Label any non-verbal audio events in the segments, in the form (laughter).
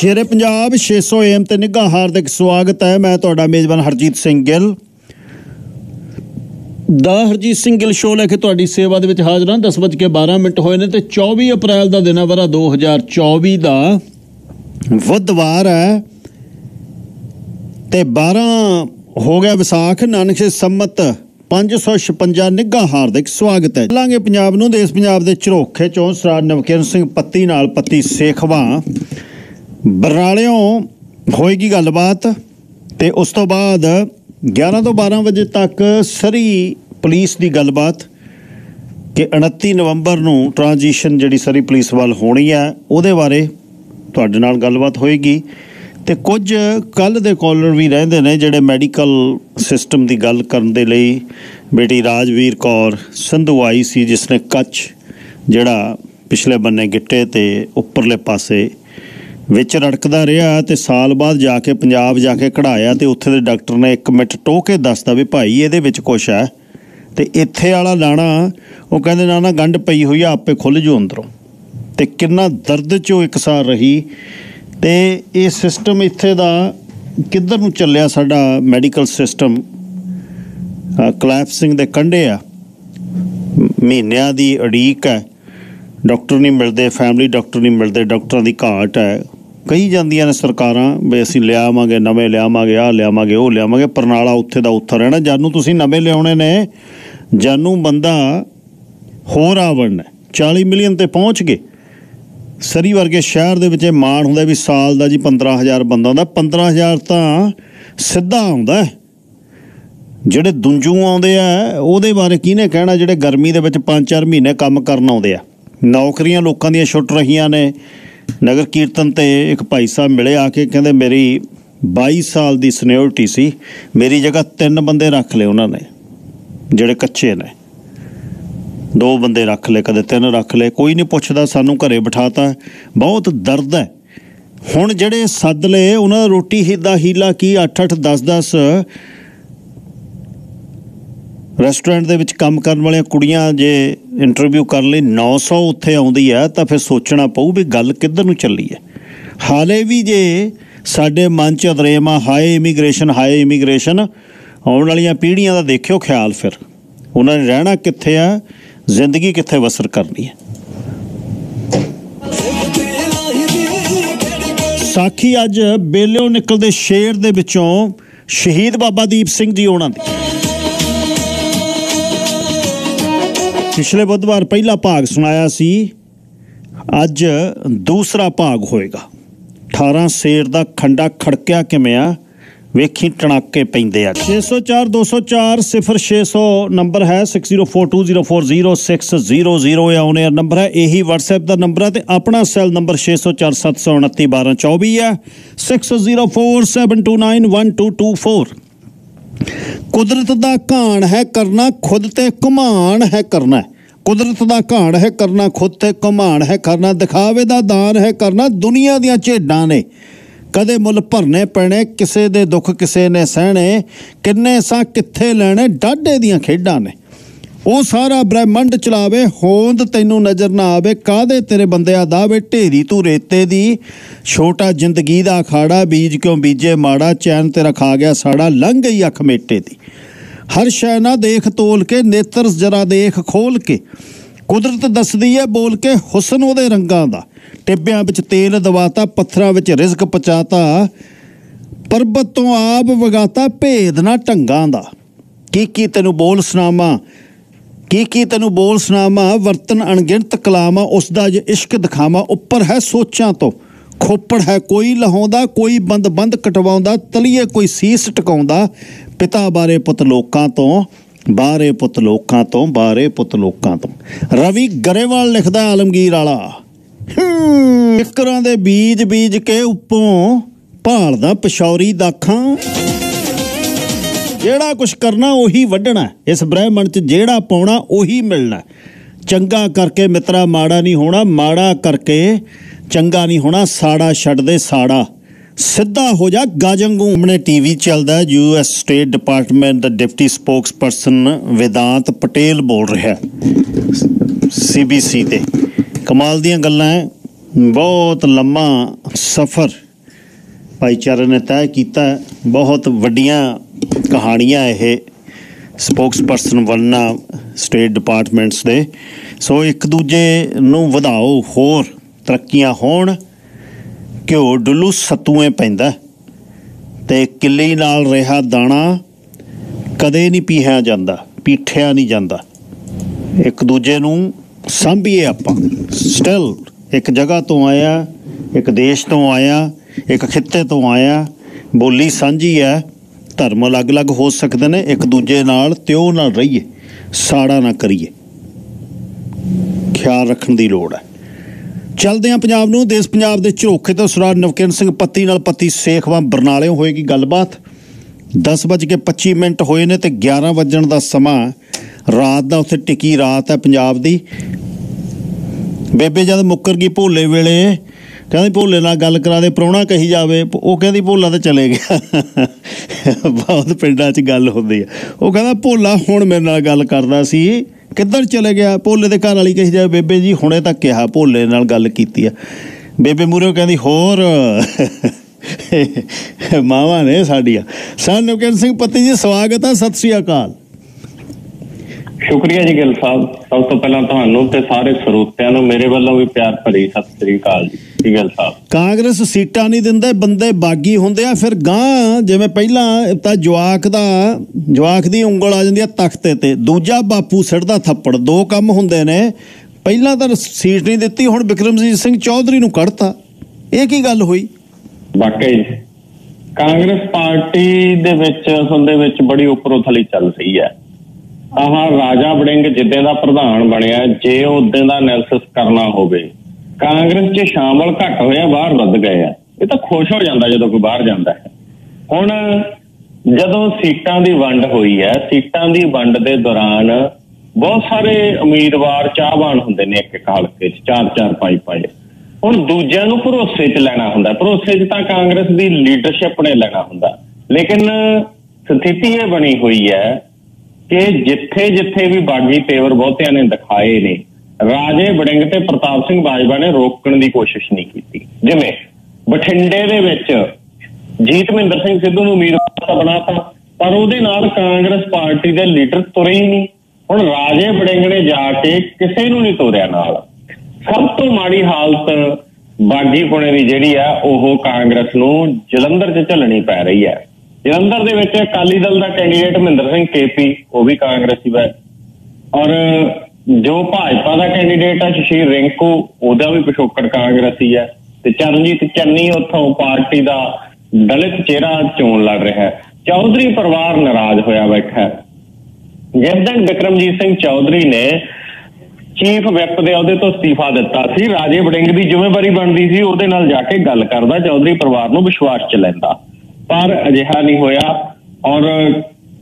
ਸ਼ੇਰੇ Punjab 600 aim ਤੇ ਨਿੱਘਾ ਹਾਰਦਿਕ ਸਵਾਗਤ ਹੈ। ਮੈਂ ਤੁਹਾਡਾ ਮੇਜ਼ਬਾਨ ਹਰਜੀਤ ਸਿੰਘ ਗਿੱਲ। ਦਾ ਹਰਜੀਤ ਸਿੰਘ ਗਿੱਲ ਸ਼ੋਅ ਲੈ ਕੇ ਤੁਹਾਡੀ ਸੇਵਾ ਦੇ ਵਿੱਚ ਹਾਜ਼ਰ ਹਾਂ। 10:12 ਮਿੰਟ ਹੋਏ ਨੇ ਤੇ 24 ਅਪ੍ਰੈਲ ਦਾ ਦਿਨ ਹੈ ਵਰਾ। 2024 ਦਾ ਬੁੱਧਵਾਰ ਹੈ। ਤੇ 12 ਹੋ ਗਿਆ ਵਿਸਾਖ। ਨਾਨਕ ਸੇ ਸੰਮਤ 556 ਨਿੱਘਾ ਹਾਰਦਿਕ ਸਵਾਗਤ ਹੈ। ਲਾਂਗੇ ਪੰਜਾਬ ਨੂੰ। ਦੇਸ਼ ਪੰਜਾਬ ਦੇ ਝਰੋਖੇ ਚੋਂ ਸਰਾਜ ਨਵਕਿਰਨ ਸਿੰਘ ਪੱਤੀ ਨਾਲ ਪੱਤੀ ਸੇਖਵਾ। ਬਰਨਾਲਿਓਂ ਹੋਏਗੀ ਗੱਲਬਾਤ ਤੇ ਉਸ ਤੋਂ ਬਾਅਦ 11 ਤੋਂ 12 ਵਜੇ ਤੱਕ ਸਰੀ ਪੁਲਿਸ ਦੀ ਗੱਲਬਾਤ ਕਿ 29 ਨਵੰਬਰ ਨੂੰ ਟ੍ਰਾਂਜੀਸ਼ਨ ਜਿਹੜੀ ਸਰੀ ਪੁਲਿਸ ਵੱਲ ਹੋਣੀ ਹੈ, ਉਹਦੇ ਬਾਰੇ ਤੁਹਾਡੇ ਨਾਲ ਗੱਲਬਾਤ ਹੋਏਗੀ। ਤੇ ਕੁਝ ਕੱਲ ਦੇ ਕਾਲਰ ਵੀ ਰਹਿੰਦੇ ਨੇ ਜਿਹੜੇ ਮੈਡੀਕਲ ਸਿਸਟਮ ਦੀ ਗੱਲ ਕਰਨ ਦੇ ਲਈ ਬੇਟੀ ਰਾਜਵੀਰ ਕੌਰ ਸੰਧੂ ਆਈ ਸੀ, ਜਿਸ ਨੇ ਕੱਚ ਜਿਹੜਾ ਪਿਛਲੇ ਬੰਨੇ ਗਿੱਟੇ ਤੇ ਉੱਪਰਲੇ ਪਾਸੇ ਵਿੱਚ ਰੜਕਦਾ ਰਿਹਾ ਤੇ ਸਾਲ ਬਾਅਦ ਜਾ ਕੇ ਪੰਜਾਬ ਜਾ ਕੇ ਕਢਾਇਆ ਤੇ ਉੱਥੇ ਦੇ ਡਾਕਟਰ ਨੇ ਇੱਕ ਮਿੰਟ ਟੋਹ ਕੇ ਦੱਸਦਾ ਵੀ ਭਾਈ ਇਹਦੇ ਵਿੱਚ ਕੁਛ ਹੈ। ਤੇ ਇੱਥੇ ਵਾਲਾ ਲਾਣਾ, ਉਹ ਕਹਿੰਦੇ ਨਾ ਨਾ ਗੰਢ ਪਈ ਹੋਈ ਆ, ਆਪੇ ਖੁੱਲ ਜੂ ਅੰਦਰੋਂ। ਤੇ ਕਿੰਨਾ ਦਰਦ ਚੋਂ ਇਕਸਾਰ ਰਹੀ। ਤੇ ਇਹ ਸਿਸਟਮ ਇੱਥੇ ਦਾ ਕਿੱਧਰ ਨੂੰ ਚੱਲਿਆ ਸਾਡਾ ਮੈਡੀਕਲ ਸਿਸਟਮ ਕਲੈਪਸਿੰਗ ਦੇ ਕੰਢੇ ਆ। ਮਹੀਨਿਆਂ ਦੀ ਅੜੀਕ ਹੈ। ਡਾਕਟਰ ਨਹੀਂ ਮਿਲਦੇ ਫੈਮਿਲੀ ਡਾਕਟਰ ਨਹੀਂ ਮਿਲਦੇ, ਡਾਕਟਰਾਂ ਦੀ ਘਾਟ ਹੈ। ਕਈ ਜਾਂਦੀਆਂ ਨੇ ਸਰਕਾਰਾਂ ਵੀ ਅਸੀਂ ਲਿਆਵਾਂਗੇ, ਨਵੇਂ ਲਿਆਵਾਂਗੇ, ਆਹ ਲਿਆਵਾਂਗੇ, ਉਹ ਲਿਆਵਾਂਗੇ ਪਰਨਾਲਾ ਉੱਥੇ ਦਾ ਉੱਥਾ ਰਹਿਣਾ। ਜਾਨੂੰ ਤੁਸੀਂ ਨਵੇਂ ਲਿਆਉਣੇ ਨੇ, ਜਾਨੂੰ ਬੰਦਾ ਹੋਰ ਆਵਣ 40 ਮਿਲੀਅਨ ਤੇ ਪਹੁੰਚ ਗਏ। ਸਰੀ ਵਰਗੇ ਸ਼ਹਿਰ ਦੇ ਵਿੱਚ ਇਹ ਮਾਣ ਹੁੰਦਾ ਵੀ ਸਾਲ ਦਾ ਜੀ 15000 ਬੰਦਾ ਹੁੰਦਾ। 15000 ਤਾਂ ਸਿੱਧਾ ਆਉਂਦਾ ਜਿਹੜੇ ਦੁੰਜੂ ਆਉਂਦੇ ਆ, ਉਹਦੇ ਬਾਰੇ ਕਿਹਨੇ ਕਹਿਣਾ? ਜਿਹੜੇ ਗਰਮੀ ਦੇ ਵਿੱਚ 5-4 ਮਹੀਨੇ ਕੰਮ ਕਰਨ ਆਉਂਦੇ ਆ। ਨੌਕਰੀਆਂ ਲੋਕਾਂ ਦੀਆਂ ਛੁੱਟ ਰਹੀਆਂ ਨੇ। ਨਗਰ ਕੀਰਤਨ ਤੇ ਇੱਕ ਭਾਈ ਸਾਹਿਬ ਮਿਲੇ ਆ ਕੇ ਕਹਿੰਦੇ ਮੇਰੀ 22 ਸਾਲ ਦੀ ਸੀਨੀਅਰਟੀ ਸੀ, ਮੇਰੀ ਜਗ੍ਹਾ ਤਿੰਨ ਬੰਦੇ ਰੱਖ ਲਏ ਉਹਨਾਂ ਨੇ, ਜਿਹੜੇ ਕੱਚੇ ਨੇ। ਦੋ ਬੰਦੇ ਰੱਖ ਲਏ, ਕਦੇ ਤਿੰਨ ਰੱਖ ਲਏ, ਕੋਈ ਨਹੀਂ ਪੁੱਛਦਾ ਸਾਨੂੰ ਘਰੇ ਬਿਠਾਤਾ, ਬਹੁਤ ਦਰਦ ਹੈ। ਹੁਣ ਜਿਹੜੇ ਸੱਦ ਲਏ, ਉਹਨਾਂ ਦਾ ਰੋਟੀ ਹੀ ਦਾ ਹੀਲਾ ਕੀ 8 8 10 10 ਰੈਸਟੋਰੈਂਟ ਦੇ ਵਿੱਚ ਕੰਮ ਕਰਨ ਵਾਲੀਆਂ ਕੁੜੀਆਂ ਜੇ ਇੰਟਰਵਿਊ ਕਰਨ ਲਈ 900 ਉੱਥੇ ਆਉਂਦੀ ਹੈ ਤਾਂ ਫਿਰ ਸੋਚਣਾ ਪਊ ਵੀ ਗੱਲ ਕਿੱਧਰ ਨੂੰ ਚੱਲੀ ਹੈ ਹਾਲੇ ਵੀ ਜੇ ਸਾਡੇ ਮਨ 'ਚ ਅਦਰੇਮਾ ਹਾਈ ਇਮੀਗ੍ਰੇਸ਼ਨ ਹਾਈ ਇਮੀਗ੍ਰੇਸ਼ਨ ਆਉਣ ਵਾਲੀਆਂ ਪੀੜ੍ਹੀਆਂ ਦਾ ਦੇਖਿਓ ਖਿਆਲ ਫਿਰ। ਉਹਨਾਂ ਨੇ ਰਹਿਣਾ ਕਿੱਥੇ ਆ, ਜ਼ਿੰਦਗੀ ਕਿੱਥੇ ਬਸਰ ਕਰਨੀ ਹੈ ਸਾਖੀ ਅੱਜ ਬੇਲਿਓ ਨਿਕਲਦੇ ਸ਼ੇਰ ਦੇ ਵਿੱਚੋਂ ਸ਼ਹੀਦ ਬਾਬਾ ਦੀਪ ਸਿੰਘ ਜੀ ਉਹਨਾਂ ਦੀ। ਪਿਛਲੇ ਬੁੱਧਵਾਰ ਪਹਿਲਾ ਭਾਗ ਸੁਣਾਇਆ ਸੀ, ਅੱਜ ਦੂਸਰਾ ਭਾਗ ਹੋਏਗਾ। 18 ਸ਼ੇਰ ਦਾ ਖੰਡਾ ਖੜਕਿਆ ਕਿਵੇਂ ਆ? ਵੇਖੀ ਟਣਾਕੇ ਪੈਂਦੇ ਆ। 604 204 0600 ਨੰਬਰ ਹੈ 6042040600 ਇਹ ਆਉਨੇ ਨੰਬਰ ਹੈ। ਇਹੀ WhatsApp ਦਾ ਨੰਬਰ ਹੈ ਤੇ ਆਪਣਾ ਸੈੱਲ ਨੰਬਰ 6047291224 ਹੈ। 6047291224 ਕੁਦਰਤ ਦਾ ਘਾਣ ਹੈ ਕਰਨਾ, ਖੁਦ ਤੇ ਘਮਾਣ ਹੈ ਕਰਨਾ। ਕੁਦਰਤ ਦਾ ਘਾਣ ਹੈ ਕਰਨਾ, ਖੁਦ ਤੇ ਘਮਾਣ ਹੈ ਕਰਨਾ। ਦਿਖਾਵੇ ਦਾ ਦਾਨ ਹੈ ਕਰਨਾ, ਦੁਨੀਆ ਦੀਆਂ ਝੇਡਾਂ ਨੇ। ਕਦੇ ਮੁੱਲ ਭਰਨੇ ਪੈਣੇ, ਕਿਸੇ ਦੇ ਦੁੱਖ ਕਿਸੇ ਨੇ ਸਹਿਣੇ। ਕਿੰਨੇ ਸਾਂ ਕਿੱਥੇ ਲੈਣੇ, ਡਾਢੇ ਦੀਆਂ ਖੇਡਾਂ ਨੇ। ਉਹ ਸਾਰਾ ਬ੍ਰਹਿਮੰਡ ਚਲਾਵੇ, ਹੋਂਦ ਤੈਨੂੰ ਨਜ਼ਰ ਨਾ ਆਵੇ ਕਾਦੇ ਤੇਰੇ ਬੰਦਿਆ ਦਾਵੇ ਢੇਰੀ ਤੂੰ ਰੇਤੇ ਦੀ? ਛੋਟਾ ਜ਼ਿੰਦਗੀ ਦਾ ਅਖਾੜਾ, ਬੀਜ ਕਿਉਂ ਬੀਜੇ? ਮਾੜਾ ਚੈਨ ਤੇਰਾ ਖਾ ਗਿਆ, ਸਾੜਾ ਲੰਘ ਗਈ ਅੱਖ ਮੇਟੇ ਦੀ। ਹਰ ਸ਼ੈ ਨਾ ਦੇਖ ਤੋਲ ਕੇ, ਨੇਤਰ ਜਰਾ ਦੇਖ ਖੋਲ ਕੇ। ਕੁਦਰਤ ਦੱਸਦੀ ਹੈ ਬੋਲ ਕੇ, ਹੁਸਨ ਉਹਦੇ ਰੰਗਾਂ ਦਾ। ਟਿੱਬਿਆਂ ਵਿੱਚ ਤੇਲ ਦਵਾਤਾ, ਪੱਥਰਾਂ ਵਿੱਚ ਰਿਜ਼ਕ ਪਚਾਤਾ ਪਰਬਤ ਤੋਂ ਆਪ ਵਗਾਤਾ, ਭੇਦ ਨਾ ਢੰਗਾਂ ਦਾ। ਕੀ ਕੀ ਤੈਨੂੰ ਬੋਲ ਸੁਣਾਵਾਂ? ਕੀ ਕੀ ਤੈਨੂੰ ਬੋਲ ਸੁਣਾਵਾਂ, ਵਰਤਨ ਅਣਗਿਣਤ ਕਲਾਮਾਂ ਉਸ ਦਾ ਜੇ ਇਸ਼ਕ ਦਿਖਾਵਾਂ, ਉੱਪਰ ਹੈ ਸੋਚਾਂ ਤੋਂ। ਖੋਪੜ ਹੈ ਕੋਈ ਲਹਾਉਂਦਾ ਕੋਈ ਬੰਦ ਬੰਦ ਕਟਵਾਉਂਦਾ, ਤਲੀਏ ਕੋਈ ਸੀਸ ਟਿਕਾਉਂਦਾ। ਪਿਤਾ ਬਾਰੇ ਪੁੱਤ ਲੋਕਾਂ ਤੋਂ, ਬਾਰੇ ਪੁੱਤ ਲੋਕਾਂ ਤੋਂ, ਬਾਰੇ ਪੁੱਤ ਲੋਕਾਂ ਤੋਂ। ਰਵੀ ਗਰੇਵਾਲ ਲਿਖਦਾ ਆਲਮਗੀਰ ਵਾਲਾ। ਫਿਕਰਾਂ ਦੇ ਬੀਜ ਬੀਜ ਕੇ ਉੱਪੋਂ ਭਾਲਦਾ ਪਸ਼ੌਰੀ ਦਾਖਾਂ। ਜਿਹੜਾ ਕੁਝ ਕਰਨਾ ਉਹੀ ਵੱਢਣਾ ਇਸ ਬ੍ਰਹਿਮੰਡ 'ਚ ਜਿਹੜਾ ਪਾਉਣਾ ਉਹੀ ਮਿਲਣਾ ਚੰਗਾ ਕਰਕੇ ਮਿੱਤਰਾ ਮਾੜਾ ਨਹੀਂ ਹੋਣਾ, ਮਾੜਾ ਕਰਕੇ ਚੰਗਾ ਨਹੀਂ ਹੋਣਾ, ਸਾੜਾ ਛੱਡ ਦੇ ਸਾੜਾ। ਸਿੱਧਾ ਹੋ ਜਾ, ਗਾਜੰਗੂ। ਆਪਣੇ ਟੀਵੀ ਚੱਲਦਾ ਯੂਐਸ ਸਟੇਟ ਡਿਪਾਰਟਮੈਂਟ ਦਾ ਡਿਪਟੀ ਸਪੋਕਸਪਰਸਨ ਵਿਦਾਂਤ ਪਟੇਲ ਬੋਲ ਰਿਹਾ ਸੀਬੀਸੀ ਤੇ। ਕਮਾਲ ਦੀਆਂ ਗੱਲਾਂ ਹੈ, ਬਹੁਤ ਲੰਮਾ ਸਫ਼ਰ ਭਾਈਚਾਰੇ ਨੇ ਤੈਅ ਕੀਤਾ ਬਹੁਤ ਵੱਡੀਆਂ ਕਹਾਣੀਆਂ ਇਹ ਸਪੋਕਸਪਰਸਨ ਬਣਨਾ ਸਟੇਟ ਡਿਪਾਰਟਮੈਂਟਸ ਦੇ। ਸੋ ਇੱਕ ਦੂਜੇ ਨੂੰ ਵਧਾਓ, ਹੋਰ ਤਰੱਕੀਆਂ ਹੋਣ, ਘਿਓ ਡੁੱਲੂ ਸਤੂਏ ਪੈਂਦਾ। ਤੇ ਕਿੱਲੀ ਨਾਲ ਰਿਹਾ ਦਾਣਾ ਕਦੇ ਨਹੀਂ ਪੀਹਿਆ ਜਾਂਦਾ, ਪੀਠਿਆ ਨਹੀਂ ਜਾਂਦਾ। ਇੱਕ ਦੂਜੇ ਨੂੰ ਸਾਂਭੀਏ ਆਪਾਂ। ਸਟਿਲ ਇੱਕ ਜਗ੍ਹਾ ਤੋਂ ਆਇਆ, ਇੱਕ ਦੇਸ਼ ਤੋਂ ਆਇਆ, ਇੱਕ ਖਿੱਤੇ ਤੋਂ ਆਇਆ, ਬੋਲੀ ਸਾਂਝੀ ਹੈ। ਧਰਮ ਅਲੱਗ-ਅਲੱਗ ਹੋ ਸਕਦੇ ਨੇ, ਇੱਕ ਦੂਜੇ ਨਾਲ ਤਿਉ ਨਾਲ ਰਹੀਏ, ਸਾੜਾ ਨਾ ਕਰੀਏ। ਖਿਆਲ ਰੱਖਣ ਦੀ ਲੋੜ ਹੈ। ਚੱਲਦੇ ਆ ਪੰਜਾਬ ਨੂੰ, ਦੇਸ਼ ਪੰਜਾਬ ਦੇ ਝੋਖੇ ਤੋਂ ਸਰਦਾਰ ਨਵਕਿਰਨ ਸਿੰਘ ਪੱਤੀ ਨਾਲ ਪੱਤੀ ਸੇਖਵਾ ਬਰਨਾਲੇ ਹੋਏਗੀ ਗੱਲਬਾਤ। 10:25 ਮਿੰਟ ਹੋਏ ਨੇ ਤੇ 11 ਵਜਣ ਦਾ ਸਮਾਂ ਰਾਤ ਦਾ, ਉੱਥੇ ਟਿੱਕੀ ਰਾਤ ਹੈ ਪੰਜਾਬ ਦੀ। ਬੇਬੇ ਜਦ ਮੁੱਕਰ ਗਈ ਭੋਲੇ ਵੇਲੇ ਕਹਿੰਦੀ ਭੋਲੇ ਨਾਲ ਗੱਲ ਕਰਾ ਦੇ, ਪ੍ਰਾਹੁਣਾ ਕਹੀ ਜਾਵੇ, ਉਹ ਕਹਿੰਦੀ ਭੋਲਾ ਤਾਂ ਚਲੇ ਗਿਆ। ਬਹੁਤ ਪਿੰਡਾਂ 'ਚ ਗੱਲ ਹੁੰਦੀ ਆ। ਉਹ ਕਹਿੰਦਾ, ਭੋਲਾ ਹੁਣ ਮੇਰੇ ਨਾਲ ਗੱਲ ਕਰਦਾ ਸੀ, ਕਿੱਧਰ ਚਲੇ ਗਿਆ? ਭੋਲੇ ਦੇ ਘਰ ਵਾਲੀ ਕਹੀ ਜਾਵੇ, ਬੇਬੇ ਜੀ ਹੁਣੇ ਤਾਂ ਕਿਹਾ, ਭੋਲੇ ਨਾਲ ਗੱਲ ਕੀਤੀ ਆ। ਬੇਬੇ ਮੂਰੇ ਕਹਿੰਦੀ, ਹੋਰ? ਮਾਵਾ ਨੇ ਸਾਡੀਆਂ। ਸਾਨੂੰ ਨਵਕਿਰਨ ਸਿੰਘ ਪਤੀ ਜੀ, ਸਵਾਗਤ ਆ, ਸਤਿ ਸ੍ਰੀ ਅਕਾਲ। ਸ਼ੁਕਰੀਆ ਜੀ ਗਿੱਲ ਸਾਹਿਬ। ਸਭ ਤੋਂ ਪਹਿਲਾਂ ਤੁਹਾਨੂੰ ਤੇ ਸਾਰੇ ਸਰੋਤਿਆਂ ਨੂੰ ਮੇਰੇ ਵੱਲੋਂ ਵੀ ਪਿਆਰ ਭਰੀ ਸਤਿ ਸ੍ਰੀ ਅਕਾਲ ਜੀ ਗਿੱਲ ਸਾਹਿਬ। ਕਾਂਗਰਸ ਸੀਟਾਂ ਨਹੀਂ ਦਿੰਦੇ ਬੰਦੇ ਬਾਗੀ ਹੁੰਦੇ ਆ ਫਿਰ ਗਾਂ ਜਿਵੇਂ ਪਹਿਲਾਂ ਤਾਂ ਜਵਾਕ ਦਾ ਜਵਾਕ ਦੀ ਉਂਗਲ ਆ ਜਾਂਦੀ ਆ ਤਖਤੇ ਤੇ ਦੂਜਾ ਬਾਪੂ ਸਿੜਦਾ ਥੱਪੜ ਦੋ ਕੰਮ ਹੁੰਦੇ ਨੇ। ਪਹਿਲਾਂ ਤਾਂ ਸੀਟ ਨਹੀਂ ਦਿੱਤੀ ਹੁਣ ਬਿਕਰਮਜੀਤ ਸਿੰਘ ਚੌਧਰੀ ਨੂੰ ਕੱਢਤਾ। ਇਹ ਕੀ ਗੱਲ ਹੋਈ? ਵਾਕਈ ਕਾਂਗਰਸ ਪਾਰਟੀ ਦੇ ਵਿੱਚ ਅਸਲ ਦੇ ਵਿੱਚ ਬੜੀ ਉੱਪਰੋਂ ਥਲੀ ਚੱਲ ਰਹੀ ਹੈ। ਆਹ ਰਾਜਾ ਵੜਿੰਗ ਜਿੱਦੇ ਦਾ ਪ੍ਰਧਾਨ ਬਣਿਆ, ਜੇ ਉਹਦੇ ਦਾ ਐਨਾਲਿਸਿਸ ਕਰਨਾ ਹੋਵੇ, ਕਾਂਗਰਸ 'ਚ ਸ਼ਾਮਲ ਘੱਟ ਹੋਇਆ, ਬਾਹਰ ਵੱਧ ਗਏ ਆ। ਇਹ ਤਾਂ ਖੁਸ਼ ਹੋ ਜਾਂਦਾ ਜਦੋਂ ਕੋਈ ਬਾਹਰ ਜਾਂਦਾ ਹੈ। ਹੁਣ ਜਦੋਂ ਸੀਟਾਂ ਦੀ ਵੰਡ ਹੋਈ ਹੈ, ਸੀਟਾਂ ਦੀ ਵੰਡ ਦੇ ਦੌਰਾਨ ਬਹੁਤ ਸਾਰੇ ਉਮੀਦਵਾਰ ਚਾਹਵਾਨ ਹੁੰਦੇ ਨੇ ਇੱਕ ਇੱਕ ਹਲਕੇ 'ਚ, ਚਾਰ ਚਾਰ, ਪੰਜ ਪੰਜ। ਹੁਣ ਦੂਜਿਆਂ ਨੂੰ ਭਰੋਸੇ 'ਚ ਲੈਣਾ ਹੁੰਦਾ। ਭਰੋਸੇ 'ਚ ਤਾਂ ਕਾਂਗਰਸ ਦੀ ਲੀਡਰਸ਼ਿਪ ਨੇ ਲੈਣਾ ਹੁੰਦਾ। ਲੇਕਿਨ ਸਥਿਤੀ ਇਹ ਬਣੀ ਹੋਈ ਹੈ ਕਿ ਜਿੱਥੇ ਜਿੱਥੇ ਵੀ ਬਾਗੀ ਤੇਵਰ ਬਹੁਤਿਆਂ ਨੇ ਦਿਖਾਏ ਨੇ, ਰਾਜੇ ਬੜਿੰਗ ਤੇ ਪ੍ਰਤਾਪ ਸਿੰਘ ਬਾਜਵਾ ਨੇ ਰੋਕਣ ਦੀ ਕੋਸ਼ਿਸ਼ ਨਹੀਂ ਕੀਤੀ। ਜਿਵੇਂ ਬਠਿੰਡੇ ਦੇ ਵਿੱਚ ਜੀਤ ਮਹਿੰਦਰ ਸਿੰਘ ਸਿੱਧੂ ਨੂੰ ਉਮੀਦਵਾਰ ਬਣਾਤਾ, ਪਰ ਉਹਦੇ ਨਾਲ ਕਾਂਗਰਸ ਪਾਰਟੀ ਦੇ ਲੀਡਰ ਤੁਰੇ ਹੀ ਨਹੀਂ। ਹੁਣ ਰਾਜੇ ਬੜਿੰਗ ਨੇ ਜਾ ਕੇ ਕਿਸੇ ਨੂੰ ਨਹੀਂ ਤੋਰਿਆ ਨਾਲ। ਸਭ ਤੋਂ ਮਾੜੀ ਹਾਲਤ ਬਾਗੀ ਪੁਣੇ ਦੀ ਜਿਹੜੀ ਆ, ਉਹ ਕਾਂਗਰਸ ਨੂੰ ਜਲੰਧਰ 'ਚ ਝੱਲਣੀ ਪੈ ਰਹੀ ਹੈ। ਜਲੰਧਰ ਦੇ ਵਿੱਚ ਅਕਾਲੀ ਦਲ ਦਾ ਕੈਂਡੀਡੇਟ ਮਹਿੰਦਰ ਸਿੰਘ ਕੇਪੀ ਉਹ ਵੀ ਕਾਂਗਰਸੀ ਵੈ। ਔਰ ਜੋ ਭਾਜਪਾ ਦਾ ਕੈਂਡੀਡੇਟ ਆ ਸ਼ਸ਼ੀਰ ਰਿੰਕੂ, ਉਹਦਾ ਵੀ ਪਿਛੋਕੜ ਕਾਂਗਰਸੀ ਹੈ ਤੇ ਚਰਨਜੀਤ ਚੰਨੀ ਉੱਥੋਂ ਪਾਰਟੀ ਦਾ ਦਲਿਤ ਚਿਹਰਾ ਚੋਣ ਲੜ ਰਿਹਾ ਹੈ। ਚੌਧਰੀ ਪਰਿਵਾਰ ਨਾਰਾਜ਼ ਹੋਇਆ ਬੈਠਾ ਹੈ। ਜਿਸ ਦਿਨ ਵਿਕਰਮਜੀਤ ਸਿੰਘ ਚੌਧਰੀ ਨੇ ਚੀਫ ਵਿਪ ਦੇ ਅਹੁਦੇ ਤੋਂ ਅਸਤੀਫਾ ਦਿੱਤਾ ਸੀ। ਰਾਜੇ ਵੜਿੰਗ ਦੀ ਜ਼ਿੰਮੇਵਾਰੀ ਬਣਦੀ ਸੀ, ਉਹਦੇ ਨਾਲ ਜਾ ਕੇ ਗੱਲ ਕਰਦਾ, ਚੌਧਰੀ ਪਰਿਵਾਰ ਨੂੰ ਵਿਸ਼ਵਾਸ ਚ ਲੈਂਦਾ। ਪਰ ਅਜਿਹਾ ਨਹੀਂ ਹੋਇਆ ਔਰ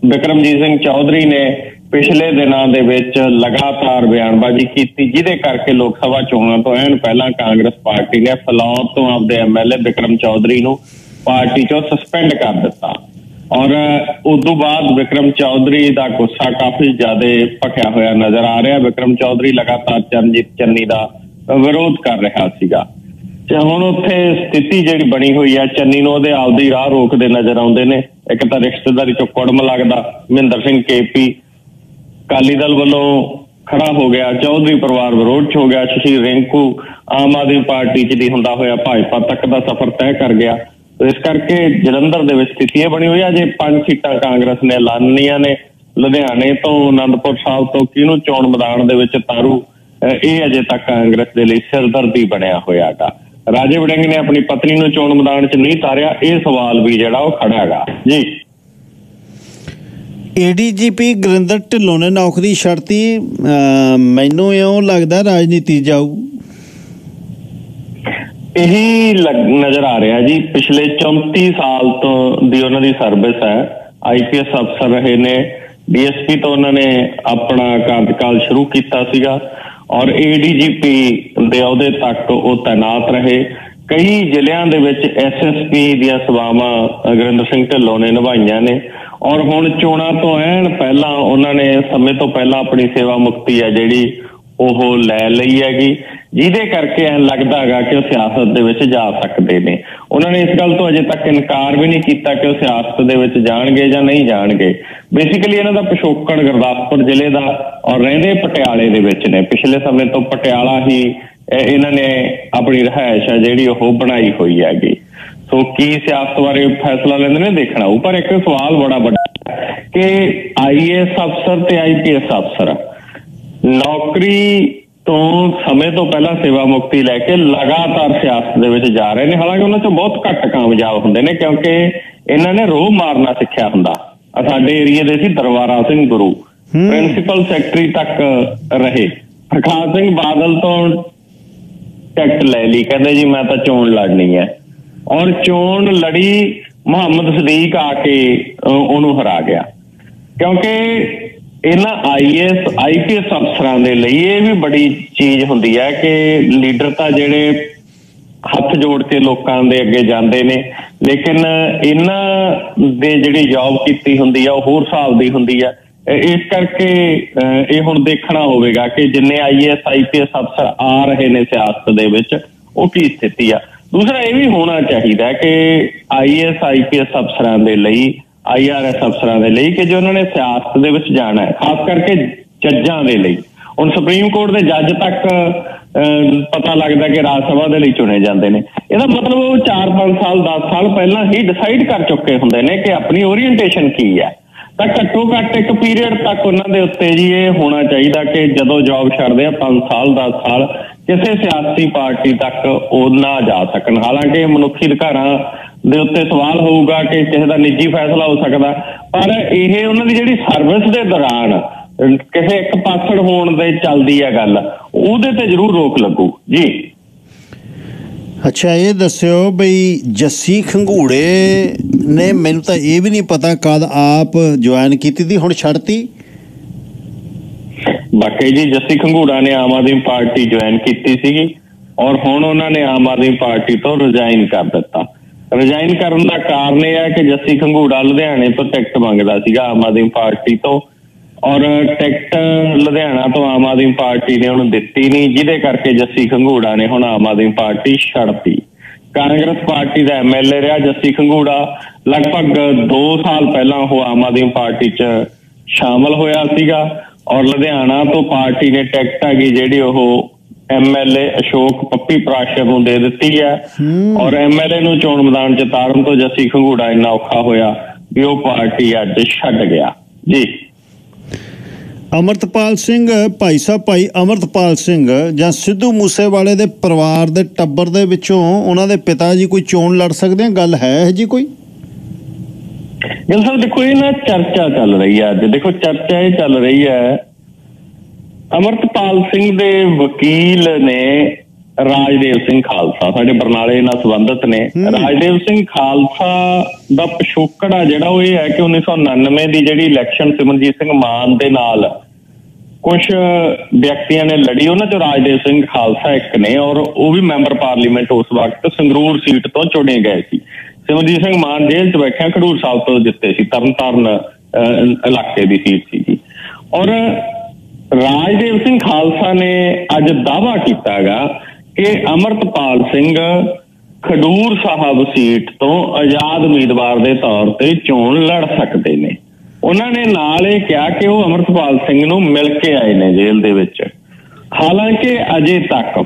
ਵਿਕਰਮਜੀਤ ਸਿੰਘ ਚੌਧਰੀ ਨੇ ਪਿਛਲੇ ਦਿਨਾਂ ਦੇ ਵਿੱਚ ਲਗਾਤਾਰ ਬਿਆਨਬਾਜ਼ੀ ਕੀਤੀ, ਜਿਹਦੇ ਕਰਕੇ ਲੋਕ ਸਭਾ ਚੋਣਾਂ ਤੋਂ ਐਨ ਪਹਿਲਾਂ ਕਾਂਗਰਸ ਪਾਰਟੀ ਨੇ ਫਲੌਰ ਤੋਂ ਆਪਦੇ ਐਮਐਲਏ ਵਿਕਰਮ ਚੌਧਰੀ ਨੂੰ ਪਾਰਟੀ ਚੋਂ ਸਸਪੈਂਡ ਕਰ ਦਿੱਤਾ। ਔਰ ਉਸ ਤੋਂ ਬਾਅਦ ਵਿਕਰਮ ਚੌਧਰੀ ਦਾ ਗੁੱਸਾ ਕਾਫੀ ਜ਼ਿਆਦਾ ਭਖਿਆ ਹੋਇਆ ਨਜ਼ਰ ਆ ਰਿਹਾ। ਵਿਕਰਮ ਚੌਧਰੀ ਲਗਾਤਾਰ ਚਰਨਜੀਤ ਚੰਨੀ ਦਾ ਵਿਰੋਧ ਕਰ ਰਿਹਾ ਸੀਗਾ। ਤੇ ਹੁਣ ਉੱਥੇ ਸਥਿਤੀ ਜਿਹੜੀ ਬਣੀ ਹੋਈ ਹੈ ਚੰਨੀ ਨੂੰ ਉਹਦੇ ਆਪਦੀ ਰਾਹ ਰੋਕਦੇ ਨਜ਼ਰ ਆਉਂਦੇ ਨੇ। ਇੱਕ ਤਾਂ ਰਿਸ਼ਤੇਦਾਰੀ ਚੋਂ ਕੁੜਮ ਲੱਗਦਾ, ਮਹਿੰਦਰ ਸਿੰਘ ਕੇਪੀ। ਕਾਲੀ ਦਲ ਵੱਲੋਂ ਖੜਾ ਹੋ ਗਿਆ, ਚੌਧਰੀ ਪਰਿਵਾਰ ਵਿਰੋਧ ਚ ਹੋ ਗਿਆ ਸ਼ਸ਼ੀ ਰਿੰਕੂ ਆਮ ਆਦਮੀ ਪਾਰਟੀ ਚ ਦੀ ਹੁੰਦਾ ਹੋਇਆ ਭਾਜਪਾ ਤੱਕ ਦਾ ਸਫ਼ਰ ਤੈਅ ਕਰ ਗਿਆ। ਇਸ ਕਰਕੇ ਜਲੰਧਰ ਦੇ ਵਿੱਚ ਸਥਿਤੀ ਇਹ ਬਣੀ ਹੋਈ ਹੈ ਜੇ ਪੰਜ ਸੀਟਾਂ ਕਾਂਗਰਸ ਨੇ ਐਲਾਨੀਆਂ ਨੇ, ਲੁਧਿਆਣੇ ਤੋਂ ਅਨੰਦਪੁਰ ਸਾਹਿਬ ਤੋਂ ਕਿਹਨੂੰ ਚੋਣ ਮੈਦਾਨ ਦੇ ਵਿੱਚ ਤਾਰੂ ਇਹ ਅਜੇ ਤੱਕ ਕਾਂਗਰਸ ਦੇ ਲਈ ਸਿਰਦਰਦੀ ਬਣਿਆ ਹੋਇਆ ਹੋਇਆਗਾ। ਰਾਜੇ ਵੜਿੰਗ ਨੇ ਆਪਣੀ ਪਤਨੀ ਨੂੰ ਚੋਣ ਮੈਦਾਨ 'ਚ ਨਹੀਂ ਤਾਰਿਆ ਇਹ ਸਵਾਲ ਵੀ ਜਿਹੜਾ ਉਹ ਖੜਾ ਹੈਗਾ। ਜੀ। ਏਡੀਜੀਪੀ ਗੁਰਿੰਦਰ ਢਿੱਲੋਂ ਨੇ ਨੌਕਰੀ ਛੱਡਤੀ ਮੈਨੂੰ ਇਉਂ ਲੱਗਦਾ ਰਾਜਨੀਤੀ ਜਾਊ। ਇਹੀ ਨਜ਼ਰ ਆ ਰਿਹਾ ਜੀ ਪਿਛਲੇ 34 ਸਾਲ ਤੋਂ ਦੀ ਉਹਨਾਂ ਦੀ ਸਰਵਿਸ ਹੈ। ਆਈਪੀਐਸ ਅਫਸਰ ਰਹੇ ਨੇ ਡੀਐਸਪੀ ਤੋਂ ਉਹਨਾਂ ਨੇ ਆਪਣਾ ਕਾਰਜਕਾਲ ਸ਼ੁਰੂ ਕੀਤਾ ਸੀਗਾ। ਔਰ ਏਡੀਜੀਪੀ ਦੇ ਅਹੁਦੇ ਤੱਕ ਉਹ ਤਾਇਨਾਤ ਰਹੇ। ਕਈ ਜ਼ਿਲ੍ਹਿਆਂ ਦੇ ਵਿੱਚ ਐਸਐਸਪੀ ਦੀਆਂ ਸੇਵਾਵਾਂ ਗੁਰਿੰਦਰ ਸਿੰਘ ਢਿੱਲੋਂ ਨੇ ਨਿਭਾਈਆਂ ਨੇ। ਔਰ ਹੁਣ ਚੋਣਾਂ ਤੋਂ ਐਨ ਪਹਿਲਾਂ ਉਹਨਾਂ ਨੇ ਸਮੇਂ ਤੋਂ ਪਹਿਲਾਂ ਆਪਣੀ ਸੇਵਾ ਮੁਕਤੀ ਹੈ, ਜਿਹੜੀ ਉਹ ਲੈ ਲਈ ਹੈਗੀ, ਜਿਹਦੇ ਕਰਕੇ ਇਹ ਲੱਗਦਾ ਹੈਗਾ ਕਿ ਉਹ ਸਿਆਸਤ ਦੇ ਵਿੱਚ ਜਾ ਸਕਦੇ ਨੇ। ਉਹਨਾਂ ਨੇ ਇਸ ਗੱਲ ਤੋਂ ਅਜੇ ਤੱਕ ਇਨਕਾਰ ਵੀ ਨਹੀਂ ਕੀਤਾ ਕਿ ਉਹ ਸਿਆਸਤ ਦੇ ਵਿੱਚ ਜਾਣਗੇ ਜਾਂ ਨਹੀਂ ਜਾਣਗੇ। ਬੇਸਿਕਲੀ ਇਹਨਾਂ ਦਾ ਪਿਛੋਕੜ ਗੁਰਦਾਸਪੁਰ ਜ਼ਿਲ੍ਹੇ ਦਾ ਔਰ ਰਹਿੰਦੇ ਪਟਿਆਲੇ ਦੇ ਵਿੱਚ ਨੇ। ਪਿਛਲੇ ਸਮੇਂ ਤੋਂ ਪਟਿਆਲਾ ਹੀ ਇਹਨਾਂ ਨੇ ਆਪਣੀ ਰਹਾਇਸ਼ ਹੈ ਜਿਹੜੀ ਉਹ ਬਣਾਈ ਹੋਈ ਹੈਗੀ। ਸੋ ਕੀ ਸਿਆਸਤ ਬਾਰੇ ਫੈਸਲਾ ਲੈਂਦੇ ਨੇ ਦੇਖਣਾ ਉਹ ਪਰ ਇੱਕ ਸਵਾਲ ਬੜਾ ਵੱਡਾ ਕਿ ਆਈਏਐਸ ਅਫਸਰ ਤੇ ਆਈਪੀਐਸ ਅਫਸਰ ਨੌਕਰੀ ਤੋਂ ਸਮੇਂ ਤੋਂ ਪਹਿਲਾਂ ਸੇਵਾ ਮੁਕਤੀ ਲੈ ਕੇ ਲਗਾਤਾਰ ਸਿਆਸਤ ਦੇ ਵਿੱਚ ਜਾ ਰਹੇ ਨੇ। ਹਾਲਾਂਕਿ ਉਹਨਾਂ ਚੋਂ ਬਹੁਤ ਘੱਟ ਕਾਮਯਾਬ ਹੁੰਦੇ ਨੇ ਕਿਉਂਕਿ ਇਹਨਾਂ ਨੇ ਰੋਹ ਮਾਰਨਾ ਸਿੱਖਿਆ ਹੁੰਦਾ। ਸਾਡੇ ਏਰੀਆ ਦੇ ਸੀ ਦਰਬਾਰਾ ਸਿੰਘ ਗੁਰੂ। ਪ੍ਰਿੰਸੀਪਲ ਸੈਕਟਰੀ ਤੱਕ ਰਹੇ। ਪ੍ਰਕਾਸ਼ ਸਿੰਘ ਬਾਦਲ ਤੋਂ ਟਿਕਟ ਲੈ ਲਈ। ਕਹਿੰਦੇ ਜੀ ਮੈਂ ਤਾਂ ਚੋਣ ਲੜਨੀ ਹੈ। ਔਰ ਚੋਣ ਲੜੀ ਮੁਹੰਮਦ ਸਦੀਕ ਆ ਕੇ ਉਹਨੂੰ ਹਰਾ ਗਿਆ। ਕਿਉਂਕਿ ਇਹਨਾਂ ਆਈਐਸ ਆਈਪੀਐਸ ਅਫਸਰਾਂ ਦੇ ਲਈ ਇਹ ਵੀ ਬੜੀ ਚੀਜ਼ ਹੁੰਦੀ ਹੈ ਕਿ ਲੀਡਰ ਤਾਂ ਜਿਹੜੇ ਹੱਥ ਜੋੜ ਕੇ ਲੋਕਾਂ ਦੇ ਅੱਗੇ ਜਾਂਦੇ ਨੇ, ਲੇਕਿਨ ਇਹਨਾਂ ਦੇ ਜਿਹੜੀ ਜੌਬ ਕੀਤੀ ਹੁੰਦੀ ਆ, ਉਹ ਹੋਰ ਹਿਸਾਬ ਦੀ ਹੁੰਦੀ ਆ। ਇਸ ਕਰਕੇ ਇਹ ਹੁਣ ਦੇਖਣਾ ਹੋਵੇਗਾ ਕਿ ਜਿੰਨੇ ਆਈਐਸ ਆਈਪੀਐਸ ਅਫਸਰ ਆ ਰਹੇ ਨੇ ਸਿਆਸਤ ਦੇ ਵਿੱਚ, ਉਹ ਕੀ ਸਥਿਤੀ ਆ। ਦੂਸਰਾ ਇਹ ਵੀ ਹੋਣਾ ਚਾਹੀਦਾ ਕਿ ਆਈਐਸ ਆਈਪੀਐਸ ਅਫਸਰਾਂ ਦੇ ਲਈ ਆਈਆਰਐਸ ਅਫਸਰਾਂ ਦੇ ਲਈ ਕਿ ਜੇ ਉਹਨਾਂ ਨੇ ਸਿਆਸਤ ਦੇ ਵਿੱਚ ਜਾਣਾ ਹੈ, ਖਾਸ ਕਰਕੇ ਜੱਜਾਂ ਦੇ ਲਈ। ਹੁਣ ਸੁਪਰੀਮ ਕੋਰਟ ਦੇ ਜੱਜ ਤੱਕ ਪਤਾ ਲੱਗਦਾ ਕਿ ਰਾਜ ਸਭਾ ਦੇ ਲਈ ਚੁਣੇ ਜਾਂਦੇ ਨੇ। ਇਹਦਾ ਮਤਲਬ ਉਹ 4-5 ਸਾਲ 10 ਸਾਲ ਪਹਿਲਾਂ ਹੀ ਡਿਸਾਈਡ ਕਰ ਚੁੱਕੇ ਹੁੰਦੇ ਨੇ ਕਿ ਆਪਣੀ ਓਰੀਐਂਟੇਸ਼ਨ ਕੀ ਹੈ। ਤਾਂ ਘੱਟੋ ਘੱਟ ਇੱਕ ਪੀਰੀਅਡ ਤੱਕ ਉਹਨਾਂ ਦੇ ਉੱਤੇ ਜੀ ਇਹ ਹੋਣਾ ਚਾਹੀਦਾ ਕਿ ਜਦੋਂ ਜੌਬ ਛੱਡਦੇ ਆ 5 ਸਾਲ 10 ਸਾਲ ਕਿਸੇ ਸਿਆਸੀ ਪਾਰਟੀ ਤੱਕ ਉਹ ਨਾ ਜਾ ਸਕਣ। ਹਾਲਾਂਕਿ ਮਨੁੱਖੀ ਅਧਿਕਾਰਾਂ ਦੇ ਉੱਤੇ ਸਵਾਲ ਹੋਊਗਾ ਕਿ ਕਿਸੇ ਦਾ ਨਿੱਜੀ ਫੈਸਲਾ ਹੋ ਸਕਦਾ। ਪਰ ਇਹ ਉਹਨਾਂ ਦੀ ਜਿਹੜੀ ਸਰਵਿਸ ਦੇ ਦੌਰਾਨ ਕਿਸੇ ਇੱਕ ਪਾਸੜ ਹੋਣ ਦੇ ਚੱਲਦੀ ਹੈ ਗੱਲ ਉਹਦੇ ਤੇ ਜ਼ਰੂਰ ਰੋਕ ਲੱਗੂ। ਜੀ। ਅੱਛਾ ਇਹ ਦੱਸਿਓ ਬਈ ਜੱਸੀ ਖੰਗੂੜੇ ਨੇ ਮੈਨੂੰ ਤਾਂ ਇਹ ਵੀ ਨਹੀਂ ਪਤਾ ਕਦ ਆਪ ਜੁਆਇਨ ਕੀਤੀ ਸੀ ਹੁਣ ਛੱਡਤੀ? ਬਾਕੀ ਜੀ ਜੱਸੀ ਖੰਗੂੜਾ ਨੇ ਆਮ ਆਦਮੀ ਪਾਰਟੀ ਜੁਆਇਨ ਕੀਤੀ ਸੀਗੀ ਔਰ ਹੁਣ ਉਹਨਾਂ ਨੇ ਆਮ ਆਦਮੀ ਪਾਰਟੀ ਤੋਂ ਰਿਜ਼ਾਈਨ ਕਰ ਦਿੱਤਾ। ਰਿਜ਼ਾਈਨ ਕਰਨ ਦਾ ਕਾਰਨ ਇਹ ਹੈ ਕਿ ਜੱਸੀ ਖੰਗੂੜਾ ਲੁਧਿਆਣੇ ਤੋਂ ਟਿਕਟ ਮੰਗਦਾ ਸੀਗਾ ਆਮ ਆਦਮੀ ਪਾਰਟੀ ਤੋਂ। ਔਰ ਟਿਕਟ ਲੁਧਿਆਣਾ ਤੋਂ ਆਮ ਆਦਮੀ ਪਾਰਟੀ ਨੇ ਉਹਨੂੰ ਦਿੱਤੀ ਨਹੀਂ, ਜਿਹਦੇ ਕਰਕੇ ਜੱਸੀ ਖੰਗੂੜਾ ਨੇ ਹੁਣ ਆਮ ਆਦਮੀ ਪਾਰਟੀ ਛੱਡਤੀ। ਕਾਂਗਰਸ ਪਾਰਟੀ ਦਾ ਐਮਐਲਏ ਰਿਹਾ ਜੱਸੀ ਖੰਗੂੜਾ। ਲਗਭਗ 2 ਸਾਲ ਪਹਿਲਾਂ ਉਹ ਆਮ ਆਦਮੀ ਪਾਰਟੀ 'ਚ ਸ਼ਾਮਲ ਹੋਇਆ ਸੀਗਾ। ਔਰ ਲੁਧਿਆਣਾ ਤੋਂ ਪਾਰਟੀ ਨੇ ਟਿਕਟ ਆ ਗਈ ਜਿਹੜੀ ਉਹ ਐਮਐਲਏ ਅਸ਼ੋਕ ਪੱਪੀ ਪ੍ਰਾਸ਼ਰ ਨੂੰ ਦੇ ਦਿੱਤੀ ਹੈ। ਔਰ ਐਮਐਲਏ ਨੂੰ ਚੋਣ ਮੈਦਾਨ 'ਚ ਤਾਰਨ ਤੋਂ ਜੱਸੀ ਖੰਗੂੜਾ ਇੰਨਾ ਔਖਾ ਹੋਇਆ ਵੀ ਉਹ ਪਾਰਟੀ ਅੱਜ ਛੱਡ ਗਿਆ। ਜੀ। ਅਮਰਤਪਾਲ ਸਿੰਘ ਭਾਈ ਸਾਹਿਬ ਭਾਈ ਅਮਰਤਪਾਲ ਸਿੰਘ ਜਾਂ ਸਿੱਧੂ ਮੂਸੇਵਾਲੇ ਦੇ ਪਰਿਵਾਰ ਦੇ ਟੱਬਰ ਦੇ ਵਿੱਚੋਂ ਉਹਨਾਂ ਦੇ ਪਿਤਾ ਜੀ ਕੋਈ ਚੋਣ ਲੜ ਸਕਦੇ ਆ? ਗੱਲ ਹੈ ਜੀ ਕੋਈ? ਗੱਲ ਸਾਹਿਬ ਦੇਖੋ ਇਹ ਨਾ ਚਰਚਾ ਚੱਲ ਰਹੀ ਹੈ ਅੱਜ। ਦੇਖੋ ਚਰਚਾ ਇਹ ਚੱਲ ਰਹੀ ਹੈ ਅਮਰਤਪਾਲ ਸਿੰਘ ਦੇ ਵਕੀਲ ਨੇ ਰਾਜਦੇਵ ਸਿੰਘ ਖਾਲਸਾ ਸਾਡੇ ਬਰਨਾਲੇ ਨਾਲ ਸੰਬੰਧਿਤ ਨੇ। ਰਾਜਦੇਵ ਸਿੰਘ ਖਾਲਸਾ ਦਾ ਪਿਛੋਕੜਾ ਜਿਹੜਾ ਉਹ ਇਹ ਹੈ ਕਿ 1999 ਦੀ ਜਿਹੜੀ ਇਲੈਕਸ਼ਨ ਸਿਮਰਜੀਤ ਸਿੰਘ ਮਾਨ ਦੇ ਨਾਲ ਕੁਝ ਵਿਅਕਤੀਆਂ ਨੇ ਲੜੀ ਉਹਨਾਂ ਚੋਂ ਰਾਜਦੇਵ ਸਿੰਘ ਖਾਲਸਾ ਇੱਕ ਨੇ ਔਰ ਉਹ ਵੀ ਮੈਂਬਰ ਪਾਰਲੀਮੈਂਟ ਉਸ ਵਕਤ ਸੰਗਰੂਰ ਸੀਟ ਤੋਂ ਚੁਣੇ ਗਏ ਸੀ। ਸਿਮਰਜੀਤ ਸਿੰਘ ਮਾਨ ਜੇਲ੍ਹ 'ਚ ਬੈਠਿਆ ਖਡੂਰ ਸਾਹਿਬ ਤੋਂ ਜਿੱਤੇ ਸੀ ਤਰਨਤਾਰਨ ਇਲਾਕੇ ਦੀ ਸੀਟ ਸੀ ਔਰ ਰਾਜਦੇਵ ਸਿੰਘ ਖਾਲਸਾ ਨੇ ਅੱਜ ਦਾਵਾ ਕੀਤਾਗਾ ਕਿ ਅਮਰਤਪਾਲ ਸਿੰਘ ਖਡੂਰ ਸਾਹਿਬ ਸੀਟ ਤੋਂ ਆਜ਼ਾਦ ਉਮੀਦਵਾਰ ਦੇ ਤੌਰ ਤੇ ਚੋਣ ਲੜ ਸਕਦੇ ਨੇ। ਉਹਨਾਂ ਨੇ ਨਾਲ ਇਹ ਕਿਹਾ ਕਿ ਉਹ ਅਮਰਤਪਾਲ ਸਿੰਘ ਨੂੰ ਮਿਲ ਕੇ ਆਏ ਨੇ ਜੇਲ੍ਹ ਦੇ ਵਿੱਚ। ਹਾਲਾਂਕਿ ਅਜੇ ਤੱਕ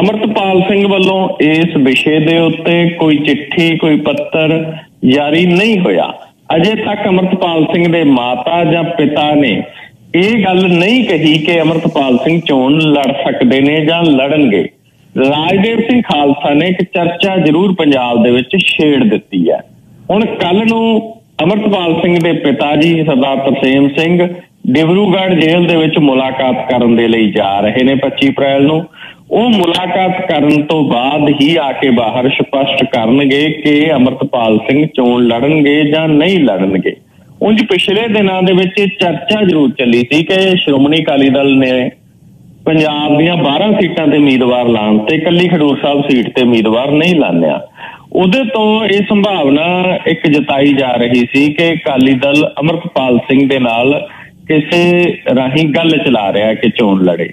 ਅਮਰਤਪਾਲ ਸਿੰਘ ਵੱਲੋਂ ਇਸ ਵਿਸ਼ੇ ਦੇ ਉੱਤੇ ਕੋਈ ਚਿੱਠੀ, ਕੋਈ ਪੱਤਰ ਜਾਰੀ ਨਹੀਂ ਹੋਇਆ। ਅਜੇ ਤੱਕ ਅਮਰਤਪਾਲ ਸਿੰਘ ਦੇ ਮਾਤਾ ਜਾਂ ਪਿਤਾ ਨੇ ਇਹ ਗੱਲ ਨਹੀਂ ਕਹੀ ਕਿ ਅਮਰਤਪਾਲ ਸਿੰਘ ਚੋਣ ਲੜ ਸਕਦੇ ਨੇ ਜਾਂ ਲੜਨਗੇ। ਰਾਜਦੇਵ ਸਿੰਘ ਖਾਲਸਾ ਨੇ ਇੱਕ ਚਰਚਾ ਜ਼ਰੂਰ ਪੰਜਾਬ ਦੇ ਵਿੱਚ ਛੇੜ ਦਿੱਤੀ ਹੈ। ਹੁਣ ਕੱਲ ਨੂੰ ਅਮਰਤਪਾਲ ਸਿੰਘ ਦੇ ਪਿਤਾ ਜੀ ਸਰਦਾਰ ਤਰਸੇਮ ਸਿੰਘ ਡਿਬਰੂਗੜ੍ਹ ਜੇਲ੍ਹ ਦੇ ਵਿੱਚ ਮੁਲਾਕਾਤ ਕਰਨ ਦੇ ਲਈ ਜਾ ਰਹੇ ਨੇ 25 ਅਪ੍ਰੈਲ ਨੂੰ। ਉਹ ਮੁਲਾਕਾਤ ਕਰਨ ਤੋਂ ਬਾਅਦ ਹੀ ਆ ਕੇ ਬਾਹਰ ਸਪਸ਼ਟ ਕਰਨਗੇ ਕਿ ਅਮਰਤਪਾਲ ਸਿੰਘ ਚੋਣ ਲੜਨਗੇ ਜਾਂ ਨਹੀਂ ਲੜਨਗੇ। ਉਂਝ ਪਿਛਲੇ ਦਿਨਾਂ ਦੇ ਵਿੱਚ ਚਰਚਾ ਜ਼ਰੂਰ ਚੱਲੀ ਸੀ ਕਿ ਸ਼੍ਰੋਮਣੀ ਅਕਾਲੀ ਦਲ ਨੇ ਪੰਜਾਬ ਦੀਆਂ 12 ਸੀਟਾਂ ਤੇ ਉਮੀਦਵਾਰ ਲਾਣ ਤੇ ਇਕੱਲੀ ਖਡੂਰ ਸਾਹਿਬ ਸੀਟ ਤੇ ਉਮੀਦਵਾਰ ਨਹੀਂ ਲਾਣਿਆ ਉਹਦੇ ਤੋਂ ਇਹ ਸੰਭਾਵਨਾ ਇੱਕ ਜਤਾਈ ਜਾ ਰਹੀ ਸੀ ਕਿ ਅਕਾਲੀ ਦਲ ਅਮਰਪਾਲ ਸਿੰਘ ਦੇ ਨਾਲ ਕਿਸੇ ਰਾਹੀਂ ਗੱਲ ਚਲਾ ਰਿਹਾ ਕਿ ਚੋਣ ਲੜੇ।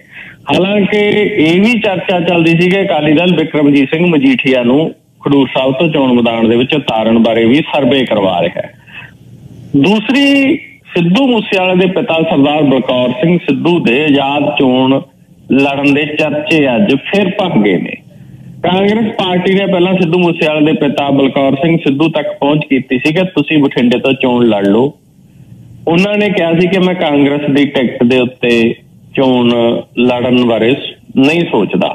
ਹਾਲਾਂਕਿ ਇਹ ਵੀ ਚਰਚਾ ਚੱਲਦੀ ਸੀ ਕਿ ਅਕਾਲੀ ਦਲ ਵਿਕਰਮਜੀਤ ਸਿੰਘ ਮਜੀਠੀਆ ਨੂੰ ਖਡੂਰ ਸਾਹਿਬ ਤੋਂ ਚੋਣ ਮੈਦਾਨ ਦੇ ਵਿੱਚ ਉਤਾਰਨ ਬਾਰੇ ਵੀ ਸਰਵੇ ਕਰਵਾ ਰਿਹਾ ਹੈ। ਦੂਸਰੀ ਸਿੱਧੂ ਮੂਸੇਵਾਲੇ ਦੇ ਪਿਤਾ ਸਰਦਾਰ ਬਲਕੌਰ ਸਿੰਘ ਸਿੱਧੂ ਦੇ ਆਜ਼ਾਦ ਚੋਣ ਲੜਨ ਦੇ ਚਰਚੇ ਅੱਜ ਫਿਰ ਭਖ ਗਏ ਨੇ। ਕਾਂਗਰਸ ਪਾਰਟੀ ਨੇ ਪਹਿਲਾਂ ਸਿੱਧੂ ਮੂਸੇਵਾਲੇ ਦੇ ਪਿਤਾ ਬਲਕੌਰ ਸਿੰਘ ਸਿੱਧੂ ਤੱਕ ਪਹੁੰਚ ਕੀਤੀ ਸੀ ਕਿ ਤੁਸੀਂ ਬਠਿੰਡੇ ਤੋਂ ਚੋਣ ਲੜ ਲਓ। ਉਹਨਾਂ ਨੇ ਕਿਹਾ ਸੀ ਕਿ ਮੈਂ ਕਾਂਗਰਸ ਦੀ ਟਿਕਟ ਦੇ ਉੱਤੇ ਚੋਣ ਲੜਨ ਬਾਰੇ ਨਹੀਂ ਸੋਚਦਾ।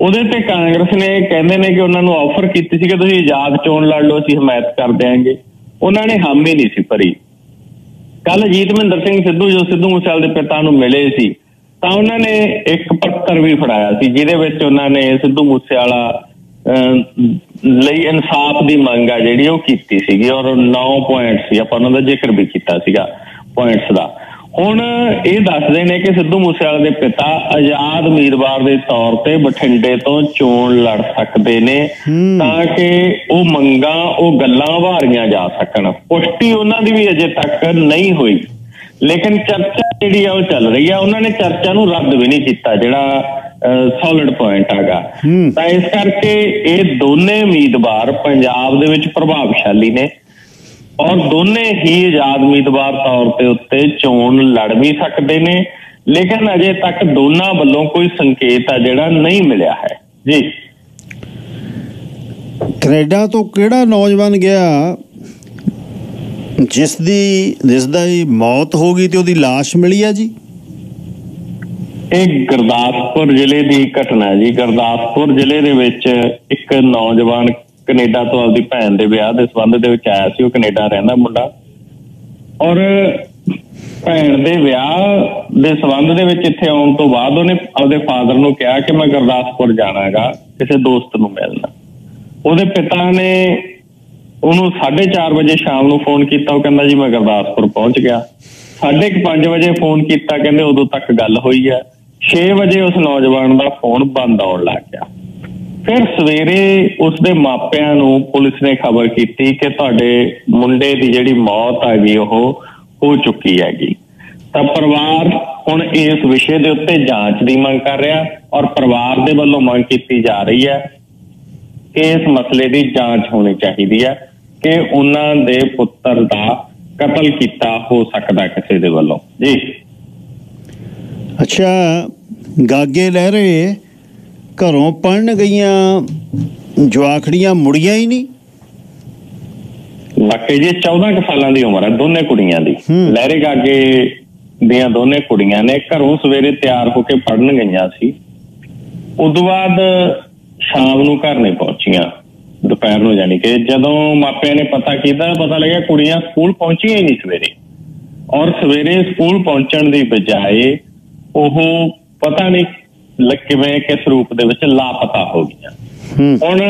ਉਹਦੇ ਤੇ ਕਾਂਗਰਸ ਨੇ ਕਹਿੰਦੇ ਨੇ ਕਿ ਉਹਨਾਂ ਨੂੰ ਆਫਰ ਕੀਤੀ ਸੀ ਕਿ ਤੁਸੀਂ ਆਜ਼ਾਦ ਚੋਣ ਲੜ ਲਓ, ਅਸੀਂ ਹਮਾਇਤ ਕਰ ਦੇਾਂਗੇ ਉਹਨਾਂ ਨੇ ਹਾਮੀ ਨਹੀਂ ਸੀ ਭਰੀ। ਕੱਲ ਜੀਤਮਿੰਦਰ ਸਿੰਘ ਸਿੱਧੂ, ਜੋ ਸਿੱਧੂ ਮੂਸੇਵਾਲੇ ਦੇ ਪਿਤਾ ਨੂੰ ਮਿਲੇ ਸੀ, ਤਾਂ ਉਹਨਾਂ ਨੇ ਇੱਕ ਪੱਤਰ ਵੀ ਫੜਾਇਆ ਸੀ, ਜਿਹਦੇ ਵਿੱਚ ਉਹਨਾਂ ਨੇ ਸਿੱਧੂ ਮੂਸੇਵਾਲਾ ਲਈ ਇਨਸਾਫ ਦੀ ਮੰਗ ਆ ਜਿਹੜੀ ਉਹ ਕੀਤੀ ਸੀਗੀ, ਔਰ 9 ਪੁਆਇੰਟ ਸੀ, ਆਪਾਂ ਉਹਨਾਂ ਦਾ ਜ਼ਿਕਰ ਵੀ ਕੀਤਾ ਸੀਗਾ ਪੁਆਇੰਟਸ ਦਾ। ਹੁਣ ਇਹ ਦੱਸਦੇ ਨੇ ਕਿ ਸਿੱਧੂ ਮੂਸੇਵਾਲੇ ਦੇ ਪਿਤਾ ਆਜ਼ਾਦ ਉਮੀਦਵਾਰ ਦੇ ਤੌਰ ਤੇ ਬਠਿੰਡੇ ਤੋਂ ਚੋਣ ਲੜ ਸਕਦੇ ਨੇ ਤਾਂ ਕਿ ਉਹ ਮੰਗਾਂ ਉਹ ਗੱਲਾਂ ਵਾਰੀਆਂ ਜਾ ਸਕਣ। ਪੁਸ਼ਟੀ ਉਹਨਾਂ ਦੀ ਵੀ ਅਜੇ ਤੱਕ ਨਹੀਂ ਹੋਈ। ਲੇਕਿਨ ਚਰਚਾ ਜਿਹੜੀ ਆ ਉਹ ਚੱਲ ਰਹੀ ਆ। ਉਹਨਾਂ ਨੇ ਚਰਚਾ ਨੂੰ ਰੱਦ ਵੀ ਨਹੀਂ ਕੀਤਾ ਜਿਹੜਾ ਸੋਲਿਡ ਪੁਆਇੰਟ ਹੈਗਾ। ਤਾਂ ਇਸ ਕਰਕੇ ਇਹ ਦੋਨੇ ਉਮੀਦਵਾਰ ਪੰਜਾਬ ਦੇ ਵਿੱਚ ਪ੍ਰਭਾਵਸ਼ਾਲੀ ਨੇ। ਔਰ ਦੋਨੇ ਹੀ ਆਜ਼ਾਦ ਉਮੀਦਵਾਰ ਤੌਰ ਤੇ ਉੱਤੇ ਚੋਣ ਲੜ ਵੀ ਸਕਦੇ ਨੇ ਲੇਕਿਨ ਅਜੇ ਤੱਕ ਦੋਨਾਂ ਵੱਲੋਂ ਕੋਈ ਸੰਕੇਤ ਆ ਜਿਹੜਾ ਨਹੀਂ ਮਿਲਿਆ ਹੈ। ਜੀ। ਕੈਨੇਡਾ ਤੋਂ ਕਿਹੜਾ ਨੌਜਵਾਨ ਗਿਆ? ਜਿਸ ਦੀ ਜਿਸ ਦਾ ਹੀ ਮੌਤ ਹੋ ਗਈ ਤੇ ਉਹਦੀ লাশ ਮਿਲੀ ਆ ਜੀ? ਇਹ ਗੁਰਦਾਸਪੁਰ ਜ਼ਿਲ੍ਹੇ ਦੀ ਘਟਨਾ ਜੀ। ਗੁਰਦਾਸਪੁਰ ਜ਼ਿਲ੍ਹੇ ਦੇ ਵਿੱਚ ਇੱਕ ਨੌਜਵਾਨ ਕੈਨੇਡਾ ਤੋਂ ਆਪਦੀ ਭੈਣ ਦੇ ਵਿਆਹ ਦੇ ਸੰਬੰਧ ਦੇ ਵਿੱਚ ਆਇਆ ਸੀ, ਉਹ ਕੈਨੇਡਾ ਰਹਿੰਦਾ ਮੁੰਡਾ। ਔਰ ਭੈਣ ਦੇ ਵਿਆਹ ਦੇ ਸੰਬੰਧ ਦੇ ਵਿੱਚ ਇੱਥੇ ਆਉਣ ਤੋਂ ਬਾਅਦ ਉਹਨੇ ਆਪਦੇ ਫਾਦਰ ਨੂੰ ਕਿਹਾ ਕਿ ਮੈਂ ਗੁਰਦਾਸਪੁਰ ਜਾਣਾ ਜਾਣਾਗਾ ਕਿਸੇ ਦੋਸਤ ਨੂੰ ਮਿਲਣਾ। ਉਹਦੇ ਪਿਤਾ ਨੇ ਉਹਨੂੰ 4:30 ਵਜੇ ਸ਼ਾਮ ਨੂੰ ਫੋਨ ਕੀਤਾ, ਉਹ ਕਹਿੰਦਾ ਜੀ ਮੈਂ ਗੁਰਦਾਸਪੁਰ ਪਹੁੰਚ ਗਿਆ। 5:30 ਵਜੇ ਫੋਨ ਕੀਤਾ, ਕਹਿੰਦੇ ਉਦੋਂ ਤੱਕ ਗੱਲ ਹੋਈ ਹੈ। 6 ਵਜੇ ਉਸ ਨੌਜਵਾਨ ਦਾ ਫੋਨ ਬੰਦ ਆਉਣ ਲੱਗ ਗਿਆ। ਫਿਰ ਸਵੇਰੇ ਉਸਦੇ ਮਾਪਿਆਂ ਨੂੰ ਪੁਲਿਸ ਨੇ ਖਬਰ ਕੀਤੀ ਕਿ ਤੁਹਾਡੇ ਮੁੰਡੇ ਦੀ ਜਿਹੜੀ ਮੌਤ ਆ ਗਈ, ਉਹ ਹੋ ਚੁੱਕੀ ਹੈਗੀ। ਤਾਂ ਪਰਿਵਾਰ ਹੁਣ ਇਸ ਵਿਸ਼ੇ ਦੇ ਉੱਤੇ ਜਾਂਚ ਦੀ ਮੰਗ ਕਰ ਰਿਹਾ ਔਰ ਪਰਿਵਾਰ ਦੇ ਵੱਲੋਂ ਮੰਗ ਕੀਤੀ ਜਾ ਰਹੀ ਹੈ ਕਿ ਇਸ ਮਸਲੇ ਦੀ ਜਾਂਚ ਹੋਣੀ ਚਾਹੀਦੀ ਹੈ ਕਿ ਉਹਨਾਂ ਦੇ ਪੁੱਤਰ ਦਾ ਕਤਲ ਕੀਤਾ ਹੋ ਸਕਦਾ ਕਿਸੇ ਦੇ ਵੱਲੋਂ। ਜੀ। ਅੱਛਾ, ਗਾਗੇ ਲਹਿਰੇ ਘਰੋਂ ਪੜਨ ਗਈਆਂ ਜਵਾਖੜੀਆਂ ਮੁੜੀਆਂ ਹੀ ਨਹੀਂ। ਵਾਕਈ ਜੀ 14 ਕੁ ਸਾਲਾਂ ਦੀ ਉਮਰ ਹੈ ਦੋਨੇ ਕੁੜੀਆਂ ਦੀ। ਲਹਿਰੇ ਗਾਗੇ ਦੀਆਂ ਦੋਨੇ ਕੁੜੀਆਂ ਨੇ ਘਰੋਂ ਸਵੇਰੇ ਤਿਆਰ ਹੋ ਕੇ ਪੜਨ ਗਈਆਂ ਸੀ। ਉਦੋਂ ਬਾਅਦ ਸ਼ਾਮ ਨੂੰ ਘਰ ਨਹੀਂ ਪਹੁੰਚੀਆਂ ਦੁਪਹਿਰ ਨੂੰ ਜਾਨੀ ਕਿ ਜਦੋਂ ਮਾਪਿਆਂ ਨੇ ਪਤਾ ਕੀਤਾ ਪਤਾ ਲੱਗਿਆ ਕੁੜੀਆਂ ਸਕੂਲ ਪਹੁੰਚੀਆਂ ਹੀ ਨਹੀਂ ਸਵੇਰੇ। ਔਰ ਸਵੇਰੇ ਸਕੂਲ ਪਹੁੰਚਣ ਦੀ ਬਜਾਏ ਉਹ ਪਤਾ ਨਹੀਂ ਕਿਵੇਂ ਕਿਸ ਰੂਪ ਦੇ ਵਿੱਚ ਲਾਪਤਾ ਹੋ ਗਈਆਂ। ਹੁਣ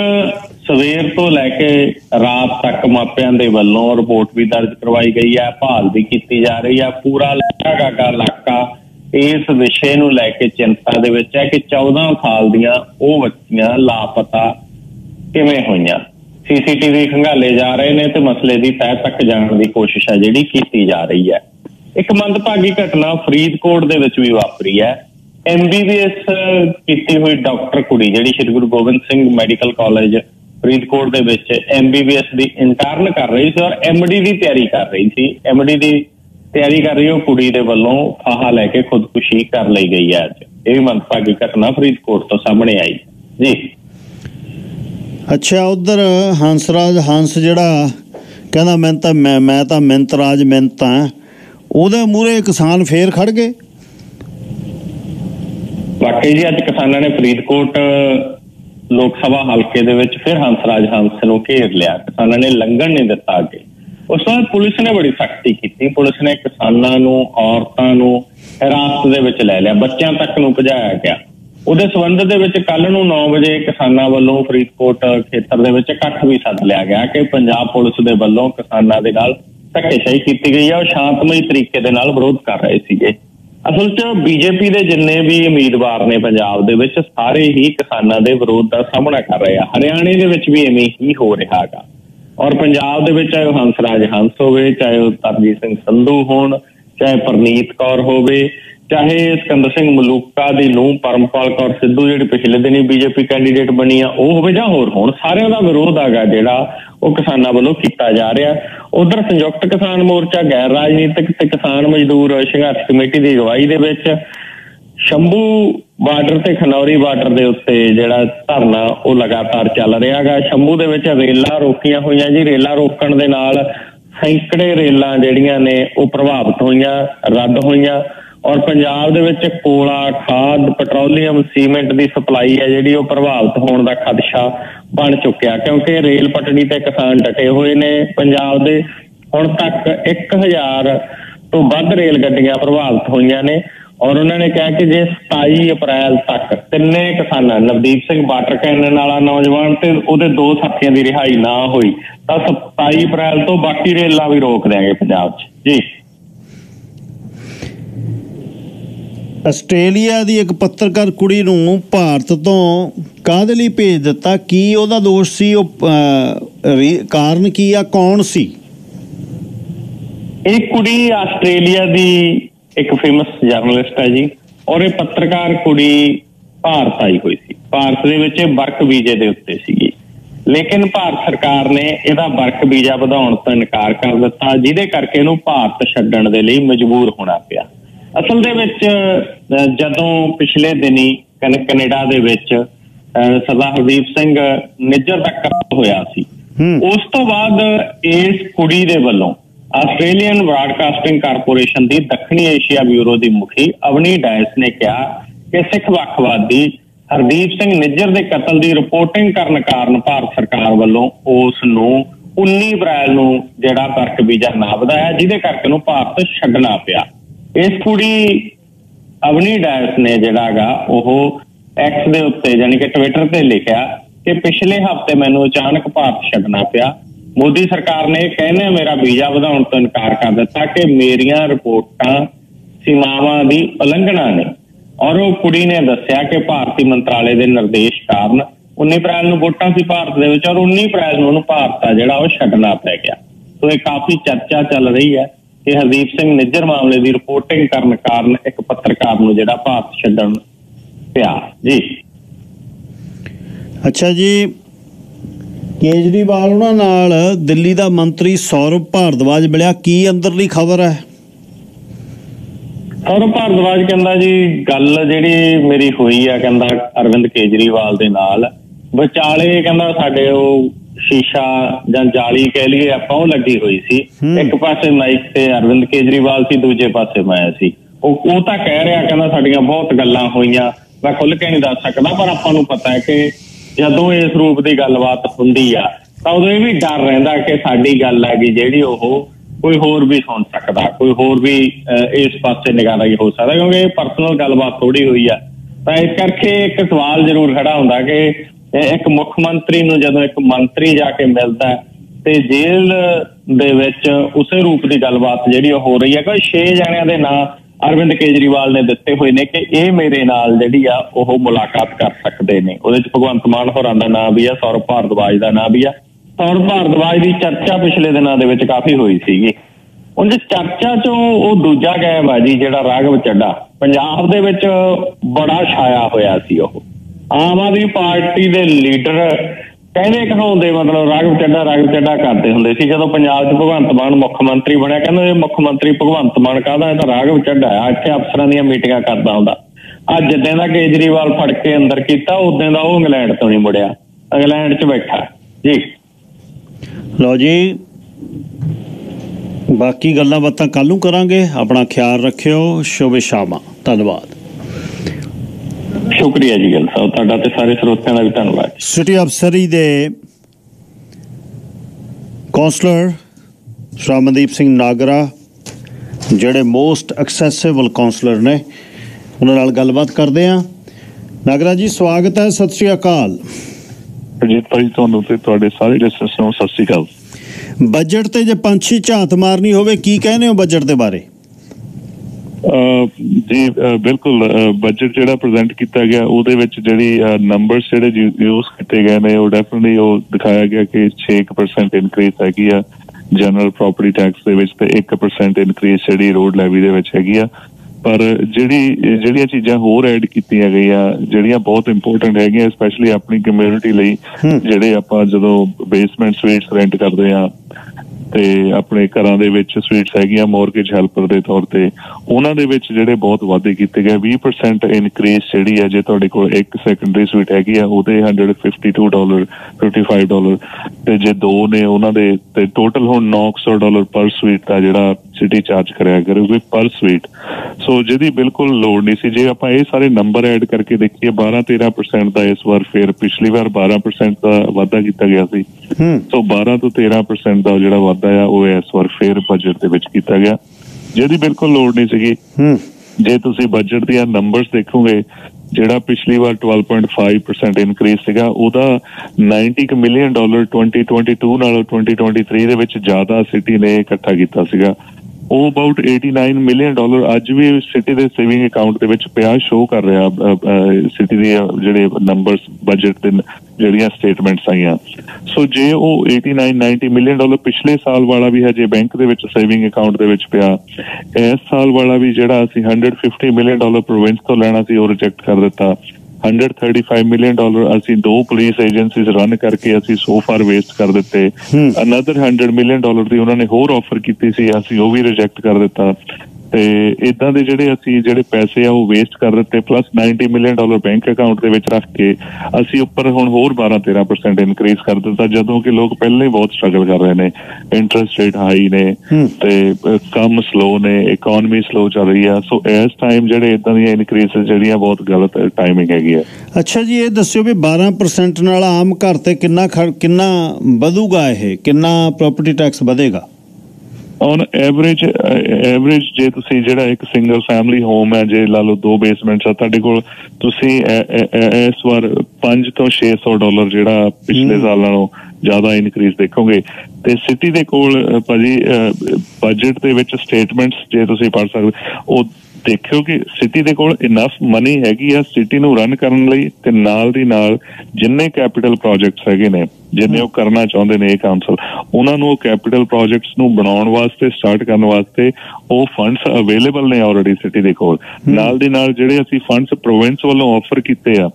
ਸਵੇਰ ਤੋਂ ਲੈ ਕੇ ਰਾਤ ਤੱਕ ਮਾਪਿਆਂ ਦੇ ਵੱਲੋਂ ਰਿਪੋਰਟ ਵੀ ਦਰਜ ਕਰਵਾਈ ਗਈ ਹੈ ਭਾਲ ਵੀ ਕੀਤੀ ਜਾ ਰਹੀ ਹੈ ਪੂਰਾ ਲਗਾਗਾ ਇਲਾਕਾ ਇਸ ਵਿਸ਼ੇ ਨੂੰ ਲੈ ਕੇ ਚਿੰਤਾ ਦੇ ਵਿੱਚ ਹੈ ਕਿ 14 ਸਾਲ ਦੀਆਂ ਉਹ ਬੱਚੀਆਂ ਲਾਪਤਾ ਕਿਵੇਂ ਹੋਈਆਂ। ਸੀਸੀਟੀਵੀ ਖੰਗਾਲੇ ਜਾ ਰਹੇ ਨੇ ਤੇ ਮਸਲੇ ਦੀ ਤਹਿ ਤੱਕ ਜਾਣ ਦੀ ਕੋਸ਼ਿਸ਼ ਹੈ ਜਿਹੜੀ ਕੀਤੀ ਜਾ ਰਹੀ ਹੈ। ਇੱਕ ਮੰਦਭਾਗੀ ਘਟਨਾ ਫਰੀਦਕੋਟ ਦੇ ਵਿੱਚ ਵੀ ਵਾਪਰੀ ਹੈ। ਐਮਬੀਬੀਐਸ ਕੀਤੀ ਹੋਈ ਡਾਕਟਰ ਕੁੜੀ, ਜਿਹੜੀ ਸ਼੍ਰੀ ਗੁਰੂ ਗੋਬਿੰਦ ਸਿੰਘ ਮੈਡੀਕਲ ਕਾਲਜ, ਫਰੀਦਕੋਟ ਦੇ ਵਿੱਚ ਐਮਬੀਬੀਐਸ ਦੀ ਇੰਟਰਨ ਕਰ ਰਹੀ ਸੀ ਔਰ ਐਮਡੀ ਦੀ ਤਿਆਰੀ ਕਰ ਰਹੀ ਸੀ। ਐਮਡੀ ਦੀ ਤਿਆਰੀ ਕਰ ਰਹੀ ਉਹ ਕੁੜੀ ਦੇ ਵੱਲੋਂ ਫਾਹਾ ਲੈ ਕੇ ਖੁਦਕੁਸ਼ੀ ਕਰ ਲਈ ਗਈ ਹੈ ਅੱਜ। ਇਹ ਵੀ ਮੰਦਭਾਗੀ ਘਟਨਾ ਫਰੀਦਕੋਟ ਤੋਂ ਸਾਹਮਣੇ ਆਈ। ਜੀ। ਅੱਛਾ, ਉਧਰ ਹੰਸਰਾਜ, ਹੰਸ ਜਿਹੜਾ ਕਹਿੰਦਾ, ਮੈਂ ਤਾਂ, ਮੈਂ ਮੈਂ ਤਾਂ ਮਿੰਤਰਾਜ ਮਿੰਤਾ ਉਹਦੇ ਮੂਹਰੇ ਕਿਸਾਨ ਫੇਰ ਖੜ ਗਏ? ਵਾਕਈ ਜੀ ਅੱਜ ਕਿਸਾਨਾਂ ਨੇ ਫਰੀਦਕੋਟ ਲੋਕ ਸਭਾ ਹਲਕੇ ਦੇ ਵਿੱਚ ਫਿਰ ਹੰਸਰਾਜ ਹੰਸ ਨੂੰ ਘੇਰ ਲਿਆ। ਕਿਸਾਨਾਂ ਨੇ ਲੰਘਣ ਨਹੀਂ ਦਿੱਤਾ ਅੱਗੇ। ਉਸ ਤੋਂ ਬਾਅਦ ਪੁਲਿਸ ਨੇ ਬੜੀ ਸਖਤੀ ਕੀਤੀ। ਪੁਲਿਸ ਨੇ ਕਿਸਾਨਾਂ ਨੂੰ, ਔਰਤਾਂ ਨੂੰ ਹਿਰਾਸਤ ਦੇ ਵਿੱਚ ਲੈ ਲਿਆ। ਬੱਚਿਆਂ ਤੱਕ ਨੂੰ ਭਜਾਇਆ ਗਿਆ। ਉਹਦੇ ਸਬੰਧ ਦੇ ਵਿੱਚ ਕੱਲ ਨੂੰ 9 ਵਜੇ ਕਿਸਾਨਾਂ ਵੱਲੋਂ ਫਰੀਦਕੋਟ ਖੇਤਰ ਦੇ ਵਿੱਚ ਇਕੱਠ ਵੀ ਸੱਦ ਲਿਆ ਗਿਆ ਕਿ ਪੰਜਾਬ ਪੁਲਿਸ ਦੇ ਵੱਲੋਂ ਕਿਸਾਨਾਂ ਦੇ ਨਾਲ ਧੱਕੇਸ਼ਾਹੀ ਕੀਤੀ ਗਈ ਹੈ। ਉਹ ਸ਼ਾਂਤਮਈ ਤਰੀਕੇ ਦੇ ਨਾਲ ਵਿਰੋਧ ਕਰ ਰਹੇ ਸੀਗੇ। ਅਸਲ 'ਚ ਬੀਜੇਪੀ ਦੇ ਜਿੰਨੇ ਵੀ ਉਮੀਦਵਾਰ ਨੇ ਪੰਜਾਬ ਦੇ ਵਿੱਚ, ਸਾਰੇ ਹੀ ਕਿਸਾਨਾਂ ਦੇ ਵਿਰੋਧ ਦਾ ਸਾਹਮਣਾ ਕਰ ਰਹੇ ਆ। ਹਰਿਆਣੇ ਦੇ ਵਿੱਚ ਵੀ ਐਵੇਂ ਹੀ ਹੋ ਰਿਹਾ ਹੈਗਾ। ਔਰ ਪੰਜਾਬ ਦੇ ਵਿੱਚ ਚਾਹੇ ਉਹ ਹੰਸਰਾਜ ਹੰਸ ਹੋਵੇ, ਚਾਹੇ ਉਹ ਤਰਜੀਤ ਸਿੰਘ ਸੰਧੂ ਹੋਣ, ਚਾਹੇ ਪਰਨੀਤ ਕੌਰ ਹੋਵੇ ਚਾਹੇ ਸਿਕੰਦਰ ਸਿੰਘ ਮਲੂਕਾ ਦੀ ਨੂੰ ਪਰਮਪਾਲ ਕੌਰ ਸਿੱਧੂ ਜਿਹੜੀ ਪਿਛਲੇ ਦਿਨੀ ਬੀਜੇਪੀ ਕੈਂਡੀਡੇਟ ਬਣੀ ਆ, ਉਹ ਹੋਵੇ ਜਾਂ ਹੋਰ ਹੋਣ, ਸਾਰਿਆਂ ਦਾ ਵਿਰੋਧ ਆਗਾ ਜਿਹੜਾ ਉਹ ਕਿਸਾਨਾਂ ਵੱਲੋਂ ਕੀਤਾ ਜਾ ਰਿਹਾ। ਉਧਰ ਸੰਯੁਕਤ ਕਿਸਾਨ ਮੋਰਚਾ, ਗੈਰ ਰਾਜਨੀਤਿਕ ਤੇ ਕਿਸਾਨ ਮਜ਼ਦੂਰ ਸੰਘਰਸ਼ ਕਮੇਟੀ ਦੀ ਅਗਵਾਈ ਦੇ ਵਿੱਚ ਸ਼ੰਭੂ ਬਾਰਡਰ ਤੇ ਖਨੌਰੀ ਬਾਰਡਰ ਦੇ ਉੱਤੇ ਜਿਹੜਾ ਧਰਨਾ ਉਹ ਲਗਾਤਾਰ ਚੱਲ ਰਿਹਾਗਾ ਸ਼ੰਭੂ ਦੇ ਵਿੱਚ ਰੇਲਾਂ ਰੋਕੀਆਂ ਹੋਈਆਂ ਜੀ। ਰੇਲਾਂ ਰੋਕਣ ਦੇ ਨਾਲ ਸੈਂਕੜੇ ਰੇਲਾਂ ਜਿਹੜੀਆਂ ਨੇ ਉਹ ਪ੍ਰਭਾਵਿਤ ਹੋਈਆਂ, ਰੱਦ ਹੋਈਆਂ। ਔਰ ਪੰਜਾਬ ਦੇ ਵਿੱਚ ਕੋਲਾ, ਖਾਦ, ਪੈਟਰੋਲੀਅਮ, ਸੀਮੈਂਟ ਦੀ ਸਪਲਾਈ ਹੈ ਜਿਹੜੀ ਉਹ ਪ੍ਰਭਾਵਿਤ ਹੋਣ ਦਾ ਖਦਸ਼ਾ ਬਣ ਚੁੱਕਿਆ ਕਿਉਂਕਿ ਰੇਲ ਪਟੜੀ ਤੇ ਕਿਸਾਨ ਡਟੇ ਹੋਏ ਨੇ। ਪੰਜਾਬ ਦੇ ਹੁਣ ਤੱਕ 1000 ਤੋਂ ਵੱਧ ਰੇਲ ਗੱਡੀਆਂ ਪ੍ਰਭਾਵਿਤ ਹੋਈਆਂ ਨੇ ਔਰ ਉਹਨਾਂ ਨੇ ਕਿਹਾ ਕਿ ਜੇ 27 ਅਪ੍ਰੈਲ ਤੱਕ ਤਿੰਨੇ ਕਿਸਾਨਾਂ, ਨਵਦੀਪ ਸਿੰਘ ਬਾਟਰ ਕੈਨਨ ਵਾਲਾ ਨੌਜਵਾਨ ਤੇ ਉਹਦੇ ਦੋ ਸਾਥੀਆਂ ਦੀ ਰਿਹਾਈ ਨਾ ਹੋਈ, ਤਾਂ 27 ਅਪ੍ਰੈਲ ਤੋਂ ਬਾਕੀ ਰੇਲਾਂ ਵੀ ਰੋਕ ਦੇਾਂਗੇ ਪੰਜਾਬ 'ਚ। ਜੀ। ਆਸਟ੍ਰੇਲੀਆ ਦੀ ਇੱਕ ਪੱਤਰਕਾਰ ਕੁੜੀ ਨੂੰ ਭਾਰਤ ਤੋਂ ਕਾਹਦੇ ਲਈ ਭੇਜ ਦਿੱਤਾ? ਕੀ ਉਹਦਾ ਦੋਸ਼ ਸੀ? ਉਹ ਕਾਰਨ ਕੀ ਆ? ਕੌਣ ਸੀ? ਇਹ ਕੁੜੀ ਆਸਟ੍ਰੇਲੀਆ ਦੀ ਇੱਕ ਫੇਮਸ ਜਰਨਲਿਸਟ ਹੈ ਜੀ। ਔਰ ਇਹ ਪੱਤਰਕਾਰ ਕੁੜੀ ਭਾਰਤ ਆਈ ਹੋਈ ਸੀ। ਭਾਰਤ ਦੇ ਵਿੱਚ ਵਰਕ ਵੀਜ਼ੇ ਦੇ ਉੱਤੇ ਸੀਗੀ। ਲੇਕਿਨ ਭਾਰਤ ਸਰਕਾਰ ਨੇ ਇਹਦਾ ਵਰਕ ਵੀਜ਼ਾ ਵਧਾਉਣ ਤੋਂ ਇਨਕਾਰ ਕਰ ਦਿੱਤਾ, ਜਿਹਦੇ ਕਰਕੇ ਇਹਨੂੰ ਭਾਰਤ ਛੱਡਣ ਦੇ ਲਈ ਮਜਬੂਰ ਹੋਣਾ ਪਿਆ। ਅਸਲ ਦੇ ਵਿੱਚ ਜਦੋਂ ਪਿਛਲੇ ਦਿਨੀ ਕਨ- ਕੈਨੇਡਾ ਦੇ ਵਿੱਚ ਸਰਦਾਰ ਹਰਦੀਪ ਸਿੰਘ ਨਿੱਜਰ ਦਾ ਕਤਲ ਹੋਇਆ ਸੀ ਉਸ ਤੋਂ ਬਾਅਦ ਇਸ ਕੁੜੀ ਦੇ ਵੱਲੋਂ ਆਸਟ੍ਰੇਲੀਅਨ ਬ੍ਰਾਡਕਾਸਟਿੰਗ ਕਾਰਪੋਰੇਸ਼ਨ ਦੀ ਦੱਖਣੀ ਏਸ਼ੀਆ ਬਿਊਰੋ ਦੀ ਮੁਖੀ ਅਵਨੀ ਡਾਇਸ ਨੇ ਕਿਹਾ ਕਿ ਸਿੱਖ ਵੱਖਵਾਦੀ ਹਰਦੀਪ ਸਿੰਘ ਨਿੱਜਰ ਦੇ ਕਤਲ ਦੀ ਰਿਪੋਰਟਿੰਗ ਕਰਨ ਕਾਰਨ ਭਾਰਤ ਸਰਕਾਰ ਵੱਲੋਂ ਉਸ ਨੂੰ 19 ਅਪ੍ਰੈਲ ਨੂੰ ਜਿਹੜਾ ਵਰਕ ਵੀਜ਼ਾ ਨਾ ਵਧਾਇਆ ਜਿਹਦੇ ਕਰਕੇ ਉਹਨੂੰ ਭਾਰਤ ਛੱਡਣਾ ਪਿਆ। ਇਸ ਕੁੜੀ ਅਵਨੀ ਡਾਇਸ ਨੇ ਜਿਹੜਾਗਾ, ਉਹ ਐਕਸ ਦੇ ਉੱਤੇ ਯਾਨੀ ਕਿ ਟਵਿੱਟਰ ਤੇ ਲਿਖਿਆ ਕਿ ਪਿਛਲੇ ਹਫ਼ਤੇ ਮੈਨੂੰ ਅਚਾਨਕ ਭਾਰਤ ਛੱਡਣਾ ਪਿਆ। ਮੋਦੀ ਸਰਕਾਰ ਨੇ ਕਹਿੰਦੇ ਮੇਰਾ ਵੀਜ਼ਾ ਵਧਾਉਣ ਤੋਂ ਇਨਕਾਰ ਕਰ ਦਿੱਤਾ ਕਿ ਮੇਰੀਆਂ ਰਿਪੋਰਟਾਂ ਸੀਮਾਵਾਂ ਦੀ ਉਲੰਘਣਾ ਨੇ। ਔਰ ਉਹ ਕੁੜੀ ਨੇ ਦੱਸਿਆ ਕਿ ਭਾਰਤੀ ਮੰਤਰਾਲੇ ਦੇ ਨਿਰਦੇਸ਼ ਕਾਰਨ 19 ਅਪ੍ਰੈਲ ਨੂੰ ਵੋਟਾਂ ਸੀ ਭਾਰਤ ਦੇ ਵਿੱਚ ਔਰ 19 ਅਪ੍ਰੈਲ ਨੂੰ ਉਹਨੂੰ ਭਾਰਤ ਆ ਜਿਹੜਾ ਉਹ ਛੱਡਣਾ ਪੈ ਗਿਆ। ਸੋ ਇਹ ਕਾਫੀ ਚਰਚਾ ਚੱਲ ਰਹੀ ਹੈ। ਕਿ ਹਰਦੀਪ ਸਿੰਘ ਨਿੱਜਰ ਮਾਮਲੇ ਦੀ ਰਿਪੋਰਟਿੰਗ ਕਰਨ ਕਾਰਨ ਇੱਕ ਪੱਤਰਕਾਰ ਨੂੰ ਜਿਹੜਾ ਭਾਰਤ ਛੱਡਣ ਪਿਆ। ਜੀ। ਅੱਛਾ ਜੀ। ਕੇਜਰੀਵਾਲ ਉਹਨਾਂ ਨਾਲ ਦਿੱਲੀ ਦਾ ਮੰਤਰੀ ਸੌਰਵ ਭਾਰਦਵਾਜ ਮਿਲਿਆ। ਕੀ ਅੰਦਰਲੀ ਖਬਰ ਹੈ? ਸੌਰਵ ਭਾਰਦਵਾਜ ਕਹਿੰਦਾ ਜੀ ਗੱਲ ਜਿਹੜੀ ਮੇਰੀ ਹੋਈ ਆ ਕਹਿੰਦਾ ਅਰਵਿੰਦ ਕੇਜਰੀਵਾਲ ਦੇ ਨਾਲ। ਵਿਚਾਲੇ ਕਹਿੰਦਾ ਸਾਡੇ ਉਹ ਸ਼ੀਸ਼ਾ ਜਾਂ ਜਾਲੀ ਕਹਿ ਲਈਏ ਆਪਾਂ ਉਹ ਲੱਗੀ ਹੋਈ ਸੀ। ਇੱਕ ਪਾਸੇ ਮਾਈਕ ਤੇ ਅਰਵਿੰਦ ਕੇਜਰੀਵਾਲ ਸੀ ਦੂਜੇ ਪਾਸੇ ਮੈਂ ਸੀ। ਉਹ ਉਹ ਤਾਂ ਕਹਿ ਰਿਹਾ ਕਹਿੰਦਾ ਸਾਡੀਆਂ ਬਹੁਤ ਗੱਲਾਂ ਹੋਈਆਂ। ਮੈਂ ਖੁੱਲ ਕੇ ਨਹੀਂ ਦੱਸ ਸਕਦਾ ਪਰ ਆਪਾਂ ਨੂੰ ਪਤਾ ਹੈ ਕਿ ਜਦੋਂ ਇਸ ਰੂਪ ਦੀ ਗੱਲਬਾਤ ਹੁੰਦੀ ਆ ਤਾਂ ਉਦੋਂ ਇਹ ਵੀ ਡਰ ਰਹਿੰਦਾ ਕਿ ਸਾਡੀ ਗੱਲ ਹੈਗੀ ਜਿਹੜੀ ਉਹ ਕੋਈ ਹੋਰ ਵੀ ਸੁਣ ਸਕਦਾ ਕੋਈ ਹੋਰ ਵੀ ਇਸ ਪਾਸੇ ਨਿਗਾਹਦਾਰੀ ਹੋ ਸਕਦਾ ਕਿਉਂਕਿ ਇਹ ਪਰਸਨਲ ਗੱਲਬਾਤ ਥੋੜੀ ਹੋਈ ਆ। ਤਾਂ ਇਸ ਕਰਕੇ ਇੱਕ ਸਵਾਲ ਜ਼ਰੂਰ ਖੜਾ ਹੁੰਦਾ ਕਿ ਇੱਕ ਮੁੱਖ ਮੰਤਰੀ ਨੂੰ ਜਦੋਂ ਇੱਕ ਮੰਤਰੀ ਜਾ ਕੇ ਮਿਲਦਾ ਤੇ ਜੇਲ੍ਹ ਦੇ ਵਿੱਚ ਉਸੇ ਰੂਪ ਦੀ ਗੱਲਬਾਤ ਜਿਹੜੀ ਉਹ ਹੋ ਰਹੀ ਹੈ ਕਿ ਛੇ ਜਣਿਆਂ ਦੇ ਨਾਂ ਅਰਵਿੰਦ ਕੇਜਰੀਵਾਲ ਨੇ ਦਿੱਤੇ ਹੋਏ ਨੇ ਕਿ ਇਹ ਮੇਰੇ ਨਾਲ ਜਿਹੜੀ ਆ ਉਹ ਮੁਲਾਕਾਤ ਕਰ ਸਕਦੇ ਨੇ। ਉਹਦੇ ਚ ਭਗਵੰਤ ਮਾਨ ਹੋਰਾਂ ਦਾ ਨਾਮ ਵੀ ਆ, ਸੌਰਵ ਭਾਰਦਵਾਜ ਦਾ ਨਾਮ ਵੀ ਆ। ਸੌਰਵ ਭਾਰਦਵਾਜ ਦੀ ਚਰਚਾ ਪਿਛਲੇ ਦਿਨਾਂ ਦੇ ਵਿੱਚ ਕਾਫੀ ਹੋਈ ਸੀਗੀ। ਉਂਝ ਚਰਚਾ ਚੋਂ ਉਹ ਦੂਜਾ ਗਾਇਬ ਆ ਜੀ, ਜਿਹੜਾ ਰਾਘਵ ਚੱਡਾ ਪੰਜਾਬ ਦੇ ਵਿੱਚ ਬੜਾ ਛਾਇਆ ਹੋਇਆ ਸੀ ਉਹ। ਆਮ ਆਦਮੀ ਪਾਰਟੀ ਦੇ ਲੀਡਰ ਕਹਿੰਦੇ ਕਹਾਉਂਦੇ, ਮਤਲਬ ਰਾਘਵ ਚੱਡਾ ਰਾਘਵ ਚੱਡਾ ਕਰਦੇ ਹੁੰਦੇ ਸੀ, ਜਦੋਂ ਪੰਜਾਬ 'ਚ ਭਗਵੰਤ ਮਾਨ ਮੁੱਖ ਮੰਤਰੀ ਬਣਿਆ, ਕਹਿੰਦੇ ਮੁੱਖ ਮੰਤਰੀ ਭਗਵੰਤ ਮਾਨ ਕਾਹਦਾ? ਇਹ ਤਾਂ ਰਾਘਵ ਚੱਡਾ ਆ, ਇੱਥੇ ਅਫਸਰਾਂ ਦੀਆਂ ਮੀਟਿੰਗਾਂ ਕਰਦਾ ਹੁੰਦਾ। ਅੱਜ ਜਿੱਦਾਂ ਦਾ ਕੇਜਰੀਵਾਲ ਫੜ ਕੇ ਅੰਦਰ ਕੀਤਾ ਉਦੋਂ ਦਾ ਉਹ ਇੰਗਲੈਂਡ ਤੋਂ ਨਹੀਂ ਮੁੜਿਆ। ਇੰਗਲੈਂਡ 'ਚ ਬੈਠਾ। ਜੀ। ਲਓ ਜੀ। ਬਾਕੀ ਗੱਲਾਂ ਬਾਤਾਂ ਕੱਲ ਨੂੰ ਕਰਾਂਗੇ। ਆਪਣਾ ਖਿਆਲ ਰੱਖਿਓ। ਸ਼ੁਭ ਸ਼ਾਮਾਂ। ਧੰਨਵਾਦ। ਸ਼ੁਕਰੀਆ ਜੀ ਗੱਲ ਸਾਹਿਬ ਤੁਹਾਡਾ ਤੇ ਸਾਰੇ ਸਰੋਤਿਆਂ ਦਾ ਵੀ ਧੰਨਵਾਦ ਸਿਟੀ ਅਫਸਰੀ ਦੇ ਕੌਂਸਲਰ ਸ਼੍ਰਮਦੀਪ ਸਿੰਘ ਨਾਗਰਾ ਜਿਹੜੇ ਮੋਸਟ ਐਕਸੈਸਿਬਲ ਕੌਂਸਲਰ ਨੇ ਉਹਨਾਂ ਨਾਲ ਗੱਲਬਾਤ ਕਰਦੇ ਆ ਨਾਗਰਾ ਜੀ ਸਵਾਗਤ ਹੈ ਸਤਿ ਸ਼੍ਰੀ ਅਕਾਲ। ਅਜੀਤ ਭਾਈ ਤੁਹਾਨੂੰ ਤੇ ਤੁਹਾਡੇ ਸਾਰੇ ਲਿਸਨਰਸ ਨੂੰ ਸਤਿ ਸ੍ਰੀ ਅਕਾਲ। ਬਜਟ ਤੇ ਜੇ ਪੰਛੀ ਝਾਤ ਮਾਰਨੀ ਹੋਵੇ ਕੀ ਕਹਿੰਦੇ ਹੋ ਬਜਟ ਦੇ ਬਾਰੇ? ਜੀ ਬਿਲਕੁਲ ਬਜਟ ਜਿਹੜਾ ਪ੍ਰੈਜ਼ੈਂਟ ਕੀਤਾ ਗਿਆ ਉਹਦੇ ਵਿੱਚ ਜਿਹੜੀ ਨੰਬਰਸ ਜਿਹੜੇ ਯੂਜ਼ ਕੀਤੇ ਗਏ ਨੇ ਉਹ ਡੈਫੀਨਿਟਲੀ ਉਹ ਦਿਖਾਇਆ ਗਿਆ ਕਿ 6% ਇਨਕਰੀਜ਼ ਹੈਗੀ ਆ ਜਨਰਲ ਪ੍ਰਾਪਰਟੀ ਟੈਕਸ ਦੇ ਵਿੱਚ ਤੇ 1% ਇਨਕਰੀਜ਼ ਜਿਹੜੀ ਰੋਡ ਲੈਵੀ ਦੇ ਵਿੱਚ ਹੈਗੀ ਆ ਪਰ ਜਿਹੜੀ ਜਿਹੜੀਆਂ ਚੀਜ਼ਾਂ ਹੋਰ ਐਡ ਕੀਤੀਆਂ ਗਈਆਂ ਜਿਹੜੀਆਂ ਬਹੁਤ ਇੰਪੋਰਟੈਂਟ ਹੈਗੀਆਂ ਸਪੈਸ਼ਲੀ ਆਪਣੀ ਕਮਿਊਨਿਟੀ ਲਈ। ਜਿਹੜੇ ਆਪਾਂ ਜਦੋਂ ਬੇਸਮੈਂਟ ਸਵੀਟਸ ਰੈਂਟ ਕਰਦੇ ਆ ਤੇ ਆਪਣੇ ਘਰਾਂ ਦੇ ਵਿੱਚ ਸਵੀਟਸ ਹੈਗੀਆਂ ਮੌਰਗੇਜ ਹੈਲਪਰ ਦੇ ਤੌਰ ਤੇ। ਉਹਨਾਂ ਦੇ ਵਿੱਚ ਜਿਹੜੇ ਬਹੁਤ ਵਾਅਦੇ ਕੀਤੇ ਗਏ 20% ਇਨਕਰੀਜ਼ ਜਿਹੜੀ ਹੈ, ਜੇ ਤੁਹਾਡੇ ਕੋਲ ਇੱਕ ਸੈਕੰਡਰੀ ਸਵੀਟ ਹੈਗੀ ਆ, ਉਹਦੇ 152 ਡਾਲਰ 55 ਡਾਲਰ ਤੇ ਜੇ ਦੋ ਨੇ ਉਹਨਾਂ ਦੇ, ਤੇ ਟੋਟਲ ਹੁਣ 900 ਡਾਲਰ ਪਰ ਸਵੀਟ ਦਾ ਜਿਹੜਾ ਸਿਟੀ ਚਾਰਜ ਕਰਿਆ ਕਰੂਗੀ ਪਰ ਸਵੀਟ ਸੋ ਜਿਹਦੀ ਬਿਲਕੁਲ ਲੋੜ ਨਹੀਂ ਸੀ। ਜੇ ਆਪਾਂ ਇਹ ਸਾਰੇ ਨੰਬਰ ਐਡ ਕਰਕੇ ਦੇਖੀਏ 12 13% ਦਾ ਇਸ ਵਾਰ ਫਿਰ ਪਿਛਲੀ ਵਾਰ 12% ਦਾ ਵਾਧਾ ਕੀਤਾ ਗਿਆ ਸੀ। ਸੋ 12 ਤੋਂ 13% ਦਾ ਜਿਹੜਾ ਵਾਧਾ ਆ ਉਹ ਇਸ ਵਾਰ ਫੇਰ ਬਜਟ ਦੇ ਵਿੱਚ ਕੀਤਾ ਗਿਆ। ਜਿਹਦੀ ਬਿਲਕੁਲ ਲੋੜ ਨਹੀਂ ਸੀਗੀ। ਜੇ ਤੁਸੀਂ ਬਜਟ ਦੀਆਂ ਨੰਬਰਸ ਦੇਖੋਗੇ ਜਿਹੜਾ ਪਿਛਲੀ ਵਾਰ 12.5% ਇਨਕਰੀਜ਼ ਸੀਗਾ ਉਹਦਾ 90 ਮਿਲੀਅਨ ਡਾਲਰ 2022 ਨਾਲੋਂ 2023 ਦੇ ਵਿੱਚ ਜ਼ਿਆਦਾ ਸਿਟੀ ਨੇ ਇਕੱਠਾ ਕੀਤਾ ਸੀਗਾ। ਉਹ ਅਬਾਊਟ 89 ਮਿਲੀਅਨ ਡਾਲਰ ਅੱਜ ਵੀ ਸਿਟੀ ਦੇ ਸੇਵਿੰਗ ਅਕਾਊਂਟ ਦੇ ਵਿੱਚ ਪਿਆ ਸ਼ੋ ਕਰ ਰਿਹਾ ਸਿਟੀ ਦੇ ਜਿਹੜੇ ਨੰਬਰਸ ਬਜਟ ਦੇ ਜਿਹੜੀਆਂ ਸਟੇਟਮੈਂਟਸ ਆਈਆਂ। ਸੋ ਜੇ ਉਹ 89 90 ਮਿਲੀਅਨ ਡਾਲਰ ਪਿਛਲੇ ਸਾਲ ਵਾਲਾ ਵੀ ਹੈ ਜੇ ਬੈਂਕ ਦੇ ਵਿੱਚ ਸੇਵਿੰਗ ਅਕਾਊਂਟ ਦੇ ਵਿੱਚ ਪਿਆ, ਇਸ ਸਾਲ ਵਾਲਾ ਵੀ ਜਿਹੜਾ ਅਸੀਂ 150 ਮਿਲੀਅਨ ਡਾਲਰ ਪ੍ਰੋਵਿੰਸ ਤੋਂ ਲੈਣਾ ਸੀ, ਉਹ ਰਿਜੈਕਟ ਕਰ ਦਿੱਤਾ। 135 ਮਿਲੀਅਨ ਡਾਲਰ ਅਸੀਂ ਦੋ ਪੁਲਿਸ ਏਜੰਸੀਜ਼ ਰਨ ਕਰਕੇ ਅਸੀਂ ਸੋ ਫਾਰ ਵੇਸਟ ਕਰ ਦਿੱਤੇ। ਅਨਦਰ 100 ਮਿਲੀਅਨ ਡਾਲਰ ਦੀ ਉਹਨਾਂ ਨੇ ਹੋਰ ਆਫਰ ਕੀਤੀ ਸੀ ਅਸੀਂ ਉਹ ਵੀ ਰਿਜੈਕਟ ਕਰ ਦਿੱਤਾ ਤੇ ਇਦਾਂ ਦੇ ਜਿਹੜੇ ਅਸੀਂ ਜਿਹੜੇ ਪੈਸੇ ਆ ਉਹ ਵੇਸਟ ਕਰ ਦਿੱਤੇ plus 90 million dollar bank account ਦੇ ਵਿੱਚ ਰੱਖ ਕੇ ਅਸੀਂ ਉੱਪਰ ਹੁਣ ਹੋਰ 12-13% ਇਨਕਰੀਜ਼ ਕਰ ਦਿੱਤਾ ਜਦੋਂ ਕਿ ਲੋਕ ਪਹਿਲਾਂ ਹੀ ਬਹੁਤ ਸਟਰਗਲ ਕਰ ਰਹੇ ਨੇ। ਇੰਟਰਸਟ ਰੇਟ ਹਾਈ ਨੇ। ਤੇ ਕੰਮ ਸਲੋ ਨੇ ਇਕਨੋਮੀ ਸਲੋ ਚੱਲ ਰਹੀ ਆ। ਸੋ ਇਸ ਟਾਈਮ ਜਿਹੜੇ ਇਦਾਂ ਦੀਆਂ ਇਨਕਰੀਜ਼ਸ ਜਿਹੜੀਆਂ ਬਹੁਤ ਗਲਤ ਟਾਈਮਿੰਗ ਹੈਗੀ ਆ। ਅੱਛਾ ਜੀ ਇਹ ਦੱਸਿਓ ਵੀ 12% ਨਾਲ ਆਮ ਘਰ ਤੇ ਕਿੰਨਾ ਕਿੰਨਾ ਵਧੂਗਾ ਇਹ? ਕਿੰਨਾ ਪ੍ਰਾਪਰਟੀ ਟੈਕਸ ਵਧੇਗਾ? ਔਨ ਐਵਰੇਜ ਐਵਰੇਜ ਜੇ ਤੁਸੀਂ ਜਿਹੜਾ ਇੱਕ ਸਿੰਗਲ ਫੈਮਿਲੀ ਹੋਮ ਹੈ ਜੇ ਲਾ ਲਓ ਦੋ ਬੇਸਮੈਂਟਸ ਆ ਤੁਹਾਡੇ ਕੋਲ ਤੁਸੀਂ ਇਸ ਵਾਰ 5 ਤੋਂ 600 ਡਾਲਰ ਜਿਹੜਾ ਪਿਛਲੇ। ਸਾਲ ਨਾਲੋਂ ਜ਼ਿਆਦਾ ਇਨਕਰੀਜ਼ ਦੇਖੋਗੇ ਤੇ ਸਿਟੀ ਦੇ ਕੋਲ ਭਾਜੀ ਬਜਟ ਦੇ ਵਿੱਚ ਸਟੇਟਮੈਂਟਸ ਜੇ ਤੁਸੀਂ ਪੜ੍ਹ ਸਕਦੇ ਉਹ ਦੇਖਿਓ ਕਿ ਸਿਟੀ ਦੇ ਕੋਲ ਇਨਫ ਮਨੀ ਹੈਗੀ ਆ ਸਿਟੀ ਨੂੰ ਰਨ ਕਰਨ ਲਈ ਤੇ ਨਾਲ ਦੀ ਨਾਲ ਜਿੰਨੇ ਕੈਪੀਟਲ ਪ੍ਰੋਜੈਕਟਸ ਹੈਗੇ ਨੇ ਜਿੰਨੇ ਉਹ ਕਰਨਾ ਚਾਹੁੰਦੇ ਨੇ ਇਹ ਕਾਉਂਸਲ ਉਹਨਾਂ ਨੂੰ ਉਹ ਕੈਪੀਟਲ ਪ੍ਰੋਜੈਕਟਸ ਨੂੰ ਬਣਾਉਣ ਵਾਸਤੇ ਸਟਾਰਟ ਕਰਨ ਵਾਸਤੇ ਉਹ ਫੰਡਸ ਅਵੇਲੇਬਲ ਨੇ ਆਲਰੇਡੀ ਸਿਟੀ ਦੇ ਕੋਲ। ਨਾਲ ਦੀ ਨਾਲ ਜਿਹੜੇ ਅਸੀਂ ਫੰਡਸ ਪ੍ਰੋਵਿੰਸ ਵੱਲੋਂ ਆਫਰ ਕੀਤੇ ਆ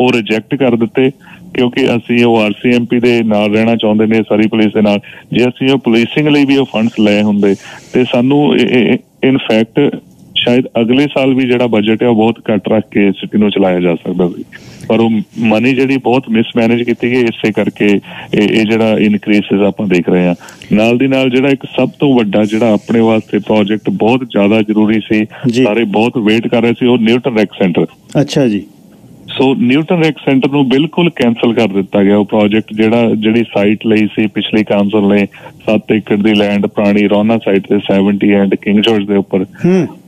ਉਹ ਰਿਜੈਕਟ ਕਰ ਦਿੱਤੇ ਕਿਉਂਕਿ ਅਸੀਂ ਉਹ ਆਰਸੀਐਮਪੀ ਦੇ ਨਾਲ ਰਹਿਣਾ ਚਾਹੁੰਦੇ ਨੇ ਸਾਰੀ ਪੁਲਿਸ ਦੇ ਨਾਲ। ਜੇ ਅਸੀਂ ਉਹ ਪੁਲਿਸਿੰਗ ਲਈ ਵੀ ਉਹ ਫੰਡਸ ਲਏ ਹੁੰਦੇ ਤੇ ਸਾਨੂੰ ਇਨ ਫੈਕਟ ਸ਼ਾਇਦ ਅਗਲੇ ਸਾਲ ਵੀ ਜਿਹੜਾ ਬਜਟ ਹੈ ਉਹ ਬਹੁਤ ਘੱਟ ਰੱਖ ਕੇ ਸਿਟੀ ਨੂੰ ਚਲਾਇਆ ਜਾ ਸਕਦਾ ਸੀ। ਪਰ ਉਹ ਮਨੀ ਜਿਹੜੀ ਬਹੁਤ ਮਿਸਮੈਨੇਜ ਕੀਤੀ ਗਈ ਇਸੇ ਕਰਕੇ ਇਹ ਜਿਹੜਾ ਇਨਕਰੀਸਸ ਆਪਾਂ ਦੇਖ ਰਹੇ ਹਾਂ। ਨਾਲ ਦੀ ਨਾਲ ਜਿਹੜਾ ਇੱਕ ਸਭ ਤੋਂ ਵੱਡਾ ਜਿਹੜਾ ਆਪਣੇ ਵਾਸਤੇ ਪ੍ਰੋਜੈਕਟ ਬਹੁਤ ਜ਼ਿਆਦਾ ਜ਼ਰੂਰੀ ਸੀ। ਸਾਰੇ ਬਹੁਤ ਵੇਟ ਕਰ ਰਹੇ ਸੀ ਉਹ ਨਿਊਟਨ ਰੈਕ ਸੈਂਟਰ ਅੱਛਾ ਜੀ। ਸੋ ਨਿਊਟਨ ਰੈਕ ਸੈਂਟਰ ਨੂੰ ਬਿਲਕੁਲ ਕੈਨਸਲ ਕਰ ਦਿੱਤਾ ਗਿਆ ਉਹ ਪ੍ਰੋਜੈਕਟ ਜਿਹੜਾ ਜਿਹੜੀ ਸਾਈਟ ਲਈ ਸੀ ਪਿਛਲੀ ਕਾਉਂਸਲ ਨੇ 7 ਏਕੜ ਦੀ ਲੈਂਡ ਪੁਰਾਣੀ ਰੋਨਾ ਸਾਈਟ ਤੇ 70 ਐਂਡ ਕਿੰਗ ਜਾਰਜ ਦੇ ਉੱਪਰ।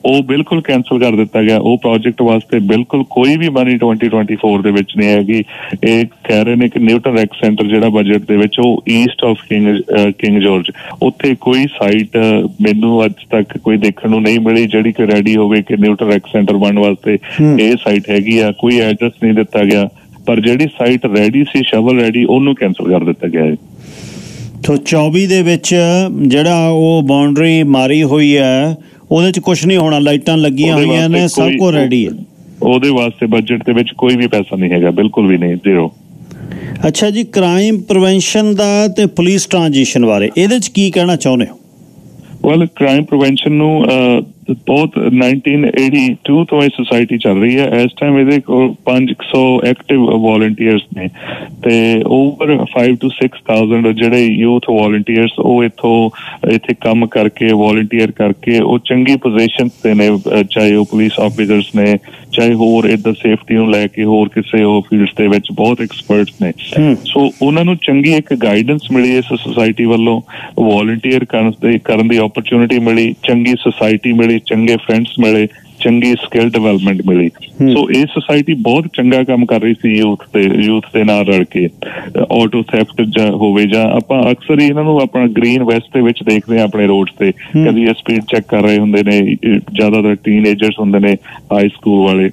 ਉਹ ਬਿਲਕੁਲ ਕੈਨਸਲ ਕਰ ਦਿੱਤਾ ਗਿਆ। ਉਹ ਪ੍ਰੋਜੈਕਟ ਵਾਸਤੇ ਬਿਲਕੁਲ ਕੋਈ ਵੀ ਮਨੀ 2024 ਦੇ ਵਿੱਚ ਨਹੀਂ ਹੈਗੀ। ਇਹ ਕਹਿ ਰਹੇ ਨੇ ਕਿ ਨਿਊਟਨ ਰੈਕ ਸੈਂਟਰ ਜਿਹੜਾ ਬਜਟ ਦੇ ਵਿੱਚ ਉਹ east of King King George ਉੱਥੇ ਕੋਈ ਸਾਈਟ ਮੈਨੂੰ ਅੱਜ ਤੱਕ ਕੋਈ ਦੇਖਣ ਨੂੰ ਨਹੀਂ ਮਿਲੀ ਜਿਹੜੀ ਕਿ ਰੈਡੀ ਹੋਵੇ ਕਿ ਨਿਊਟਨ ਰੈਕ ਸੈਂਟਰ ਬਣਨ ਵਾਸਤੇ। ਇਹ ਸਾਈਟ ਹੈਗੀ ਆ। ਕੋਈ ਐਡਰੈਸ ਨਹੀਂ ਦਿੱਤਾ ਗਿਆ। ਪਰ ਜਿਹੜੀ ਸਾਈਟ ਰੈਡੀ ਸੀ ਸ਼ਵਲ ਰੈਡੀ ਉਹਨੂੰ ਕੈਨਸਲ ਕਰ ਦਿੱਤਾ ਗਿਆ ਹੈ। ਤੋ 24 ਦੇ ਵਿੱਚ ਜਿਹੜਾ ਉਹ ਬਾਉਂਡਰੀ ਮਾਰੀ ਹੋਈ ਹੈ ਉਹਦੇ ਚ ਕੁਝ ਨਹੀਂ ਹੋਣਾ ਲਾਈਟਾਂ ਲੱਗੀਆਂ ਹੋਈਆਂ ਨੇ ਸਭ ਕੁਝ ਰੈਡੀ ਹੈ। ਉਹਦੇ ਵਾਸਤੇ ਬਜਟ ਦੇ ਵਿੱਚ ਕੋਈ ਵੀ ਪੈਸਾ ਨਹੀਂ ਹੈਗਾ ਬਿਲਕੁਲ ਵੀ ਨਹੀਂ ਜ਼ੀਰੋ ਅੱਛਾ ਜੀ ਕ੍ਰਾਈਮ ਪ੍ਰੀਵੈਂਸ਼ਨ ਦਾ ਤੇ ਪੁਲਿਸ ਟ੍ਰਾਂਜੀਸ਼ਨ ਬਾਰੇ ਇਹਦੇ ਚ ਕੀ ਕਹਿਣਾ ਚਾਹੁੰਦੇ ਹੋ? ਵੈਲ ਕ੍ਰਾਈਮ ਪ੍ਰੀਵੈਂਸ਼ਨ ਨੂੰ ਬਹੁਤ 1982 ਤੋਂ ਇਹ ਸੁਸਾਇਟੀ ਚੱਲ ਰਹੀ ਹੈ। ਇਸ ਟਾਈਮ ਇਹਦੇ ਕੋਲ 500 ਐਕਟਿਵ ਵੋਲੰਟੀਅਰਸ ਨੇ ਤੇ ਓਵਰ 5 ਤੋਂ 6000 ਜਿਹੜੇ ਯੂਥ ਵੋਲੰਟੀਅਰਸ ਉਹ ਇਥੋਂ, ਇੱਥੇ ਕੰਮ ਕਰਕੇ ਵੋਲੰਟੀਅਰ ਕਰਕੇ ਉਹ ਚੰਗੀ ਪੋਜੀਸ਼ਨ ਤੇ ਨੇ ਚਾਹੇ ਉਹ ਪੁਲਿਸ ਆਫੀਸਰਸ ਨੇ ਚਾਹੇ ਹੋਰ ਇਦਾਂ ਸੇਫਟੀ ਨੂੰ ਲੈ ਕੇ ਹੋਰ ਕਿਸੇ ਹੋਰ ਫੀਲਡਸ ਦੇ ਵਿੱਚ ਬਹੁਤ ਐਕਸਪਰਟਸ ਨੇ। ਸੋ ਉਹਨਾਂ ਨੂੰ ਚੰਗੀ ਇੱਕ ਗਾਈਡੈਂਸ ਮਿਲੀ ਇਸ ਸੋਸਾਇਟੀ ਵੱਲੋਂ ਵੋਲੰਟੀਅਰ ਕਰਨ ਦੀ ਕਰਨ ਦੀ ਓਪਰਚ्युनिटी ਮਿਲੀ ਚੰਗੀ ਸੋਸਾਇਟੀ ਮਿਲੀ ਚੰਗੇ ਫਰੈਂਡਸ ਮਿਲੇ। ਚੰਗੀ ਸਕਿੱਲ ਡਿਵੈਲਪਮੈਂਟ ਮਿਲੀ। ਸੋ ਇਹ ਸੁਸਾਇਟੀ ਬਹੁਤ ਚੰਗਾ ਕੰਮ ਕਰ ਰਹੀ ਸੀ ਯੂਥ ਤੇ ਯੂਥ ਦੇ ਨਾਲ ਰਲ ਕੇ ਆਟੋ ਥੈਫਟ ਹੋਵੇ ਜਾਂ ਆਪਾਂ ਅਕਸਰ ਹੀ ਇਹਨਾਂ ਨੂੰ ਆਪਣਾ ਗ੍ਰੀਨ ਵੈਸਟ ਦੇ ਵਿੱਚ ਦੇਖਦੇ ਹਾਂ ਆਪਣੇ ਰੋਡਸ ਤੇ। ਕਦੀ ਇਹ ਸਪੀਡ ਚੈੱਕ ਕਰ ਰਹੇ ਹੁੰਦੇ ਨੇ ਜ਼ਿਆਦਾਤਰ ਟੀਨੇਜਰਸ ਹੁੰਦੇ ਨੇ ਹਾਈ ਸਕੂਲ ਵਾਲੇ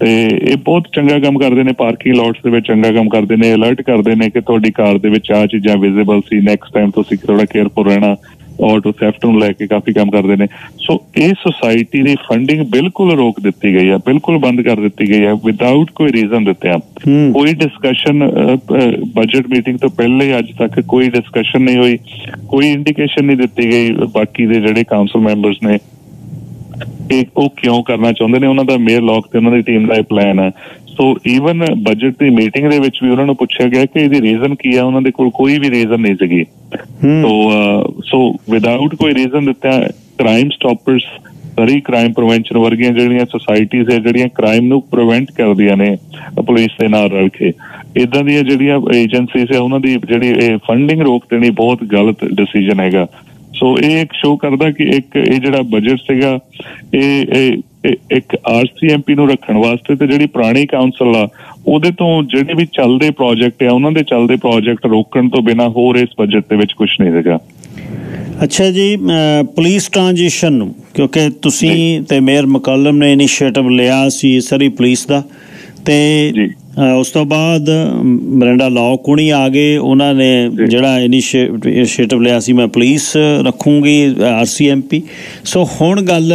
ਤੇ ਇਹ ਬਹੁਤ ਚੰਗਾ ਕੰਮ ਕਰਦੇ ਨੇ ਪਾਰਕਿੰਗ ਲੋਟਸ ਦੇ ਵਿੱਚ ਚੰਗਾ ਕੰਮ ਕਰਦੇ ਨੇ ਅਲਰਟ ਕਰਦੇ ਨੇ ਕਿ ਤੁਹਾਡੀ ਕਾਰ ਦੇ ਵਿੱਚ ਆ ਚੀਜ਼ਾਂ ਵਿਜ਼ੀਬਲ ਸੀ ਨੈਕਸਟ ਟਾਈਮ ਤੁਸੀਂ ਥੋੜਾ ਕੇਅਰਫੁਲ ਰਹਿਣਾ ਆਟੋ ਥੈਫਟ ਨੂੰ ਲੈ ਕੇ ਕਾਫੀ ਕੰਮ ਕਰਦੇ ਨੇ। ਸੋ ਇਹ ਸੁਸਾਇਟੀ ਦੀ ਫੰਡਿੰਗ ਬਿਲਕੁਲ ਰੋਕ ਦਿੱਤੀ ਗਈ ਹੈ ਬਿਲਕੁਲ ਬੰਦ ਕਰ ਦਿੱਤੀ ਗਈ ਹੈ ਵਿਦਆਊਟ ਕੋਈ ਰੀਜ਼ਨ ਦਿੱਤਿਆਂ ਹੂੰ। ਕੋਈ ਡਿਸਕਸ਼ਨ ਬਜਟ ਮੀਟਿੰਗ ਤੋਂ ਪਹਿਲੇ ਅੱਜ ਤੱਕ ਕੋਈ ਡਿਸਕਸ਼ਨ ਨਹੀਂ ਹੋਈ ਕੋਈ ਇੰਡੀਕੇਸ਼ਨ ਨਹੀਂ ਦਿੱਤੀ ਗਈ। ਬਾਕੀ ਦੇ ਜਿਹੜੇ ਕਾਉਂਸਲ ਮੈਂਬਰਸ ਨੇ ਕਿ ਉਹ ਕਿਉਂ ਕਰਨਾ ਚਾਹੁੰਦੇ ਨੇ? ਉਹਨਾਂ ਦਾ ਮੇਅਰ ਲੌਕ ਤੇ ਉਹਨਾਂ ਦੀ ਟੀਮ ਦਾ ਇਹ ਪਲਾਨ ਹੈ। ਸੋ ਈਵਨ ਬਜਟ ਦੀ ਮੀਟਿੰਗ ਦੇ ਵਿੱਚ ਵੀ ਉਹਨਾਂ ਨੂੰ ਪੁੱਛਿਆ ਗਿਆ ਕਿ ਇਹਦੀ ਰੀਜ਼ਨ ਕੀ ਹੈ ਉਹਨਾਂ ਦੇ ਕੋਲ ਕੋਈ ਵੀ ਰੀਜ਼ਨ ਨਹੀਂ ਸੀਗੀ। ਸੋ ਸੋ ਵਿਦਆਊਟ ਕੋਈ ਰੀਜ਼ਨ ਦਿੱਤਾ crime stoppers Surrey crime prevention ਵਰਗੀਆਂ ਜਿਹੜੀਆਂ ਸੁਸਾਇਟੀਆਂ ਹੈ ਜਿਹੜੀਆਂ ਕ੍ਰਾਈਮ ਨੂੰ ਪ੍ਰੀਵੈਂਟ ਕਰਦੀਆਂ ਨੇ ਪੁਲਿਸ ਦੇ ਨਾਲ ਰਲ ਕੇ। ਇਦਾਂ ਦੀਆਂ ਜਿਹੜੀਆਂ ਏਜੰਸੀਜ਼ ਹੈ ਉਹਨਾਂ ਦੀ ਜਿਹੜੀ ਇਹ ਫੰਡਿੰਗ ਰੋਕ ਦੇਣੀ ਬਹੁਤ ਗਲਤ ਡਿਸੀਜਨ ਹੈਗਾ। ਸੋ ਇਹ ਇੱਕ ਸ਼ੋਅ ਕਰਦਾ ਕਿ ਇੱਕ ਇਹ ਜਿਹੜਾ ਬਜਟ ਸੀਗਾ ਇਹ ਇੱਕ ਆਰਸੀਐਮਪੀ ਨੂੰ ਰੱਖਣ ਵਾਸਤੇ ਤੇ ਜਿਹੜੀ ਪੁਰਾਣੀ ਕਾਉਂਸਲ ਆ ਉਹਦੇ ਤੋਂ ਜਿਹੜੇ ਵੀ ਚੱਲਦੇ ਪ੍ਰੋਜੈਕਟ ਆ ਉਹਨਾਂ ਦੇ ਚੱਲਦੇ ਪ੍ਰੋਜੈਕਟ ਰੋਕਣ ਤੋਂ ਬਿਨਾ ਹੋਰ ਇਸ ਬਜਟ ਦੇ ਵਿੱਚ ਕੁਝ ਨਹੀਂ ਸੀਗਾ। ਅੱਛਾ ਜੀ ਪੁਲਿਸ ਟ੍ਰਾਂਜੀਸ਼ਨ ਨੂੰ ਕਿਉਂਕਿ ਤੁਸੀਂ ਤੇ ਮੇਅਰ ਮਕਲਮ ਨੇ ਇਨੀਸ਼ੀਏਟਿਵ ਲਿਆ ਸੀ ਸਰੀ ਪੁਲਿਸ ਦਾ ਤੇ ਉਸ ਤੋਂ ਬਾਅਦ ਮਰਿੰਡਾ ਲਾਅ ਕੋਣੀ ਆ ਗਏ ਉਹਨਾਂ ਨੇ। ਜਿਹੜਾ ਇਨੀਸ਼ੀਏਟਿਵ ਲਿਆ ਸੀ ਮੈਂ ਪੁਲਿਸ ਰੱਖੂੰਗੀ ਆਰਸੀਐਮਪੀ ਸੋ ਹੁਣ ਗੱਲ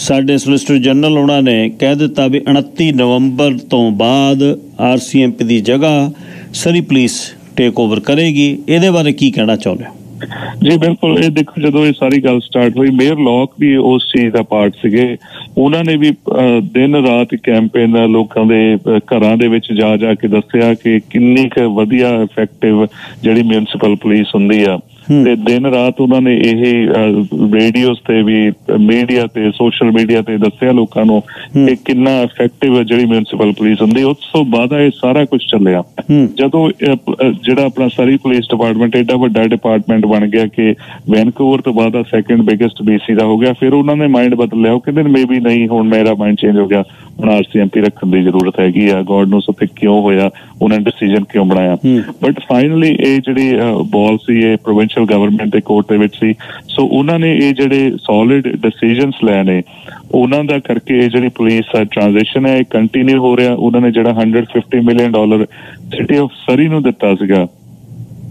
ਸਾਡੇ ਸੋਲਿਸਟਰ ਜਨਰਲ ਉਹਨਾਂ ਨੇ ਕਹਿ ਦਿੱਤਾ ਵੀ 29 ਨਵੰਬਰ ਤੋਂ ਬਾਅਦ ਆਰਸੀਐਮਪੀ ਦੀ ਜਗ੍ਹਾ ਸਰੀ ਪੁਲਿਸ ਟੇਕ ਓਵਰ ਕਰੇਗੀ। ਇਹਦੇ ਬਾਰੇ ਕੀ ਕਹਿਣਾ ਚਾਹੁੰਦੇ ਹੋ? ਜੀ, ਬਿਲਕੁਲ। ਇਹ ਦੇਖੋ, ਜਦੋਂ ਇਹ ਸਾਰੀ ਗੱਲ ਸਟਾਰਟ ਹੋਈ, ਮੇਅਰ ਲੋਕ ਵੀ ਉਸ ਚੀਜ਼ ਦਾ ਪਾਰਟ ਸੀਗੇ। ਉਹਨਾਂ ਨੇ ਵੀ ਦਿਨ ਰਾਤ ਕੈਂਪੇਨ ਲੋਕਾਂ ਦੇ ਘਰਾਂ ਦੇ ਵਿੱਚ ਜਾ ਜਾ ਕੇ ਦੱਸਿਆ ਕਿ ਕਿੰਨੀ ਕੁ ਵਧੀਆ ਇਫੈਕਟਿਵ ਜਿਹੜੀ ਮਿਊਨਿਸਪਲ ਪੁਲਿਸ ਹੁੰਦੀ ਆ। ਤੇ ਦਿਨ ਰਾਤ ਉਹਨਾਂ ਨੇ ਇਹ ਰੇਡੀਓਸ ਤੇ ਵੀ ਮੀਡੀਆ ਤੇ ਸੋਸ਼ਲ ਮੀਡੀਆ ਤੇ ਦੱਸਿਆ ਲੋਕਾਂ ਨੂੰ। ਕਿ ਕਿੰਨਾ ਇਫੈਕਟਿਵ ਹੈ ਜਿਹੜੀ ਮਿਊਨਿਸਪਲ ਪੁਲਿਸ ਹੁੰਦੀ। ਉਸ ਤੋਂ ਬਾਅਦ ਇਹ ਸਾਰਾ ਕੁਝ ਚੱਲਿਆ। ਜਦੋਂ ਜਿਹੜਾ ਆਪਣਾ ਸਰੀ ਪੁਲਿਸ ਡਿਪਾਰਟਮੈਂਟ ਐਡਾ ਵੱਡਾ ਡਿਪਾਰਟਮੈਂਟ ਬਣ ਗਿਆ ਕਿ ਵੈਨਕੂਵਰ ਤੋਂ ਬਾਅਦ ਆ ਸੈਕੰਡ ਬਿਗੇਸਟ ਬੀਸੀ ਦਾ ਹੋ ਗਿਆ ਫਿਰ ਉਹਨਾਂ ਨੇ ਮਾਈਂਡ ਬਦਲ ਲਿਆ ਉਹ ਕਹਿੰਦੇ ਮੇਬੀ ਨਹੀਂ ਹੁਣ ਮੇਰਾ ਮਾਈਂਡ ਚੇਂਜ ਹੋ ਗਿਆ। ਹੁਣ ਆਰਸੀਐਮਪੀ ਰੱਖਣ ਦੀ ਜ਼ਰੂਰਤ ਹੈਗੀ ਆ। ਗੋਡ ਨੂੰ ਸਤੇ ਕਿਉਂ ਹੋਇਆ ਉਹਨਾਂ ਨੇ ਡਿਸੀਜਨ ਕਿਉਂ ਬਣਾਇਆ। ਬਟ ਫਾਈਨਲੀ ਇਹ ਜਿਹੜੀ ਬਾਲ ਸੀ ਇਹ ਪ੍ਰੋਵਿੰਸ਼ੀਅਲ ਗਵਰਨਮੈਂਟ ਦੇ ਕੋਰਟ ਦੇ ਵਿੱਚ ਸੀ। ਸੋ ਉਹਨਾਂ ਨੇ ਇਹ ਜਿਹੜੇ ਸੋਲਿਡ ਡਿਸੀਜਨਸ ਲੈ ਨੇ ਉਹਨਾਂ ਦਾ ਕਰਕੇ ਇਹ ਜਿਹੜੀ ਪੁਲਿਸ ਟ੍ਰਾਂਜੈਕਸ਼ਨ ਹੈ, ਇਹ ਕੰਟੀਨਿਊ ਹੋ ਰਿਹਾ। ਉਹਨਾਂ ਨੇ ਜਿਹੜਾ 150 million dollar city of Surrey ਨੂੰ ਦਿੱਤਾ ਸੀਗਾ।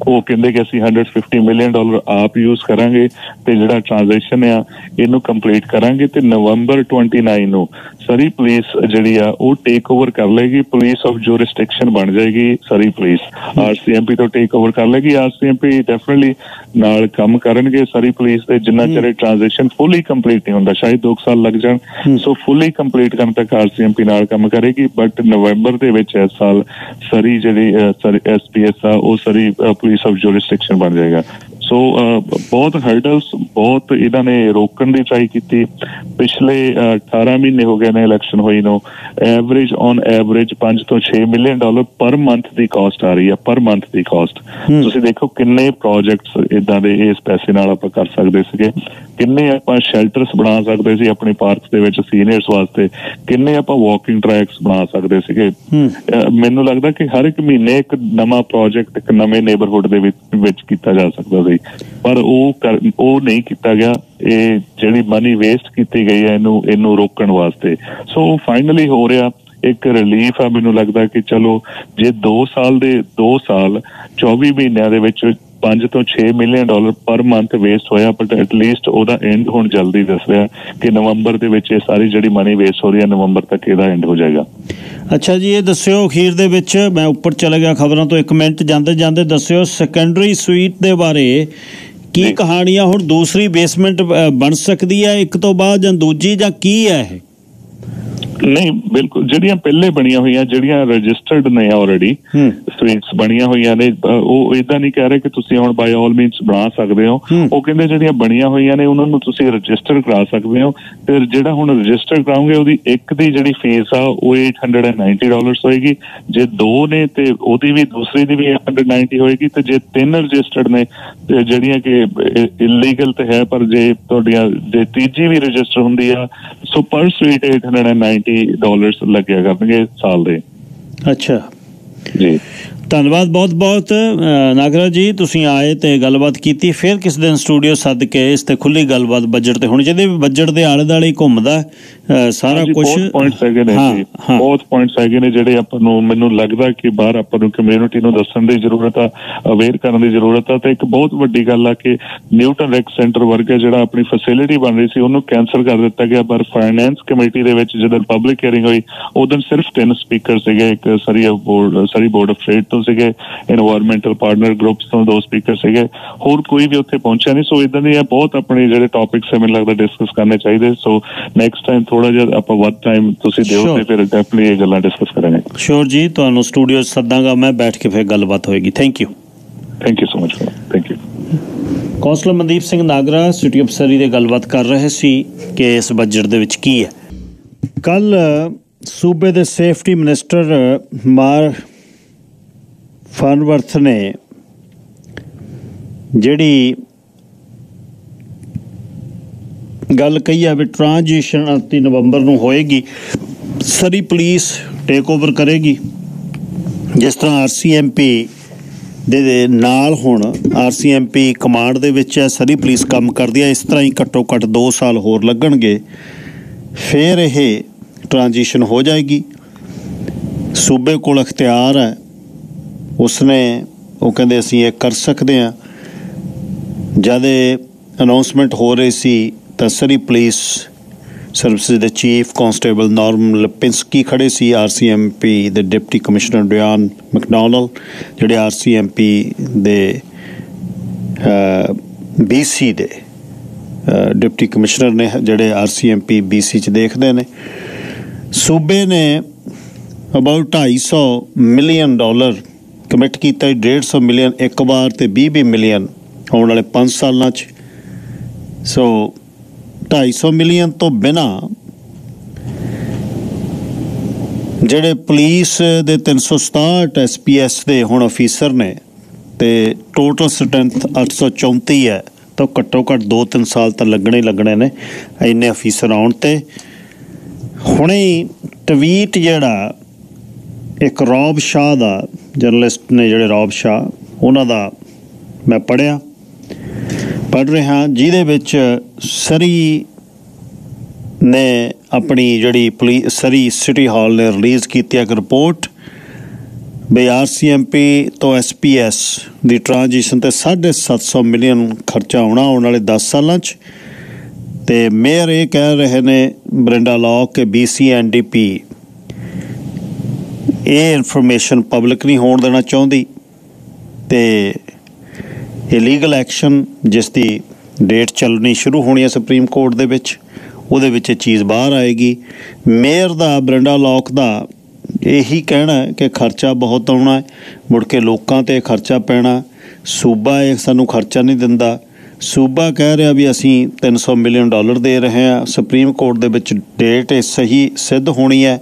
ਉਹ ਕਹਿੰਦੇ ਕਿ ਅਸੀਂ 150 ਮਿਲੀਅਨ ਡਾਲਰ ਆਪ ਯੂਜ਼ ਕਰਾਂਗੇ ਤੇ ਜਿਹੜਾ ਟ੍ਰਾਂਜੈਕਸ਼ਨ ਆ ਇਹਨੂੰ ਕੰਪਲੀਟ ਕਰਾਂਗੇ ਤੇ ਨਵੰਬਰ 29 ਨੂੰ ਸਰੀ ਪੁਲਿਸ ਜਿਹੜੀ ਆ ਉਹ ਟੇਕ ਓਵਰ ਕਰ ਲੇਗੀ ਪੁਲਿਸ ਆਫ ਜੂਰਿਸਡਿਕਸ਼ਨ ਬਣ ਜਾਏਗੀ ਸਰੀ ਪੁਲਿਸ ਆਰਸੀਐਮਪੀ ਤੋਂ ਟੇਕ ਓਵਰ ਕਰ ਲੇਗੀ ਆਰਸੀਐਮਪੀ ਡੈਫੀਨਿਟਲੀ ਨਾਲ ਕੰਮ ਕਰਨਗੇ ਸਰੀ ਪੁਲਿਸ ਦੇ ਜਿੰਨਾ ਚਿਰ ਟ੍ਰਾਂਜੈਕਸ਼ਨ ਫੁੱਲੀ ਕੰਪਲੀਟ ਨਹੀਂ ਹੁੰਦਾ ਸ਼ਾਇਦ 2 ਸਾਲ ਲੱਗ ਜਾਣ। ਸੋ ਫੁੱਲੀ ਕੰਪਲੀਟ ਕਰਨ ਤੱਕ ਆਰਸੀਐਮਪੀ ਨਾਲ ਕੰਮ ਕਰੇਗੀ ਬਟ ਨਵੰਬਰ ਦੇ ਵਿੱਚ ਇਸ ਸਾਲ ਸਰੀ ਜਿਹੜੀ ਐਸਪੀਐਸ ਆ ਉਹ ਸਰੀ ਪੁਲਿਸ ਆਫ ਜੂਰਿਸਡਿਕਸ਼ਨ ਬਣ ਜਾਏਗਾ। ਸੋ ਅ, ਬਹੁਤ ਹਰਡਲਸ ਬਹੁਤ ਇਹਨਾਂ ਨੇ ਰੋਕਣ ਦੀ ਟਰਾਈ ਕੀਤੀ। ਪਿਛਲੇ ਅ, 18 ਮਹੀਨੇ ਹੋ ਗਏ ਨੇ ਇਲੈਕਸ਼ਨ ਹੋਈ ਨੂੰ। ਐਵਰੇਜ ਔਨ ਐਵਰੇਜ 5 ਤੋਂ 6 ਮਿਲੀਅਨ ਡਾਲਰ ਪਰ ਮੰਥ ਦੀ ਕਾਸਟ ਆ ਰਹੀ ਹੈ ਪਰ ਮੰਥ ਦੀ ਕਾਸਟ। ਤੁਸੀਂ ਦੇਖੋ ਕਿੰਨੇ ਪ੍ਰੋਜੈਕਟਸ ਇਦਾਂ ਦੇ ਇਸ ਪੈਸੇ ਨਾਲ ਆਪਾਂ ਕਰ ਸਕਦੇ ਸੀਗੇ। ਕਿੰਨੇ ਆਪਾਂ ਸ਼ੈਲਟਰਸ ਬਣਾ ਸਕਦੇ ਸੀ ਆਪਣੇ ਪਾਰਕਸ ਦੇ ਵਿੱਚ ਸੀਨੀਅਰਸ ਵਾਸਤੇ। ਕਿੰਨੇ ਆਪਾਂ ਵਾਕਿੰਗ ਟਰੈਕਸ ਬਣਾ ਸਕਦੇ ਸੀਗੇ। ਮੈਨੂੰ ਲੱਗਦਾ ਕਿ ਹਰ ਇੱਕ ਮਹੀਨੇ ਇੱਕ ਨਵਾਂ ਪ੍ਰੋਜੈਕਟ ਇੱਕ ਨਵੇਂ ਨੇਬਰਹੁੱਡ ਦੇ ਵਿੱਚ ਵਿੱਚ ਕੀਤਾ ਜਾ ਸਕਦਾ ਸੀ। ਪਰ ਉਹ ਕਰ- ਉਹ ਨਹੀਂ ਕੀਤਾ ਗਿਆ। ਇਹ ਜਿਹੜੀ ਮਨੀ ਵੇਸਟ ਕੀਤੀ ਗਈ ਹੈ, ਇਹਨੂੰ ਇਹਨੂੰ ਰੋਕਣ ਵਾਸਤੇ। ਸੋ ਫਾਈਨਲੀ ਹੋ ਰਿਹਾ। ਇੱਕ ਰਿਲੀਫ ਆ, ਮੈਨੂੰ ਲੱਗਦਾ ਕਿ ਚਲੋ, ਜੇ 2 ਸਾਲ ਦੇ 2 ਸਾਲ 24 ਮਹੀਨਿਆਂ ਦੇ ਵਿੱਚ 5 ਤੋਂ 6 million dollar per month waste ਹੋਇਆ ਬਟ ਐਟ ਲੀਸਟ ਉਹਦਾ ਐਂਡ ਹੁਣ ਜਲਦੀ ਦਿਸ ਰਿਹਾ ਕਿ ਨਵੰਬਰ ਦੇ ਵਿੱਚ ਇਹ ਸਾਰੀ ਜਿਹੜੀ ਮਨੀ ਵੇਸਟ ਹੋ ਰਹੀ ਹੈ ਨਵੰਬਰ ਤੱਕ ਇਹਦਾ ਐਂਡ ਹੋ ਜਾਏਗਾ ਅੱਛਾ ਜੀ ਇਹ ਦੱਸਿਓ ਅਖੀਰ ਦੇ ਵਿੱਚ ਮੈਂ ਉੱਪਰ ਚਲੇ ਗਿਆ ਖਬਰਾਂ ਤੋਂ ਇੱਕ ਮਿੰਟ ਜਾਂਦੇ ਜਾਂਦੇ ਦੱਸਿਓ ਸੈਕੰਡਰੀ ਸੂਈਟ ਦੇ ਬਾਰੇ ਕੀ। ਕਹਾਣੀਆਂ ਹੁਣ ਦੂਸਰੀ ਬੇਸਮੈਂਟ ਬਣ ਸਕਦੀ ਹੈ ਇੱਕ ਤੋਂ ਬਾਅਦ ਜਾਂ ਦੂਜੀ ਜਾਂ ਕੀ ਹੈ ਇਹ ਨਹੀਂ ਬਿਲਕੁਲ। ਜਿਹੜੀਆਂ ਪਹਿਲੇ ਬਣੀਆਂ ਹੋਈਆਂ ਜਿਹੜੀਆਂ ਰਜਿਸਟਰਡ ਨੇ ਆਲਰੇਡੀ ਸਵੀਟਸ ਬਣੀਆਂ ਹੋਈਆਂ ਨੇ ਉਹ ਇਦਾਂ ਨਹੀਂ ਕਹਿ ਰਹੇ ਕਿ ਤੁਸੀਂ ਹੁਣ ਬਾਈ ਆਲ ਮੀਨਸ ਬਣਾ ਸਕਦੇ ਹੋ। ਉਹ ਕਹਿੰਦੇ ਜਿਹੜੀਆਂ ਬਣੀਆਂ ਹੋਈਆਂ ਨੇ ਉਹਨਾਂ ਨੂੰ ਤੁਸੀਂ ਰਜਿਸਟਰ ਕਰਾ ਸਕਦੇ ਹੋ। ਤੇ ਜਿਹੜਾ ਹੁਣ ਰਜਿਸਟਰ ਕਰਾਉਂਗੇ ਉਹਦੀ ਇੱਕ ਦੀ ਜਿਹੜੀ ਫੀਸ ਆ ਉਹ 890 ਡਾਲਰਸ ਹੋਏਗੀ। ਜੇ ਦੋ ਨੇ ਤੇ ਉਹਦੀ ਵੀ ਦੂਸਰੀ ਦੀ ਵੀ 890 ਹੋਏਗੀ ਤੇ ਜੇ ਤਿੰਨ ਰਜਿਸਟਰਡ ਨੇ ਜਿਹੜੀਆਂ ਕਿ ਇਲੀਗਲ ਤੇ ਹੈ ਪਰ ਜੇ ਤੁਹਾਡੀਆਂ ਜੇ ਤੀਜੀ ਵੀ ਰਜਿਸਟਰ ਹੁੰਦੀ ਆ ਸੋ ਪਰ ਸਵੀਟ 890 ਡਾਲਰਸ ਲੱਗਿਆ ਕਰਨਗੇ ਸਾਲ ਦੇ। ਅੱਛਾ। ਜੀ। ਧੰਨਵਾਦ ਬਹੁਤ ਬਹੁਤ ਨਾਗਰਾ ਜੀ ਤੁਸੀਂ ਆਏ ਤੇ ਗੱਲਬਾਤ ਕੀਤੀ ਫਿਰ ਕਿਸ ਦਿਨ ਸਟੂਡੀਓ ਸੱਦ ਕੇ ਇਸ ਤੇ ਖੁੱਲੀ ਗੱਲਬਾਤ ਬਜਟ ਤੇ ਹੋਣੀ ਚਾਹੀਦੀ ਬਜਟ ਦੇ ਆਲੇ ਦਾਲੇ ਘੁੰਮਦਾ ਸਾਰਾ ਕੁਝ ਬਹੁਤ ਪੁਆਇੰਟਸ ਹੈਗੇ ਨੇ ਜੀ। ਬਹੁਤ ਪੁਆਇੰਟਸ ਹੈਗੇ ਨੇ ਜਿਹੜੇ ਆਪਾਂ ਨੂੰ ਮੈਨੂੰ ਲੱਗਦਾ ਕਿ ਬਾਹਰ ਆਪਾਂ ਨੂੰ ਕਮਿਊਨਿਟੀ ਨੂੰ ਦੱਸਣ ਦੀ ਜ਼ਰੂਰਤ ਆ ਅਵੇਅਰ ਕਰਨ ਦੀ ਜ਼ਰੂਰਤ ਆ। ਤੇ ਇੱਕ ਬਹੁਤ ਵੱਡੀ ਗੱਲ ਆ ਕਿ ਨਿਊਟਨ ਰੈਕ ਸੈਂਟਰ ਵਰਗਾ ਜਿਹੜਾ ਆਪਣੀ ਫੈਸਿਲਿਟੀ ਬਣ ਰਹੀ ਸੀ ਉਹਨੂੰ ਕੈਨਸਲ ਕਰ ਦਿੱਤਾ ਗਿਆ। ਪਰ ਫਾਈਨੈਂਸ ਕਮੇਟੀ ਦੇ ਵਿੱਚ ਜਦੋਂ ਪਬਲਿਕ ਹੀਅਰਿੰਗ ਹੋਈ ਉਦੋਂ ਸਿਰਫ ਤਿੰਨ ਸਪੀਕਰ ਸੀਗੇ ਇੱਕ Surrey board Surrey board of trade ਤੋਂ ਸੀਗੇ এনवायरमेंटਲ ਪਾਰਟਨਰ ਗਰੁੱਪਸ ਤੋਂ ਦੋ ਸਪੀਕਰ ਸੀਗੇ ਹੋਰ ਕੋਈ ਵੀ ਉੱਥੇ ਪਹੁੰਚਿਆ ਨਹੀਂ। ਸੋ ਇਦਾਂ ਦੇ ਆ ਬਹੁਤ ਆਪਣੇ ਜਿਹੜੇ ਟਾਪਿਕਸ ਹੈ ਮੈਨੂੰ ਲੱਗਦਾ ਡਿਸਕਸ ਕਰਨੇ ਚਾਹੀਦੇ। ਸੋ ਨੈਕਸਟ ਟਾਈਮ ਥੋੜਾ ਜਿਹਾ ਆਪਾਂ ਵੱਧ ਟਾਈਮ ਤੁਸੀਂ ਦਿਓ ਤੇ ਫਿਰ ਡੈਫਲੀ ਇਹ ਗੱਲਾਂ ਡਿਸਕਸ ਕਰਾਂਗੇ। ਸ਼ੋਰ ਜੀ ਤੁਹਾਨੂੰ ਸਟੂਡੀਓ ਸੱਦਾਂਗਾ ਮੈਂ ਬੈਠ ਕੇ ਫਿਰ ਗੱਲਬਾਤ ਹੋਏਗੀ। Thank you thank you so much thank you councillor Mandeep Singh Nagra city of Surrey ਦੇ ਗੱਲਬਾਤ ਕਰ ਰਹੇ ਸੀ ਕਿ ਇਸ ਬਜਟ ਦੇ ਵਿੱਚ ਕੀ ਹੈ। ਕੱਲ ਸੂਬੇ ਦੇ ਸੇਫਟੀ ਮਿਨਿਸਟਰ ਮਾਰ ਫਨਵਰਥ ਨੇ ਜਿਹੜੀ ਗੱਲ ਕਹੀ ਹੈ ਵੀ ਟ੍ਰਾਂਜੀਸ਼ਨ 29 ਨਵੰਬਰ ਨੂੰ ਹੋਏਗੀ, ਸਰੀ ਪੁਲਿਸ ਟੇਕ ਓਵਰ ਕਰੇਗੀ, ਜਿਸ ਤਰ੍ਹਾਂ ਆਰਸੀਐਮਪੀ ਦੇ ਦੇ ਨਾਲ ਹੁਣ ਆਰਸੀਐਮਪੀ ਕਮਾਂਡ ਦੇ ਵਿੱਚ ਹੈ, ਸਰੀ ਪੁਲਿਸ ਕੰਮ ਕਰਦੀ ਹੈ ਇਸ ਤਰ੍ਹਾਂ ਹੀ ਘੱਟੋ ਘੱਟ 2 ਸਾਲ ਹੋਰ ਲੱਗਣਗੇ, ਫਿਰ ਇਹ ਟ੍ਰਾਂਜੀਸ਼ਨ ਹੋ ਜਾਏਗੀ। ਸੂਬੇ ਕੋਲ ਅਖਤਿਆਰ ਹੈ ਉਸਨੇ ਉਹ ਕਹਿੰਦੇ, ਅਸੀਂ ਇਹ ਕਰ ਸਕਦੇ ਹਾਂ। ਜਦ ਇਹ ਅਨਾਉਂਸਮੈਂਟ ਹੋ ਰਹੀ ਸੀ, ਤਾਂ ਸਰੀ ਪੁਲਿਸ ਸਰਵਿਸ ਦੇ ਚੀਫ ਕਾਂਸਟੇਬਲ ਨਾਰਮ ਲਪਿੰਸਕੀ ਖੜੇ ਸੀ। ਆਰਸੀਐਮਪੀ ਦੇ ਡਿਪਟੀ ਕਮਿਸ਼ਨਰ ਡਿਆਨ ਮੈਕਡੋਨਲ, ਜਿਹੜੇ ਆਰਸੀਐਮਪੀ ਦੇ ਬੀਸੀ ਦੇ ਡਿਪਟੀ ਕਮਿਸ਼ਨਰ ਨੇ, ਜਿਹੜੇ ਆਰਸੀਐਮਪੀ ਬੀਸੀ ਚ ਦੇਖਦੇ ਨੇ। ਸੂਬੇ ਨੇ ਅਬਾਊਟ 250 ਮਿਲੀਅਨ ਡਾਲਰ ਕਮਿਟ ਕੀਤਾ ਹੈ 150 ਮਿਲੀਅਨ ਇੱਕ ਵਾਰ ਤੇ 20 20 ਮਿਲੀਅਨ ਆਉਣ ਵਾਲੇ 5 ਸਾਲਾਂ ਚ। ਸੋ 250 ਮਿਲੀਅਨ ਤੋਂ ਬਿਨਾ ਜਿਹੜੇ ਪੁਲਿਸ ਦੇ 367 ਐਸਪੀਐਸ ਦੇ ਹੁਣ ਅਫੀਸਰ ਨੇ ਤੇ ਟੋਟਲ ਸਟਰੈਂਥ 834 ਹੈ, ਤਾਂ ਘੱਟੋ ਘੱਟ 2-3 ਸਾਲ ਤਾਂ ਲੱਗਣੇ ਹੀ ਲੱਗਣੇ ਨੇ ਇੰਨੇ ਅਫੀਸਰ ਆਉਣ ਤੇ। ਹੁਣੇ ਟਵੀਟ ਜਿਹੜਾ ਇੱਕ ਰੌਬ ਸ਼ਾਹ ਦਾ ਜਰਨਲਿਸਟ ਨੇ ਜਿਹੜੇ ਰੌਬ ਸ਼ਾਹ, ਉਹਨਾਂ ਦਾ ਮੈਂ ਪੜਿਆ ਪੜ ਰਿਹਾ, ਜਿਹਦੇ ਵਿੱਚ ਸਰੀ ਨੇ ਆਪਣੀ ਜਿਹੜੀ ਪੁਲਿਸ ਸਰੀ ਸਿਟੀ ਹਾਲ ਨੇ ਰਿਲੀਜ਼ ਕੀਤੀ ਇੱਕ ਰਿਪੋਰਟ ਬਈ ਆਰਸੀਐਮਪੀ ਤੋਂ ਐਸਪੀਐਸ ਦੀ ਟ੍ਰਾਂਜੀਸ਼ਨ ਤੇ 750 ਮਿਲੀਅਨ ਖਰਚਾ ਆਉਣਾ ਆਉਣ ਵਾਲੇ 10 ਸਾਲਾਂ 'ਚ। ਤੇ ਮੇਅਰ ਇਹ ਕਹਿ ਰਹੇ ਨੇ ਬ੍ਰਿੰਡਾ ਲੌਕ ਕੇ ਬੀਸੀਐਨਡੀਪੀ ਇਹ ਇਨਫੋਰਮੇਸ਼ਨ ਪਬਲਿਕ ਨਹੀਂ ਹੋਣ ਦੇਣਾ ਚਾਹੁੰਦੀ ਤੇ ਇਲੀਗਲ ਐਕਸ਼ਨ ਜਿਸ ਦੀ ਡੇਟ ਚੱਲਣੀ ਸ਼ੁਰੂ ਹੋਣੀ ਹੈ ਸੁਪਰੀਮ ਕੋਰਟ ਦੇ ਵਿੱਚ, ਉਹਦੇ ਵਿੱਚ ਇਹ ਚੀਜ਼ ਬਾਹਰ ਆਏਗੀ। ਮੇਅਰ ਦਾ ਬ੍ਰਿੰਡਾ ਲੌਕ ਦਾ ਇਹੀ ਕਹਿਣਾ ਕਿ ਖਰਚਾ ਬਹੁਤ ਆਉਣਾ ਹੈ, ਮੁੜ ਕੇ ਲੋਕਾਂ ਤੇ ਖਰਚਾ ਪੈਣਾ। ਸੂਬਾ ਇਹ ਸਾਨੂੰ ਖਰਚਾ ਨਹੀਂ ਦਿੰਦਾ। ਸੂਬਾ ਕਹਿ ਰਿਹਾ ਵੀ ਅਸੀਂ 300 ਮਿਲੀਅਨ ਡਾਲਰ ਦੇ ਰਹੇ ਹਾਂ। ਸੁਪਰੀਮ ਕੋਰਟ ਦੇ ਵਿੱਚ ਡੇਟ ਇਹ ਸਹੀ ਸਿੱਧ ਹੋਣੀ ਹੈ।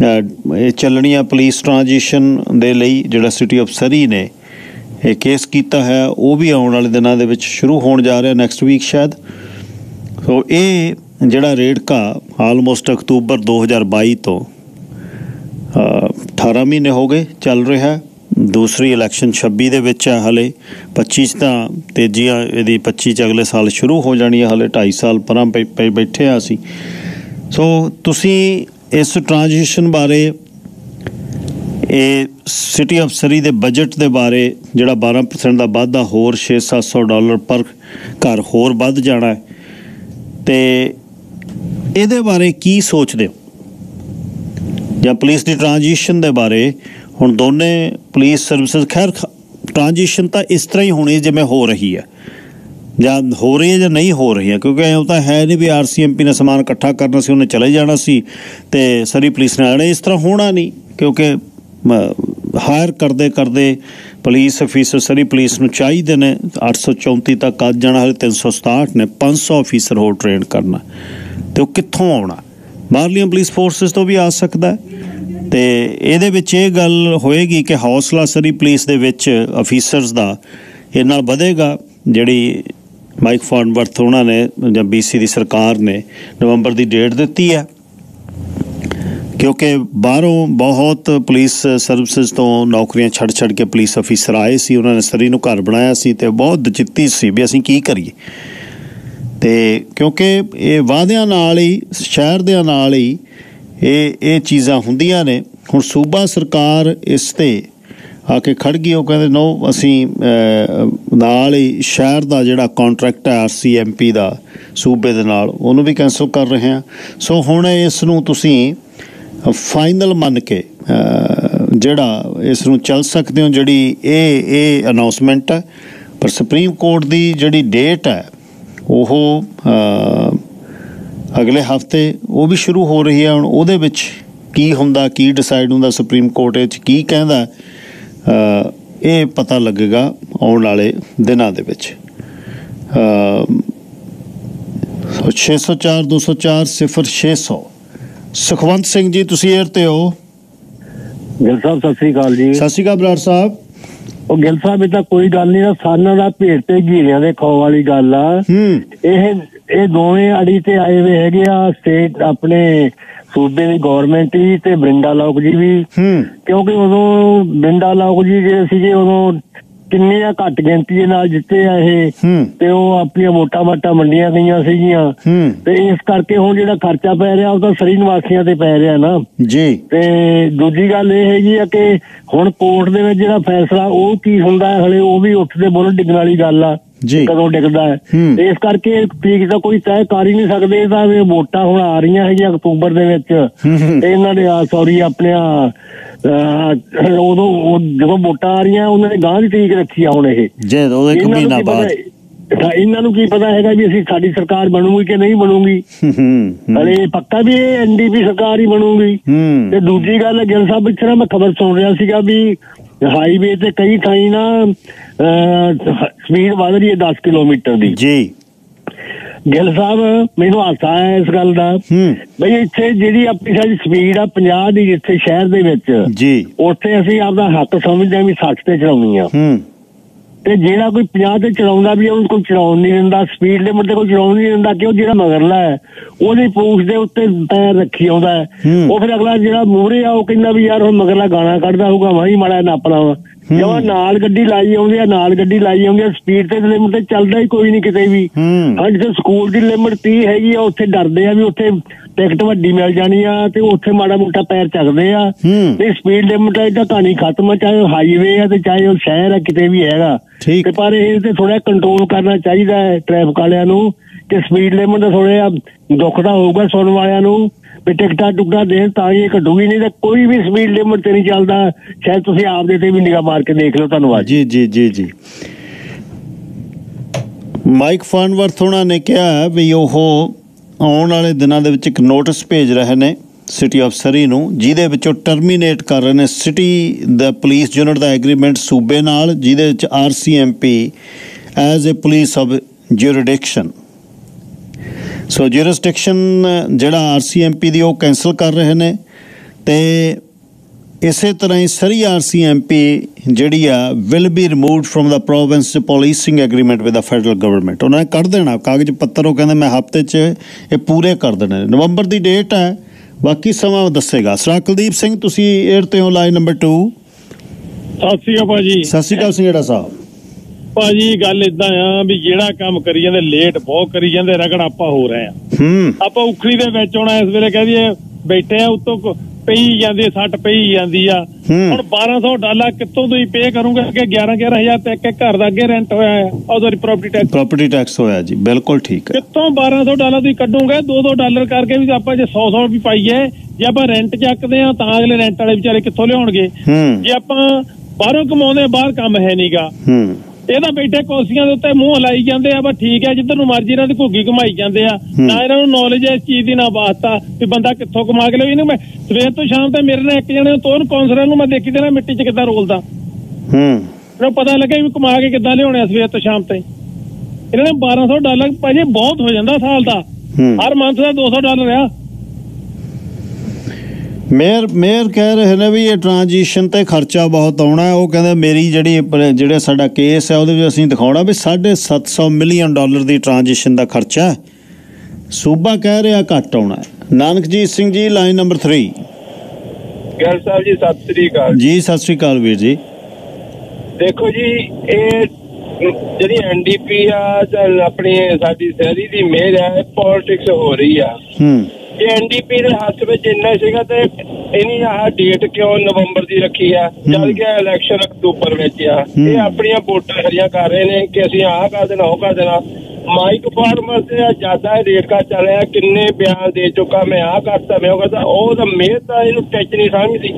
ਇਹ ਚੱਲਣੀ ਆ ਪੁਲਿਸ ਟ੍ਰਾਂਜੀਸ਼ਨ ਦੇ ਲਈ ਜਿਹੜਾ ਸਿਟੀ ਆਫ ਸਰੀ ਨੇ ਇਹ ਕੇਸ ਕੀਤਾ ਹੈ ਉਹ ਵੀ ਆਉਣ ਵਾਲੇ ਦਿਨਾਂ ਦੇ ਵਿੱਚ ਸ਼ੁਰੂ ਹੋਣ ਜਾ ਰਿਹਾ ਨੈਕਸਟ ਵੀਕ ਸ਼ਾਇਦ। ਸੋ ਇਹ ਜਿਹੜਾ ਰੇੜਕਾ ਆਲਮੋਸਟ ਅਕਤੂਬਰ 2022 ਤੋਂ ਅ, 18 ਮਹੀਨੇ ਹੋ ਗਏ ਚੱਲ ਰਿਹਾ ਦੂਸਰੀ ਇਲੈਕਸ਼ਨ 26 ਦੇ ਵਿੱਚ ਹੈ ਹਲੇ 25 ਚ ਤਾਂ ਤੇਜ਼ੀਆਂ ਇਹਦੀ 25 ਚ ਅਗਲੇ ਸਾਲ ਸ਼ੁਰੂ ਹੋ ਜਾਣੀ ਹੈ ਹਲੇ 2.5 ਸਾਲ ਪਰਾਂ ਪਏ ਬੈਠੇ ਆ ਅਸੀਂ। ਸੋ ਤੁਸੀਂ ਇਸ ਟ੍ਰਾਂਜੀਸ਼ਨ ਬਾਰੇ, ਇਹ ਸਿਟੀ ਆਫ ਸਰੀ ਦੇ ਬਜਟ ਦੇ ਬਾਰੇ, ਜਿਹੜਾ 12% ਦਾ ਵਾਧਾ ਹੋਰ 6-700 ਡਾਲਰ ਪਰ ਘਰ ਹੋਰ ਵੱਧ ਜਾਣਾ ਹੈ। ਤੇ ਇਹਦੇ ਬਾਰੇ ਕੀ ਸੋਚਦੇ ਹੋ? ਜਾਂ ਪੁਲਿਸ ਦੀ ਟ੍ਰਾਂਜੀਸ਼ਨ ਦੇ ਬਾਰੇ, ਹੁਣ ਦੋਨੇ ਪੁਲਿਸ ਸਰਵਿਸਿਜ਼ ਖੈਰ ਟ੍ਰਾਂਜੀਸ਼ਨ ਤਾਂ ਇਸ ਤਰ੍ਹਾਂ ਹੀ ਹੋਣੀ ਜਿਵੇਂ ਹੋ ਰਹੀ ਹੈ। ਜਾਂ ਹੋ ਰਹੀ ਹੈ ਜਾਂ ਨਹੀਂ ਹੋ ਰਹੀ ਹੈ ਕਿਉਂਕਿ ਇਹ ਤਾਂ ਹੈ ਨਹੀਂ ਵੀ ਆਰਸੀਐਮਪੀ ਨੇ ਸਮਾਨ ਇਕੱਠਾ ਕਰਨਾ ਸੀ, ਉਹਨੇ ਚਲੇ ਜਾਣਾ ਸੀ ਤੇ ਸਰੀ ਪੁਲਿਸ ਨੇ ਆਣਾ ਇਸ ਤਰ੍ਹਾਂ ਹੋਣਾ ਨਹੀਂ, ਕਿਉਂਕਿ ਹਾਇਰ ਕਰਦੇ ਕਰਦੇ ਪੁਲਿਸ ਅਫੀਸਰ ਸਰੀ ਪੁਲਿਸ ਨੂੰ ਚਾਹੀਦੇ ਨੇ। 834 ਤੱਕ ਅੱਜ ਜਾਣਾ, ਹਲੇ 367 ਨੇ 500 ਅਫੀਸਰ ਹੋਰ ਟ੍ਰੇਨ ਕਰਨਾ। ਤੇ ਉਹ ਕਿੱਥੋਂ ਆਉਣਾ? ਬਾਹਰਲੀਆਂ ਪੁਲਿਸ ਫੋਰਸਸ ਤੋਂ ਵੀ ਆ ਸਕਦਾ ਹੈ। ਤੇ ਇਹਦੇ ਵਿੱਚ ਇਹ ਗੱਲ ਹੋਏਗੀ ਕਿ ਹੌਸਲਾ ਸਰੀ ਪੁਲਿਸ ਦੇ ਵਿੱਚ ਅਫੀਸਰਸ ਦਾ, ਇਹ ਨਾਲ ਵਧੇਗਾ। ਜਿਹੜੀ ਮਾਈਕ ਫਾਰਨਵਰਥ ਉਹਨਾਂ ਨੇ ਜਾਂ ਬੀਸੀ ਦੀ ਸਰਕਾਰ ਨੇ ਨਵੰਬਰ ਦੀ ਡੇਟ ਦਿੱਤੀ ਹੈ। ਕਿਉਂਕਿ ਬਾਹਰੋਂ ਬਹੁਤ ਪੁਲਿਸ ਸਰਵਿਸਿਜ਼ ਤੋਂ ਨੌਕਰੀਆਂ ਛੱਡ ਛੱਡ ਕੇ ਪੁਲਿਸ ਅਫੀਸਰ ਆਏ ਸੀ, ਉਹਨਾਂ ਨੇ ਸਰੀ ਨੂੰ ਘਰ ਬਣਾਇਆ ਸੀ ਤੇ ਬਹੁਤ ਦਚਿੱਤੀ ਸੀ ਵੀ ਅਸੀਂ ਕੀ ਕਰੀਏ। ਤੇ ਕਿਉਂਕਿ ਇਹ ਵਾਅਦਿਆਂ ਨਾਲ ਹੀ ਸ਼ਹਿਰ ਦੇ ਨਾਲ ਹੀ ਇਹ ਇਹ ਚੀਜ਼ਾਂ ਹੁੰਦੀਆਂ ਨੇ। ਹੁਣ ਸੂਬਾ ਸਰਕਾਰ ਇਸ ਤੇ ਆ ਕੇ ਖੜ ਗਈ, ਉਹ ਕਹਿੰਦੇ, ਨੋ, ਅਸੀਂ ਨਾਲ ਹੀ ਸ਼ਹਿਰ ਦਾ ਜਿਹੜਾ ਕੰਟਰੈਕਟ ਹੈ ਆਰਸੀਐਮਪੀ ਦਾ, ਸੂਬੇ ਦੇ ਨਾਲ, ਉਹਨੂੰ ਵੀ ਕੈਨਸਲ ਕਰ ਰਹੇ ਹਾਂ। ਸੋ ਹੁਣ ਇਸ ਨੂੰ ਤੁਸੀਂ ਫਾਈਨਲ ਮੰਨ ਕੇ ਜਿਹੜਾ ਇਸ ਨੂੰ ਚੱਲ ਸਕਦੇ ਹੋ, ਜਿਹੜੀ ਇਹ ਇਹ ਅਨਾਉਂਸਮੈਂਟ ਹੈ, ਪਰ ਸੁਪਰੀਮ ਕੋਰਟ ਦੀ ਜਿਹੜੀ ਡੇਟ ਹੈ, ਉਹ ਅਗਲੇ ਹਫ਼ਤੇ ਉਹ ਵੀ ਸ਼ੁਰੂ ਹੋ ਰਹੀ ਹੈ। ਹੁਣ ਉਹਦੇ ਵਿੱਚ ਕੀ ਹੁੰਦਾ, ਕੀ ਡਿਸਾਈਡ ਹੁੰਦਾ ਸੁਪਰੀਮ ਕੋਰਟ ਵਿੱਚ, ਕੀ ਕਹਿੰਦਾ ਇਹ ਪਤਾ ਲੱਗੇਗਾ ਆਉਣ ਵਾਲੇ ਦਿਨਾਂ ਦੇ ਵਿੱਚ। ਅਹ, ਸੋ 604 204 0600 ਸੁਖਵੰਤ ਸਿੰਘ ਜੀ ਤੁਸੀਂ ਏਅਰ ਤੇ ਹੋ? ਗਿਲ ਸਾਹਿਬ ਸਤਿ ਸ੍ਰੀ ਅਕਾਲ ਜੀ। ਸਤਿ ਸ਼੍ਰੀ ਅਕਾਲ ਬਰਾੜ ਸਾਹਿਬ। ਉਹ ਗਿਲ ਸਾਹਿਬ ਇਹ ਤਾਂ ਕੋਈ ਗੱਲ ਨਹੀਂ ਨਾ ਸਾਨਾਂ ਦਾ ਭੇਟ ਤੇ ਘੀਰਿਆਂ ਦੇ ਖੋ ਵਾਲੀ ਗੱਲ ਆ। ਇਹ ਇਹ ਦੋਵੇਂ ਅੜੀ ਤੇ ਆਏ ਹੋਏ ਹੈਗੇ ਆ ਸਟੇਟ ਆਪਣੇ ਸੂਬੇ ਦੀ ਗਵਰਨਮੈਂਟ ਵੀ ਤੇ ਬਰਿੰਡਾ ਲੋਕ ਜੀ ਵੀ। ਹੂੰ। ਕਿਉਂਕਿ ਉਦੋਂ ਬਰਿੰਡਾ ਲੋਕ ਜੀ ਜਿਹੜੇ ਸੀਗੇ ਉਦੋਂ ਕਿੰਨੇ ਆ ਘੱਟ ਗਿਣਤੀ ਦੇ ਨਾਲ ਜਿੱਤੇ ਆ ਇਹ ਹੂੰ। ਤੇ ਉਹ ਆਪਣੀਆਂ ਵੋਟਾਂ ਵਾਟਾਂ ਮੰਡੀਆਂ ਗਈਆਂ ਸੀਗੀਆਂ। ਹੂੰ। ਤੇ ਇਸ ਕਰਕੇ ਹੁਣ ਜਿਹੜਾ ਖਰਚਾ ਪੈ ਰਿਹਾ ਉਹ ਤਾਂ ਸਰੀ ਨਿਵਾਸੀਆਂ ਤੇ ਪੈ ਰਿਹਾ ਨਾ। ਜੀ। ਤੇ ਦੂਜੀ ਗੱਲ ਇਹ ਹੈਗੀ ਆ ਕਿ ਹੁਣ ਕੋਰਟ ਦੇ ਵਿੱਚ ਜਿਹੜਾ ਫੈਸਲਾ ਉਹ ਕੀ ਹੁੰਦਾ ਹੈ ਹਲੇ ਉਹ ਵੀ ਉੱਠਦੇ ਬੋਲ ਡਿੱਗਣ ਵਾਲੀ ਗੱਲ ਆ। ਜੀ। ਕਦੋਂ ਡਿੱਗਦਾ ਹੈ। ਇਸ ਕਰਕੇ ਤਰੀਕ ਦਾ ਕੋਈ ਤੈਅ ਕਰ ਹੀ ਨਹੀਂ ਸਕਦੇ ਇਹਦਾ ਵੀ ਵੋਟਾਂ ਹੁਣ ਆ ਰਹੀਆਂ ਹੈਗੀਆਂ ਅਕਤੂਬਰ ਦੇ ਵਿੱਚ। ਇਹਨਾਂ ਦੇ ਸੌਰੀ ਆਪਣੇ ਉਦੋਂ ਜਦੋਂ ਵੋਟਾਂ ਆ ਰਹੀਆਂ ਉਹਨਾਂ ਨੇ ਗਾਂ ਦੀ ਤਰੀਕ ਰੱਖੀ ਆ ਹੁਣ ਇਹ। ਜੇ ਉਹਦੇ ਇੱਕ ਮਹੀਨਾ ਬਾਅਦ। ਤਾਂ ਇਹਨਾਂ ਨੂੰ ਕੀ ਪਤਾ ਹੈਗਾ ਵੀ ਅਸੀਂ ਸਾਡੀ ਸਰਕਾਰ ਬਣੂਗੀ ਕਿ ਨਹੀਂ ਬਣੂਗੀ। ਹਲੇ ਪੱਕਾ ਵੀ ਐਨਡੀਪੀ ਸਰਕਾਰ ਹੀ ਬਣੂਗੀ। ਤੇ ਦੂਜੀ ਗੱਲ ਗਿਲ ਸਾਹਿਬ ਇੱਥੇ ਨਾ ਮੈਂ ਖਬਰ ਸੁਣ ਰਿਹਾ ਸੀਗਾ ਵੀ ਹਾਈਵੇ ਤੇ ਕਈ ਥਾਈਂ ਨਾ ਸਪੀਡ ਵਧ ਰਹੀ ਹੈ 10 ਕਿਲੋਮੀਟਰ ਦੀ। ਜੀ। ਗਿਲ ਸਾਹਿਬ ਮੈਨੂੰ ਹਾਸਾ ਆਇਆ ਇਸ ਗੱਲ ਦਾ। ਬਈ ਇੱਥੇ ਜਿਹੜੀ ਆਪਣੀ ਸਾਡੀ ਸਪੀਡ ਆ 50 ਦੀ ਜਿੱਥੇ ਸ਼ਹਿਰ ਦੇ ਵਿੱਚ ਜੀ। ਉੱਥੇ ਅਸੀਂ ਆਪਦਾ ਹੱਕ ਸਮਝਦੇ ਹਾਂ ਵੀ 60 ਤੇ ਚਲਾਉਣੀ ਆ। ਹੂੰ। ਤੇ ਜਿਹੜਾ ਕੋਈ 50 ਤੇ ਚਲਾਉਂਦਾ ਵੀ ਉਹਨੂੰ ਕੋਈ ਚਲਾਉਣ ਨਹੀਂ ਦਿੰਦਾ ਸਪੀਡ ਲਿਮਟ ਤੇ ਕੋਈ ਚਲਾਉਣ ਨਹੀਂ ਦਿੰਦਾ ਕਿ ਉਹ ਜਿਹੜਾ ਮਗਰਲਾ ਹੈ ਉਹਦੀ ਪੂਛ ਦੇ ਉੱਤੇ ਪੈਰ ਰੱਖੀ ਆਉਂਦਾ। ਉਹ ਫਿਰ ਅਗਲਾ ਜਿਹੜਾ ਮੂਹਰੇ ਆ ਉਹ ਕਹਿੰਦਾ ਵੀ ਯਾਰ ਹੁਣ ਮਗਰਲਾ ਗਾਣਾ ਕੱਢਦਾ ਹੋਊਗਾ ਮੈਂ ਹੀ ਮਾੜਾ ਨਾਪਣਾ ਵਾ। ਜਦੋਂ ਨਾਲ ਗੱਡੀ ਲਾਈ ਆਉਂਦੀ ਆ ਨਾਲ ਗੱਡੀ ਲਾਈ ਆਉਂਦੀ ਆ ਸਪੀਡ ਤੇ ਲਿਮਟ ਤੇ ਚੱਲਦਾ ਹੀ ਕੋਈ ਨਹੀਂ ਕਿਤੇ ਵੀ। ਹੂੰ। ਹਾਂ ਜਿੱਥੇ ਸਕੂਲ ਦੀ ਲਿਮਟ 30 ਹੈਗੀ ਆ ਉੱਥੇ ਡਰਦੇ ਆ ਵੀ ਉੱਥੇ ਟਿਕਟ ਵੱਡੀ ਮਿਲ ਜਾਣੀ ਆ ਤੇ ਉੱਥੇ ਮਾੜਾ ਮੋਟਾ ਪੈਰ ਚੱਕਦੇ ਆ। ਹੂੰ। ਤੇ ਸਪੀਡ ਲਿਮਟ ਦਾ ਕਹਾਣੀ ਖਤਮ ਆ ਚਾਹੇ ਹਾਈਵੇ ਆ ਤੇ ਚਾਹੇ ਉਹ ਸ਼ਹਿਰ ਆ ਕਿਤੇ ਵੀ ਹੈਗਾ। ਤੇ ਪਰ ਇਹ ਤੇ ਥੋੜਾ ਕੰਟਰੋਲ ਕਰਨਾ ਚਾਹੀਦਾ ਹੈ ਟ੍ਰੈਫਿਕ ਵਾਲਿਆਂ ਨੂੰ ਕਿ ਸਪੀਡ ਲਿਮਟ ਦਾ ਥੋੜਾ ਦੁੱਖ ਦਾ ਹੋਊਗਾ ਸੁਣਨ ਵਾਲਿਆਂ ਨੂੰ। ਵੀ ਟਿਕਟਾਂ ਟੁਕਟਾਂ ਦੇਣ ਤਾਂ ਇਹ ਘਟੂਗੀ ਨਹੀਂ ਤਾਂ ਕੋਈ ਵੀ ਸਪੀਡ ਲਿਮਟ ਤੇ ਨਹੀਂ ਚੱਲਦਾ। ਸ਼ਾਇਦ ਤੁਸੀਂ ਆਪਦੇ ਤੇ ਵੀ ਨਿਗਾਹ ਮਾਰ ਕੇ ਦੇਖ ਲਓ, ਧੰਨਵਾਦ ਜੀ। ਜੀ ਜੀ ਜੀ ਮਾਈਕ ਫਾਨਵਰਥ ਉਹਨਾਂ ਨੇ ਕਿਹਾ ਵੀ ਉਹ ਆਉਣ ਵਾਲੇ ਦਿਨਾਂ ਦੇ ਵਿੱਚ ਇੱਕ ਨੋਟਿਸ ਭੇਜ ਰਹੇ ਨੇ ਸਿਟੀ ਆਫ ਨੂੰ, ਜਿਹਦੇ ਵਿੱਚੋਂ ਟਰਮੀਨੇਟ ਕਰ ਰਹੇ ਨੇ ਸਿਟੀ ਦਾ ਪੁਲਿਸ ਯੂਨਿਟ ਦਾ ਐਗਰੀਮੈਂਟ ਸੂਬੇ ਨਾਲ, ਜਿਹਦੇ ਵਿੱਚ RCMP as a police of jurisdiction so jurisdiction ਜਿਹੜਾ ਆਰਸੀਐਮਪੀ ਦੀ ਉਹ ਕੈਨਸਲ ਕਰ ਰਹੇ ਨੇ ਤੇ ਇਸੇ ਤਰ੍ਹਾਂ ਹੀ ਸਰੀ ਆਰਸੀਐਮਪੀ ਜਿਹੜੀ ਆ will be removed from the province policing agreement with the federal government ਉਹਨਾਂ ਨੇ ਕੱਢ ਦੇਣਾ ਕਾਗਜ਼ ਪੱਤਰ ਉਹ ਕਹਿੰਦੇ ਮੈਂ ਹਫ਼ਤੇ 'ਚ ਇਹ ਪੂਰੇ ਕਰ ਦੇਣੇ। ਨਵੰਬਰ ਦੀ ਡੇਟ ਹੈ ਬਾਕੀ ਸਮਾਂ ਦੱਸੇਗਾ। ਸਰਾ ਕੁਲਦੀਪ ਸਿੰਘ ਤੁਸੀਂ 에ਅਰ ਤੇ ਹੋ ਲਾਈਨ ਨੰਬਰ 2 ਸਤਿ ਸ਼੍ਰੀ ਅਕਾਲ ਭਾਜੀ। ਸਤਿ ਸ਼੍ਰੀ ਅਕਾਲ ਸਿੰਘੜਾ ਸਾਹਿਬ। ਭਾਜੀ ਗੱਲ ਇਦਾਂ ਆ ਵੀ ਜਿਹੜਾ ਕੰਮ ਕਰੀ ਜਾਂਦੇ ਲੇਟ ਬਹੁਤ ਕਰੀ ਜਾਂਦੇ ਰਗੜ ਆਪਾਂ ਹੋ ਰਹੇ ਆ। ਹੂੰ। ਆਪਾਂ ਉਖਲੀ ਦੇ ਵਿੱਚ ਆਉਣਾ ਇਸ ਵੇਲੇ ਕਹਿ ਦਈਏ ਬੈਠੇ ਆ ਉਤੋਂ ਪਈ ਜਾਂਦੀ ਸੱਟ ਪਈ ਜਾਂਦੀ ਆ। ਹੁਣ 1200 ਡਾਲਰ ਕਿੱਥੋਂ ਤੁਸੀਂ ਪੇ ਕਰੋਗੇ? ਕਿ 11 11000 ਤੇ ਇੱਕ ਇੱਕ ਘਰ ਦਾ ਅੱਗੇ ਰੈਂਟ ਹੋਇਆ ਹੈ ਉਹਦੀ ਪ੍ਰਾਪਰਟੀ ਟੈਕਸ ਪ੍ਰਾਪਰਟੀ ਟੈਕਸ ਹੋਇਆ ਜੀ ਬਿਲਕੁਲ ਠੀਕ ਹੈ। ਕਿੱਥੋਂ 1200 ਡਾਲਰ ਤੁਸੀਂ ਕੱਢੋਗੇ? 2-2 ਡਾਲਰ ਕਰਕੇ ਵੀ ਆਪਾਂ ਜੇ 100-100 ਵੀ ਪਾਈਏ ਜੇ ਆਪਾਂ ਰੈਂਟ ਚੱਕਦੇ ਆ ਤਾਂ ਅਗਲੇ ਰੈਂਟ ਵਾਲੇ ਵਿਚਾਰੇ ਕਿੱਥੋਂ ਲਿਆਉਣਗੇ? ਜੇ ਆਪਾਂ ਬਾਹਰੋਂ ਕਮਾਉਂਦੇ ਬਾਹਰ ਕੰਮ ਹੈ ਨਹੀਂਗਾ ਹੂੰ। ਇਹ ਤਾਂ ਬੈਠੇ ਕੁਰਸੀਆਂ ਦੇ ਉੱਤੇ ਮੂੰਹ ਹਲਾਈ ਜਾਂਦੇ ਆ ਬਸ ਠੀਕ ਹੈ ਜਿੱਧਰ ਨੂੰ ਮਰਜ਼ੀ ਇਹਨਾਂ ਦੀ ਘੁੱਗੀ ਘਮਾਈ ਜਾਂਦੇ ਆ। ਨਾ ਇਹਨਾਂ ਨੂੰ ਨੌਲੇਜ ਹੈ ਇਸ ਚੀਜ਼ ਦੀ ਨਾ ਵਾਸਤਾ ਵੀ ਬੰਦਾ ਕਿੱਥੋਂ ਕਮਾ ਕੇ ਲਿਆ ਇਹਨੂੰ ਮੈਂ ਸਵੇਰ ਤੋਂ ਸ਼ਾਮ ਤੱਕ ਮੇਰੇ ਨਾਲ ਇੱਕ ਜਣੇ ਨੂੰ ਤੋਰ ਕੌਂਸਲਰ ਨੂੰ ਮੈਂ ਦੇਖੀ ਦੇਣਾ ਮਿੱਟੀ 'ਚ ਕਿੱਦਾਂ ਰੋਲਦਾ। ਹੂੰ। ਮੈਨੂੰ ਪਤਾ ਲੱਗਿਆ ਵੀ ਕਮਾ ਕੇ ਕਿੱਦਾਂ ਲਿਆਉਣੇ ਸਵੇਰ ਤੋਂ ਸ਼ਾਮ ਤਾਈਂ। ਇਹਨਾਂ ਨੇ 1200 ਡਾਲਰ ਭਾਜੀ ਬਹੁਤ ਹੋ ਜਾਂਦਾ ਸਾਲ ਦਾ। ਹਰ ਮੰਥ ਦਾ 200 ਡਾਲਰ ਆ। ਮੇਅਰ ਮੇਅਰ ਕਹਿ ਰਹੇ ਨੇ ਵੀ ਇਹ ਟ੍ਰਾਂਜੀਸ਼ਨ ਤੇ ਖਰਚਾ ਬਹੁਤ ਆਉਣਾ ਹੈ। ਉਹ ਕਹਿੰਦੇ ਮੇਰੀ ਜਿਹੜੀ ਜਿਹੜਾ ਸਾਡਾ ਕੇਸ ਹੈ ਉਹਦੇ ਵਿੱਚ ਅਸੀਂ ਦਿਖਾਉਣਾ ਵੀ 750 ਮਿਲੀਅਨ ਡਾਲਰ ਦੀ ਟ੍ਰਾਂਜੀਸ਼ਨ ਦਾ ਖਰਚਾ ਹੈ। ਸੂਬਾ ਕਹਿ ਰਿਹਾ ਘੱਟ ਆਉਣਾ ਹੈ। ਨਾਨਕਜੀਤ ਸਿੰਘ ਜੀ ਲਾਈਨ ਨੰਬਰ 3 ਗੱਲ ਸਾਹਿਬ ਜੀ ਸਤਿ ਸ੍ਰੀ ਅਕਾਲ। ਜੀ ਸਤਿ ਸ੍ਰੀ ਅਕਾਲ ਵੀਰ ਜੀ। ਦੇਖੋ ਜੀ ਇਹ ਜਿਹੜੀ ਐਨਡੀਪੀ ਆ ਜਾਂ ਆਪਣੀ ਸਾਡੀ ਸ਼ਹਿਰੀ ਦੀ ਮਿਹਰ ਹੈ ਪੋਲਿਟਿਕਸ ਹੋ ਰਹੀ ਆ। ਹੂੰ। ਜੇ ਐਨਡੀਪੀ ਦੇ ਹੱਥ ਵਿੱਚ ਇੰਨਾ ਸੀਗਾ ਤੇ ਇਹਨੀ ਆਹ ਡੇਟ ਕਿਉਂ ਨਵੰਬਰ ਦੀ ਰੱਖੀ ਆ? ਜਦ ਕਿ ਇਲੈਕਸ਼ਨ ਅਕਤੂਬਰ ਵਿੱਚ ਆ। ਇਹ ਆਪਣੀਆਂ ਵੋਟਾਂ ਹਰੀਆਂ ਕਰ ਰਹੇ ਨੇ ਕਿ ਅਸੀਂ ਆਹ ਕਰ ਦੇਣਾ ਉਹ ਕਰ ਦੇਣਾ। ਮਾਈਕ ਫਾਰਮਰ ਤੇ ਆ ਜ਼ਿਆਦਾ ਰੇਟ ਕਾ ਚੱਲਿਆ ਕਿੰਨੇ ਬਿਆਨ ਦੇ ਚੁੱਕਾ ਮੈਂ ਆਹ ਕਰਤਾ ਮੈਂ ਉਹ ਕਰਤਾ। ਉਹ ਤਾਂ ਮਿਹਰ ਤਾਂ ਇਹਨੂੰ ਟੱਚ ਨਹੀਂ ਸਮਝਦੀ।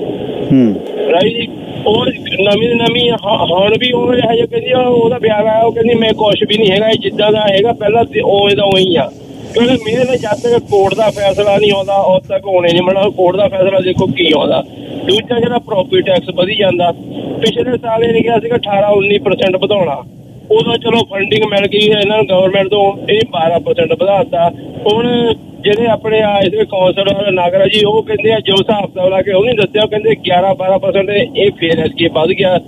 ਹੂੰ। ਰਾਈਟ ਜੀ ਉਹ ਨਵੀਂ ਨਵੀਂ ਹੁਣ ਵੀ ਉਹ ਹੈ ਜੇ ਕਹਿੰਦੀ ਉਹਦਾ ਵਿਆਹ ਆਇਆ ਉਹ ਕਹਿੰਦੀ ਮੈਂ ਕੁਛ ਵੀ ਨਹੀਂ ਹੈਗਾ ਇਹ ਜਿੱਦਾਂ ਦਾ ਹੈਗਾ ਪਹਿਲਾਂ ਉਹ ਇਹਦਾ ਉਹੀ ਆ। ਕਿਉਂਕਿ ਮੇਰੇ ਨਾਲ ਜਦ ਤੱਕ ਕੋਰਟ ਦਾ ਫੈਸਲਾ ਨਹੀਂ ਆਉਂਦਾ, ਉਦ ਤੱਕ ਹੋਣੇ ਨਹੀਂ ਮਣਾ ਕੋਰਟ ਦਾ ਫੈਸਲਾ ਦੇਖੋ ਕੀ ਆਉਂਦਾ। ਦੂਜਾ ਜਿਹੜਾ ਪ੍ਰੋਪਰਟੀ ਟੈਕਸ ਵਧੀ ਜਾਂਦਾ, ਪਿਛਲੇ ਸਾਲ ਇਹ ਕਿਹਾ ਸੀਗਾ 18 19% ਵਧਾਉਣਾ। ਉਦੋਂ ਚਲੋ ਫੰਡਿੰਗ ਮਿਲ ਗਈ ਹੈ, ਇਹਨਾਂ ਨੂੰ ਗਵਰਨਮੈਂਟ ਤੋਂ ਇਹ 12% ਵਧਾਤਾ ਹੁਣ ਜਿਹੜੇ ਆਪਣੇ ਆ ਇਸਦੇ ਕੌਂਸਲਰ ਨਾਗਰਾ ਜੀ, ਉਹ ਕਹਿੰਦੇ ਆ, ਜੋ ਹਿਸਾਬ ਦਾ ਲਾ ਕੇ ਉਹ ਨਹੀਂ ਦੱਸਿਆ, ਉਹ ਕਹਿੰਦੇ 11 12% ਇਹ ਫੇਰ ਅੱਗੇ ਵੱਧ ਗਿਆ।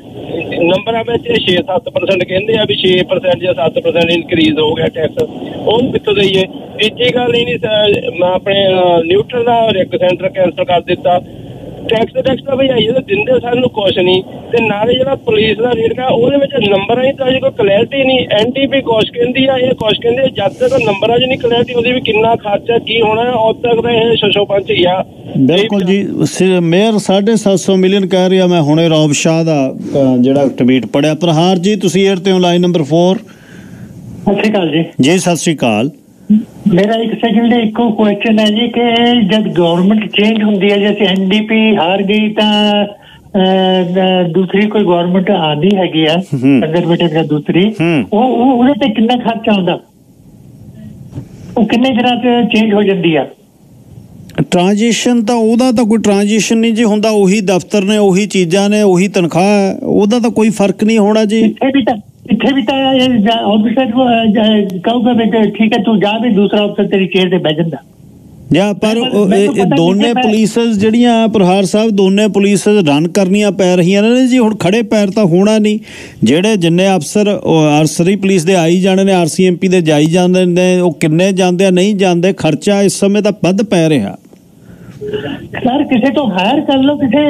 ਨੰਬਰਾਂ ਵਿੱਚ ਇਹ 6-7% ਕਹਿੰਦੇ ਆ ਵੀ 6% ਜਾਂ 7% ਇਨਕਰੀਜ਼ ਹੋ ਗਿਆ ਟੈਕਸ ਉਹ ਕਿੱਥੋਂ ਦਈਏ? ਤੀਜੀ ਗੱਲ ਇਹ ਨਹੀਂ ਆਪਣੇ ਨਿਊਟਰਲ ਦਾ ਇੱਕ ਸੈਂਟਰ ਕੈਂਸਲ ਕਰ ਦਿੱਤਾ। ਟੈਕਸ ਟੈਕਸ ਭਈ ਆਈ ਤਾਂ ਦਿੰਦੇ ਸਾਨੂੰ ਕੁਛ ਨਹੀਂ ਤੇ ਨਾਲੇ ਜਿਹੜਾ ਪੁਲਿਸ ਦਾ ਰੇਟ ਆ ਉਹਦੇ ਵਿੱਚ ਨੰਬਰਾਂ ਹੀ ਤਾਂ ਕੋਈ ਕਲੈਰਿਟੀ ਨਹੀਂ ਐਨਟੀਪੀ ਕੁਛ ਕਹਿੰਦੀ ਆ ਇਹ ਕੁਛ ਕਹਿੰਦੇ ਜਦ ਤੱਕ ਨੰਬਰਾਂ 'ਚ ਨਹੀਂ ਕਲੈਰਿਟੀ ਉਹਦੀ ਵੀ ਕਿੰਨਾ ਖਰਚਾ ਕੀ ਹੋਣਾ ਉਦ ਤੱਕ ਤਾਂ ਇਹ ਛੋਛੋ ਪੰਚ ਹੀ ਆ। ਬਿਲਕੁਲ ਜੀ ਸ- ਮੇਅਰ 750 ਮਿਲੀਅਨ ਕਹਿ ਰਿਹਾ ਮੈਂ ਹੁਣੇ ਰੌਬ ਸ਼ਾਹ ਦਾ ਜਿਹੜਾ ਟਵੀਟ ਪੜਿਆ। ਪ੍ਰਹਾਰ ਜੀ ਤੁਸੀਂ 에ਅਰ ਤੇ ਹੋ ਲਾਈਨ ਨੰਬਰ 4 ਸਤਿ ਸ਼੍ਰੀ ਅਕਾਲ ਜੀ। ਜੀ ਸਤਿ ਸ੍ਰੀ ਅਕਾਲ। ਮੇਰਾ ਇੱਕ ਸੈਕਿੰਡ ਇੱਕੋ ਕੁਐਸਚਨ ਹੈ ਜੀ ਕਿ ਜਦ ਗਵਰਨਮੈਂਟ ਚੇਂਜ ਹੁੰਦੀ ਹੈ ਜੈਸੇ ਐਨਡੀਪੀ ਹਾਰ ਗਈ ਤਾਂ ਦੂਸਰੀ ਕੋਈ ਗਵਰਨਮੈਂਟ ਆਂਦੀ ਹੈਗੀ ਆ। ਕੰਜ਼ਰਵੇਟਿਵ ਜਾਂ ਦੂਸਰੀ। ਉਹ ਉਹ- ਉਹਦੇ ਤੇ ਕਿੰਨਾ ਖਰਚਾ ਆਉਂਦਾ ਉਹ ਕਿੰਨੇ ਦਿਨਾਂ ਚ ਚੇਂਜ ਹੋ ਜਾਂਦੀ ਆ ਟ੍ਰਾਂਜੀਸ਼ਨ ਤਾਂ ਉਹਦਾ ਤਾਂ ਕੋਈ ਟ੍ਰਾਂਜੀਸ਼ਨ ਨਹੀਂ ਜੀ ਹੁੰਦਾ ਉਹੀ ਦਫ਼ਤਰ ਨੇ ਉਹੀ ਚੀਜ਼ਾਂ ਨੇ ਉਹੀ ਤਨਖਾਹ ਹੈ ਉਹਦਾ ਤਾਂ ਕੋਈ ਫ਼ਰਕ ਨਹੀਂ ਹੋਣਾ ਜੀ ਇੱਥੇ ਵੀ ਤਾਂ ਇੱਥੇ ਵੀ ਤਾਂ ਆਫਿਸਰ ਕਹੂਗਾ ਵੀ ਠੀਕ ਹੈ ਤੂੰ ਜਾ ਵੀ ਦੂਸਰਾ ਅਫਸਰ ਤੇਰੀ ਚੇਅਰ ਤੇ ਬਹਿ ਜਾਂਦਾ। ਜਾਂ ਪਰ ਦੋਨੇ ਪੁਲਿਸਸ ਜਿਹੜੀਆਂ ਪ੍ਰਹਾਰ ਸਾਹਿਬ ਦੋਨੇ ਪੁਲਿਸਸ ਰਨ ਕਰਨੀਆਂ ਪੈ ਰਹੀਆਂ ਨੇ ਜੀ ਹੁਣ ਖੜੇ ਪੈਰ ਤਾਂ ਹੋਣਾ ਨਹੀਂ। ਜਿਹੜੇ ਜਿੰਨੇ ਅਫਸਰ ਅਰਸਰੀ ਪੁਲਿਸ ਦੇ ਆਈ ਜਾਣੇ ਨੇ ਆਰਸੀਐਮਪੀ ਦੇ ਜਾਈ ਜਾਂਦੇ ਨੇ ਉਹ ਕਿੰਨੇ ਜਾਂਦੇ ਆ ਨਹੀਂ ਜਾਂਦੇ ਖਰਚਾ ਇਸ ਸਮੇਂ ਤਾਂ ਵੱਧ ਪੈ ਰਿਹਾ। ਸਰ ਕਿਸੇ ਤੋਂ ਹਾਇਰ ਕਰ ਲਓ ਕਿਸੇ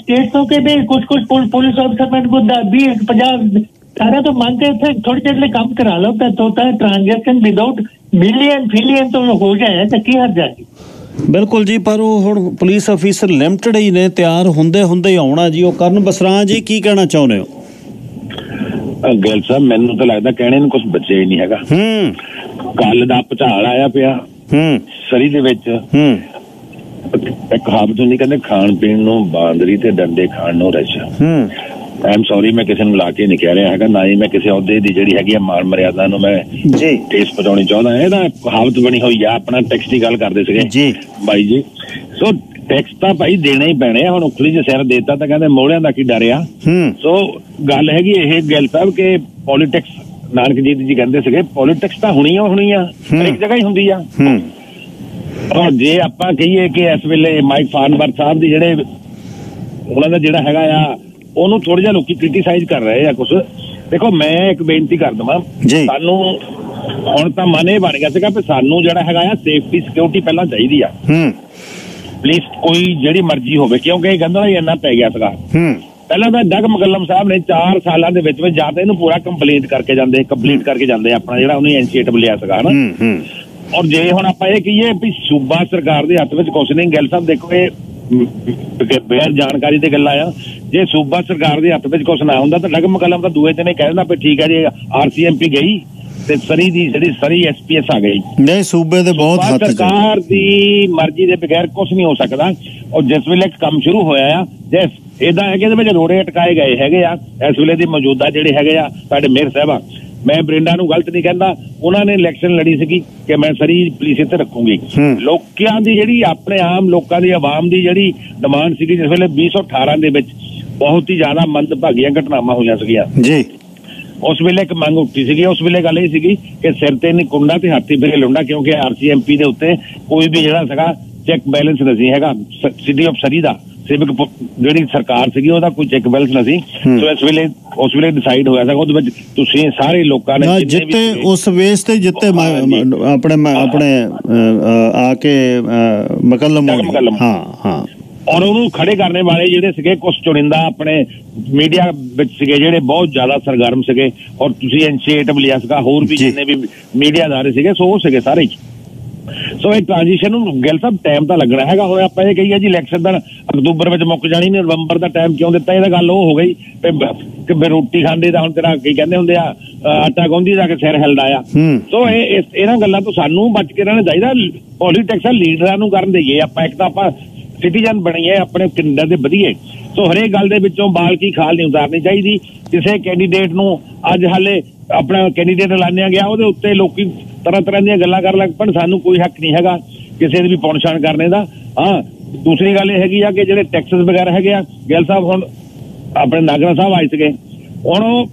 ਸਟੇਟ ਤੋਂ ਕਿ ਵੀ ਕੁਝ ਕੁਝ ਪੁਲਿਸ ਅਫਸਰ ਮੈਨੂੰ ਕੋ 20 50 ਸਾਰਾ ਤੋਂ ਮੰਗ ਕੇ ਇੱਥੇ ਥੋੜੀ ਦੇਰ ਲਈ ਕੰਮ ਕਰਾ ਲਓ ਤਾਂ ਤੋਤਾ ਟ੍ਰਾਂਜੈਕਸ਼ਨ ਵਿਦਆਊਟ ਮਿਲੀਅਨ ਫਿਲੀਅਨ ਤੋਂ ਹੋ ਜਾਏ ਤਾਂ ਕੀ ਹਰਜ ਹੈ? ਜੀ ਬਿਲਕੁਲ ਜੀ ਪਰ ਉਹ ਹੁਣ ਪੁਲਿਸ ਅਫੀਸਰ ਲਿਮਟਿਡ ਹੀ ਨੇ ਤਿਆਰ ਹੁੰਦੇ ਹੁੰਦੇ ਹੀ ਆਉਣਾ ਜੀ। ਉਹ ਕਰਨ ਬਸਰਾਂ ਜੀ ਕੀ ਕਹਿਣਾ ਚਾਹੁੰਦੇ ਹੋ? ਗਿੱਲ ਸਾਹਿਬ ਮੈਨੂੰ ਤਾਂ ਲੱਗਦਾ ਕਹਿਣੇ ਨੂੰ ਕੁਝ ਬਚਿਆ ਹੀ ਨਹੀਂ ਹੈਗਾ। ਹੂੰ। ਕੱਲ ਦਾ ਭਚਾਲ ਆਇਆ ਪਿਆ। ਹੂੰ। ਸਰੀ ਦੇ ਵਿੱਚ। ਹੂੰ। ਇੱਕ ਕਹਾਵਤ ਹੁੰਦੀ ਕਹਿੰਦੇ ਖਾਣ ਪੀਣ ਨੂੰ ਬਾਂਦਰੀ ਤੇ ਡੰਡੇ ਖਾਣ ਨੂੰ ਰਛ ਹੂੰ। ਆਮ ਸੌਰੀ ਮੈਂ ਕਿਸੇ ਨੂੰ ਲਾ ਕੇ ਨਹੀਂ ਕਹਿ ਰਿਹਾ ਹੈਗਾ ਨਾ ਹੀ ਮੈਂ ਕਿਸੇ ਅਹੁਦੇ ਦੀ ਜਿਹੜੀ ਹੈਗੀ ਆ ਮਾਨ ਮਰਿਆਦਾ ਨੂੰ ਮੈਂ ਜੀ। ਠੇਸ ਪਹੁੰਚਾਉਣੀ ਚਾਹੁੰਦਾ ਇਹਦਾ ਕਹਾਵਤ ਬਣੀ ਹੋਈ ਆ ਆਪਣਾ ਟੈਕਸ ਦੀ ਗੱਲ ਕਰਦੇ ਸੀਗੇ। ਜੀ। ਬਾਈ ਜੀ ਸੋ ਟੈਕਸ ਤਾਂ ਭਾਈ ਦੇਣਾ ਹੀ ਪੈਣੇ ਹੁਣ ਉਖਲੀ ਜੇ ਸਿਰ ਦੇਤਾ ਤਾਂ ਕਹਿੰਦੇ ਮੋਹਲਿਆਂ ਦਾ ਕੀ ਡਰ ਆ? ਹੂੰ। ਸੋ ਗੱਲ ਹੈਗੀ ਇਹ ਗੱਲ ਸਾਹਿਬ ਕਿ ਪੋਲਿਟਿਕਸ ਨਾਨਕ ਜੀ ਜੀ ਕਹਿੰਦੇ ਸੀਗੇ ਪੋਲਿਟਿਕਸ ਤਾਂ ਹੋਣੀ ਆ ਹੋਣੀ ਆ ਇੱਕ ਜਗ੍ਹਾ ਹੀ ਹੁੰਦੀ ਆ। ਹੂੰ। ਔਰ ਜੇ ਆਪਾਂ ਕਹੀਏ ਕਿ ਇਸ ਵੇਲੇ ਮਾਈਕ ਫਾਰਨਬਰਗ ਸਾਹਿਬ ਦੀ ਜਿਹੜੇ ਉਹਨਾਂ ਦਾ ਜਿਹੜਾ ਹੈਗਾ ਆ ਉਹਨੂੰ ਥੋੜਾ ਜਿਹਾ ਲੋਕੀ ਕ੍ਰਿਟਿਸਾਈਜ਼ ਕਰ ਰਹੇ ਆ ਕੁਝ ਦੇਖੋ ਮੈਂ ਇੱਕ ਬੇਨਤੀ ਕਰ ਦਵਾਂ। ਸਾਨੂੰ ਹੁਣ ਤਾਂ ਮਨ ਬਣ ਗਿਆ ਸੀਗਾ ਕਿ ਸਾਨੂੰ ਜਿਹੜਾ ਹੈਗਾ ਆ ਸੇਫਟੀ ਸਿਕਿਉਰਿਟੀ ਪਹਿਲਾਂ ਚਾਹੀਦੀ ਆ। ਹੂੰ। ਪਲੀਜ਼ ਕੋਈ ਜਿਹੜੀ ਮਰਜ਼ੀ ਹੋਵੇ ਕਿਉਂਕਿ ਇਹ ਗੰਦਲਾ ਹੀ ਇੰਨਾ ਪੈ ਗਿਆ ਸੀਗਾ। ਹੂੰ। ਪਹਿਲਾਂ ਤਾਂ ਡਗ ਮਗਲਮ ਸਾਹਿਬ ਨੇ 4 ਸਾਲਾਂ ਦੇ ਵਿੱਚ ਵਿੱਚ ਜਾਂ ਤਾਂ ਇਹਨੂੰ ਪੂਰਾ ਕੰਪਲੀਟ ਕਰਕੇ ਜਾਂਦੇ ਕੰਪਲੀਟ ਕਰਕੇ ਜਾਂਦੇ ਆਪਣਾ ਜਿਹੜਾ ਉਹਨੇ ਇਨੀਸ਼ੀਏਟਿਵ ਲਿਆ ਸੀਗਾ ਹਨਾ। ਹੂੰ ਹੂੰ। ਔਰ ਜੇ ਹੁਣ ਆਪਾਂ ਇਹ ਕਹੀਏ ਵੀ ਸੂਬਾ ਸਰਕਾਰ ਦੇ ਹੱਥ ਵਿੱਚ ਕੁਛ ਨਹੀਂ ਗੱਲ ਸਾਹਿਬ ਦੇਖੋ ਇਹ ਬੇਰ ਜਾਣਕਾਰੀ ਦੇ ਗੱਲਾਂ ਆ। ਜੇ ਸੂਬਾ ਸਰਕਾਰ ਦੇ ਹੱਥ ਵਿੱਚ ਕੁਛ ਨਾ ਹੁੰਦਾ ਤਾਂ ਡਗ ਮਗਲਮ ਤਾਂ ਦੂਏ ਦਿਨ ਹੀ ਕਹਿ ਦਿੰਦਾ ਵੀ ਠੀਕ ਹੈ ਜੀ ਆਰਸੀਐਮਪੀ ਗਈ ਤੇ ਸਰੀ ਦੀ ਜਿਹੜੀ ਸਰੀ ਐਸਪੀਐਸ ਆ ਗਈ। ਨਹੀਂ ਸੂਬੇ ਦੇ ਬਹੁਤ ਹੱਥ ਸਰਕਾਰ ਦੀ ਮਰਜ਼ੀ ਦੇ ਬਗੈਰ ਕੁਝ ਨਹੀਂ ਹੋ ਸਕਦਾ। ਔਰ ਜਿਸ ਵੇਲੇ ਕੰਮ ਸ਼ੁਰੂ ਹੋਇਆ ਆ ਜਿਸ ਇਹਦਾ ਹੈ ਕਿ ਇਹਦੇ ਵਿੱਚ ਰੋੜੇ ਅਟਕਾਏ ਗਏ ਹੈਗੇ ਆ ਇਸ ਵੇਲੇ ਦੀ ਮੌਜੂਦਾ ਜਿਹੜੇ ਹੈਗੇ ਆ ਸਾਡੇ ਮੇਅਰ ਸਾਹਿਬਾ ਮੈਂ ਬਰਿੰਡਾ ਨੂੰ ਗਲਤ ਨਹੀਂ ਕਹਿੰਦਾ। ਉਹਨਾਂ ਨੇ ਇਲੈਕਸ਼ਨ ਲੜੀ ਸੀਗੀ ਕਿ ਮੈਂ ਸਰੀ ਪੁਲਿਸ ਇੱਥੇ ਰੱਖੂੰਗੀ। ਲੋਕਾਂ ਦੀ ਜਿਹੜੀ ਆਪਣੇ ਆਮ ਲੋਕਾਂ ਦੀ ਆਵਾਮ ਦੀ ਜਿਹੜੀ ਡਿਮਾਂਡ ਸੀਗੀ ਜਿਸ ਵੇਲੇ 2018 ਦੇ ਵਿੱਚ ਬਹੁਤ ਹੀ ਜ਼ਿਆਦਾ ਮੰਦਭਾਗੀਆਂ ਘਟਨਾਵਾਂ ਹੋਈਆਂ ਸੀਗੀਆਂ। ਜੀ। ਉਸ ਵੇਲੇ ਇੱਕ ਮੰਗ ਉੱਠੀ ਸੀਗੀ। ਉਸ ਵੇਲੇ ਗੱਲ ਇਹ ਸੀਗੀ ਕਿ ਸਿਰ ਤੇ ਨਹੀਂ ਕੁੰਡਾ ਤੇ ਹਾਥੀ ਫਿਰੇ ਲੁੰਡਾ ਕਿਉਂਕਿ ਆਰਸੀਐਮਪੀ ਦੇ ਉੱਤੇ ਕੋਈ ਵੀ ਜਿਹੜਾ ਸੀਗਾ ਚੈੱਕ ਬੈਲੈਂਸ ਨਹੀਂ ਹੈਗਾ। ਸਿਟੀ ਆਫ ਸਰੀ ਦਾ ਸਿਵਕ ਜਿਹੜੀ ਸਰਕਾਰ ਸੀਗੀ ਉਹਦਾ ਕੋਈ ਚੈੱਕ ਬੈਲੈਂਸ ਨਹੀਂ। ਸੋ। ਇਸ ਵੇਲੇ ਉਸ ਵੇਲੇ ਡਿਸਾਈਡ ਹੋਇਆ ਸੀਗਾ ਉਹਦੇ ਵਿੱਚ ਤੁਸੀਂ ਸਾਰੇ ਲੋਕਾਂ ਨੇ ਜਿੱਤੇ ਉਸ ਵੇਸ ਤੇ ਜਿੱਤੇ ਆਪਣੇ ਆਪਣੇ ਆ ਕੇ ਮਕਲਮ। ਹਾਂ ਹਾਂ। ਔਰ ਉਹਨੂੰ ਖੜੇ ਕਰਨੇ ਵਾਲੇ ਜਿਹੜੇ ਸੀਗੇ ਕੁਝ ਚੁਣਿੰਦਾ ਆਪਣੇ ਮੀਡੀਆ ਵਿੱਚ ਸੀਗੇ ਜਿਹੜੇ ਬਹੁਤ ਜ਼ਿਆਦਾ ਸਰਗਰਮ ਸੀਗੇ। ਔਰ ਤੁਸੀਂ ਇਨੀਸ਼ੀਏਟਿਵ ਲਿਆ ਸੀਗਾ ਹੋਰ ਵੀ। ਜਿੰਨੇ ਵੀ ਮੀਡੀਆ ਅਦਾਰੇ ਸੀਗੇ ਸੋ ਉਹ ਸੀਗੇ ਸਾਰੇ ਸੋ ਇਹ ਟ੍ਰਾਂਜੀਸ਼ਨ ਨੂੰ ਗਿਲ ਸਾਹਿਬ ਟਾਈਮ ਤਾਂ ਲੱਗਣਾ ਹੈਗਾ। ਹੁਣ ਆਪਾਂ ਇਹ ਕਹੀਏ ਜੀ ਇਲੈਕਸ਼ਨ ਦਾ ਅਕਤੂਬਰ ਵਿੱਚ ਮੁੱਕ ਜਾਣੀ ਨੇ ਨਵੰਬਰ ਦਾ ਟਾਈਮ ਕਿਉਂ ਦਿੱਤਾ? ਇਹਦਾ ਗੱਲ ਉਹ ਹੋ ਗਈ ਬ- ਕਿ ਵੀ ਰੋਟੀ ਖਾਂਦੇ ਤਾਂ ਹੁਣ ਤੇਰਾ ਕੀ ਕਹਿੰਦੇ ਹੁੰਦੇ ਆ ਆਟਾ ਗੁੰਦੀ ਦਾ ਕਿ ਸਿਰ ਹਿਲਦਾ ਆ। ਸੋ ਇਹ ਇਹਨਾਂ ਗੱਲਾਂ ਤੋਂ ਸਾਨੂੰ ਬਚ ਕੇ ਰਹਿਣਾ ਚਾਹੀਦਾ। ਪੋਲਿਟਿਕਸ ਆ ਲੀਡਰਾਂ ਨੂੰ ਕਰਨ ਦੇਈਏ ਆਪਾਂ। ਇੱਕ ਤਾਂ ਆਪਾਂ ਸਿਟੀਜ਼ਨ ਬਣੀਏ ਆਪਣੇ ਪਿੰਡਾਂ ਦੇ ਵਧੀਏ। ਸੋ ਹਰੇਕ ਗੱਲ ਦੇ ਵਿੱਚੋਂ ਬਾਲ ਕੀ ਖਾਲ ਨਹੀਂ ਉਤਾਰਨੀ ਚਾਹੀਦੀ। ਕਿਸੇ ਕੈਂਡੀਡੇਟ ਨੂੰ ਅੱਜ ਹਾਲੇ ਆਪਣਾ ਕੈਂਡੀਡੇਟ ਐਲਾਨਿਆ ਗਿਆ ਉਹਦੇ ਉੱਤੇ ਲੋਕੀ ਤਰ੍ਹਾਂ ਤਰ੍ਹਾਂ ਦੀਆਂ ਗੱਲਾਂ ਕਰਨ ਲੱਗ ਪਣ ਸਾਨੂੰ ਕੋਈ ਹੱਕ ਨਹੀਂ ਹੈਗਾ ਕਿਸੇ ਦੀ ਵੀ ਪਹੁੰਚਾਣ ਕਰਨੇ ਦਾ। ਹਾਂ ਦੂਸਰੀ ਗੱਲ ਇਹ ਹੈਗੀ ਆ ਕਿ ਜਿਹੜੇ ਟੈਕਸਸ ਵਗੈਰਾ ਹੈਗੇ ਆ ਗਿੱਲ ਸਾਹਿਬ ਹੁਣ ਆਪਣੇ ਨਾਗਰਾ ਸਾਹਿਬ ਆਏ ਸੀਗੇ। ਹੁਣ ਉਹ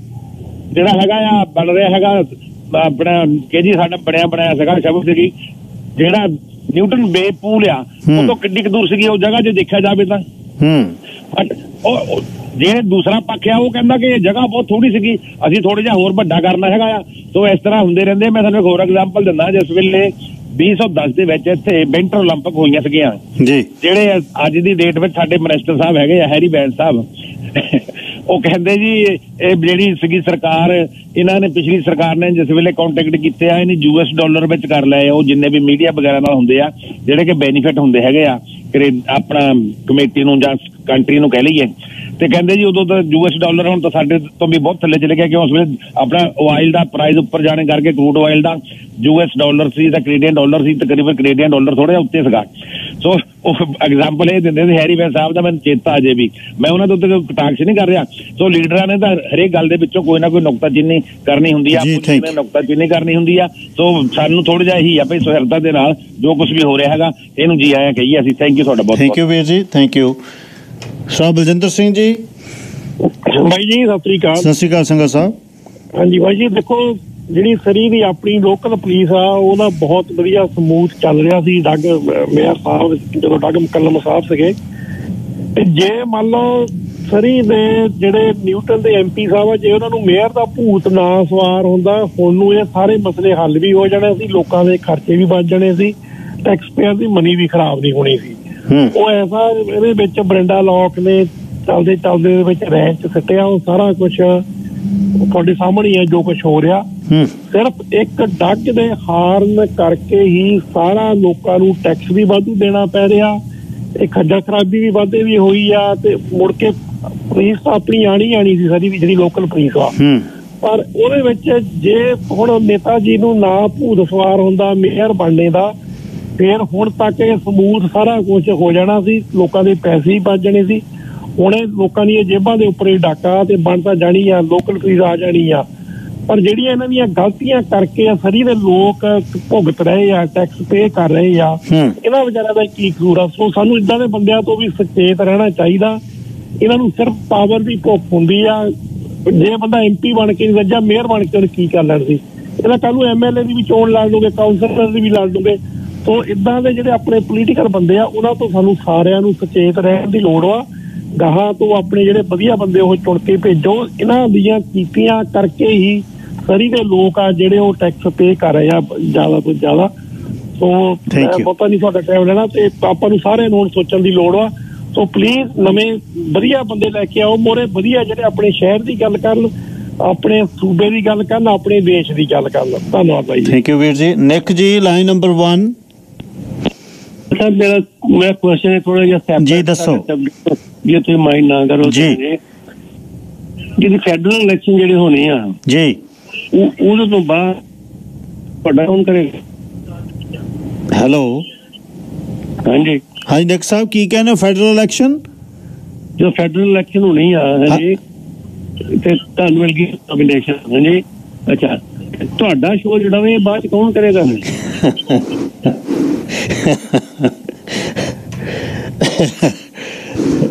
ਜਿਹੜਾ ਹੈਗਾ ਆ ਬਣ ਰਿਹਾ ਹੈਗਾ ਆਪਣਾ ਕਿ ਜੀ ਸਾਡਾ ਬਣਿਆ ਬਣਾਇਆ ਸੀਗਾ ਸ਼ਬਦ ਸੀਗੀ ਜਿਹੜਾ ਨਿਊਟਨ ਬੇ ਪੂਲ ਆ ਉਹ ਤੋਂ ਕਿੰਨੀ ਕੁ ਦੂਰ ਸੀਗੀ ਉਹ ਜਗ੍ਹਾ ਜੇ ਦੇਖਿਆ ਜਾਵੇ ਤਾਂ। ਹੂੰ ਬਟ ਉਹ ਉਹ ਜਿਹੜੇ ਦੂਸਰਾ ਪੱਖ ਆ ਉਹ ਕਹਿੰਦਾ ਕਿ ਇਹ ਜਗ੍ਹਾ ਬਹੁਤ ਥੋੜੀ ਸੀਗੀ ਅਸੀਂ ਥੋੜਾ ਜਿਹਾ ਹੋਰ ਵੱਡਾ ਕਰਨਾ ਹੈਗਾ ਆ ਸੋ ਇਸ ਤਰ੍ਹਾਂ ਹੁੰਦੇ ਰਹਿੰਦੇ ਮੈਂ ਤੁਹਾਨੂੰ ਇੱਕ ਹੋਰ ਐਗਜ਼ਾਮਪਲ ਦਿੰਦਾ ਜਿਸ ਵੇਲੇ 2010 ਦੇ ਵਿੱਚ ਇੱਥੇ ਵਿੰਟਰ 올림픽 ਹੋਈਆਂ ਸੀਗੀਆਂ ਜੀ ਜਿਹੜੇ ਅੱਜ ਦੀ ਡੇਟ ਵਿੱਚ ਸਾਡੇ ਮਿਨਿਸਟਰ ਸਾਹਿਬ ਹੈਗੇ ਆ ਹੈਰੀ ਬੈਂਸ ਸਾਹਿਬ ਉਹ ਕਹਿੰਦੇ ਜੀ, ਇਹ ਜਿਹੜੀ ਸੀਗੀ ਸਰਕਾਰ, ਇਹਨਾਂ ਨੇ ਪਿਛਲੀ ਸਰਕਾਰ ਨੇ ਜਿਸ ਵੇਲੇ ਕੰਟੈਕਟ ਕੀਤੇ ਆ, ਇਹਨੇ ਯੂਐਸ ਡਾਲਰ ਵਿੱਚ ਕਰ ਲਏ ਉਹ ਜਿੰਨੇ ਵੀ ਮੀਡੀਆ ਵਗੈਰਾ ਨਾਲ ਹੁੰਦੇ ਆ, ਜਿਹੜੇ ਕਿ ਬੈਨੀਫਿਟ ਹੁੰਦੇ ਹੈਗੇ ਆ, ਕਰੇ- ਆਪਣਾ ਕਮੇਟੀ ਨੂੰ ਜਾਂ ਕੰਟਰੀ ਨੂੰ ਕਹਿ ਲਈਏ। ਤੇ ਕਹਿੰਦੇ ਜੀ ਉਦੋਂ ਤਾਂ ਯੂਐਸ ਡਾਲਰ ਹੁਣ ਤਾਂ ਸਾਡੇ ਤੋਂ ਵੀ ਬਹੁਤ ਥੱਲੇ ਚਲੇ ਗਿਆ ਕਿਉਂ? ਉਸ ਵੇਲੇ ਆਪਣਾ ਆਇਲ ਦਾ ਪ੍ਰਾਈਸ ਉੱਪਰ ਜਾਣੇ ਕਰਕੇ ਕਰੂਡ ਆਇਲ ਦਾ ਯੂਐਸ ਡਾਲਰ ਸੀ ਤਾਂ ਕੈਨੇਡੀਅਨ ਡਾਲਰ ਸੀ ਤਕਰੀਬਨ ਕੈਨੇਡੀਅਨ ਡਾਲਰ ਥੋੜਾ ਜਿਹਾ ਉੱਤੇ ਸੀਗਾ। ਸੋ ਉਹ ਐਗਜ਼ਾਮਪਲ ਇਹ ਦਿੰਦੇ ਸੀ ਹੈਰੀ ਵੈਨ ਸਾਹਿਬ ਦਾ ਮੈਨੂੰ ਚੇਤਾ ਅਜੇ ਵੀ। ਮੈਂ ਉਹਨਾਂ ਦੇ ਉੱਤੇ ਕੋਈ ਕਟਾਕਸ਼ ਨਹੀਂ ਕਰ ਰਿਹਾ। ਸੋ ਲੀਡਰਾਂ ਨੇ ਤਾਂ ਹਰੇਕ ਗੱਲ ਦੇ ਵਿੱਚੋਂ ਕੋਈ ਨਾ ਕੋਈ ਨੁਕਤਾਚੀਨੀ ਕਰਨੀ ਹੁੰਦੀ ਆ thank ਵਿੱਚ ਨੁਕਤਾਚੀਨੀ ਕਰਨੀ ਹੁੰਦੀ ਆ। ਸੋ ਸਾਨੂੰ ਥੋੜਾ ਜਿਹਾ ਇਹੀ ਆ ਭਈ ਸੁਹਿਰਦਾ ਦੇ ਨਾਲ ਜੋ ਕੁਝ ਵੀ ਹੋ ਰਿਹਾ ਹੈਗਾ ਇਹਨੂੰ ਜੀ ਆਇਆਂ ਕਹੀਏ ਅਸੀਂ। ਥੈਂਕ ਯੂ ਤੁਹਾਡਾ ਬਹੁਤ ਥੈਂਕ ਯੂ ਵੀਰ ਜੀ ਥੈਂਕ ਯੂ ਸਾਹਿਬ ਬਲਜਿੰਦਰ ਸਿੰਘ ਜੀ। ਬਾਈ ਜੀ ਸਤਿ ਸ੍ਰੀ ਅਕਾਲ। ਸਤਿ ਸ਼੍ਰੀ ਅਕਾਲ ਸੰਗਾ ਸਾਹਿਬ। ਹਾਂਜੀ ਬਾਈ ਜੀ ਦੇਖੋ ਜਿਹੜੀ ਸਰੀ ਦੀ ਆਪਣੀ ਲੋਕਲ ਪੁਲਿਸ ਆ ਉਹਦਾ ਬਹੁਤ ਵਧੀਆ ਸਮੂਥ ਚੱਲ ਰਿਹਾ ਸੀ। ਡੱਗ ਮੇਅਰ ਸਾਹਿਬ ਜਦੋਂ ਡੱਗ ਮੁਕੱਲਮ ਸਾਹਿਬ ਸੀਗੇ। ਤੇ ਜੇ ਮੰਨ ਲਓ ਸਰੀ ਦੇ ਜਿਹੜੇ ਨਿਊਟਨ ਦੇ ਐਮਪੀ ਸਾਹਿਬ ਆ ਜੇ ਉਹਨਾਂ ਨੂੰ ਮੇਅਰ ਦਾ ਭੂਤ ਨਾ ਸਵਾਰ ਹੁੰਦਾ ਹੁਣ ਨੂੰ ਇਹ ਸਾਰੇ ਮਸਲੇ ਹੱਲ ਵੀ ਹੋ ਜਾਣੇ ਸੀ ਲੋਕਾਂ ਦੇ ਖਰਚੇ ਵੀ ਬਚ ਜਾਣੇ ਸੀ ਟੈਕਸ ਪੇਅਰ ਦੀ ਮਨੀ ਵੀ ਖਰਾਬ ਨਹੀਂ ਹੋਣੀ ਸੀ। ਉਹ ਐਸਾ ਇਹਦੇ ਵਿੱਚ ਬਰਿੰਡਾ ਲੋਕ ਨੇ ਚਲਦੇ ਚਲਦੇ ਦੇ ਵਿੱਚ ਰੈਂਚ ਸਿੱਟਿਆ ਉਹ ਸਾਰਾ ਕੁਝ ਤੁਹਾਡੇ ਸਾਹਮਣੇ ਹੀ ਜੋ ਕੁਝ ਹੋ ਰਿਹਾ। ਸਿਰਫ ਇੱਕ ਡੱਗ ਦੇ ਹਾਰਨ ਕਰਕੇ ਹੀ ਸਾਰਾ ਲੋਕਾਂ ਨੂੰ ਟੈਕਸ ਵੀ ਵਾਧੂ ਦੇਣਾ ਪੈ ਰਿਹਾ ਇਹ ਖੱਜਲ ਖਰਾਬੀ ਵੀ ਵਾਧੇ ਵੀ ਹੋਈ ਆ ਤੇ ਮੁੜ ਕੇ ਪੁਲਿਸ ਆਪਣੀ ਆਣੀ ਆਣੀ ਸੀ ਸਾਰੀ ਵੀ ਜਿਹੜੀ ਲੋਕਲ ਪੁਲਿਸ ਆ। ਪਰ ਉਹਦੇ ਵਿੱਚ ਜੇ ਹੁਣ ਨੇਤਾ ਜੀ ਨੂੰ ਨਾ ਭੂਤ ਸਵਾਰ ਹੁੰਦਾ ਮੇਅਰ ਬਣਨੇ ਦਾ ਫਿਰ ਹੁਣ ਤੱਕ ਇਹ ਸਮੂਥ ਸਾਰਾ ਕੁਝ ਹੋ ਜਾਣਾ ਸੀ ਲੋਕਾਂ ਦੇ ਪੈਸੇ ਹੀ ਬਚ ਜਾਣੇ ਸੀ। ਹੁਣ ਇਹ ਲੋਕਾਂ ਦੀਆਂ ਜੇਬਾਂ ਦੇ ਉੱਪਰ ਹੀ ਡਾਕਾ ਤੇ ਬਣ ਤਾਂ ਜਾਣੀ ਆ ਲੋਕਲ ਫੀਸ ਆ ਜਾਣੀ ਆ। ਪਰ ਜਿਹੜੀਆਂ ਇਹਨਾਂ ਦੀਆਂ ਗਲਤੀਆਂ ਕਰਕੇ ਆ ਸਰੀ ਦੇ ਲੋਕ ਭੁਗਤ ਰਹੇ ਆ ਟੈਕਸ ਪੇ ਕਰ ਰਹੇ ਆ ਇਹਨਾਂ ਵਿਚਾਰਿਆਂ ਦਾ ਕੀ ਕਸੂਰ ਆ? ਸੋ ਸਾਨੂੰ ਇਦਾਂ ਦੇ ਬੰਦਿਆਂ ਤੋਂ ਵੀ ਸੁਚੇਤ ਰਹਿਣਾ ਚਾਹੀਦਾ। ਇਹਨਾਂ ਨੂੰ ਸਿਰਫ ਪਾਵਰ ਦੀ ਭੁੱਖ ਹੁੰਦੀ ਆ। ਜੇ ਬੰਦਾ ਐਮਪੀ ਬਣ ਕੇ ਨਹੀਂ ਮੇਅਰ ਬਣ ਕੇ ਕੀ ਕਰ ਲੈਣ ਸੀ? ਇਹਦਾ ਕੱਲ ਨੂੰ ਐਮਐਲਏ ਦੀ ਵੀ ਚੋਣ ਲੜ ਲਓਗੇ ਕਾਉਂਸਲਰ ਦੀ ਵੀ ਲੜ ਲਓਗੇ ਸੋ ਇਦਾਂ ਦੇ ਜਿਹੜੇ ਆਪਣੇ ਪੋਲੀਟੀਕਲ ਬੰਦੇ ਆ ਉਹਨਾਂ ਤੋਂ ਸਾਨੂੰ ਸਾਰਿਆਂ ਨੂੰ ਸੁਚੇਤ ਰਹਿਣ ਦੀ ਲੋੜ ਵਾ। ਗਾਹਾਂ ਤੋਂ ਆਪਣੇ ਜਿਹੜੇ ਵਧੀਆ ਬੰਦੇ ਉਹ ਚੁਣ ਕੇ ਭੇਜੋ। ਇਹਨਾਂ ਦੀਆਂ ਕੀਤੀਆਂ ਕਰਕੇ ਹੀ ਸਰੀ ਦੇ ਲੋਕ ਆ ਜਿਹੜੇ ਉਹ ਟੈਕਸ ਪੇ ਕਰ ਰਹੇ ਆ ਜ਼ਿਆਦਾ ਤੋਂ ਜ਼ਿਆਦਾ। ਸੋ. ਪਤਾ ਨਹੀਂ ਤੁਹਾਡਾ ਟਾਈਮ ਲੈਣਾ ਤੇ ਆਪਾਂ ਨੂੰ ਸਾਰਿਆਂ ਨੂੰ ਸੋਚਣ ਦੀ ਲੋੜ ਵਾ। ਸੋ ਪਲੀਜ਼ ਨਵੇਂ ਵਧੀਆ ਬੰਦੇ ਲੈ ਕੇ ਆਓ। ਮੋਰੇ ਵਧੀਆ ਜਿਹੜੇ ਆਪਣੇ ਸ਼ਹਿਰ ਦੀ ਗੱਲ ਕਰਨ ਆਪਣੇ ਸੂਬੇ ਦੀ ਗੱਲ ਕਰਨ ਆਪਣੇ ਦੇਸ਼ ਦੀ ਗੱਲ ਕਰਨ। ਧੰਨਵਾਦ ਜੀ। ਥੈਂਕ ਯੂ ਵੀਰ ਜੀ। ਨਿਕ ਜੀ ਲਾਈਨ ਨੰਬਰ 1 ਸਰ ਮੇਰਾ ਮੇਰਾ ਕੁਐਸਚਨ ਹੈ ਥੋੜਾ ਜਿਹਾ separate ਜੀ, ਦੱਸੋ। ਜੇ ਤੁਸੀਂ ਮਾਈਂਡ ਨਾ ਕਰੋ ਜੀ। ਜਿਹੜੀ ਫੈਡਰਲ ਇਲੈਕਸ਼ਨ ਜਿਹੜੇ ਹੋਣੇ ਆ ਜੀ। ਉਹ ਉਹਦੇ ਤੋਂ ਬਾਅਦ ਤੁਹਾਡਾ ਕੌਣ ਕਰੇਗਾ? ਹੈਲੋ। ਹਾਂਜੀ। ਹਾਂਜੀ ਨਿਕ ਸਾਹਿਬ ਕੀ ਕਹਿੰਦੇ ਫੈਡਰਲ ਇਲੈਕਸ਼ਨ ਜੋ ਫੈਡਰਲ ਇਲੈਕਸ਼ਨ ਹੋਣੀ ਆ ਹਾਂਜੀ। ਤੇ ਤੁਹਾਨੂੰ ਮਿਲ ਗਈ ਨੋਮੀਨੇਸ਼ਨ ਹਾਂਜੀ। ਅੱਛਾ। ਤੁਹਾਡਾ ਸ਼ੋਅ ਜਿਹੜਾ ਵੇ ਬਾਅਦ ਚ ਕੌਣ ਕਰੇਗਾ? (laughs)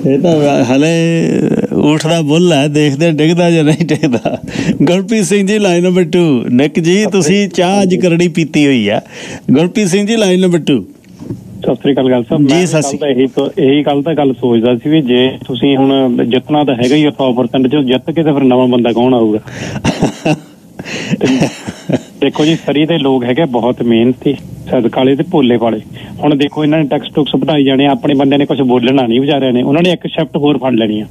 ਇਹ ਤਾਂ ਹਲੇ ਉਠਦਾ ਬੁੱਲ ਹੈ ਦੇਖਦੇ ਡਿੱਗਦਾ ਜਾਂ ਨਹੀਂ ਡਿੱਗਦਾ। ਗੁਰਪ੍ਰੀਤ ਸਿੰਘ ਜੀ ਲਾਈਨ ਨੰਬਰ 2 ਨਿਕ ਜੀ ਤੁਸੀਂ ਚਾਹ ਅੱਜ ਕਰੜੀ ਪੀਤੀ ਹੋਈ ਆ। ਗੁਰਪ੍ਰੀਤ ਸਿੰਘ ਜੀ ਲਾਈਨ ਨੰਬਰ 2 ਸਤਿ ਸ੍ਰੀ ਅਕਾਲ ਗੱਲ ਸਾਹਿਬ ਮੈਂ ਸ੍ਰੀ ਤਾਂ ਇਹੀ ਤੋਂ- ਇਹੀ ਕੱਲ ਤਾਂ ਗੱਲ ਸੋਚਦਾ ਸੀ ਵੀ ਜੇ ਤੁਸੀਂ ਹੁਣ ਜਿੱਤਣਾ ਤਾਂ ਹੈਗਾ ਹੀ ਆ 100% ਚ ਜਿੱਤ ਕੇ ਤਾਂ ਫਿਰ ਨਵਾਂ ਬੰਦਾ ਕੌਣ ਆਊਗਾ? (laughs) ਦੇਖੋ ਜੀ ਸਰੀ ਦੇ ਲੋਕ ਹੈਗੇ ਬਹੁਤ ਮਿਹਨਤੀ ਸਦਕਾਲੇ ਤੇ ਭੋਲੇ ਵਾਲੇ ਹੁਣ ਦੇਖੋ ਇਹਨਾਂ ਨੇ ਟੈਕਸ ਟੁਕਸ ਵਧਾਈ ਜਾਣੇ ਆਪਣੇ ਬੰਦੇ ਨੇ ਕੁਝ ਬੋਲਣਾ ਨਹੀਂ ਵਿਚਾਰਿਆਂ ਨੇ। ਉਹਨਾਂ ਨੇ ਇੱਕ ਸ਼ਿਫਟ ਹੋਰ ਫੜ ਲੈਣੀ ਆ।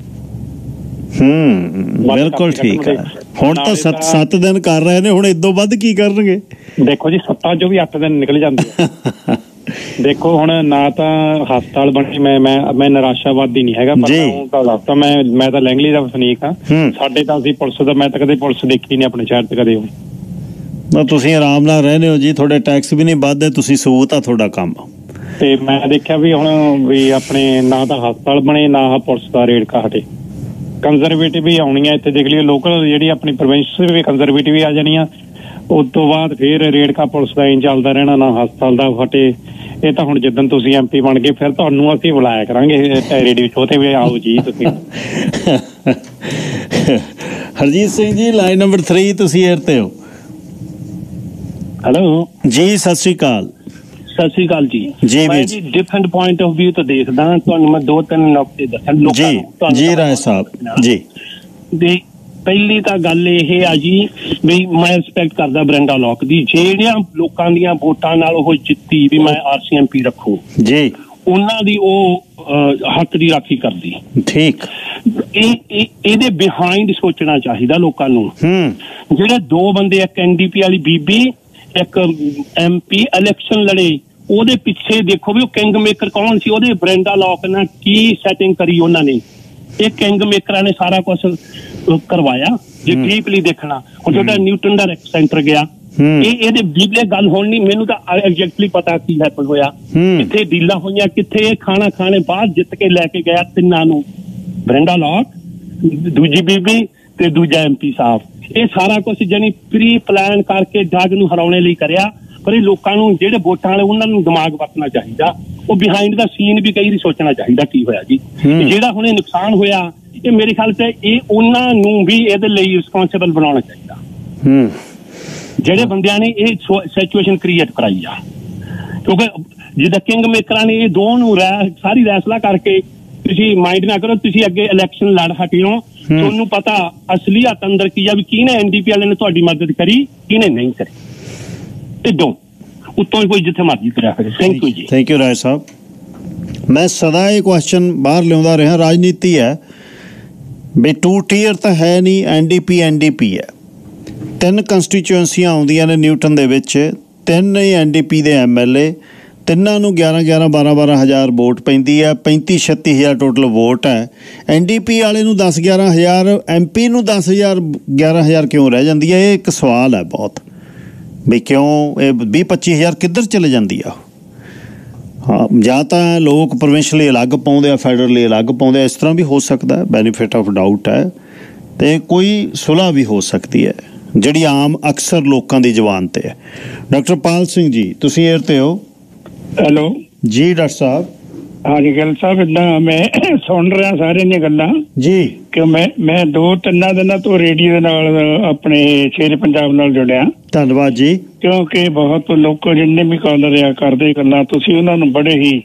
ਹੂੰ ਬਿਲਕੁਲ ਠੀਕ ਹੈ ਹੁਣ ਤਾਂ 7 7 ਦਿਨ ਕਰ ਰਹੇ ਨੇ ਹੁਣ ਇਦੋਂ ਵੱਧ ਕੀ ਕਰਨਗੇ? ਦੇਖੋ ਜੀ ਸੱਤਾਂ ਚੋਂ ਵੀ 8 ਦਿਨ ਨਿਕਲ ਜਾਂਦੇ ਆ। (laughs) ਦੇਖੋ ਹੁਣ ਨਾ ਤਾਂ ਹਸਪਤਾਲ ਬਣੇ ਮੈਂ ਮੈਂ ਮੈਂ ਨਿਰਾਸ਼ਾਵਾਦੀ ਨਹੀਂ ਹੈਗਾ ਪਰ ਤਾਂ ਦੱਸਦਾ ਮੈਂ ਮੈਂ ਤਾਂ ਲੈਂਗਲੀ ਦਾ ਵਸਨੀਕ ਆ। ਹੂੰ। ਸਾਡੇ ਤਾਂ ਅਸੀਂ ਪੁਲਿਸ ਦਾ ਮੈਂ ਤਾਂ ਕਦੇ ਪੁਲਿਸ ਦੇਖੀ ਨਹੀਂ ਆਪਣੇ ਸ਼ਹਿਰ 'ਚ ਕਦੇ ਤਾਂ ਤੁਸੀਂ ਆਰਾਮ ਨਾਲ ਰਹਿੰਦੇ ਹੋ ਜੀ ਤੁਹਾਡੇ ਟੈਕਸ ਵੀ ਨਹੀਂ ਵੱਧਦੇ ਤੁਸੀਂ ਸੂਤ ਆ ਤੁਹਾਡਾ ਕੰਮ। ਤੇ ਮੈਂ ਦੇਖਿਆ ਵੀ ਹੁਣ ਵੀ ਆਪਣੇ ਨਾ ਤਾਂ ਹਸਪਤਾਲ ਬਣੇ ਨਾ ਪੁਲਿਸ ਦਾ ਰੇਡ ਹਟੇ। ਕੰਜ਼ਰਵੇਟਿਵ ਵੀ ਆਉਣੀਆਂ ਇੱਥੇ ਦੇਖ ਲਈਏ ਲੋਕਲ ਜਿਹੜੀ ਆਪਣੀ ਪ੍ਰੋਵਿੰਸ ਵੀ ਕੰਜ਼ਰਵੇਟਿਵ ਵੀ ਆ ਜਾਣੀਆਂ। ਉਸ ਤੋਂ ਬਾਅਦ ਫਿਰ ਰੇੜਕਾ ਪੁਲਿਸ ਦਾ ਇੰਜ ਚੱਲਦਾ ਰਹਿਣਾ ਨਾ ਹਸਪਤਾਲ ਦਾ ਹਟੇ। ਇਹ ਤਾਂ ਹੁਣ ਜਿੱਦਣ ਤੁਸੀਂ ਐਮਪੀ ਬਣ ਗਏ ਫਿਰ ਤੁਹਾਨੂੰ ਅਸੀਂ ਬੁਲਾਇਆ ਕਰਾਂਗੇ ਰੇਡੀਓ ਸ਼ੋਅ ਤੇ ਵੀ ਆਓ ਜੀ ਤੁਸੀਂ। ਹਰਜੀਤ ਸਿੰਘ ਜੀ ਲਾਈਨ ਨੰਬਰ 3 ਤੁਸੀਂ 에ਅਰ ਤੇ ਹੋ। ਹੈਲੋ ਜੀ ਸਤਿ ਸ਼੍ਰੀ ਅਕਾਲ। ਸਤਿ ਸ੍ਰੀ ਅਕਾਲ ਜੀ। ਜੀ ਮੈਂ ਜੀ ਡਿਫਰੈਂਟ ਪੁਆਇੰਟ ਆਫ View ਤੋਂ ਦੇਖਦਾ ਤੁਹਾਨੂੰ ਮੈਂ ਦੋ ਤਿੰਨ ਨੁਕਤੇ ਦੱਸਣ ਲੋਕਾਂ ਜੀ ਨੂੰ ਜੀ ਰਾਏ ਸਾਹਿਬ ਜੀ। ਦੇ ਪਹਿਲੀ ਤਾਂ ਗੱਲ ਇਹ ਆ ਜੀ ਵੀ ਮੈਂ ਰਿਸਪੈਕਟ ਕਰਦਾ ਬਰੰਡਾ ਲੋਕ ਦੀ ਜਿਹੜਿਆਂ ਲੋਕਾਂ ਦੀਆਂ ਵੋਟਾਂ ਨਾਲ ਉਹ ਜਿੱਤੀ ਵੀ ਮੈਂ ਆਰਸੀਐਮਪੀ ਰੱਖੂ। ਜੀ। ਉਹਨਾਂ ਦੀ ਉਹ ਹੱਕ ਦੀ ਰਾਖੀ ਕਰਦੀ। ਠੀਕ। ਇਹ- ਇਹਦੇ ਬਿਹਾਈਂਡ ਸੋਚਣਾ ਚਾਹੀਦਾ ਲੋਕਾਂ ਨੂੰ। ਹੂੰ। ਜਿਹੜੇ ਦੋ ਬੰਦੇ ਇੱਕ ਐਨਡੀਪੀ ਵਾਲੀ ਬੀਬੀ ਇੱਕ ਐਮਪੀ ਇਲੈਕਸ਼ਨ ਲੜੇ ਉਹਦੇ ਪਿੱਛੇ ਦੇਖੋ ਵੀ ਉਹ ਕਿੰਗ ਮੇਕਰ ਕੌਣ ਸੀ ਉਹਦੇ ਬ੍ਰੈਂਡਾ ਲੋਕ ਨਾਲ ਕੀ ਸੈਟਿੰਗ ਕਰੀ ਉਹਨਾਂ ਨੇ। ਇਹ ਕਿੰਗ ਮੇਕਰਾਂ ਨੇ ਸਾਰਾ ਕੁਝ ਕਰਵਾਇਆ ਜੇ ਡੀਪਲੀ ਦੇਖਣਾ। ਹੁਣ ਤੁਹਾਡਾ ਨਿਊਟਨ ਦਾ ਸੈਂਟਰ ਗਿਆ। ਇਹ ਇਹਦੇ ਡੀਪਲੀ ਗੱਲ ਹੋਣ ਨਹੀਂ ਮੈਨੂੰ ਤਾਂ ਐਗਜ਼ੈਕਟਲੀ ਪਤਾ ਕੀ ਹੈਪਨ ਹੋਇਆ। ਕਿੱਥੇ ਡੀਲਾਂ ਹੋਈਆਂ ਕਿੱਥੇ ਇਹ ਖਾਣਾ ਖਾਣੇ ਬਾਅਦ ਜਿੱਤ ਕੇ ਲੈ ਕੇ ਗਿਆ ਤਿੰਨਾਂ ਨੂੰ। ਬ੍ਰੈਂਡਾ ਲੋਕ ਦੂਜੀ ਬੀਬੀ ਤੇ ਦੂਜਾ ਐਮਪੀ ਸਾਹਿਬ। ਇਹ ਸਾਰਾ ਕੁਝ ਜਣੀ ਪ੍ਰੀ ਪਲਾਨ ਕਰਕੇ ਡੱਗ ਨੂੰ ਹਰਾਉਣੇ ਲਈ ਕਰਿਆ ਪਰ ਇਹ ਲੋਕਾਂ ਨੂੰ ਜਿਹੜੇ ਵੋਟਾਂ ਵਾਲੇ ਉਹਨਾਂ ਨੂੰ ਦਿਮਾਗ ਵਰਤਣਾ ਚਾਹੀਦਾ। ਉਹ ਬਿਹਾਈਂਡ ਦਾ ਸੀਨ ਵੀ ਕਈ ਵਾਰੀ ਸੋਚਣਾ ਚਾਹੀਦਾ ਕੀ ਹੋਇਆ ਜੀ। ਜਿਹੜਾ ਹੁਣ ਇਹ ਨੁਕਸਾਨ ਹੋਇਆ ਇਹ ਮੇਰੇ ਖਿਆਲ ਤੇ ਇਹ ਉਹਨਾਂ ਨੂੰ ਵੀ ਇਹਦੇ ਲਈ ਰਿਸਪੌਂਸਿਬਲ ਬਣਾਉਣਾ ਚਾਹੀਦਾ। ਹੂੰ। ਜਿਹੜੇ ਬੰਦਿਆਂ ਨੇ ਇਹ ਸਿਚੁਏਸ਼ਨ ਕ੍ਰੀਏਟ ਕਰਾਈ ਆ। ਕਿਉਂਕਿ ਜਿੱਦਾਂ ਕਿੰਗ ਮੇਕਰਾਂ ਨੇ ਇਹ ਦੋ ਨੂੰ ਰਹਿ- ਸਾਰੀ ਫੈਸਲਾ ਕਰਕੇ ਤੁਸੀਂ ਮਾਈਂਡ ਨਾ ਕਰੋ ਤੁਸੀਂ ਅੱਗੇ ਇਲੈਕਸ਼ਨ ਲੜ ਹਟੇ ਹੋ। ਤੁਹਾਨੂੰ ਪਤਾ ਅਸਲੀਅਤ ਅੰਦਰ ਕੀ ਆ ਵੀ ਕਿਹਨੇ ਐਨਡੀਪੀ ਵਾਲੇ ਨੇ ਤੁਹਾਡੀ ਮਦਦ ਕਰੀ ਕਿਹਨੇ ਨਹੀਂ ਕਰੀ। ਤੇ ਦੋ ਉੱਤੋਂ ਕੋਈ ਜਿੱਥੇ ਮਰਜ਼ੀ ਤੁਰਿਆ ਕਰੇ ਥੈਂਕ ਯੂ ਜੀ। ਥੈਂਕ ਯੂ ਰਾਏ ਸਾਹਿਬ। ਮੈਂ ਸਦਾ ਇਹ ਕੁਐਸਚਨ ਬਾਹਰ ਲਿਆਉਂਦਾ ਰਿਹਾ ਰਾਜਨੀਤੀ ਹੈ। ਵੀ ਟੂ ਟੀਅਰ ਤਾਂ ਹੈ ਨਹੀਂ ਐਨਡੀਪੀ ਐਨਡੀਪੀ ਹੈ। ਤਿੰਨ ਕੰਸਟੀਚੁਐਂਸੀਆਂ ਆਉਂਦੀਆਂ ਨੇ ਨਿਊਟਨ ਦੇ ਵਿੱਚ ਤਿੰਨ ਹੀ ਐਨਡੀਪੀ ਦੇ ਐਮਐਲਏ ਤਿੰਨਾਂ ਨੂੰ 11 11 12 12 ਹਜ਼ਾਰ ਵੋਟ ਪੈਂਦੀ ਹੈ 35 36 ਹਜ਼ਾਰ ਟੋਟਲ ਵੋਟ ਹੈ। ਐਨਡੀਪੀ ਵਾਲੇ ਨੂੰ 10 11 ਹਜ਼ਾਰ ਐਮਪੀ ਨੂੰ 10 ਹਜ਼ਾਰ 11 ਹਜ਼ਾਰ ਕਿਉਂ ਰਹਿ ਜਾਂਦੀ ਹੈ? ਇਹ ਇੱਕ ਸਵਾਲ ਹੈ ਬਹੁਤ। ਵੀ ਕਿਉਂ? ਇਹ 20 25 ਹਜ਼ਾਰ ਕਿੱਧਰ ਚਲੇ ਜਾਂਦੀ ਆ? ਹਾਂ, ਜਾਂ ਤਾਂ ਲੋਕ ਪ੍ਰੋਵਿੰਸ਼ਲੀ ਅਲੱਗ ਪਾਉਂਦੇ ਆ, ਫੈਡਰਲੀ ਅਲੱਗ ਪਾਉਂਦੇ ਆ, ਇਸ ਤਰ੍ਹਾਂ ਵੀ ਹੋ ਸਕਦਾ ਹੈ। ਬੈਨੀਫਿਟ ਆਫ ਡਾਊਟ ਹੈ। ਤੇ ਕੋਈ ਸੁਲ੍ਹਾ ਵੀ ਹੋ ਸਕਦੀ ਹੈ, ਜਿਹੜੀ ਆਮ ਅਕਸਰ ਲੋਕਾਂ ਦੀ ਜ਼ੁਬਾਨ ਤੇ ਹੈ। ਡਾਕਟਰ ਪਾਲ ਸਿੰਘ ਜੀ, ਤੁਸੀਂ 에ਅਰ ਤੇ ਹੋ? ਹੈਲੋ। ਜੀ ਡਾਕਟਰ ਸਾਹਿਬ। ਹਾਂਜੀ ਗੱਲ ਸਾਹਿਬ ਇਦਾਂ ਮੈਂ (coughs) ਸੁਣ ਰਿਹਾ ਸਾਰਿਆਂ ਦੀਆਂ ਗੱਲਾਂ। ਜੀ। ਕਿ ਮੈਂ ਮੈਂ ਦੋ ਤਿੰਨਾਂ ਦਿਨਾਂ ਤੋਂ ਰੇਡੀਓ ਦੇ ਨਾਲ ਆਪਣੇ ਸ਼ੇਰ ਪੰਜਾਬ ਨਾਲ ਜੁੜਿਆ। ਧੰਨਵਾਦ ਜੀ। ਕਿਉਂਕਿ ਬਹੁਤ ਲੋਕ ਜਿੰਨੇ ਵੀ ਕਾਲ ਰਿਆ ਕਰਦੇ ਗੱਲਾਂ ਤੁਸੀਂ ਉਹਨਾਂ ਨੂੰ ਬੜੇ ਹੀ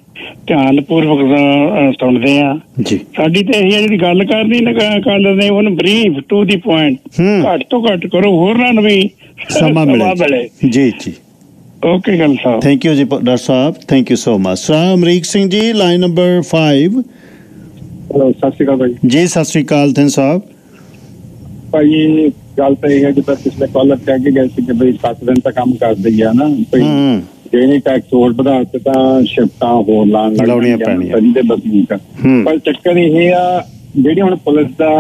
ਧਿਆਨਪੂਰਵਕ ਅਹ, ਸੁਣਦੇ ਆ। ਜੀ। ਸਾਡੀ ਤੇ ਇਹ ਜਿਹੜੀ ਗੱਲ ਕਰਨੀ ਨਾ ਕਾਲ ਨੇ ਉਹਨੂੰ ਬਰੀਫ ਟੂ ਦੀ ਪੁਆਇੰਟ ਘੱਟ ਤੋਂ ਘੱਟ ਕਰੋ ਹੋਰਨਾਂ ਨੂੰ ਵੀ ਸਮਾਂ ਮਿਲੇ। ਜੀ ਜੀ। ਓਕੇ ਗੱਲ ਸਾਹਿਬ ਥੈਂਕ ਯੂ ਜੀ doctor Sahib. Thank you so much sir Amrik Singh ji line number 5 ਸਤਿ ਸ਼੍ਰੀ ਅਕਾਲ ਭਾਈ। ਜੀ ਸਤਿ ਸ੍ਰੀ ਅਕਾਲ ਥਿੰਨ ਸਾਹਿਬ। ਭਾਈ ਗੱਲ ਤਾਂ ਇਹ ਹੈ ਜਿੱਦਾਂ ਪਿਛਲੇ ਕਾਲਰ ਕਹਿ ਕੇ ਗਏ ਸੀ ਕਿ ਬਈ 7 ਦਿਨ ਤਾਂ ਕੰਮ ਕਰਦੇ ਹੀ ਆ ਨਾ। ਭਈ ਹੂੰ। ਜੇ ਨਹੀਂ ਟੈਕਸ ਹੋਰ ਵਧਾ ਦਿੱਤੇ ਤਾਂ ਸ਼ਿਫਟਾਂ ਹੋਰ ਲਾਣ ਲਾਉਣੀਆਂ ਪੈਣੀਆਂ। ਸਰੀ ਦੇ ਵਸਨੀਕ ਹੂੰ। ਪਰ ਚੱਕਰ ਇਹ ਆ ਜਿਹੜੀ ਹੁਣ ਪੁਲਿਸ ਦਾ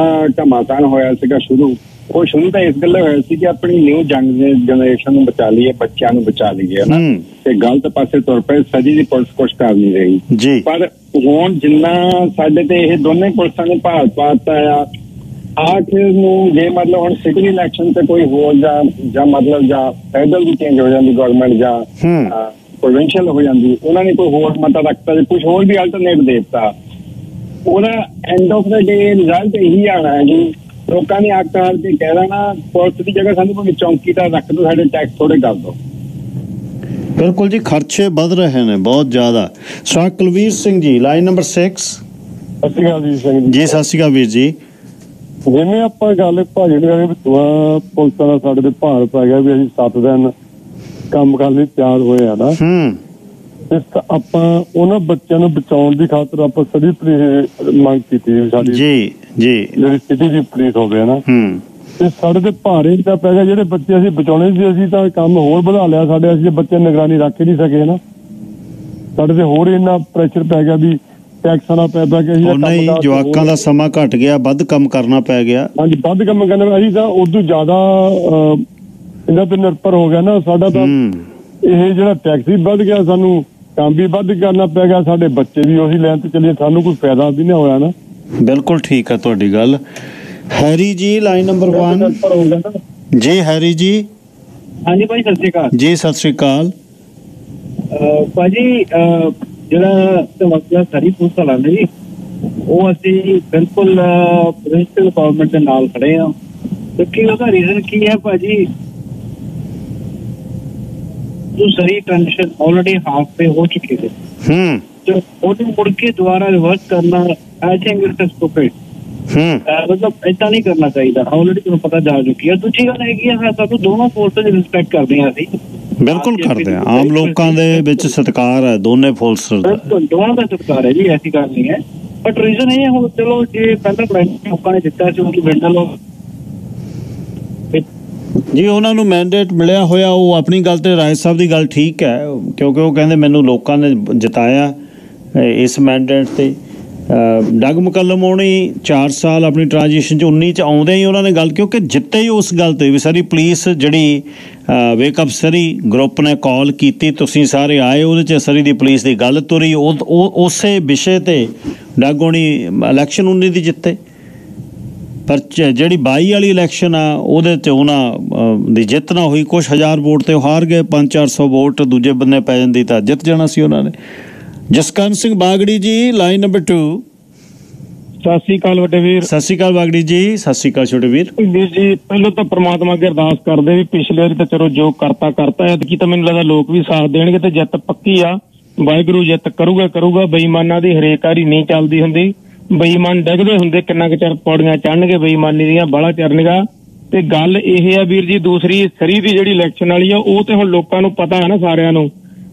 ਘਮਾਸਾਨ ਹੋਇਆ ਸੀਗਾ ਸ਼ੁਰੂ ਉਹ ਸ਼ੁਰੂ ਤਾਂ ਇਸ ਗੱਲੋਂ ਹੋਇਆ ਸੀ ਕਿ ਆਪਣੀ ਨਿਊ ਜਨਰੇਸ਼ਨ ਨੂੰ ਬਚਾ ਲਈਏ ਬੱਚਿਆਂ ਨੂੰ ਬਚਾ ਲਈਏ ਨਾ। ਤੇ ਗਲਤ ਪਾਸੇ ਤੁਰ ਪਏ ਸਜੀ ਦੀ ਪੁਲਿਸ ਕੁਛ ਕਰ ਨਹੀਂ ਰਹੀ ਜੀ ਪਰ ਹੁਣ ਜਿੰਨਾ ਸਾਡੇ ਤੇ ਇਹ ਦੋਨੇ ਪੁਲਿਸਾਂ ਨੇ ਭਾਰ ਪਾਤਾ ਆ ਆਖਿਰ ਨੂੰ ਜੇ ਮਤਲਬ ਹੁਣ ਸਿਟੀ ਇਲੈਕਸ਼ਨ ਤੇ ਕੋਈ ਹੋਰ ਜਾਂ ਜਾਂ ਮਤਲਬ ਜਾਂ ਫੈਡਰਲ ਵੀ ਚੇਂਜ ਹੋ ਜਾਂਦੀ ਗਵਰਨਮੈਂਟ ਜਾਂ। ਪ੍ਰੋਵਿੰਸ਼ੀਅਲ ਹੋ ਜਾਂਦੀ ਉਹਨਾਂ ਨੇ ਕੋਈ ਹੋਰ ਮਤਾ ਰੱਖਤਾ ਜੇ ਕੁਝ ਹੋਰ ਵੀ ਅਲਟਰਨੇਟ ਦੇ ਦਿੱਤਾ ਉਹਦਾ end of the day result ਇਹੀ ਆਣਾ ਹੈ ਜੀ ਲੋਕਾਂ ਨੇ ਆਕ ਕੇ ਕਹਿ ਦੇਣਾ ਪੁਲਿਸ ਦੀ ਜਗ੍ਹਾ ਸਾਨੂੰ ਕੋਈ ਚੌਂਕੀ ਦਾ ਰੱਖ ਦਿਓ ਸਾਡੇ ਟੈਕਸ ਥੋੜੇ ਕਰ ਦਿਓ। ਬਿਲਕੁਲ ਜੀ ਖਰਚੇ ਵੱਧ ਰਹੇ ਨੇ ਬਹੁਤ ਜ਼ਿਆਦਾ। Sir Kulveer Singh ji line number 6 ਸਤਿ ਸ਼੍ਰੀ ਅਕਾਲ ਜੀ ਸਿੰਘ ਜੀ। ਸਤਿ ਸ਼੍ਰੀ ਅਕਾਲ ਵੀਰ ਜੀ। ਜਿਵੇਂ ਆਪਾਂ ਗੱਲ ਭਾਜੀ ਨੇ ਕਰੀ ਪੁਲਿਸਾਂ ਦਾ ਸਾਡੇ ਤੇ ਭਾਰ ਪੈ ਗਿਆ ਵੀ ਅਸੀਂ 7 ਦਿਨ ਕੰਮ ਕਰਨ ਲਈ ਤਿਆਰ ਹੋਏ ਆ ਨਾ। ਹੂੰ। ਤੇ ਸ- ਆਪਾਂ ਉਹਨਾਂ ਬੱਚਿਆਂ ਨੂੰ ਬਚਾਉਣ ਦੀ ਖਾਤਰ ਆਪਾਂ ਸਦੀ ਮੰਗ ਕੀਤੀ ਸਾਡੀ। ਜੀ। ਜੀ। ਜਿਹੜੀ ਸਿਟੀ ਦੀ ਪੁਲਿਸ ਹੋਵੇ ਨਾ। ਹੂੰ। ਤੇ ਸਾਡੇ ਤੇ ਭਾਰੇ ਦਾ ਪੈ ਗਿਆ ਜਿਹੜੇ ਬੱਚੇ ਅਸੀਂ ਬਚਾਉਣੇ ਸੀ ਅਸੀਂ ਤਾਂ ਕੰਮ ਹੋਰ ਵਧਾ ਲਿਆ। ਸਾਡੇ ਅਸੀਂ ਬੱਚੇ ਨਿਗਰਾਨੀ ਰੱਖ ਹੀ ਨਹੀਂ ਸਕੇ ਨਾ। ਸਾਡੇ ਤੇ ਹੋਰ ਇੰਨਾ ਪ੍ਰੈਸ਼ਰ ਪੈ ਗਿਆ ਵੀ ਟੈਕਸਾਂ ਦਾ ਪੈ ਕਿ ਅਸੀਂ ਨਹੀਂ ਜਵਾਕਾਂ ਦਾ ਸਮਾਂ ਘਟ ਗਿਆ ਵੱਧ ਕੰਮ ਕਰਨਾ ਪੈ ਗਿਆ। ਹਾਂਜੀ ਵੱਧ ਕੰਮ ਕਰਨਾ ਅਸੀਂ ਤਾਂ ਉਦੋਂ ਜ਼ਿਆਦਾ ਇਹਨਾਂ ਤੇ ਨਿਰਭਰ ਹੋ ਗਿਆ ਨਾ। ਸਾਡਾ ਤਾਂ ਇਹ ਜਿਹੜਾ ਟੈਕਸ ਵੀ ਵੱਧ ਗਿਆ ਸਾਨੂੰ ਕੰਮ ਵੀ ਵੱਧ ਕਰਨਾ ਪੈ ਗਿਆ। ਸਾਡੇ ਬੱਚੇ ਵੀ ਉਹੀ ਲੈਣ ਤੇ ਚੱਲੇ ਸਾਨੂੰ ਕੋਈ ਫਾਇਦਾ ਵੀ ਨਹੀਂ ਹੋਇਆ ਨਾ। ਬਿਲਕੁਲ ਠੀਕ ਹੈ ਤੁਹਾਡੀ ਗੱਲ। ਹੈਰੀ ਜੀ ਲਾਈਨ ਨੰਬਰ 1 ਜੀ ਹੈਰੀ ਜੀ। ਹਾਂਜੀ ਭਾਈ ਸਤਿ ਸ਼੍ਰੀ ਅਕਾਲ। ਜੀ ਸਤਿ ਸ੍ਰੀ ਅਕਾਲ। ਭਾਜੀ ਜਿਹੜਾ ਤੇ ਮਸਲਾ ਸਾਰੀ ਵਾਲਾ ਨੇ ਜੀ ਉਹ ਅਸੀਂ ਬਿਲਕੁਲ ਪ੍ਰਿੰਸੀਪਲ ਗਵਰਨਮੈਂਟ ਦੇ ਨਾਲ ਖੜੇ ਆ ਤੇ ਕੀ ਉਹਦਾ ਰੀਜ਼ਨ ਕੀ ਹੈ ਭਾਜੀ? ਜੋ Surrey transaction already half pay ਹੋ ਚੁੱਕੀ ਹੈ। ਹੂੰ। ਜੋ ਉਹਨੂੰ ਮੁੜ ਕੇ ਦੁਬਾਰਾ ਰਿਵਰਸ ਕਰਨਾ ਆਈ ਥਿੰਕ ਇਟਸ ਸਟੂਪਿਡ ਹੂੰ। ਮਤਲਬ ਏਦਾਂ ਨਹੀਂ ਕਰਨਾ ਚਾਹੀਦਾ। ਆਲਰੇਡੀ ਤੁਹਾਨੂੰ ਪਤਾ ਜਾ ਚੁੱਕੀ ਹੈ। ਦੂਜੀ ਗੱਲ ਹੈਗੀ ਹੈ ਸਾਨੂੰ ਦੋਨੋਂ ਫੋਰਸਾਂ ਦੀ ਰਿਸਪੈਕਟ ਕਰਦੇ ਹਾਂ ਅਸੀਂ। ਬਿਲਕੁਲ ਕਰਦੇ ਆ ਆਮ ਲੋਕਾਂ ਦੇ ਵਿੱਚ ਸਤਿਕਾਰ ਹੈ ਦੋਨੇ ਫੋਰਸਸ ਦਾ। ਬਿਲਕੁਲ ਦੋਵਾਂ ਦਾ ਸਤਿਕਾਰ ਹੈ ਜੀ ਐਸੀ ਗੱਲ ਨਹੀਂ ਹੈ। ਬਟ ਰੀਜ਼ਨ ਇਹ ਹੈ ਹੁਣ ਚਲੋ ਜੇ ਪਹਿਲਾਂ ਕਲਾਇੰਟ ਲੋਕਾਂ ਨੇ ਦਿੱਤਾ ਸੀ ਉਹ ਲੋਕ ਜੀ ਉਹਨਾਂ ਨੂੰ ਮੈਂਡੇਟ ਮਿਲਿਆ ਹੋਇਆ ਉਹ ਆਪਣੀ ਗੱਲ ਤੇ ਰਾਏ ਸਾਹਿਬ ਦੀ ਗੱਲ ਠੀਕ ਹੈ। ਕਿਉਂਕਿ ਉਹ ਕਹਿੰਦੇ ਮੈਨੂੰ ਲੋਕਾਂ ਨੇ ਜਿਤਾਇਆ। ਇਸ ਮੈਂਡੇਟ ਤੇ। ਅ, ਡਗ ਮੁਕੱਲਮ ਹੋਣੀ 4 ਸਾਲ ਆਪਣੀ ਟ੍ਰਾਂਜੀਸ਼ਨ ਚ 19 ਚ ਆਉਂਦੇ ਹੀ ਉਹਨਾਂ ਨੇ ਗੱਲ ਕਿਉਂਕਿ ਜਿੱਤੇ ਹੀ ਉਸ ਗੱਲ ਤੇ ਵੀ ਸਾਰੀ ਪੁਲਿਸ ਜਿਹੜੀ ਵੇਕਅਪ ਸਰੀ ਗਰੁੱਪ ਨੇ ਕਾਲ ਕੀਤੀ ਤੁਸੀਂ ਸਾਰੇ ਆਏ ਉਹਦੇ ਚ ਸਰੀ ਦੀ ਪੁਲਿਸ ਦੀ ਗੱਲ ਤੁਰੀ ਉਹ ਉਸੇ ਵਿਸ਼ੇ ਤੇ ਡਗ ਹੋਣੀ ਇਲੈਕਸ਼ਨ 19 ਦੀ ਜਿੱਤੇ। ਪਰ ਚ- ਜਿਹੜੀ 22 ਵਾਲੀ ਇਲੈਕਸ਼ਨ ਆ ਉਹਦੇ ਚ ਉਹਨਾਂ ਦੀ ਜਿੱਤ ਨਾ ਹੋਈ ਕੁਝ ਹਜ਼ਾਰ ਵੋਟ ਤੇ ਉਹ ਹਾਰ ਗਏ 5-400 ਵੋਟ ਦੂਜੇ ਬੰਨੇ ਪੈ ਜਾਂਦੀ ਤਾਂ ਜਿੱਤ ਜਾਣਾ ਸੀ ਉਹਨਾਂ ਨੇ। ਜਸਕਰਨ ਸਿੰਘ ਬਾਗੜੀ ਜੀ ਲਾਈਨ ਨੰਬਰ 2 ਸਤਿ ਸ੍ਰੀ ਅਕਾਲ ਵੱਡੇ ਵੀਰ। ਸਤਿ ਸ਼੍ਰੀ ਅਕਾਲ ਬਾਗੜੀ ਜੀ ਸਤਿ ਸ਼੍ਰੀ ਅਕਾਲ ਛੋਟੇ ਵੀਰ। ਵੀਰ ਜੀ ਪਹਿਲਾਂ ਤਾਂ ਪ੍ਰਮਾਤਮਾ ਅੱਗੇ ਅਰਦਾਸ ਕਰਦੇ ਵੀ ਪਿਛਲੇ ਵਾਰੀ ਤਾਂ ਚਲੋ ਜੋ ਕਰਤਾ ਕਰਤਾ। ਹੈ ਕੀ ਤਾਂ ਮੈਨੂੰ ਲੱਗਦਾ ਲੋਕ ਵੀ ਸਾਥ ਦੇਣਗੇ ਤੇ ਜਿੱਤ ਪੱਕੀ ਆ। ਵਾਹਿਗੁਰੂ ਜਿੱਤ ਕਰੂਗਾ ਕਰੂਗਾ। ਬੇਈਮਾਨਾਂ ਦੀ ਹਰੇਕ ਵਾਰੀ ਨਹੀਂ ਚੱਲਦੀ ਹੁੰਦੀ। ਬੇਈਮਾਨ ਡਗਦੇ ਹੁੰਦੇ ਕਿੰਨਾ ਕੁ ਚਿਰ ਪੌੜੀਆਂ ਚੜਨਗੇ ਬੇਈਮਾਨੀ ਦੀਆਂ ਬਾਲਾ ਚਰਨਗਾ ਤੇ ਗੱਲ ਇਹ ਆ ਵੀਰ ਜੀ ਦੂਸਰੀ ਸਰੀ ਦੀ ਜਿਹੜੀ ਇਲੈਕਸ਼ਨ ਵਾਲੀ ਆ ਉਹ ਤੇ ਹੁਣ ਲੋਕਾਂ ਨੂੰ ਪਤਾ ਹੈ ਨਾ ਸਾਰਿਆਂ ਨੂੰ।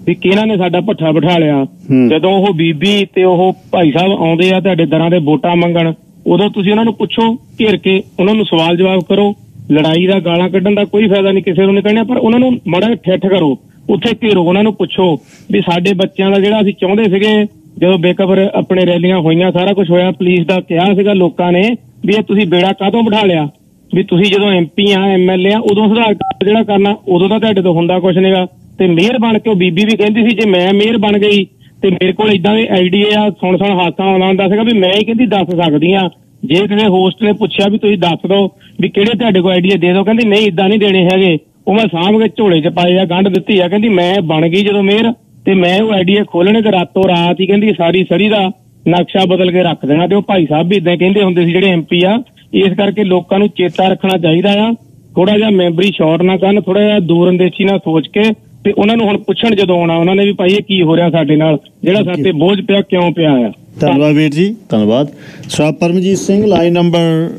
ਵੀ ਕਿਹਨਾਂ ਨੇ ਸਾਡਾ ਭੱਠਾ ਬਿਠਾ ਲਿਆ। ਜਦੋਂ ਉਹ ਬੀਬੀ ਤੇ ਉਹ ਭਾਈ ਸਾਹਿਬ ਆਉਂਦੇ ਆ ਤੁਹਾਡੇ ਦਰਾਂ ਦੇ ਵੋਟਾਂ ਮੰਗਣ ਉਦੋਂ ਤੁਸੀਂ ਉਹਨਾਂ ਨੂੰ ਪੁੱਛੋ ਘੇਰ ਕੇ ਉਹਨਾਂ ਨੂੰ ਸਵਾਲ ਜਵਾਬ ਕਰੋ। ਲੜਾਈ ਦਾ ਗਾਲਾਂ ਕੱਢਣ ਦਾ ਕੋਈ ਫਾਇਦਾ ਨਹੀਂ ਕਿਸੇ ਨੂੰ ਨਹੀਂ ਕਹਿਣਾ ਪਰ ਉਹਨਾਂ ਨੂੰ ਮਾੜਾ ਠੱਠ ਕਰੋ। ਉੱਥੇ ਘੇਰੋ ਉਹਨਾਂ ਨੂੰ ਪੁੱਛੋ ਵੀ ਸਾਡੇ ਬੱਚਿਆਂ ਦਾ ਜਿਹੜਾ ਅਸੀਂ ਚਾਹੁੰਦੇ ਸੀਗੇ ਜਦੋਂ ਬੇਕਬਰ ਆਪਣੇ ਰੈਲੀਆਂ ਹੋਈਆਂ ਸਾਰਾ ਕੁਝ ਹੋਇਆ ਪੁਲਿਸ ਦਾ ਕਿਹਾ ਸੀਗਾ ਲੋਕਾਂ ਨੇ ਵੀ ਇਹ ਤੁਸੀਂ ਬੇੜਾ ਕਾਹਤੋਂ ਬਿਠਾ ਲਿਆ? ਵੀ ਤੁਸੀਂ ਜਦੋਂ ਐਮਪੀ ਆ ਐਮਐਲਏ ਆ ਉਦੋਂ ਸੁਧਾਰ ਜਿਹੜਾ ਕਰਨਾ ਉਦੋਂ ਤਾਂ ਤੁਹਾਡੇ ਤੋਂ ਹੁੰਦਾ ਕੁਝ ਨਹੀਂਗਾ ਤੇ ਮੇਅਰ ਬਣ ਕੇ ਉਹ ਬੀਬੀ ਵੀ ਕਹਿੰਦੀ ਸੀ, ਜੇ ਮੈਂ ਮੇਅਰ ਬਣ ਗਈ, ਤੇ ਮੇਰੇ ਕੋਲ ਇਦਾਂ ਦੇ ਆਈਡੀਆ ਆ, ਸੁਣ ਸੁਣ ਹਾਸਾ ਆਉਂਦਾ ਹੁੰਦਾ ਸੀਗਾ ਵੀ ਮੈਂ ਹੀ ਕਹਿੰਦੀ ਦੱਸ ਸਕਦੀ ਆ। ਜੇ ਕਿਸੇ ਹੋਸਟ ਨੇ ਪੁੱਛਿਆ ਵੀ ਤੁਸੀਂ ਦੱਸ ਦਿਓ ਵੀ ਕਿਹੜੇ ਤੁਹਾਡੇ ਕੋਲ ਆਈਡੀਆ ਦੇ ਦਿਓ ਕਹਿੰਦੀ ਨਹੀਂ ਇਦਾਂ ਨਹੀਂ ਦੇਣੇ ਹੈਗੇ। ਉਹ ਮੈਂ ਸਾਂਭ ਕੇ ਝੋਲੇ 'ਚ ਪਾਏ ਆ, ਗੰਢ ਦਿੱਤੀ ਆ, ਕਹਿੰਦੀ ਮੈਂ ਬਣ ਗਈ ਜਦੋਂ ਮੇਅਰ ਤੇ ਮੈਂ ਉਹ ਆਈਡੀਆ ਖੋਲਣੇ ਤੇ ਰਾਤੋਂ ਰਾਤ ਹੀ ਕਹਿੰਦੀ ਸਾਰੀ ਸਰੀ ਦਾ ਨਕਸ਼ਾ ਬਦਲ ਕੇ ਰੱਖ ਦੇਣਾ। ਤੇ ਉਹ ਭਾਈ ਸਾਹਿਬ ਵੀ ਇਦਾਂ ਕਹਿੰਦੇ ਹੁੰਦੇ ਸੀ, ਜਿਹੜੇ ਐਮਪੀ ਆ, ਇਸ ਕਰਕੇ ਲੋਕਾਂ ਨੂੰ ਚੇਤਾ ਰੱਖਣਾ ਚਾਹੀਦਾ ਆ। ਥੋੜਾ ਜਿਹਾ ਮੈਮਰੀ ਸ਼ਾਰਟ ਨਾ ਕਰਨ ਥੋੜਾ ਜਿਹਾ ਦੂਰ ਅੰਦੇਸ਼ੀ ਨਾਲ ਸੋਚ ਕੇ ਤੇ ਉਹਨਾਂ ਨੂੰ ਹੁਣ ਪੁੱਛਣ ਜਦੋਂ ਆਉਣਾ ਉਹਨਾਂ ਨੇ ਵੀ ਭਾਈ ਇਹ ਕੀ ਹੋ ਰਿਹਾ ਸਾਡੇ ਨਾਲ? ਜਿਹੜਾ ਸਾਡੇ ਬੋਝ ਪਿਆ ਕਿਉਂ ਪਿਆ ਆ? ਧੰਨਵਾਦ ਵੀਰ ਜੀ ਧੰਨਵਾਦ। Sir Paramjit Singh line number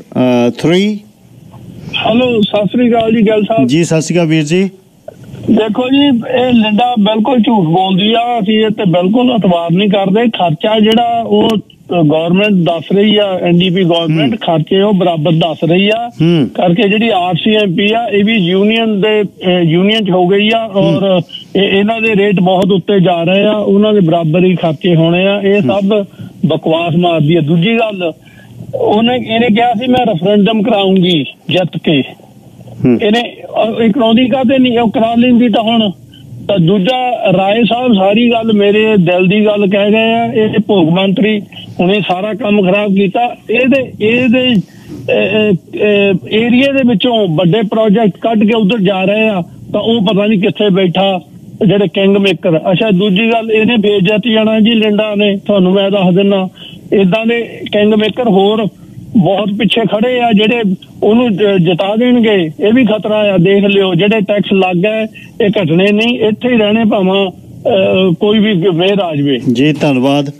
3 hello ਸਤਿ ਸ੍ਰੀ ਅਕਾਲ ਜੀ ਗੱਲ ਸਾਹਿਬ। ਜੀ ਸਤਿ ਸ਼੍ਰੀ ਅਕਾਲ ਵੀਰ ਜੀ। ਦੇਖੋ ਜੀ ਇਹ ਲਿੰਡਾ ਬਿਲਕੁਲ ਝੂਠ ਬੋਲਦੀ ਆ ਅਸੀਂ ਇਹ ਤੇ ਬਿਲਕੁਲ ਇਤਬਾਰ ਨਹੀਂ ਕਰਦੇ। ਖਰਚਾ ਜਿਹੜਾ ਉਹ ਗਵਰਨਮੈਂਟ ਦੱਸ ਰਹੀ ਆ ਐਨਡੀਪੀ ਗਵਰਨਮੈਂਟ ਖਰਚੇ ਉਹ ਬਰਾਬਰ ਦੱਸ ਰਹੀ ਆ। ਕਰਕੇ ਜਿਹੜੀ ਆਰਸੀਐਮਪੀ ਆ ਇਹ ਵੀ ਯੂਨੀਅਨ ਦੇ ਯੂਨੀਅਨ ਚ ਹੋ ਗਈ ਆ ਔਰ ਇਹ- ਇਹਨਾਂ ਦੇ ਰੇਟ ਬਹੁਤ ਉੱਤੇ ਜਾ ਰਹੇ ਆ ਉਹਨਾਂ ਦੇ ਬਰਾਬਰ ਹੀ ਖਰਚੇ ਹੋਣੇ ਆ। ਇਹ ਸਭ ਬਕਵਾਸ ਮਾਰਦੀ ਆ। ਦੂਜੀ ਗੱਲ ਉਹਨੇ ਇਹਨੇ ਕਿਹਾ ਸੀ ਮੈਂ ਰੈਫਰੈਂਡਮ ਕਰਾਉਂਗੀ ਜਿੱਤ ਕੇ। ਇਹਨੇ ਕਰਾਉਂਦੀ ਕਾਤੇ ਨਹੀਂ ਉਹ ਕਰਾ ਲੈਂਦੀ ਤਾਂ ਹੁਣ। ਤਾਂ ਦੂਜਾ, ਰਾਏ ਸਾਹਿਬ ਸਾਰੀ ਗੱਲ ਮੇਰੇ ਦਿਲ ਦੀ ਗੱਲ ਕਹਿ ਗਏ ਆ, ਇਹ ਭੋਗ ਮੰਤਰੀ ਹੁਣੇ ਸਾਰਾ ਕੰਮ ਖਰਾਬ ਕੀਤਾ। ਇਹਦੇ ਇਹਦੇ ਏਰੀਆ ਦੇ ਵਿੱਚੋਂ ਵੱਡੇ ਪ੍ਰੋਜੈਕਟ ਕੱਢ ਕੇ ਉਧਰ ਜਾ ਰਹੇ ਆ, ਤਾਂ ਉਹ ਪਤਾ ਨਹੀਂ ਕਿੱਥੇ ਬੈਠਾ, ਜਿਹੜੇ ਕਿੰਗ ਮੇਕਰ ਅੱਛਾ, ਦੂਜੀ ਗੱਲ, ਇਹਨੇ ਬੇਇੱਜ਼ਤੀ ਜਾਣਾ ਜੀ ਲਿੰਡਾ ਨੇ, ਤੁਹਾਨੂੰ ਮੈਂ ਦੱਸ ਦਿੰਦਾ ਇਦਾਂ ਦੇ ਕਿੰਗ ਮੇਕਰ ਹੋਰ ਬਹੁਤ ਪਿੱਛੇ ਖੜੇ ਆ ਜਿਹੜੇ ਉਹਨੂੰ ਜਿਤਾ ਦੇਣਗੇ ਇਹ ਵੀ ਖਤਰਾ ਆ ਦੇਖ ਲਿਓ ਜਿਹੜੇ ਟੈਕਸ ਲੱਗ ਗਏ ਇਹ ਘਟਣੇ ਨਹੀਂ ਇੱਥੇ ਹੀ ਰਹਿਣੇ ਭਾਵਾਂ ਕੋਈ ਵੀ ਮੇਰ ਆ ਜਾਵੇ ਜੀ ਧੰਨਵਾਦ।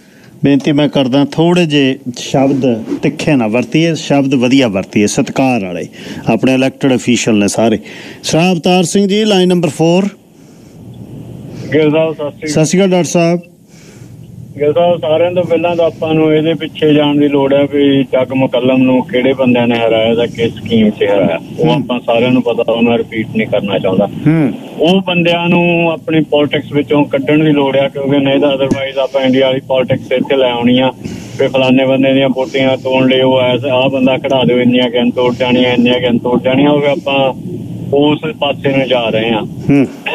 ਬੇਨਤੀ ਮੈਂ ਕਰਦਾ ਥੋੜੇ ਜੇ ਸ਼ਬਦ ਤਿੱਖੇ ਨਾ ਵਰਤੀਏ ਸ਼ਬਦ ਵਧੀਆ ਵਰਤੀਏ ਸਤਿਕਾਰ ਵਾਲੇ ਆਪਣੇ ਇਲੈਕਟਡ ਅਫੀਸ਼ੀਅਲ ਨੇ ਸਾਰੇ। ਸ਼ਰਾਬ ਅਵਤਾਰ ਸਿੰਘ ਜੀ ਲਾਈਨ ਨੰਬਰ 4 ਗਿਲ ਸਾਹਿਬ ਸਤਿ ਸਤਿ ਸ਼੍ਰੀ ਅਕਾਲ ਡਾਕਟਰ ਸਾਹਿਬ। ਗਿਲ ਸਾਹਿਬ ਸਾਰਿਆਂ ਤੋਂ ਪਹਿਲਾਂ ਤਾਂ ਆਪਾਂ ਨੂੰ ਇਹਦੇ ਪਿੱਛੇ ਜਾਣ ਦੀ ਲੋੜ ਹੈ ਵੀ ਚੱਕ ਮੁਕੱਲਮ ਨੂੰ ਕਿਹੜੇ ਬੰਦਿਆਂ ਨੇ ਹਰਾਇਆ ਜਾਂ ਕਿਸ ਸਕੀਮ 'ਚ ਹਰਾਇਆ। ਉਹ ਆਪਾਂ ਸਾਰਿਆਂ ਨੂੰ ਪਤਾ ਉਹ ਮੈਂ ਰਿਪੀਟ ਨਹੀਂ ਕਰਨਾ ਚਾਹੁੰਦਾ। ਹੂੰ। ਉਹ ਬੰਦਿਆਂ ਨੂੰ ਆਪਣੀ ਪੋਲਿਟਿਕਸ ਵਿੱਚੋਂ ਕੱਢਣ ਦੀ ਲੋੜ ਆ ਕਿਉਂਕਿ ਨਹੀਂ ਤਾਂ ਅਦਰਵਾਈਜ਼ ਆਪਾਂ ਇੰਡੀਆ ਵਾਲੀ ਪੋਲਿਟਿਕਸ ਇੱਥੇ ਲੈ ਆਉਣੀ ਆ ਵੀ ਫਲਾਣੇ ਬੰਦੇ ਦੀਆਂ ਵੋਟੀਆਂ ਤੋੜ ਲਿਓ ਐਸ ਆਹ ਬੰਦਾ ਖੜਾ ਦਿਓ ਇੰਨੀਆਂ ਗਿਣ ਤੋੜ ਜਾਣੀਆਂ ਇੰਨੀਆਂ ਗਿਣ ਤੋੜ ਜਾਣੀਆਂ ਹੋਵੇ ਆਪਾਂ ਉਸ ਪਾਸੇ ਨੂੰ ਜਾ ਰਹੇ ਆ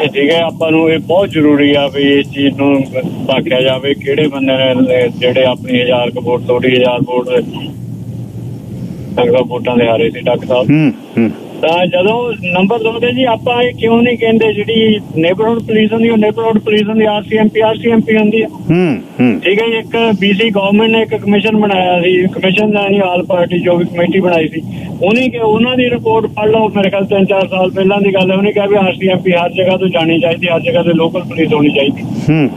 ਠੀਕ ਹੈ ਆਪਾਂ ਨੂੰ ਇਹ ਬਹੁਤ ਜ਼ਰੂਰੀ ਆ ਵੀ ਇਸ ਚੀਜ਼ ਨੂੰ ਸਾਖਿਆ ਜਾਵੇ ਕਿਹੜੇ ਬੰਦੇ ਨੇ ਜਿਹੜੇ ਆਪਣੀ ਹਜ਼ਾਰ ਕੁ ਵੋਟ ਤੋੜੀ ਹਜ਼ਾਰ ਵੋਟ ਸੰਗਾ ਵੋਟਾਂ ਦੇ ਹਾਰੇ ਸੀ ਡਾਕਟਰ ਸਾਹਿਬ। ਹੂੰ ਹੂੰ। ਤਾਂ ਜਦੋਂ ਨੰਬਰ ਦੋ ਤੇ ਜੀ ਆਪਾਂ ਇਹ ਕਿਉਂ ਨਹੀਂ ਕਹਿੰਦੇ? ਜਿਹੜੀ ਨੇਬਰਹੁੱਡ ਪੁਲਿਸ ਹੁੰਦੀ ਉਹ ਨੇਬਰਹੁੱਡ ਪੁਲਿਸ ਹੁੰਦੀ ਆਰਸੀਐਮਪੀ ਆਰਸੀਐਮਪੀ ਹੁੰਦੀ ਹੈ ਹੂੰ ਹੂੰ। ਠੀਕ ਹੈ ਜੀ ਇੱਕ ਬੀਸੀ ਗਵਰਨਮੈਂਟ ਨੇ ਇੱਕ ਕਮਿਸ਼ਨ ਬਣਾਇਆ ਸੀ ਕਮਿਸ਼ਨ ਦਾ ਨਹੀਂ ਆਲ ਪਾਰਟੀ ਜੋ ਵੀ ਕਮੇਟੀ ਬਣਾਈ ਸੀ। ਉਹਨੇ ਕਿ ਉਹਨਾਂ ਦੀ ਰਿਪੋਰਟ ਪੜ੍ਹ ਲਓ ਮੇਰੇ ਖਿਆਲ ਤਿੰਨ ਚਾਰ ਸਾਲ ਪਹਿਲਾਂ ਦੀ ਗੱਲ ਹੈ। ਉਹਨੇ ਕਿਹਾ ਵੀ ਆਰਸੀਐਮਪੀ ਹਰ ਜਗ੍ਹਾ ਤੋਂ ਜਾਣੀ ਚਾਹੀਦੀ ਹਰ ਜਗ੍ਹਾ ਤੇ ਲੋਕਲ ਪੁਲਿਸ ਹੋਣੀ ਚਾਹੀਦੀ। ਹੂੰ।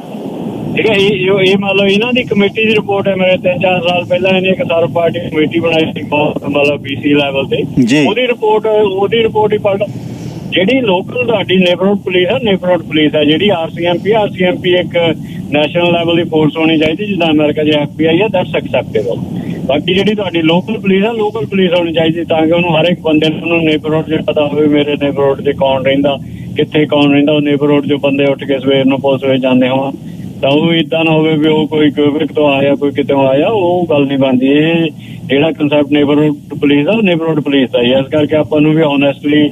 ਠੀਕ ਹੈ ਇਹ ਇਹ- ਲਓ ਇਹਨਾਂ ਦੀ ਕਮੇਟੀ ਦੀ ਰਿਪੋਰਟ ਹੈ ਮੇਰੇ ਤਿੰਨ ਚਾਰ ਸਾਲ ਪਹਿਲਾਂ ਇਹਨੇ ਇੱਕ ਸਰਵ ਪਾਰਟੀ ਕਮੇਟੀ ਬਣਾਈ ਸੀ ਬਹੁਤ ਮਤਲਬ ਬੀਸੀ ਲੈਵਲ ਤੇ। ਉਹਦੀ ਰਿਪੋਰਟ ਉਹਦੀ ਰਿਪੋਰਟ ਹੀ ਪੜ੍ਹ ਜਿਹੜੀ ਲੋਕਲ ਤੁਹਾਡੀ ਨੇਬਰਹੁੱਡ ਪੁਲਿਸ ਹੈ ਨੇਬਰਹੁੱਡ ਪੁਲਿਸ ਹੈ ਜਿਹੜੀ ਆਰਸੀਐਮਪੀ ਆਰਸੀਐਮਪੀ ਇੱਕ ਨੈਸ਼ਨਲ ਲੈਵਲ ਦੀ ਫੋਰਸ ਹੋਣੀ ਚਾਹੀਦੀ ਜਿੱਦਾਂ ਅਮਰੀਕਾ 'ਚ ਐਫਬੀਆਈ ਹੈ ਦੈਟਸ ਐਕਸੈਪਟੇਬਲ ਬਾਕੀ ਜਿਹੜੀ ਤੁਹਾਡੀ ਲੋਕਲ ਪੁਲਿਸ ਹੈ ਲੋਕਲ ਪੁਲਿਸ ਹੋਣੀ ਚਾਹੀਦੀ ਤਾਂ ਕਿ ਉਹਨੂੰ ਹਰ ਇੱਕ ਬੰਦੇ ਨੂੰ ਉਹਨੂੰ neighborhood 'ਚ ਪਤਾ ਹੋਵੇ ਮੇਰੇ ਨੇਬਰਹੁੱਡ 'ਚ ਕੌਣ ਰਹਿੰਦਾ ਕਿੱਥੇ ਕੌਣ ਰਹਿੰਦਾ ਉਹ neighborhood 'ਚੋਂ ਬੰਦੇ ਉੱਠ ਕੇ ਸਵੇਰ ਨੂੰ ਪੁਲਿਸ ਵਿੱਚ ਜਾਂਦੇ ਹੋਣ। ਤਾਂ ਉਹ ਇਦਾਂ ਨਾ ਹੋਵੇ ਵੀ ਉਹ ਕੋਈ ਕਿਵਰਿਕ ਤੋਂ ਆਇਆ ਕੋਈ ਕਿਤੋਂ ਆਇਆ ਉਹ ਗੱਲ ਨਹੀਂ ਬਣਦੀ। ਇਹ ਜਿਹੜਾ ਕਨਸੈਪਟ ਨੇਬਰਹੁੱਡ ਪੁਲਿਸ ਉਹ ਨੇਬਰਹੁੱਡ ਪੁਲਿਸ ਦਾ। ਇਸ ਕਰਕੇ ਆਪਾਂ ਨੂੰ ਵੀ ਓਨੈਸਟਲੀ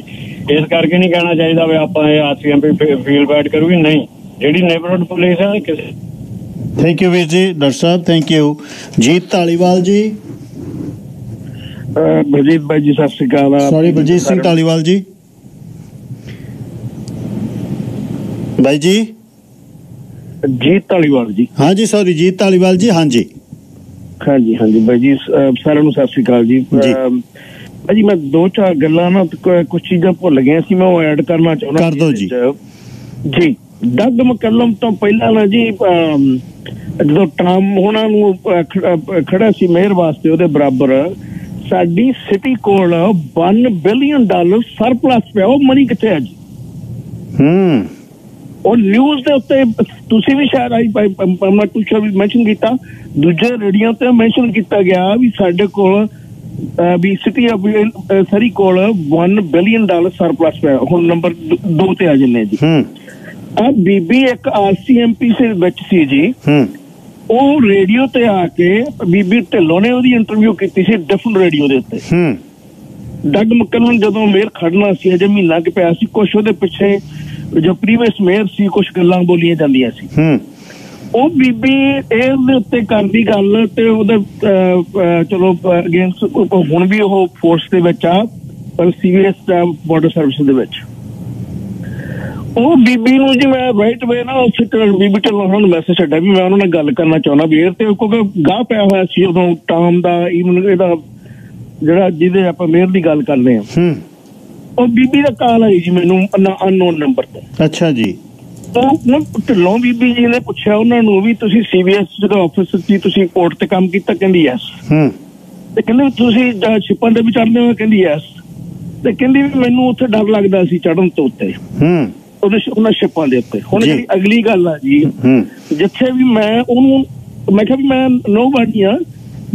ਇਸ ਕਰਕੇ ਨਹੀਂ ਕਹਿਣਾ ਚਾਹੀਦਾ ਵੀ ਆਪਾਂ ਇਹ ਆਰਸੀਐਮਪੀ ਫੀਲ ਬੈਡ ਕਰੂਗੀ ਨਹੀਂ। ਜਿਹੜੀ ਨੇਬਰਹੁੱਡ ਪੁਲਿਸ ਹੈ ਕਿਸੇ ਥੈਂਕ ਯੂ ਵੀਰ ਜੀ ਡਾਕਟਰ ਸਾਹਿਬ ਥੈਂਕ ਯੂ ਜੀਤ ਢਾਲੀਵਾਲ ਜੀ। ਬਲਜੀਤ ਭਾਈ ਜੀ ਸਤਿ ਸ਼੍ਰੀ ਅਕਾਲ। ਸੌਰੀ ਬਲਜੀਤ ਸਿੰਘ ਢਾਲੀਵਾਲ ਜੀ। ਭਾਈ ਜੀ। ਜੀਤ ਢਾਲੀਵਾਲ ਜੀ। ਹਾਂ ਜੀ ਸੌਰੀ ਜੀਤ ਢਾਲੀਵਾਲ ਜੀ ਹਾਂ ਜੀ ਹਾਂਜੀ ਹਾਂਜੀ ਬਾਈ ਜੀ ਸਾਰਿਆਂ ਨੂੰ ਸਤਿ ਸ਼੍ਰੀ ਅਕਾਲ ਜੀ। ਭਾਜੀ ਮੈਂ ਦੋ ਚਾਰ ਗੱਲਾਂ ਨਾ ਕੁਝ ਚੀਜ਼ਾਂ ਭੁੱਲ ਗਿਆ ਸੀ ਮੈਂ ਉਹ ਐਡ ਕਰਨਾ ਚਾਹੁੰਦਾ ਕਰ ਦਿਓ ਜੀ। ਜੀ ਡੱਗ ਮਕੱਲਮ ਤੋਂ ਪਹਿਲਾਂ ਨਾ ਜੀ ਜਦੋਂ ਟਰੰਪ ਉਹਨਾਂ ਨੂੰ ਖੜਾ- ਸੀ ਮੇਅਰ ਵਾਸਤੇ ਉਹਦੇ ਬਰਾਬਰ ਸਾਡੀ ਸਿਟੀ ਕੋਲ 1 ਬਿਲੀਅਨ ਡਾਲਰ ਸਰਪਲਸ ਪਿਆ ਉਹ ਮਨੀ ਕਿੱਥੇ ਹੈ ਜੀ? ਹੂੰ। ਉਹ ਨਿਊਜ਼ ਦੇ ਉੱਤੇ ਤੁਸੀਂ ਵੀ ਸ਼ਾਇਦ ਆਈ ਮੈਂ ਤੁਸੀਂ ਵੀ ਮੈਂਸ਼ਨ ਕੀਤਾ। ਦੂਜੇ ਰੇਡੀਓ ਤੇ ਮੈਂਸ਼ਨ ਕੀਤਾ ਗਿਆ ਵੀ ਸਾਡੇ ਕੋਲ ਵੀ ਸਿਟੀ ਆਫ ਸਰੀ ਕੋਲ 1 ਬਿਲੀਅਨ ਡਾਲਰ ਸਰਪਲਸ ਪਿਆ। ਹੁਣ ਨੰਬਰ 2 ਤੇ ਆ ਜੰਨੇ ਜੀ। ਹੂੰ। ਆ ਬੀਬੀ ਇੱਕ ਆਰਸੀਐਮਪੀ ਦੇ ਵਿੱਚ ਸੀ ਜੀ। ਹੂੰ। ਉਹ ਰੇਡੀਓ ਤੇ ਆ ਕੇ ਬੀਬੀ ਢਿੱਲੋਂ ਨੇ ਉਹਦੀ ਇੰਟਰਵਿਊ ਕੀਤੀ ਸੀ ਡਿਫਰੈਂਟ ਰੇਡੀਓ ਦੇ ਉੱਤੇ। ਹੂੰ। ਡੱਗ ਮੱਕਲਨ ਜਦੋਂ ਮੇਅਰ ਖੜਨਾ ਸੀ ਅਜੇ ਮਹੀਨਾ ਕਿ ਪਿਆ ਸੀ ਕੁਛ ਉਹਦੇ ਪਿੱਛੇ ਜੋ ਪ੍ਰੀਵੀਅਸ ਮੇਅਰ ਸੀ ਕੁਛ ਗੱਲਾਂ ਬੋਲੀਆਂ ਜਾਂਦੀਆਂ ਸੀ। ਹੂੰ। ਉਹ ਬੀਬੀ ਇਹਦੇ ਉੱਤੇ ਕਰਦੀ ਗੱਲ ਤੇ ਉਹਦੇ ਚਲੋ ਅਗੇਂਸਟ ਹੁਣ ਵੀ ਉਹ ਫੋਰਸ ਦੇ ਵਿੱਚ ਆ ਪਰ ਸੀਰੀਅਸ ਬਾਰਡਰ ਸਰਵਿਸ ਦੇ ਵਿੱਚ। ਉਹ ਬੀਬੀ ਨੂੰ ਜੀ ਮੈਂ ਰਾਈਟ ਵੇ ਨਾ ਉਸ ਤਰ੍ਹਾਂ ਬੀਬੀ ਤੇ ਉਹਨਾਂ ਨੂੰ ਮੈਸੇਜ ਛੱਡਿਆ ਵੀ ਮੈਂ ਉਹਨਾਂ ਨਾਲ ਗੱਲ ਕਰਨਾ ਚਾਹੁੰਦਾ ਵੀ ਇਹ ਤੇ ਕਿਉਂਕਿ ਗਾਹ ਪਿਆ ਹੋਇਆ ਸੀ ਉਦੋਂ ਟਾਮ ਦਾ ਈਵਨ ਇਹਦਾ ਜਿਹੜਾ ਜਿਹਦੇ ਆਪਾਂ ਮੇਅਰ ਦੀ ਗੱਲ ਕਰਦੇ ਆ ਹੂੰ। ਉਹ ਬੀਬੀ ਦਾ ਕਾਲ ਆਈ ਜੀ ਮੈਨੂੰ ਅਨਨੋਨ ਨੰਬਰ ਤੇ। ਅੱਛਾ ਜੀ। ਉਹ ਢਿੱਲੋਂ ਬੀਬੀ ਜੀ ਨੇ ਪੁੱਛਿਆ ਉਹਨਾਂ ਨੂੰ ਵੀ ਤੁਸੀਂ ਸੀਬੀਐਸ ਜਦੋਂ ਆਫਿਸ ਸੀ ਤੁਸੀਂ ਕੋਰਟ ਤੇ ਕੰਮ ਕੀਤਾ? ਕਹਿੰਦੀ ਯੈਸ ਹੂੰ। ਤੇ ਕਹਿੰਦੇ ਤੁਸੀਂ ਛਿਪਾਂ ਦੇ ਵੀ ਚੜਦੇ ਹੋ? ਕਹਿੰਦੀ ਯੈਸ ਤੇ ਕਹਿੰਦੀ ਵੀ ਮੈਨੂੰ ਉੱਥੇ ਡਰ ਲੱਗਦਾ ਸੀ ਚੜਨ ਤੋਂ ਉੱਤੇ। ਹੂੰ। ਉਹਦੇ ਉਹਨਾਂ ਛਿਪਾਂ ਦੇ ਉੱਤੇ। ਹੁਣ। ਜਿਹੜੀ ਅਗਲੀ ਗੱਲ ਆ ਜੀ ਹੂੰ। ਜਿੱਥੇ ਵੀ ਮੈਂ ਉਹਨੂੰ ਮੈਂ ਕਿਹਾ ਵੀ ਮੈਂ ਨੋ ਬਾਡੀ ਆ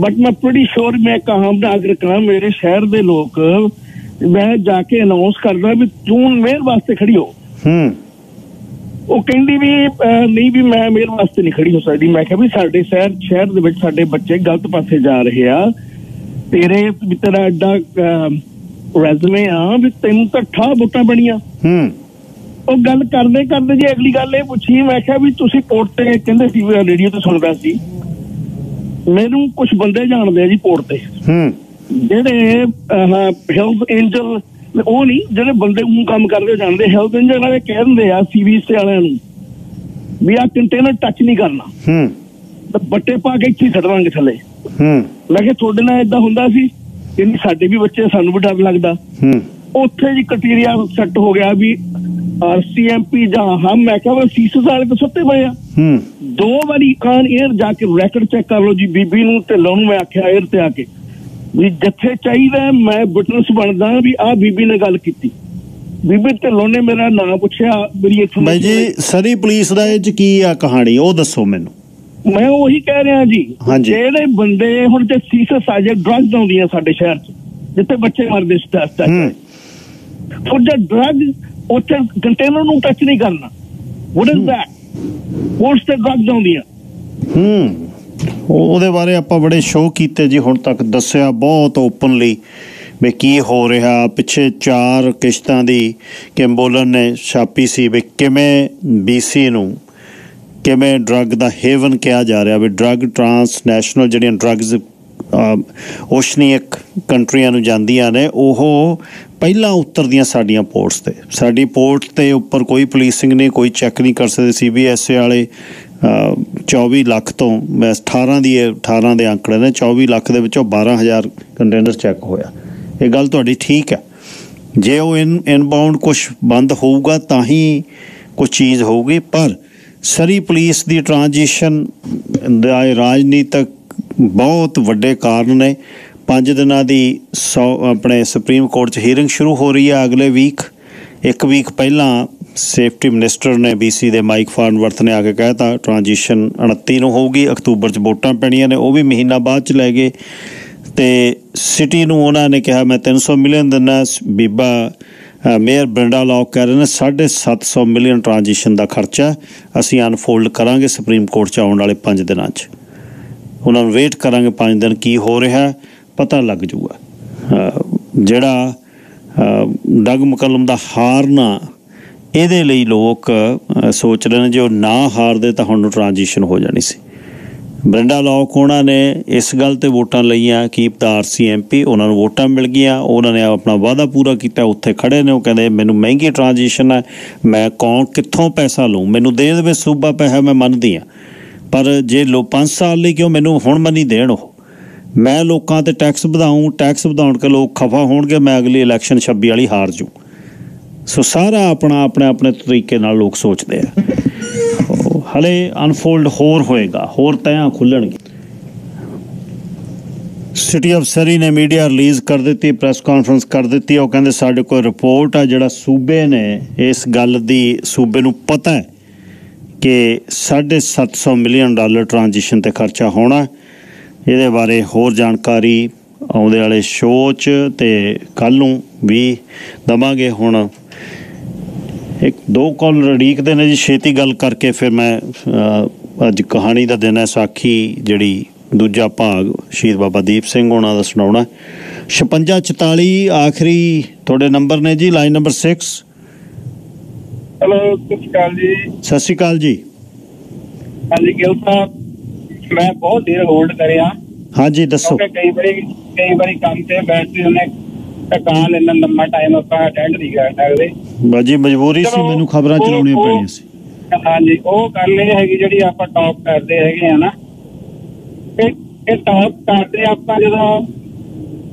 ਬਟ ਮੈਂ ਪ੍ਰੀਟੀ ਸ਼ੋਰ ਮੈਂ ਕਹਾਂ ਅਗਰ ਕਹਾਂ ਮੇਰੇ ਸ਼ਹਿਰ ਦੇ ਲੋਕ ਮੈਂ ਜਾ ਕੇ ਅਨਾਉਂਸ ਕਰਦਾ ਵੀ ਤੂੰ ਮੇਰੇ ਵਾਸਤੇ ਖੜੀ ਹੋ। ਹੂੰ। ਉਹ ਕਹਿੰਦੀ ਵੀ ਨਹੀਂ ਵੀ ਮੈਂ ਮੇਰੇ ਵਾਸਤੇ ਨਹੀਂ ਖੜੀ ਹੋ ਸਕਦੀ। ਮੈਂ ਕਿਹਾ ਵੀ ਸਾਡੇ ਸ਼ਹਿਰ ਸ਼ਹਿਰ ਦੇ ਵਿੱਚ ਸਾਡੇ ਬੱਚੇ ਗਲਤ ਪਾਸੇ ਜਾ ਰਹੇ ਆ। ਤੇਰੇ ਵੀ ਤੇਰਾ ਐਡਾ ਰੈਜ਼ਮੇ ਆ ਵੀ ਤੈਨੂੰ ਤਾਂ ਠਾ ਵੋਟਾਂ ਬਣੀਆਂ ਹੂੰ। ਉਹ ਗੱਲ ਕਰਦੇ ਕਰਦੇ ਜੀ ਅਗਲੀ ਗੱਲ ਇਹ ਪੁੱਛੀ ਮੈਂ ਕਿਹਾ ਵੀ ਤੁਸੀਂ ਪੋਰਟ ਤੇ ਕਹਿੰਦੇ ਸੀ ਰੇਡੀਓ ਤੇ ਸੁਣਦਾ ਸੀ। ਮੈਨੂੰ ਕੁਝ ਬੰਦੇ ਜਾਣਦੇ ਆ ਜੀ ਪੋਰਟ ਤੇ। ਹੂੰ। ਜਿਹੜੇ ਹੈਲਥ ਐਂਜਲ ਉਹ ਨਹੀਂ ਜਿਹੜੇ ਬੰਦੇ ਉਹ ਕੰਮ ਕਰਦੇ ਜਾਣਦੇ ਹੈਲਥ ਐਂਜਲ ਵਾਲੇ ਕਹਿ ਦਿੰਦੇ ਆ ਸੀਵੀਸ ਤੇ ਵਾਲਿਆਂ ਨੂੰ ਵੀ ਆ ਕੰਟੇਨਰ ਟੱਚ ਨਹੀਂ ਕਰਨਾ। ਹੂੰ। ਤਾਂ ਬੱਟੇ ਪਾ ਕੇ ਇੱਥੇ ਹੀ ਛੱਡ ਦਾਂਗੇ ਥੱਲੇ। ਹੂੰ। ਮੈਂ ਕਿਹਾ ਤੁਹਾਡੇ ਨਾਲ ਇਦਾਂ ਹੁੰਦਾ ਸੀ ਕਹਿੰਦੀ ਸਾਡੇ ਵੀ ਬੱਚੇ ਸਾਨੂੰ ਵੀ ਡਰ ਲੱਗਦਾ। ਹੂੰ। ਉੱਥੇ ਜੀ ਕਟੀਰੀਆ ਸੈੱਟ ਹੋ ਗਿਆ ਵੀ ਆਰਸੀਐਮਪੀ ਜਾਂ ਹਮ ਮੈਂ ਕਿਹਾ ਸੀਸ ਵਾਲੇ ਤਾਂ ਸੁੱਤੇ ਪਏ ਆ। ਹੂੰ। ਦੋ ਵਾਰੀ ਆਨ 에ਅਰ ਜਾ ਕੇ ਰੈਕੋਰਡ ਚੈੱਕ ਕਰ ਲਓ ਜੀ ਬੀਬੀ ਨੂੰ ਤੇ ਲੋਨ ਮੈਂ ਆਖਿਆ 에ਅਰ ਤੇ ਆ ਕੇ। ਵੀ ਜਿੱਥੇ ਚਾਹੀਦਾ ਮੈਂ ਵਿਟਨੈਸ ਬਣਦਾ ਵੀ ਆ ਬੀਬੀ ਨੇ ਗੱਲ ਕੀਤੀ। ਬੀਬੀ ਤੇ ਲੋਨੇ ਮੇਰਾ ਨਾਂ ਪੁੱਛਿਆ ਮੇਰੀ ਇੱਥੋਂ ਬਾਈ ਜੀ ਸਰੀ ਪੁਲਿਸ ਦਾ ਇਹ ਚ ਕੀ ਆ ਕਹਾਣੀ ਉਹ ਦੱਸੋ ਮੈਨੂੰ। ਮੈਂ ਉਹੀ ਕਹਿ ਰਿਹਾ ਜੀ। ਜਿਹੜੇ ਬੰਦੇ ਹੁਣ ਤੇ ਸੀਸਸ ਆ ਜੇ ਡਰੱਗਸ ਆਉਂਦੀਆਂ ਸਾਡੇ ਸ਼ਹਿਰ 'ਚ ਜਿੱਥੇ ਬੱਚੇ ਮਰਦੇ ਸਟੈਸ ਤੱਕ ਉਹ ਜੇ ਡਰੱਗ ਉੱਥੇ ਕੰਟੇਨਰ ਨੂੰ ਟੱਚ ਨਹੀਂ ਕਰਨਾ ਵਾਟ ਇਜ਼ ਦੈਟ ਉਸ ਤੇ ਡਰੱਗਸ ਆਉਂਦੀਆਂ? ਹੂੰ। ਉਹਦੇ ਬਾਰੇ ਆਪਾਂ ਬੜੇ ਸ਼ੋਅ ਕੀਤੇ ਜੀ, ਹੁਣ ਤੱਕ ਦੱਸਿਆ ਬਹੁਤ ਓਪਨਲੀ ਵੀ ਕੀ ਹੋ ਰਿਹਾ। ਪਿੱਛੇ ਚਾਰ ਕਿਸ਼ਤਾਂ ਦੀ ਕਿੰਬੋਲਨ ਨੇ ਛਾਪੀ ਸੀ ਵੀ ਕਿਵੇਂ ਬੀਸੀ ਨੂੰ ਕਿਵੇਂ ਡਰੱਗ ਦਾ ਹੇਵਨ ਕਿਹਾ ਜਾ ਰਿਹਾ ਵੀ ਡਰੱਗ ਟ੍ਰਾਂਸਨੈਸ਼ਨਲ ਜਿਹੜੀਆਂ ਡਰੱਗਸ ਓਸ਼ਨੀਅਕ ਕੰਟਰੀਆਂ ਨੂੰ ਜਾਂਦੀਆਂ ਨੇ, ਉਹ ਪਹਿਲਾਂ ਉਤਰਦੀਆਂ ਸਾਡੀਆਂ ਪੋਰਟਸ ਤੇ। ਸਾਡੀ ਪੋਰਟ ਤੇ ਉੱਪਰ ਕੋਈ ਪੁਲਿਸਿੰਗ ਨਹੀਂ, ਕੋਈ ਚੈੱਕ ਨਹੀਂ ਕਰ ਸਕਦੇ ਸੀਬੀਐਸਏ ਵਾਲੇ 24 ਲੱਖ ਤੋਂ, ਮੈਂ 18 ਦੀ ਇਹ 18 ਦੇ ਅੰਕੜੇ ਨੇ 24 ਲੱਖ ਦੇ ਵਿੱਚੋਂ 12000 ਕੰਟੇਨਰ ਚੈੱਕ ਹੋਇਆ। ਇਹ ਗੱਲ ਤੁਹਾਡੀ ਠੀਕ ਹੈ। ਜੇ ਉਹ ਇਨ ਇਨਬਾਉਂਡ ਕੁਝ ਬੰਦ ਹੋਊਗਾ, ਤਾਂ ਹੀ ਕੁਝ ਚੀਜ਼ ਹੋਊਗੀ, ਪਰ ਸਰੀ ਪੁਲਿਸ ਦੀ ਟ੍ਰਾਂਜੀਸ਼ਨ ਦਾ ਰਾਜਨੀਤਿਕ ਬਹੁਤ ਵੱਡੇ ਕਾਰਨ ਨੇ। ਪੰਜ ਦਿਨਾਂ ਦੀ ਸੌ- ਆਪਣੇ ਸੁਪਰੀਮ ਕੋਰਟ 'ਚ ਹੀਅਰਿੰਗ ਸ਼ੁਰੂ ਹੋ ਰਹੀ ਹੈ ਅਗਲੇ ਵੀਕ ਇੱਕ ਵੀਕ ਪਹਿਲਾਂ ਸੇਫਟੀ ਮਿਨਿਸਟਰ ਨੇ ਬੀਸੀ ਦੇ ਮਾਈਕ ਫਾਰਨਵਰਥ ਨੇ ਆ ਕੇ ਕਹਿਤਾ ਟ੍ਰਾਂਜੀਸ਼ਨ 29 ਨੂੰ ਹੋਊਗੀ ਅਕਤੂਬਰ 'ਚ ਵੋਟਾਂ ਪੈਣੀਆਂ ਨੇ ਉਹ ਵੀ ਮਹੀਨਾ ਬਾਅਦ 'ਚ ਲੈ ਗਏ। ਤੇ ਸਿਟੀ ਨੂੰ ਉਹਨਾਂ ਨੇ ਕਿਹਾ ਮੈਂ 300 ਮਿਲੀਅਨ ਦਿੰਦਾ ਬੀਬਾ ਮੇਅਰ ਬ੍ਰਿੰਡਾ ਲੌਕ ਕਹਿ ਰਹੇ ਨੇ 750 ਮਿਲੀਅਨ ਟ੍ਰਾਂਜੀਸ਼ਨ ਦਾ ਖਰਚਾ ਅਸੀਂ ਅਨਫੋਲਡ ਕਰਾਂਗੇ ਸੁਪਰੀਮ ਕੋਰਟ 'ਚ ਆਉਣ ਵਾਲੇ 5 ਦਿਨਾਂ 'ਚ। ਉਹਨਾਂ ਨੂੰ ਵੇਟ ਕਰਾਂਗੇ 5 ਦਿਨ ਕੀ ਹੋ ਰਿਹਾ ਪਤਾ ਲੱਗ ਜੂਗਾ। ਜਿਹੜਾ ਅ, ਡਗ ਮੁਕੱਲਮ ਦਾ ਹਾਰਨਾ ਇਹਦੇ ਲਈ ਲੋਕ ਸੋਚ ਰਹੇ ਨੇ ਜੇ ਉਹ ਨਾ ਹਾਰਦੇ ਤਾਂ ਹੁਣ ਨੂੰ ਟ੍ਰਾਂਜੀਸ਼ਨ ਹੋ ਜਾਣੀ ਸੀ। ਬ੍ਰਿੰਡਾ ਲੌਕ ਉਹਨਾਂ ਨੇ ਇਸ ਗੱਲ ਤੇ ਵੋਟਾਂ ਲਈਆਂ ਕਿ ਕੀਪ ਦਾ ਆਰਸੀਐਮਪੀ ਉਹਨਾਂ ਨੂੰ ਵੋਟਾਂ ਮਿਲ ਗਈਆਂ। ਉਹਨਾਂ ਨੇ ਆਪਣਾ ਵਾਅਦਾ ਪੂਰਾ ਕੀਤਾ, ਉੱਥੇ ਖੜੇ ਨੇ, ਉਹ ਕਹਿੰਦੇ, ਮੈਨੂੰ ਮਹਿੰਗੀ ਟ੍ਰਾਂਜੀਸ਼ਨ ਹੈ, ਮੈਂ ਕੌਣ, ਕਿੱਥੋਂ ਪੈਸਾ ਲਵਾਂ ਮੈਨੂੰ ਦੇ ਦੇਵੇ ਸੂਬਾ ਪੈਸਾ ਮੈਂ ਮੰਨਦੀ ਆ ਪਰ ਜੇ ਲੋ 5 ਸਾਲ ਲਈ ਕਿਉਂ ਮੈਨੂੰ ਹੁਣ ਮਨੀ ਦੇਣ ਉਹ? ਮੈਂ ਲੋਕਾਂ ਤੇ ਟੈਕਸ ਵਧਾਉਂ ਟੈਕਸ ਵਧਾਉਣ ਕੇ ਲੋਕ ਖਫਾ ਹੋਣਗੇ, ਮੈਂ ਅਗਲੀ ਇਲੈਕਸ਼ਨ 26 ਵਾਲੀ ਹਾਰ ਜੂ। ਸੋ ਸਾਰਾ ਆਪਣਾ ਆਪਣੇ ਆਪਣੇ ਤਰੀਕੇ ਨਾਲ ਲੋਕ ਸੋਚਦੇ ਆ। ਉਹ ਹਲੇ ਅਨਫੋਲਡ ਹੋਰ ਹੋਏਗਾ, ਹੋਰ ਤਹਾਂ ਖੁੱਲਣਗੇ। ਸਿਟੀ ਅਫਸਰੀ ਨੇ ਮੀਡੀਆ ਰਿਲੀਜ਼ ਕਰ ਦਿੱਤੀ ਪ੍ਰੈਸ ਕਾਨਫਰੰਸ ਕਰ ਦਿੱਤੀ, ਉਹ ਕਹਿੰਦੇ ਸਾਡੇ ਕੋਲ ਰਿਪੋਰਟ ਆ ਜਿਹੜਾ ਸੂਬੇ ਨੇ, ਇਸ ਗੱਲ ਦੀ ਸੂਬੇ ਨੂੰ ਪਤਾ ਹੈ ਕਿ 750 ਮਿਲੀਅਨ ਡਾਲਰ ਟ੍ਰਾਂਜੀਸ਼ਨ ਤੇ ਖਰਚਾ ਹੋਣਾ। ਇਹਦੇ ਬਾਰੇ ਹੋਰ ਜਾਣਕਾਰੀ ਆਉਂਦੇ ਵਾਲੇ ਸ਼ੋਅ 'ਚ ਤੇ ਕੱਲ ਨੂੰ ਵੀ ਦਵਾਂਗੇ ਹੁਣ ਇੱਕ ਦੋ ਕਾਲ ਰੜੀਕਦੇ ਨੇ ਜੀ ਛੇਤੀ ਗੱਲ ਕਰਕੇ ਫਿਰ ਮੈਂ ਅੱਜ ਕਹਾਣੀ ਦਾ ਦਿਨ ਹੈ ਸਾਖੀ ਜਿਹੜੀ ਦੂਜਾ ਭਾਗ ਸ਼ਹੀਦ ਬਾਬਾ ਦੀਪ ਸਿੰਘ ਉਹਨਾਂ ਦਾ ਸੁਣਾਉਣਾ 5644 ਆਖਰੀ ਤੁਹਾਡੇ ਨੰਬਰ ਨੇ ਜੀ ਲਾਈਨ ਨੰਬਰ 6 ਹੈਲੋ ਸਤਿ ਸ਼੍ਰੀ ਅਕਾਲ ਜੀ। ਸਤਿ ਸ਼੍ਰੀ ਅਕਾਲ ਜੀ। ਹਾਂਜੀ ਗਿਲ ਸਾਹਿਬ ਮੈਂ ਬਹੁਤ ਦੇਰ ਹੋਲਡ ਕਰਿਆ। ਹਾਂਜੀ ਦੱਸੋ। ਕਈ ਵਾਰੀ ਕਈ ਵਾਰੀ ਕੰਮ ਤੇ ਬੈਠਦੇ ਉਹਨੇ ਟਕਾ ਲੈਣਾ ਲੰਮਾ ਟਾਈਮ ਆਪਾਂ ਅਟੈਂਡ ਨਹੀਂ ਕਰ ਸਕਦੇ। ਬਾਜੀ ਮਜਬੂਰੀ ਸੀ ਮੈਨੂੰ ਖਬਰਾਂ ਚਲਾਉਣੀਆਂ ਪੈਣੀਆਂ ਸੀ। ਹਾਂਜੀ ਉਹ ਗੱਲ ਇਹ ਹੈਗੀ ਜਿਹੜੀ ਆਪਾਂ ਟਾਕ ਕਰਦੇ ਹੈਗੇ ਆ ਨਾ। ਇਹ ਇਹ ਟਾਕ ਕਰਦੇ ਆਪਾਂ ਜਦੋਂ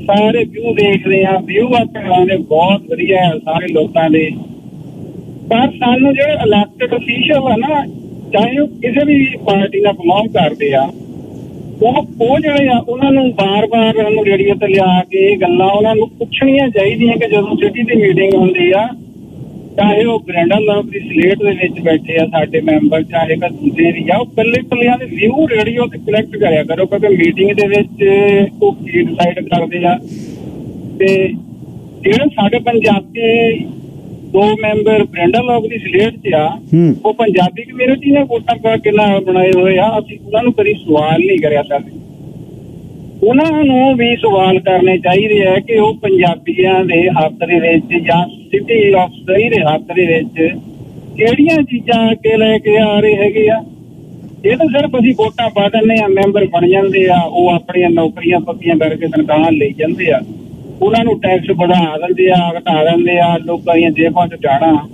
ਸਾਰੇ ਵਿਊ ਦੇਖਦੇ ਆ ਵਿਊ ਆਪਾਂ ਦੇ ਬਹੁਤ ਵਧੀਆ ਹੈ ਸਾਰੇ ਲੋਕਾਂ ਦੇ। ਪਰ ਸਾਨੂੰ ਜਿਹੜੇ ਇਲੈਕਟਡ ਅਫੀਸ਼ੀਅਲ ਆ ਨਾ ਚਾਹੇ ਉਹ ਕਿਸੇ ਵੀ ਪਾਰਟੀ ਨਾਲ ਬਿਲੋਂਗ ਕਰਦੇ ਆ ਉਹ ਉਹ ਜਿਹੜੇ ਆ ਉਹਨਾਂ ਨੂੰ ਬਾਰ-ਬਾਰ ਉਹਨੂੰ ਰੇਡੀਓ ਤੇ ਲਿਆ ਕੇ ਇਹ ਗੱਲਾਂ ਉਹਨਾਂ ਨੂੰ ਪੁੱਛਣੀਆਂ ਚਾਹੀਦੀਆਂ ਕਿ ਜਦੋਂ ਸਿਟੀ ਦੀ ਮੀਟਿੰਗ ਹੁੰਦੀ ਆ ਚਾਹੇ ਉਹ ਬ੍ਰੈਂਡਨ ਲੋਕ ਦੀ ਸਲੇਟ ਦੇ ਵਿੱਚ ਬੈਠੇ ਆ ਸਾਡੇ ਮੈਂਬਰ ਚਾਹੇ ਕਿ ਦੂਜੇ ਵੀ ਆ ਉਹ ਕੱਲੇ ਕੱਲਿਆਂ ਦੇ ਵਿਊ ਰੇਡੀਓ ਤੇ ਕਲੈਕਟ ਕਰਿਆ ਕਰੋ ਕਿਉਂਕਿ ਮੀਟਿੰਗ ਦੇ ਵਿੱਚ ਉਹ ਕੀ ਡਿਸਾਈਡ ਕਰਦੇ ਆ। ਤੇ ਜਿਹੜੇ ਸਾਡੇ ਪੰਜਾਬੀ ਦੋ ਮੈਂਬਰ ਬ੍ਰੈਂਡਨ ਲੋਕ ਦੀ ਸਲੇਟ 'ਚ ਆ ਉਹ ਪੰਜਾਬੀ ਕਮਿਊਨਿਟੀ ਨੇ ਵੋਟਾਂ ਪਾ ਕੇ ਨਾ ਬਣਾਏ ਹੋਏ ਆ ਅਸੀਂ ਉਹਨਾਂ ਨੂੰ ਕਦੀ ਸਵਾਲ ਨਹੀਂ ਕਰਿਆ ਕਰਦੇ ਉਹਨਾਂ ਨੂੰ ਵੀ ਸਵਾਲ ਕਰਨੇ ਚਾਹੀਦੇ ਆ ਕਿ ਉਹ ਪੰਜਾਬੀਆਂ ਦੇ ਹੱਕ ਦੇ ਵਿੱਚ ਜਾਂ ਸਿਟੀ ਆਫ ਸਹੀ ਦੇ ਹੱਕ ਦੇ ਵਿੱਚ ਕਿਹੜੀਆਂ ਚੀਜ਼ਾਂ ਅੱਗੇ ਲੈ ਕੇ ਆ ਰਹੇ ਹੈਗੇ ਆ? ਇਹ ਤਾਂ ਸਿਰਫ ਅਸੀਂ ਵੋਟਾਂ ਪਾ ਦਿੰਦੇ ਆ ਮੈਂਬਰ ਬਣ ਜਾਂਦੇ ਆ, ਉਹ ਆਪਣੀਆਂ ਨੌਕਰੀਆਂ ਪੱਕੀਆਂ ਕਰਕੇ ਤਨਖਾਹਾਂ ਲਈ ਜਾਂਦੇ ਆ। ਉਹਨਾਂ ਨੂੰ ਟੈਕਸ ਵਧਾ ਦਿੰਦੇ ਆ, ਘਟਾ ਦਿੰਦੇ ਆ, ਲੋਕਾਂ ਦੀਆਂ ਜੇਬਾਂ 'ਚ ਜਾਣਾ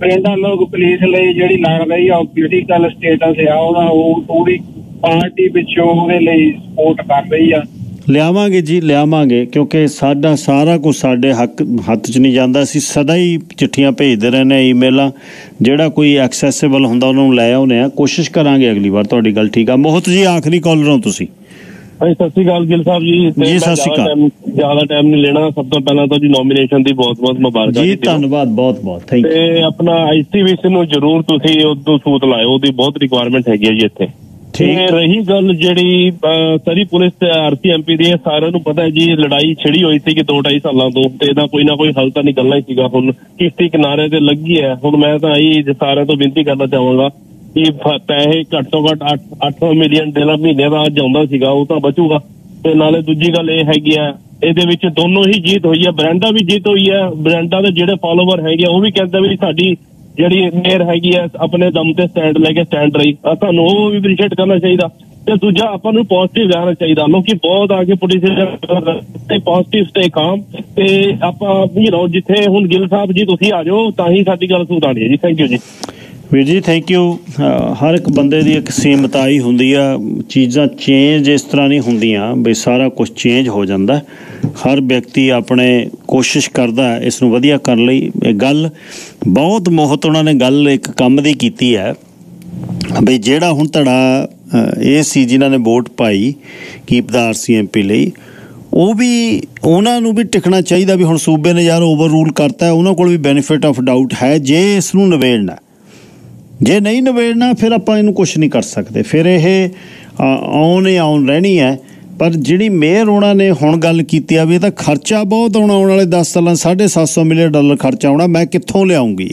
ਪਿੰਡਾਂ ਲੋਕ ਪੁਲਿਸ ਲਈ ਜਿਹੜੀ ਲੜ ਰਹੀ ਆ, ਉਹ ਪੋਲੀਟੀਕਲ ਸਟੇਟਸ ਆ, ਉਹਦਾ ਉਹ ਪੂਰੀ ਪਾਰਟੀ ਵਿੱਚੋਂ ਉਹਦੇ ਲਈ ਸਪੋਰਟ ਕਰ ਰਹੀ ਆ। ਲਿਆਵਾਂਗੇ ਜੀ ਲਿਆਵਾਂਗੇ ਕਿਉਂਕਿ ਸਾਡਾ ਸਾਰਾ ਕੁਝ ਸਾਡੇ ਹੱਕ ਹੱਥ 'ਚ ਨਹੀਂ ਜਾਂਦਾ। ਅਸੀਂ ਸਦਾ ਹੀ ਚਿੱਠੀਆਂ ਭੇਜਦੇ ਰਹਿੰਦੇ ਈਮੇਲਾਂ ਜਿਹੜਾ ਕੋਈ ਐਕਸੈਸਿਬਲ ਹੁੰਦਾ ਉਹਨਾਂ ਨੂੰ ਲੈ ਆਉਨੇ ਆ। ਕੋਸ਼ਿਸ਼ ਕਰਾਂਗੇ ਅਗਲੀ ਵਾਰ ਤੁਹਾਡੀ ਗੱਲ ਠੀਕ ਆ। ਮੋਹਤ ਜੀ ਆਖਰੀ ਕਾਲਰ ਹੋ ਤੁਸੀਂ। ਹਾਂਜੀ ਸਤਿ ਸ਼੍ਰੀ ਅਕਾਲ ਗਿਲ ਸਾਹਿਬ ਜੀ। ਜੀ, ਸਤਿ ਸ਼੍ਰੀ ਜ਼ਿਆਦਾ ਅਕਾਲ। ਜ਼ਿਆਦਾ ਟਾਈਮ ਨਹੀਂ ਲੈਣਾ। ਸਭ ਤੋਂ ਪਹਿਲਾਂ ਤਾਂ ਜੀ ਨੋਮੀਨੇਸ਼ਨ ਦੀ ਬਹੁਤ ਬਹੁਤ ਮੁਬਾਰਕਾਂ ਜੀ। ਧੰਨਵਾਦ ਬਹੁਤ ਬਹੁਤ। ਥੈਂਕ ਯੂ ਤੇ ਆਪਣਾ ਆਈਸੀਵੀਸੀ ਨੂੰ ਜ਼ਰੂਰ ਤੁਸੀਂ ਉਦੋਂ ਸੂਤ ਲਾਇਓ। ਉਹਦੀ ਬਹੁਤ ਰਿਕੁਆਇਰਮੈਂਟ ਹੈਗੀ ਹੈ ਜੀ ਇੱਥੇ। ਤੇ ਰਹੀ ਗੱਲ ਜਿਹੜੀ ਸਰੀ ਪੁਲਿਸ ਤੇ ਆਰਸੀਐਮਪੀ ਦੀ ਇਹ ਸਾਰਿਆਂ ਨੂੰ ਪਤਾ ਹੈ ਜੀ ਲੜਾਈ ਛਿੜੀ ਹੋਈ ਸੀ ਕਿ 2.5 ਸਾਲਾਂ ਤੋਂ ਤੇ ਇਹਦਾ ਕੋਈ ਨਾ ਕੋਈ ਹੱਲ ਤਾਂ ਨਿਕਲਣਾ ਹੀ ਸੀਗਾ। ਹੁਣ ਕਿਸ਼ਤੀ ਕਿਨਾਰੇ ਤੇ ਲੱਗੀ ਹੈ। ਹੁਣ ਮੈਂ ਤਾਂ ਇਹੀ ਸਾਰਿਆਂ ਤੋਂ ਬੇਨਤੀ ਕਰਨਾ ਚਾਹਾਂਗਾ ਕਿ ਪੈਸੇ ਘੱਟ ਤੋਂ ਘੱਟ 8 ਮਿਲੀਅਨ ਡਾਲਰ ਮਹੀਨੇ ਦਾ ਆਉਂਦਾ ਸੀਗਾ ਉਹ ਤਾਂ ਬਚੂਗਾ। ਤੇ ਨਾਲੇ ਦੂਜੀ ਗੱਲ ਇਹ ਹੈਗੀ ਆ ਇਹਦੇ ਵਿੱਚ ਦੋਨੋਂ ਹੀ ਜੀਤ ਹੋਈ ਹੈ ਬ੍ਰਾਂਡਾ ਵੀ ਜੀਤ ਹੋਈ ਹੈ। ਬ੍ਰਾਂਡਾ ਦੇ ਜਿਹੜੇ ਫਾਲੋਵਰ ਹੈਗੇ ਉਹ ਵੀ ਕਹਿੰਦੇ ਵੀ ਸਾਡੀ ਜਿਹੜੀ ਮੇਅਰ ਹੈਗੀ ਹੈ ਆਪਣੇ ਦਮ ਤੇ ਸਟੈਂਡ ਲੈ ਕੇ ਸਟੈਂਡ ਰਹੀ। ਤੁਹਾਨੂੰ ਉਹ ਵੀ ਅਪਰੀਸ਼ੀਏਟ ਕਰਨਾ ਚਾਹੀਦਾ। ਤੇ ਦੂਜਾ, ਆਪਾਂ ਨੂੰ ਪੋਜ਼ਿਟਿਵ ਰਹਿਣਾ ਚਾਹੀਦਾ। ਲੋਕੀ ਬਹੁਤ ਆ ਕੇ ਪੁਲਿਸ ਤੇ ਪੋਜ਼ਿਟਿਵ ਸਟੇ ਕਾਮ ਤੇ ਆਪਾਂ ਯੂ نو ਜਿੱਥੇ ਹੁਣ ਗਿੱਲ ਸਾਹਿਬ ਜੀ, ਤੁਸੀਂ ਆ ਜਾਓ, ਤਾਂ ਹੀ ਸਾਡੀ ਗੱਲ ਸੁਣਾਣੀ ਹੈ ਜੀ। ਥੈਂਕ ਯੂ ਜੀ। ਵੀਰ ਜੀ ਥੈਂਕ ਯੂ ਹਰ ਇੱਕ ਬੰਦੇ ਦੀ ਇੱਕ ਸੀਮਤਾਈ ਹੁੰਦੀ ਆ। ਚੀਜ਼ਾਂ ਚੇਂਜ ਇਸ ਤਰ੍ਹਾਂ ਨਹੀਂ ਹੁੰਦੀਆਂ, ਬਈ ਸਾਰਾ ਕੁਝ ਚੇਂਜ ਹੋ ਜਾਂਦਾ। ਹਰ ਵਿਅਕਤੀ ਆਪਣੇ ਕੋਸ਼ਿਸ਼ ਕਰਦਾ ਇਸ ਨੂੰ ਵਧੀਆ ਕਰਨ ਲਈ। ਇਹ ਗੱਲ ਬਹੁਤ ਮੋਹਤ ਉਹਨਾਂ ਨੇ ਗੱਲ ਇੱਕ ਕੰਮ ਦੀ ਕੀਤੀ ਹੈ ਬਈ ਜਿਹੜਾ ਹੁਣ ਧੜਾ ਇਹ ਸੀ ਜਿਨ੍ਹਾਂ ਨੇ ਵੋਟ ਪਾਈ ਕੀਪ ਦਾ ਆਰਸੀਐਮਪੀ ਲਈ, ਉਹ ਵੀ ਉਹਨਾਂ ਨੂੰ ਵੀ ਟਿਕਣਾ ਚਾਹੀਦਾ ਵੀ ਹੁਣ ਸੂਬੇ ਨੇ ਯਾਰ ਓਵਰ ਰੂਲ ਕਰਤਾ, ਉਹਨਾਂ ਕੋਲ ਵੀ ਬੈਨੀਫਿਟ ਆਫ ਡਾਊਟ ਹੈ, ਜੇ ਇਸ ਨੂੰ ਨਿਬੇੜਨਾ ਜੇ ਨਹੀਂ ਨਿਬੇੜਨਾ, ਫਿਰ ਆਪਾਂ ਇਹਨੂੰ ਕੁਝ ਨਹੀਂ ਕਰ ਸਕਦੇ। ਫਿਰ ਇਹ ਆਉਣ ਹੀ ਆਉਣ ਰਹਿਣੀ ਹੈ। ਪਰ ਜਿਹੜੀ ਮੇਅਰ ਉਹਨਾਂ ਨੇ ਹੁਣ ਗੱਲ ਕੀਤੀ ਆ ਵੀ ਇਹ ਤਾਂ ਖਰਚਾ ਬਹੁਤ ਆਉਣਾ, ਆਉਣ ਵਾਲੇ 10 ਸਾਲਾਂ 750 ਮਿਲੀਅਨ ਡਾਲਰ ਖਰਚਾ ਆਉਣਾ, ਮੈਂ ਕਿੱਥੋਂ ਲਿਆਉਂਗੀ?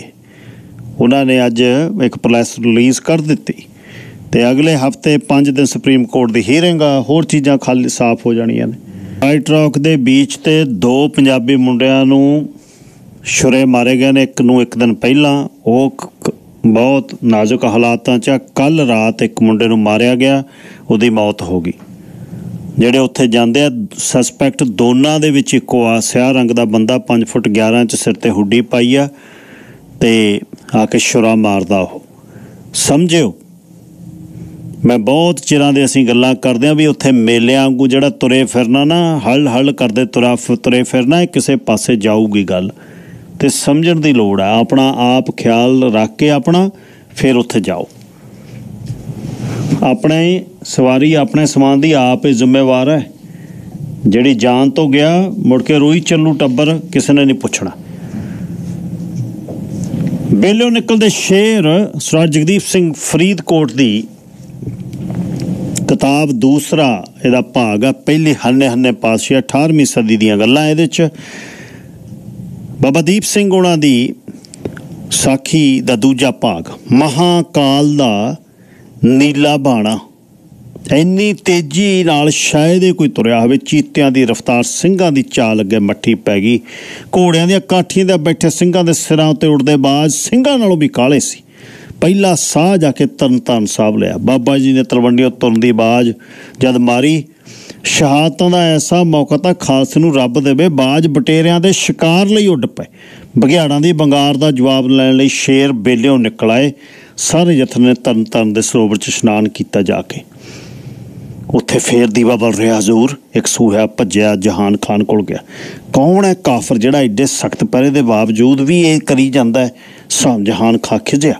ਉਹਨਾਂ ਨੇ ਅੱਜ ਇੱਕ ਪ੍ਰੈਸ ਰਿਲੀਜ਼ ਕਰ ਦਿੱਤੀ ਤੇ ਅਗਲੇ ਹਫ਼ਤੇ 5 ਦਿਨ ਸੁਪਰੀਮ ਕੋਰਟ ਦੀ ਹੀਅਰਿੰਗ ਆ, ਹੋਰ ਚੀਜ਼ਾਂ ਖਾਲੀ ਸਾਫ਼ ਹੋ ਜਾਣੀਆਂ ਨੇ। ਵਾਈਟ ਰੌਕ ਦੇ ਬੀਚ ਤੇ ਦੋ ਪੰਜਾਬੀ ਮੁੰਡਿਆਂ ਨੂੰ ਛੁਰੇ ਮਾਰੇ ਗਏ ਨੇ, ਇੱਕ ਨੂੰ ਇੱਕ ਦਿਨ ਪਹਿਲਾਂ, ਉਹ ਬਹੁਤ ਨਾਜ਼ੁਕ ਹਾਲਾਤਾਂ 'ਚ ਕੱਲ ਰਾਤ ਇੱਕ ਮੁੰਡੇ ਨੂੰ ਮਾਰਿਆ ਗਿਆ, ਉਹਦੀ ਮੌਤ ਹੋ ਗਈ। ਜਿਹੜੇ ਉੱਥੇ ਜਾਂਦੇ ਆ ਸਸਪੈਕਟ ਦੋਨਾਂ ਦੇ ਵਿੱਚ ਇੱਕੋ ਆ, ਸਿਆਹ ਰੰਗ ਦਾ ਬੰਦਾ 5 ਫੁੱਟ 11 ਇੰਚ ਸਿਰ ਤੇ ਹੁੱਡੀ ਪਾਈ ਆ ਤੇ ਆ ਕੇ ਸ਼ੁਰਾ ਮਾਰਦਾ ਉਹ। ਸਮਝਿਓ? ਮੈਂ ਬਹੁਤ ਚਿਰਾਂ ਦੇ ਅਸੀਂ ਗੱਲਾਂ ਕਰਦੇ ਆ ਵੀ ਉੱਥੇ ਮੇਲਿਆਂ ਵਾਂਗੂ ਜਿਹੜਾ ਤੁਰੇ ਫਿਰਨਾ ਨਾ, ਹਲ ਹਲ ਕਰਦੇ ਤੁਰਾ ਫਿ- ਤੁਰੇ ਫਿਰਨਾ ਕਿਸੇ ਪਾਸੇ ਜਾਊਗੀ ਗੱਲ। ਤੇ ਸਮਝਣ ਦੀ ਲੋੜ ਆ, ਆਪਣਾ ਆਪ ਖਿਆਲ ਰੱਖ ਕੇ ਆਪਣਾ, ਫਿਰ ਉੱਥੇ ਜਾਓ। ਆਪਣੇ ਸਵਾਰੀ ਆਪਣੇ ਸਮਾਨ ਦੀ ਆਪ ਹੀ ਜ਼ਿੰਮੇਵਾਰ ਹੈ। ਜਿਹੜੀ ਜਾਨ ਤੋਂ ਗਿਆ, ਮੁੜ ਕੇ ਰੋਈ ਚੱਲੂ ਟੱਬਰ, ਕਿਸੇ ਨੇ ਨਹੀਂ ਪੁੱਛਣਾ। ਬੇਲਿਓ ਨਿਕਲਦੇ ਸ਼ੇਰ ਸਰਾਜ ਜਗਦੀਪ ਸਿੰਘ ਫਰੀਦਕੋਟ ਦੀ ਕਿਤਾਬ ਦੂਸਰਾ ਇਹਦਾ ਭਾਗ ਆ। ਪਹਿਲੇ ਹੰਨੇ ਹੰਨੇ ਪਾਸੇ 18ਵੀਂ ਸਦੀ ਦੀਆਂ ਗੱਲਾਂ ਇਹਦੇ ਚ। ਬਾਬਾ ਦੀਪ ਸਿੰਘ ਉਹਨਾਂ ਦੀ ਸਾਖੀ ਦਾ ਦੂਜਾ ਭਾਗ। ਮਹਾਕਾਲ ਦਾ ਨੀਲਾ ਬਾਣਾ। ਇੰਨੀ ਤੇਜ਼ੀ ਨਾਲ ਸ਼ਾਇਦ ਇਹ ਕੋਈ ਤੁਰਿਆ ਹੋਵੇ, ਚੀਤਿਆਂ ਦੀ ਰਫ਼ਤਾਰ ਸਿੰਘਾਂ ਦੀ ਚਾਲ ਅੱਗੇ ਮੱਠੀ ਪੈ ਗਈ। ਘੋੜਿਆਂ ਦੀਆਂ ਕਾਠੀਆਂ ਦੇ ਬੈਠੇ ਸਿੰਘਾਂ ਦੇ ਸਿਰਾਂ ਉੱਤੇ ਉੱਡਦੇ ਬਾਜ਼ ਸਿੰਘਾਂ ਨਾਲੋਂ ਵੀ ਕਾਲੇ ਸੀ। ਪਹਿਲਾ ਸਾਹ ਜਾ ਕੇ ਤਰਨਤਾਰਨ ਸਾਹਿਬ ਲਿਆ। ਬਾਬਾ ਜੀ ਨੇ ਤਲਵੰਡੀਆਂ ਤੁਰਨ ਦੀ ਬਾਜ਼ ਜਦ ਮਾਰੀ, ਸ਼ਹਾਦਤਾਂ ਦਾ ਐਸਾ ਮੌਕਾ ਤਾਂ ਖਾਲਸੇ ਨੂੰ ਰੱਬ ਦੇਵੇ, ਬਾਜ਼ ਬਟੇਰਿਆਂ ਦੇ ਸ਼ਿਕਾਰ ਲਈ ਉੱਡ ਪਏ। ਬਘਿਆੜਾਂ ਦੀ ਬੰਗਾਰ ਦਾ ਜਵਾਬ ਲੈਣ ਲਈ ਸ਼ੇਰ ਬੇਲਿਓ ਨਿਕਲ ਆਏ। ਸਾਰੇ ਜਥੇ ਨੇ ਤਰਨ ਤਰਨ ਦੇ ਸਰੋਵਰ 'ਚ ਇਸ਼ਨਾਨ ਕੀਤਾ ਜਾ ਕੇ। ਉੱਥੇ ਫੇਰ ਦੀਵਾ ਬਲ ਰਿਹਾ, ਹਜ਼ੂਰ। ਇੱਕ ਸੂਹਾ ਭੱਜਿਆ, ਜਹਾਨ ਖਾਨ ਕੋਲ ਗਿਆ। ਕੌਣ ਹੈ ਕਾਫਰ ਜਿਹੜਾ ਐਡੇ ਸਖਤ ਪਹਿਰੇ ਦੇ ਬਾਵਜੂਦ ਵੀ ਇਹ ਕਰੀ ਜਾਂਦਾ ਹੈ? ਸਾਮ ਜਹਾਨ ਖਾ ਖਿਜਿਆ।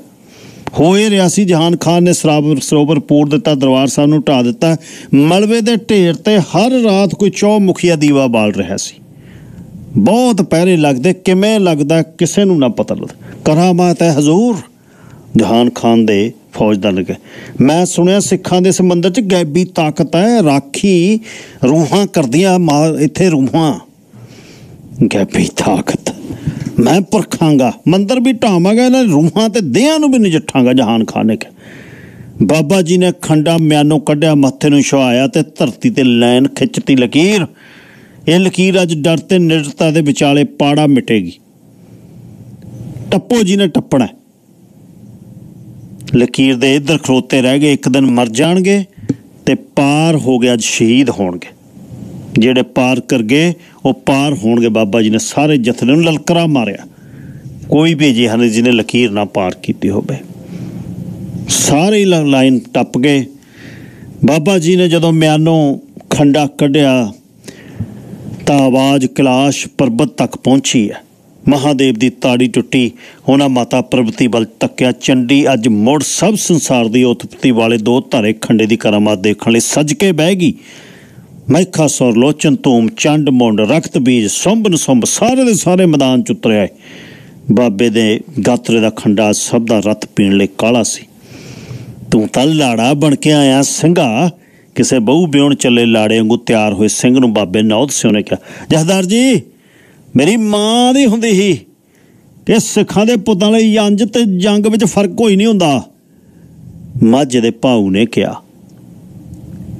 ਹੋਏ ਰਿਹਾ ਸੀ, ਜਹਾਨ ਖਾਨ ਨੇ ਸਰਾਬਰ ਸਰੋਵਰ ਪੂਰ ਦਿੱਤਾ, ਦਰਬਾਰ ਸਾਹਿਬ ਨੂੰ ਢਾ ਦਿੱਤਾ। ਮਲਵੇ ਦੇ ਢੇਰ ਤੇ ਹਰ ਰਾਤ ਕੋਈ ਚੌਮੁਖੀਆ ਦੀਵਾ ਬਾਲ ਰਿਹਾ ਸੀ। ਬਹੁਤ ਪਹਿਰੇ ਲੱਗਦੇ, ਕਿਵੇਂ ਲੱਗਦਾ ਕਿਸੇ ਨੂੰ ਨਾ ਪਤਾ ਲੱਗਦਾ ਕਰਾਮਾਤ ਹੈ ਹਜ਼ੂਰ। ਜਹਾਨ ਖਾਨ ਦੇ ਫੌਜਦਾਰ ਲਗੇ। ਮੈਂ ਸੁਣਿਆ ਸਿੱਖਾਂ ਦੇ ਸੰਬੰਧ ਚ ਗੈਬੀ ਤਾਕਤ ਹੈ, ਰਾਖੀ ਰੂਹਾਂ ਕਰਦੀਆਂ ਮਾ- ਇੱਥੇ ਰੂਹਾਂ। ਗੈਬੀ ਤਾਕਤ। ਮੈਂ ਪਰਖਾਂਗਾ, ਮੰਦਰ ਵੀ ਢਾਵਾਂਗਾ, ਇਹਨਾਂ ਰੂਹਾਂ ਤੇ ਦੇਹਾਂ ਨੂੰ ਵੀ ਨਜਿੱਠਾਂਗਾ, ਜਹਾਨ ਖਾਨ ਨੇ ਕਿਹਾ ਬਾਬਾ ਜੀ ਨੇ ਖੰਡਾ ਮਿਆਨੋਂ ਕੱਢਿਆ, ਮੱਥੇ ਨੂੰ ਛੁਆਇਆ ਤੇ ਧਰਤੀ ਤੇ ਲੈਨ ਖਿੱਚਤੀ ਲਕੀਰ। ਇਹ ਲਕੀਰ ਅੱਜ ਡਰ ਤੇ ਨਿਰਤਾ ਦੇ ਵਿਚਾਲੇ ਪਾੜਾ ਮਿਟੇਗੀ। ਟੱਪੋ ਜੀ ਨੇ ਟੱਪਣਾ। ਲਕੀਰ ਦੇ ਇੱਧਰ ਖਲੋਤੇ ਰਹਿ ਗਏ, ਇੱਕ ਦਿਨ ਮਰ ਜਾਣਗੇ ਤੇ ਪਾਰ ਹੋ ਗਿਆ ਅੱਜ ਸ਼ਹੀਦ ਹੋਣਗੇ। ਜਿਹੜੇ ਪਾਰ ਕਰ ਗਏ ਉਹ ਪਾਰ ਹੋਣਗੇ। ਬਾਬਾ ਜੀ ਨੇ ਸਾਰੇ ਜਥਨੇ ਨੂੰ ਲਲਕਰਾ ਮਾਰਿਆ। ਕੋਈ ਵੀ ਅਜਿਹਾ ਨਹੀਂ ਜਿਹਨੇ ਲਕੀਰ ਨਾ ਪਾਰ ਕੀਤੀ ਹੋਵੇ। ਸਾਰੇ ਲਾਈਨ ਟੱਪ ਗਏ। ਬਾਬਾ ਜੀ ਨੇ ਜਦੋਂ ਮਿਆਨੋਂ ਖੰਡਾ ਕੱਢਿਆ, ਤਾਂ ਆਵਾਜ਼ ਕੈਲਾਸ਼ ਪਰਬਤ ਤੱਕ ਪਹੁੰਚੀ ਹੈ। ਮਹਾਦੇਵ ਦੀ ਤਾੜੀ ਟੁੱਟੀ। ਉਹਨਾਂ ਮਾਤਾ ਪ੍ਰਭਤੀ ਵੱਲ ਤੱਕਿਆ। ਚੰਡੀ ਅੱਜ ਮੁੜ ਸਭ ਸੰਸਾਰ ਦੀ ਉਤਪਤੀ ਵਾਲੇ ਦੋ ਧਾਰੇ ਖੰਡੇ ਦੀ ਕਰਾਮਾਤ ਦੇਖਣ ਲਈ ਸੱਜ ਕੇ ਬਹਿ ਗਈ। ਮੈਖਾ ਸੌਰ ਲੋਚਨ ਧੂਮ, ਚੰਡ, ਮੁੰਡ, ਰਕਤ, ਬੀਜ ਸੰਭਨ ਸੰਭ ਸਾਰੇ ਦੇ ਸਾਰੇ ਮੈਦਾਨ ਚ ਉਤਰਿਆ ਏ। ਬਾਬੇ ਦੇ ਗਾਤਰੇ ਦਾ ਖੰਡਾ ਸਭ ਦਾ ਰਤ ਪੀਣ ਲਈ ਕਾਲਾ ਸੀ। ਤੂੰ ਤਾਂ ਲਾੜਾ ਬਣ ਕੇ ਆਇਆ ਸਿੰਘਾ। ਕਿਸੇ ਬਹੁ ਬਿਉਣ ਚੱਲੇ ਲਾੜੇ ਵਾਂਗੂ ਤਿਆਰ ਹੋਏ ਸਿੰਘ ਨੂੰ ਬਾਬੇ ਨੌਦ ਸਿਉ ਨੇ ਕਿਹਾ, ਜਹਦਾਰ ਜੀ ਮੇਰੀ ਮਾਂ ਦੀ ਹੁੰਦੀ ਸੀ ਕਿ ਸਿੱਖਾਂ ਦੇ ਪੁੱਤਾਂ ਲਈ ਅੰਜ ਤੇ ਜੰਗ ਵਿੱਚ ਫ਼ਰਕ ਕੋਈ ਨਹੀਂ ਹੁੰਦਾ। ਮਾਝੇ ਦੇ ਭਾਊ ਨੇ ਕਿਹਾ,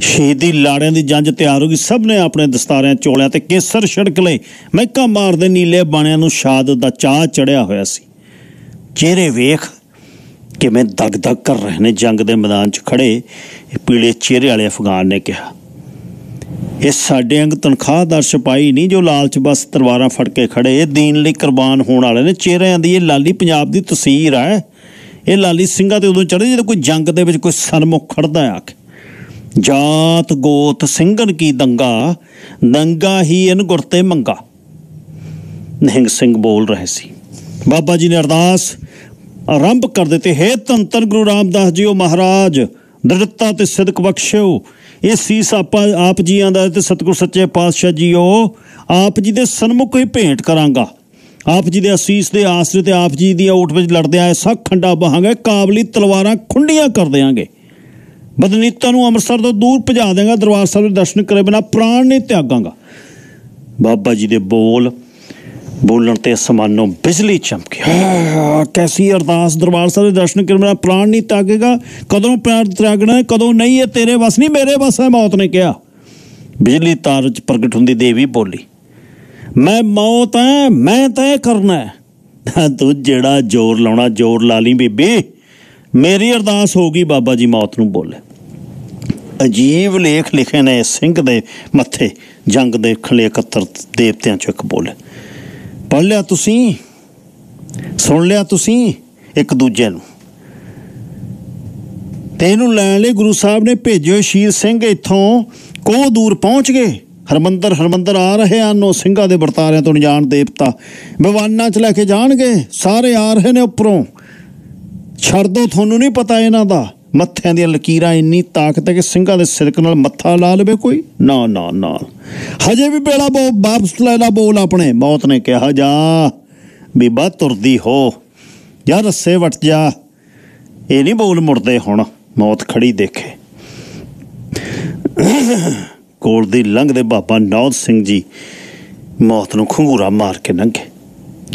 ਸ਼ਹੀਦੀ ਲਾੜਿਆਂ ਦੀ ਜੰਜ ਤਿਆਰ ਹੋ ਗਈ, ਸਭ ਨੇ ਆਪਣੇ ਦਸਤਾਰਿਆਂ ਚੋਲਿਆਂ ਤੇ ਕੇਸਰ ਛਿੜਕ ਲਏ। ਮਹਿਕਾ ਮਾਰਦੇ ਨੀਲੇ ਬਾਣਿਆਂ ਨੂੰ ਸ਼ਾਦਤ ਦਾ ਚਾਹ ਚੜਿਆ ਹੋਇਆ ਸੀ। ਚਿਹਰੇ ਵੇਖ ਕਿਵੇਂ ਦਗ ਦਗ ਕਰ ਰਹੇ ਨੇ, ਜੰਗ ਦੇ ਮੈਦਾਨ 'ਚ ਖੜੇ ਇਹ ਪੀਲੇ ਚਿਹਰੇ ਵਾਲੇ ਅਫਗਾਨ ਨੇ ਕਿਹਾ ਇਹ ਸਾਡੇ ਅੰਗ ਤਨਖਾਹਦਾਰ ਸਿਪਾਹੀ ਨਹੀਂ ਜੋ ਲਾਲਚ ਬਸ ਤਲਵਾਰਾਂ ਫੜ ਕੇ ਖੜੇ। ਇਹ ਦੀਨ ਲਈ ਕੁਰਬਾਨ ਹੋਣ ਵਾਲੇ ਨੇ। ਚਿਹਰਿਆਂ ਦੀ ਇਹ ਲਾਲੀ ਪੰਜਾਬ ਦੀ ਤਸਵੀਰ ਹੈ। ਇਹ ਲਾਲੀ ਸਿੰਘਾਂ ਤੇ ਉਦੋਂ ਚੜੇ ਜਦੋਂ ਕੋਈ ਜੰਗ ਦੇ ਵਿੱਚ ਕੋਈ ਸਨਮੁਖ ਖੜਦਾ ਆ ਕੇ ਜਾਤ ਗੋਤ ਸਿੰਘਨ ਕੀ ਦੰਗਾ ਦੰਗਾ ਹੀ ਇਨ ਗੁਰਤੇ ਮੰਗਾ। ਨਿਹੰਗ ਸਿੰਘ ਬੋਲ ਰਹੇ ਸੀ। ਬਾਬਾ ਜੀ ਨੇ ਅਰਦਾਸ ਆਰੰਭ ਕਰ ਦਿੱਤੇ, ਹੈ ਤੰਤਰ ਗੁਰੂ ਰਾਮਦਾਸ ਜੀਓ ਮਹਾਰਾਜ, ਦ੍ਰਿੜਤਾ ਤੇ ਸਿਦਕ ਬਖਸ਼ਿਓ। ਇਹ ਸੀਸ ਆਪਾਂ ਆਪ ਜੀਆਂ ਦਾ ਤੇ ਸਤਿਗੁਰ ਸੱਚੇ ਪਾਤਸ਼ਾਹ ਜੀਓ, ਆਪ ਜੀ ਦੇ ਸਨਮੁਖ ਹੀ ਭੇਂਟ ਕਰਾਂਗਾ। ਆਪ ਜੀ ਦੇ ਅਸੀਸ ਦੇ ਆਸਰੇ ਤੇ ਆਪ ਜੀ ਦੀ ਓਟ ਵਿੱਚ ਲੜਦੇ ਆਏ ਸਭ ਖੰਡਾ ਬਹਾਂਗੇ ਕਾਬਲੀ ਤਲਵਾਰਾਂ ਖੁੰਡੀਆਂ ਕਰ ਦੇਾਂਗੇ ਬਦਨੀਤਾਂ ਨੂੰ ਅੰਮ੍ਰਿਤਸਰ ਤੋਂ ਦੂਰ ਭਜਾ ਦੇਗਾ ਦਰਬਾਰ ਸਾਹਿਬ ਦੇ ਦਰਸ਼ਨ ਕਰੇ ਬਿਨਾ ਪ੍ਰਾਣ ਨਹੀਂ ਤਿਆਗਾਂਗਾ। ਬਾਬਾ ਜੀ ਦੇ ਬੋਲ ਬੋਲਣ ਤੇ ਅਸਮਾਨੋਂ ਬਿਜਲੀ ਚਮਕੀ। ਕੈਸੀ ਅਰਦਾਸ ਦਰਬਾਰ ਸਾਹਿਬ ਦੇ ਦਰਸ਼ਨ ਕਰਨ ਬਿਨਾ ਪ੍ਰਾਣ ਨਹੀਂ ਤਿਆਗੇਗਾ ਕਦੋਂ ਪ੍ਰਾਣ ਤਿਆਗਣਾ ਹੈ, ਕਦੋਂ ਨਹੀਂ ਇਹ ਤੇਰੇ ਵਸ ਨਹੀਂ ਮੇਰੇ ਵਸ ਹੈ ਮੌਤ ਨੇ ਕਿਹਾ। ਬਿਜਲੀ ਤਾਰ ਵਿੱਚ ਪ੍ਰਗਟ ਹੁੰਦੀ ਦੇਵੀ ਬੋਲੀ ਮੈਂ ਮੌਤ ਹੈ ਮੈਂ ਤੈਅ ਕਰਨਾ ਹੈ ਤੂੰ ਜਿਹੜਾ ਜ਼ੋਰ ਲਾਉਣਾ ਜ਼ੋਰ ਲਾ ਲਈ ਬੀਬੀ। ਮੇਰੀ ਅਰਦਾਸ ਹੋਗੀ ਬਾਬਾ ਜੀ ਮੌਤ ਨੂੰ ਬੋਲੇ। ਅਜੀਬ ਲੇਖ ਲਿਖੇ ਨੇ ਸਿੰਘ ਦੇ ਮੱਥੇ ਜੰਗ ਦੇਖਣ ਲਈ 71 ਦੇਵਤਿਆਂ ਚੋਂ ਇੱਕ ਬੋਲੇ। ਪੜ ਲਿਆ ਤੁਸੀਂ? ਸੁਣ ਲਿਆ ਤੁਸੀਂ ਇੱਕ ਦੂਜੇ ਨੂੰ? ਤੇ ਇਹਨੂੰ ਲੈਣ ਲਈ ਗੁਰੂ ਸਾਹਿਬ ਨੇ ਭੇਜਿਓ ਸ਼ੀਰ ਸਿੰਘ ਇੱਥੋਂ, ਕੋਹ ਦੂਰ ਪਹੁੰਚ ਗਏ। ਹਰਮੰਦਰ ਹਰਮੰਦਰ ਆ ਰਹੇ ਹਨ, ਉਹ ਸਿੰਘਾਂ ਦੇ ਵਰਤਾਰਿਆਂ ਤੋਂ ਅਣਜਾਣ ਦੇਵਤਾ। ਵਿਵਾਨਾਂ 'ਚ ਲੈ ਕੇ ਜਾਣਗੇ, ਸਾਰੇ ਆ ਰਹੇ ਨੇ ਉੱਪਰੋਂ। ਛੱਡ ਦੋ, ਤੁਹਾਨੂੰ ਨਹੀਂ ਪਤਾ ਇਹਨਾਂ ਦਾ। ਮੱਥਿਆਂ ਦੀਆਂ ਲਕੀਰਾਂ ਇੰਨੀ ਤਾਕਤ ਹੈ ਕਿ ਸਿੰਘਾਂ ਦੇ ਸਿਰਕ ਨਾਲ ਮੱਥਾ ਲਾ ਲਵੇ ਕੋਈ? ਨਾ ਨਾ ਨਾ। ਹਜੇ ਵੀ ਬੇੜਾ ਬੋ ਵਾਪਸ ਲੈ ਬੋਲ ਆਪਣੇ। ਮੌਤ ਨੇ ਕਿਹਾ, ਜਾ, ਬੀਬਾ, ਤੁਰਦੀ ਹੋ। ਜਾਂ, ਰੱਸੇ ਵਟ ਜਾ। ਇਹ ਨਹੀਂ ਬੋਲ ਮੁੜਦੇ ਹੁਣ। ਮੌਤ ਖੜੀ ਦੇਖੇ। ਕੋਲ ਦੀ ਲੰਘਦੇ ਬਾਬਾ ਨੌਦ ਸਿੰਘ ਜੀ ਮੌਤ ਨੂੰ ਖੰਗੂਰਾ ਮਾਰ ਕੇ ਲੰਘੇ।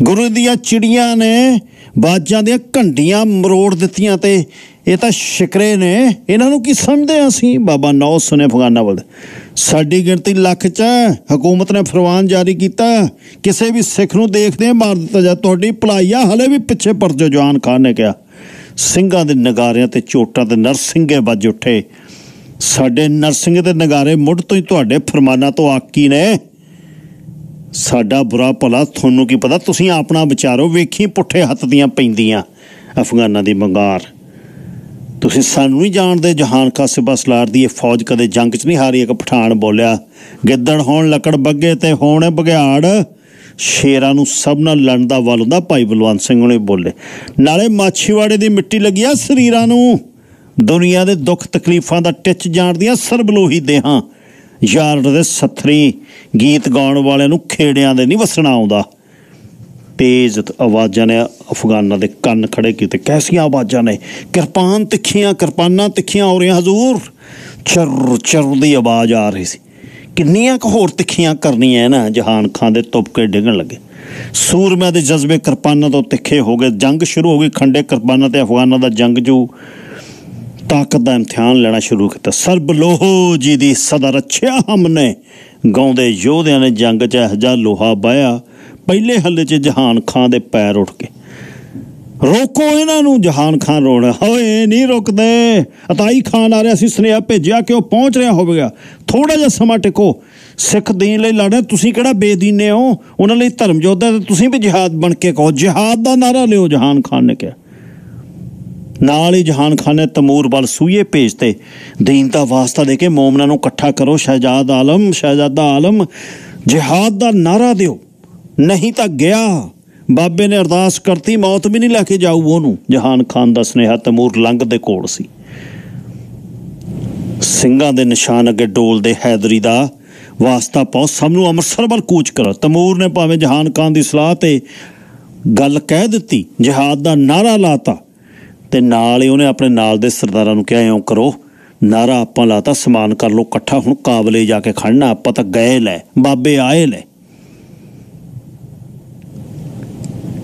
ਗੁਰੂ ਦੀਆਂ ਚਿੜੀਆਂ ਨੇ ਬਾਜਾਂ ਦੀਆਂ ਘੰਟੀਆਂ ਮਰੋੜ ਦਿੱਤੀਆਂ ਤੇ ਇਹ ਤਾਂ ਸ਼ਿਕਰੇ ਨੇ। ਇਹਨਾਂ ਨੂੰ ਕੀ ਸਮਝਦੇ ਹਾਂ ਅਸੀਂ? ਬਾਬਾ ਨੌ ਸੁਨੇ ਅਫਗਾਨਾ ਵੱਲ। ਸਾਡੀ ਗਿਣਤੀ ਲੱਖ ਚ ਹੈ। ਹਕੂਮਤ ਨੇ ਫਰਮਾਨ ਜਾਰੀ ਕੀਤਾ। ਕਿਸੇ ਵੀ ਸਿੱਖ ਨੂੰ ਦੇਖਦੇ ਮਾਰ ਦਿੱਤਾ ਜਾ ਤੁਹਾਡੀ ਭਲਾਈ ਆ, ਹਲੇ ਵੀ ਪਿੱਛੇ ਪੜ ਜੋ ਜਵਾਨ ਖਾਨ ਨੇ ਕਿਹਾ। ਸਿੰਘਾਂ ਦੇ ਨਗਾਰਿਆਂ ਤੇ ਚੋਟਾਂ ਤੇ ਨਰਸਿੰਘੇ ਵੱਜ ਉੱਠੇ। ਸਾਡੇ ਨਰਸਿੰਘ ਦੇ ਨਗਾਰੇ ਮੁੱਢ ਤੋਂ ਹੀ ਤੁਹਾਡੇ ਫਰਮਾਨਾਂ ਤੋਂ ਆਕੀ ਨੇ। ਸਾਡਾ ਬੁਰਾ ਭਲਾ, ਤੁਹਾਨੂੰ ਕੀ ਪਤਾ? ਤੁਸੀਂ ਆਪਣਾ ਵਿਚਾਰੋ, ਵੇਖੀ ਪੁੱਠੇ ਹੱਥ ਦੀਆਂ ਪੈਂਦੀਆਂ। ਅਫਗਾਨਾਂ ਦੀ ਮੰਗਾਰ। ਤੁਸੀਂ ਸਾਨੂੰ ਨਹੀਂ ਜਾਣਦੇ, ਜਹਾਨ ਕਾਸੇ ਬਸਲਾਰ ਲਾਰਦੀ ਇਹ ਫੌਜ ਕਦੇ ਜੰਗ 'ਚ ਨਹੀਂ ਹਾਰੀ, ਇੱਕ ਪਠਾਨ ਬੋਲਿਆ, ਗਿੱਦੜ ਹੋਣ ਲੱਕੜ ਬੱਗੇ ਤੇ ਹੋਣ ਬਗਿਆੜ। ਸ਼ੇਰਾਂ ਨੂੰ ਸਭ ਨਾਲ ਲੜਨ ਦਾ ਵੱਲ ਹੁੰਦਾ, ਭਾਈ ਬਲਵੰਤ ਸਿੰਘ ਉਹਨੇ ਬੋਲੇ। ਨਾਲੇ ਮਾਛੀਵਾੜੇ ਦੀ ਮਿੱਟੀ ਲੱਗੀ ਆ ਸਰੀਰਾਂ ਨੂੰ। ਦੁਨੀਆ ਦੇ ਦੁੱਖ ਤਕਲੀਫਾਂ ਦਾ ਟਿੱਚ ਜਾਣਦੀਆਂ ਸਰਬਲੋਹੀ ਦੇਹਾਂ। ਯਾਰ ਦੇ ਸੱਥਰੀ, ਗੀਤ ਗਾਉਣ ਵਾਲਿਆਂ ਨੂੰ ਖੇੜਿਆਂ ਦੇ ਨਹੀਂ ਵਸਣਾ ਆਉਂਦਾ। ਤੇਜ਼ ਆਵਾਜ਼ਾਂ ਨੇ ਅਫਗਾਨਾਂ ਦੇ ਕੰਨ ਖੜੇ ਕੀਤੇ। ਕੈਸੀਆਂ ਆਵਾਜ਼ਾਂ ਨੇ। ਕਿਰਪਾਨ ਤਿੱਖੀਆਂ, ਕਿਰਪਾਨਾਂ ਤਿੱਖੀਆਂ ਹੋ ਰਹੀਆਂ ਹਜ਼ੂਰ। ਚਰ ਚਰ ਦੀ ਆਵਾਜ਼ ਆ ਰਹੀ ਸੀ। ਕਿੰਨੀਆਂ ਕੁ ਹੋਰ ਤਿੱਖੀਆਂ ਕਰਨੀਆਂ ਨਾ ਜਹਾਨ ਖਾਨ ਦੇ ਤੁਪਕੇ ਡਿੱਗਣ ਲੱਗੇ। ਸੂਰਮਿਆਂ ਦੇ ਜਜ਼ਬੇ ਕਿਰਪਾਨਾਂ ਤੋਂ ਤਿੱਖੇ ਹੋ ਗਏ। ਜੰਗ ਸ਼ੁਰੂ ਹੋ ਗਈ। ਖੰਡੇ ਕਿਰਪਾਨਾਂ ਤੇ ਅਫਗਾਨਾਂ ਦਾ ਜੰਗ ਜੂ। ਤਾਕਤ ਦਾ ਇਮਤਿਹਾਨ ਲੈਣਾ ਸ਼ੁਰੂ ਕੀਤਾ। ਸਰਬ ਲੋਹੋ ਜੀ ਦੀ ਸਦਾ ਰੱਛਿਆ ਹਮਨੇ। ਗਾਉਂਦੇ ਯੋਧਿਆਂ ਨੇ ਜੰਗ 'ਚ ਇਹਜਾ ਲੋਹਾ ਬਾਇਆ ਪਹਿਲੇ ਹੱਲੇ 'ਚ ਜਹਾਨ ਖਾਂ ਦੇ ਪੈਰ ਉੱਠ ਕੇ। ਰੋਕੋ ਇਹਨਾਂ ਨੂੰ, ਜਹਾਨ ਖਾਨ ਰੋਣਾ। ਹੋਏ ਨਹੀਂ ਰੁਕਦੇ। ਅਤਾਈ ਖਾਨ ਆ ਰਿਹਾ ਸੀ ਸੁਨੇਹਾ ਭੇਜਿਆ ਕਿ ਉਹ ਪਹੁੰਚ ਰਿਹਾ ਹੋਵੇਗਾ। ਥੋੜਾ ਜਿਹਾ ਸਮਾਂ ਟਿਕੋ। ਸਿੱਖ ਦੀਨ ਲਈ ਲੜਨਾ ਤੁਸੀਂ ਕਿਹੜਾ ਬੇਦੀਨੇ ਹੋ? ਉਹਨਾਂ ਲਈ ਧਰਮ ਯੋਧਾ ਤੇ ਤੁਸੀਂ ਵੀ ਜਿਹਾਦ ਬਣ ਕੇ ਕਹੋ। ਜਿਹਾਦ ਦਾ ਨਾਰਾ ਲਿਓ, ਜਹਾਨ ਖਾਨ ਨੇ ਕਿਹਾ। ਨਾਲ ਹੀ ਜਹਾਨ ਖਾਨ ਨੇ ਤਮੂਰ ਵੱਲ ਸੂਏ ਭੇਜਤੇ। ਦੀਨ ਦਾ ਵਾਸਤਾ ਦੇ ਕੇ ਮੋਮਨਾਂ ਨੂੰ ਇਕੱਠਾ ਕਰੋ, ਸ਼ਹਿਜ਼ਾਦ ਆਲਮ, ਸ਼ਹਿਜ਼ਾਦਾ ਆਲਮ। ਜਿਹਾਦ ਦਾ ਨਾਰਾ ਦਿਓ। ਨਹੀਂ ਤਾਂ ਗਿਆ। ਬਾਬੇ ਨੇ ਅਰਦਾਸ ਕਰਤੀ, ਮੌਤ ਵੀ ਨਹੀਂ ਲੈ ਕੇ ਜਾਊ ਉਹਨੂੰ। ਜਹਾਨ ਖਾਨ ਦਾ ਸੁਨੇਹਾ ਤਮੂਰ ਲੰਘ ਦੇ ਕੋਲ ਸੀ। ਸਿੰਘਾਂ ਦੇ ਨਿਸ਼ਾਨ ਅੱਗੇ ਡੋਲਦੇ ਹੈਦਰੀ ਦਾ ਵਾਸਤਾ ਪਹੁੰਚ ਸਭ ਨੂੰ ਅੰਮ੍ਰਿਤਸਰ ਵੱਲ ਕੂਚ ਕਰੋ। ਤਮੂਰ ਨੇ ਭਾਵੇਂ ਜਹਾਨ ਖਾਨ ਦੀ ਸਲਾਹ ਤੇ ਗੱਲ ਕਹਿ ਦਿੱਤੀ, ਜਿਹਾਦ ਦਾ ਨਾਰਾ ਲਾਤਾ ਤੇ ਨਾਲ ਹੀ ਉਹਨੇ ਆਪਣੇ ਨਾਲ ਦੇ ਸਰਦਾਰਾਂ ਨੂੰ ਕਿਹਾ, ਇਉਂ ਕਰੋ, ਨਾਰਾ ਆਪਾਂ ਲਾਤਾ, ਸਮਾਨ ਕਰ ਲੋ ਇਕੱਠਾ ਹੁਣ ਕਾਬਲੇ ਜਾ ਕੇ ਖੜਨਾ, ਆਪਾਂ ਤਾਂ ਗਏ ਲੈ, ਬਾਬੇ ਆਏ ਲੈ।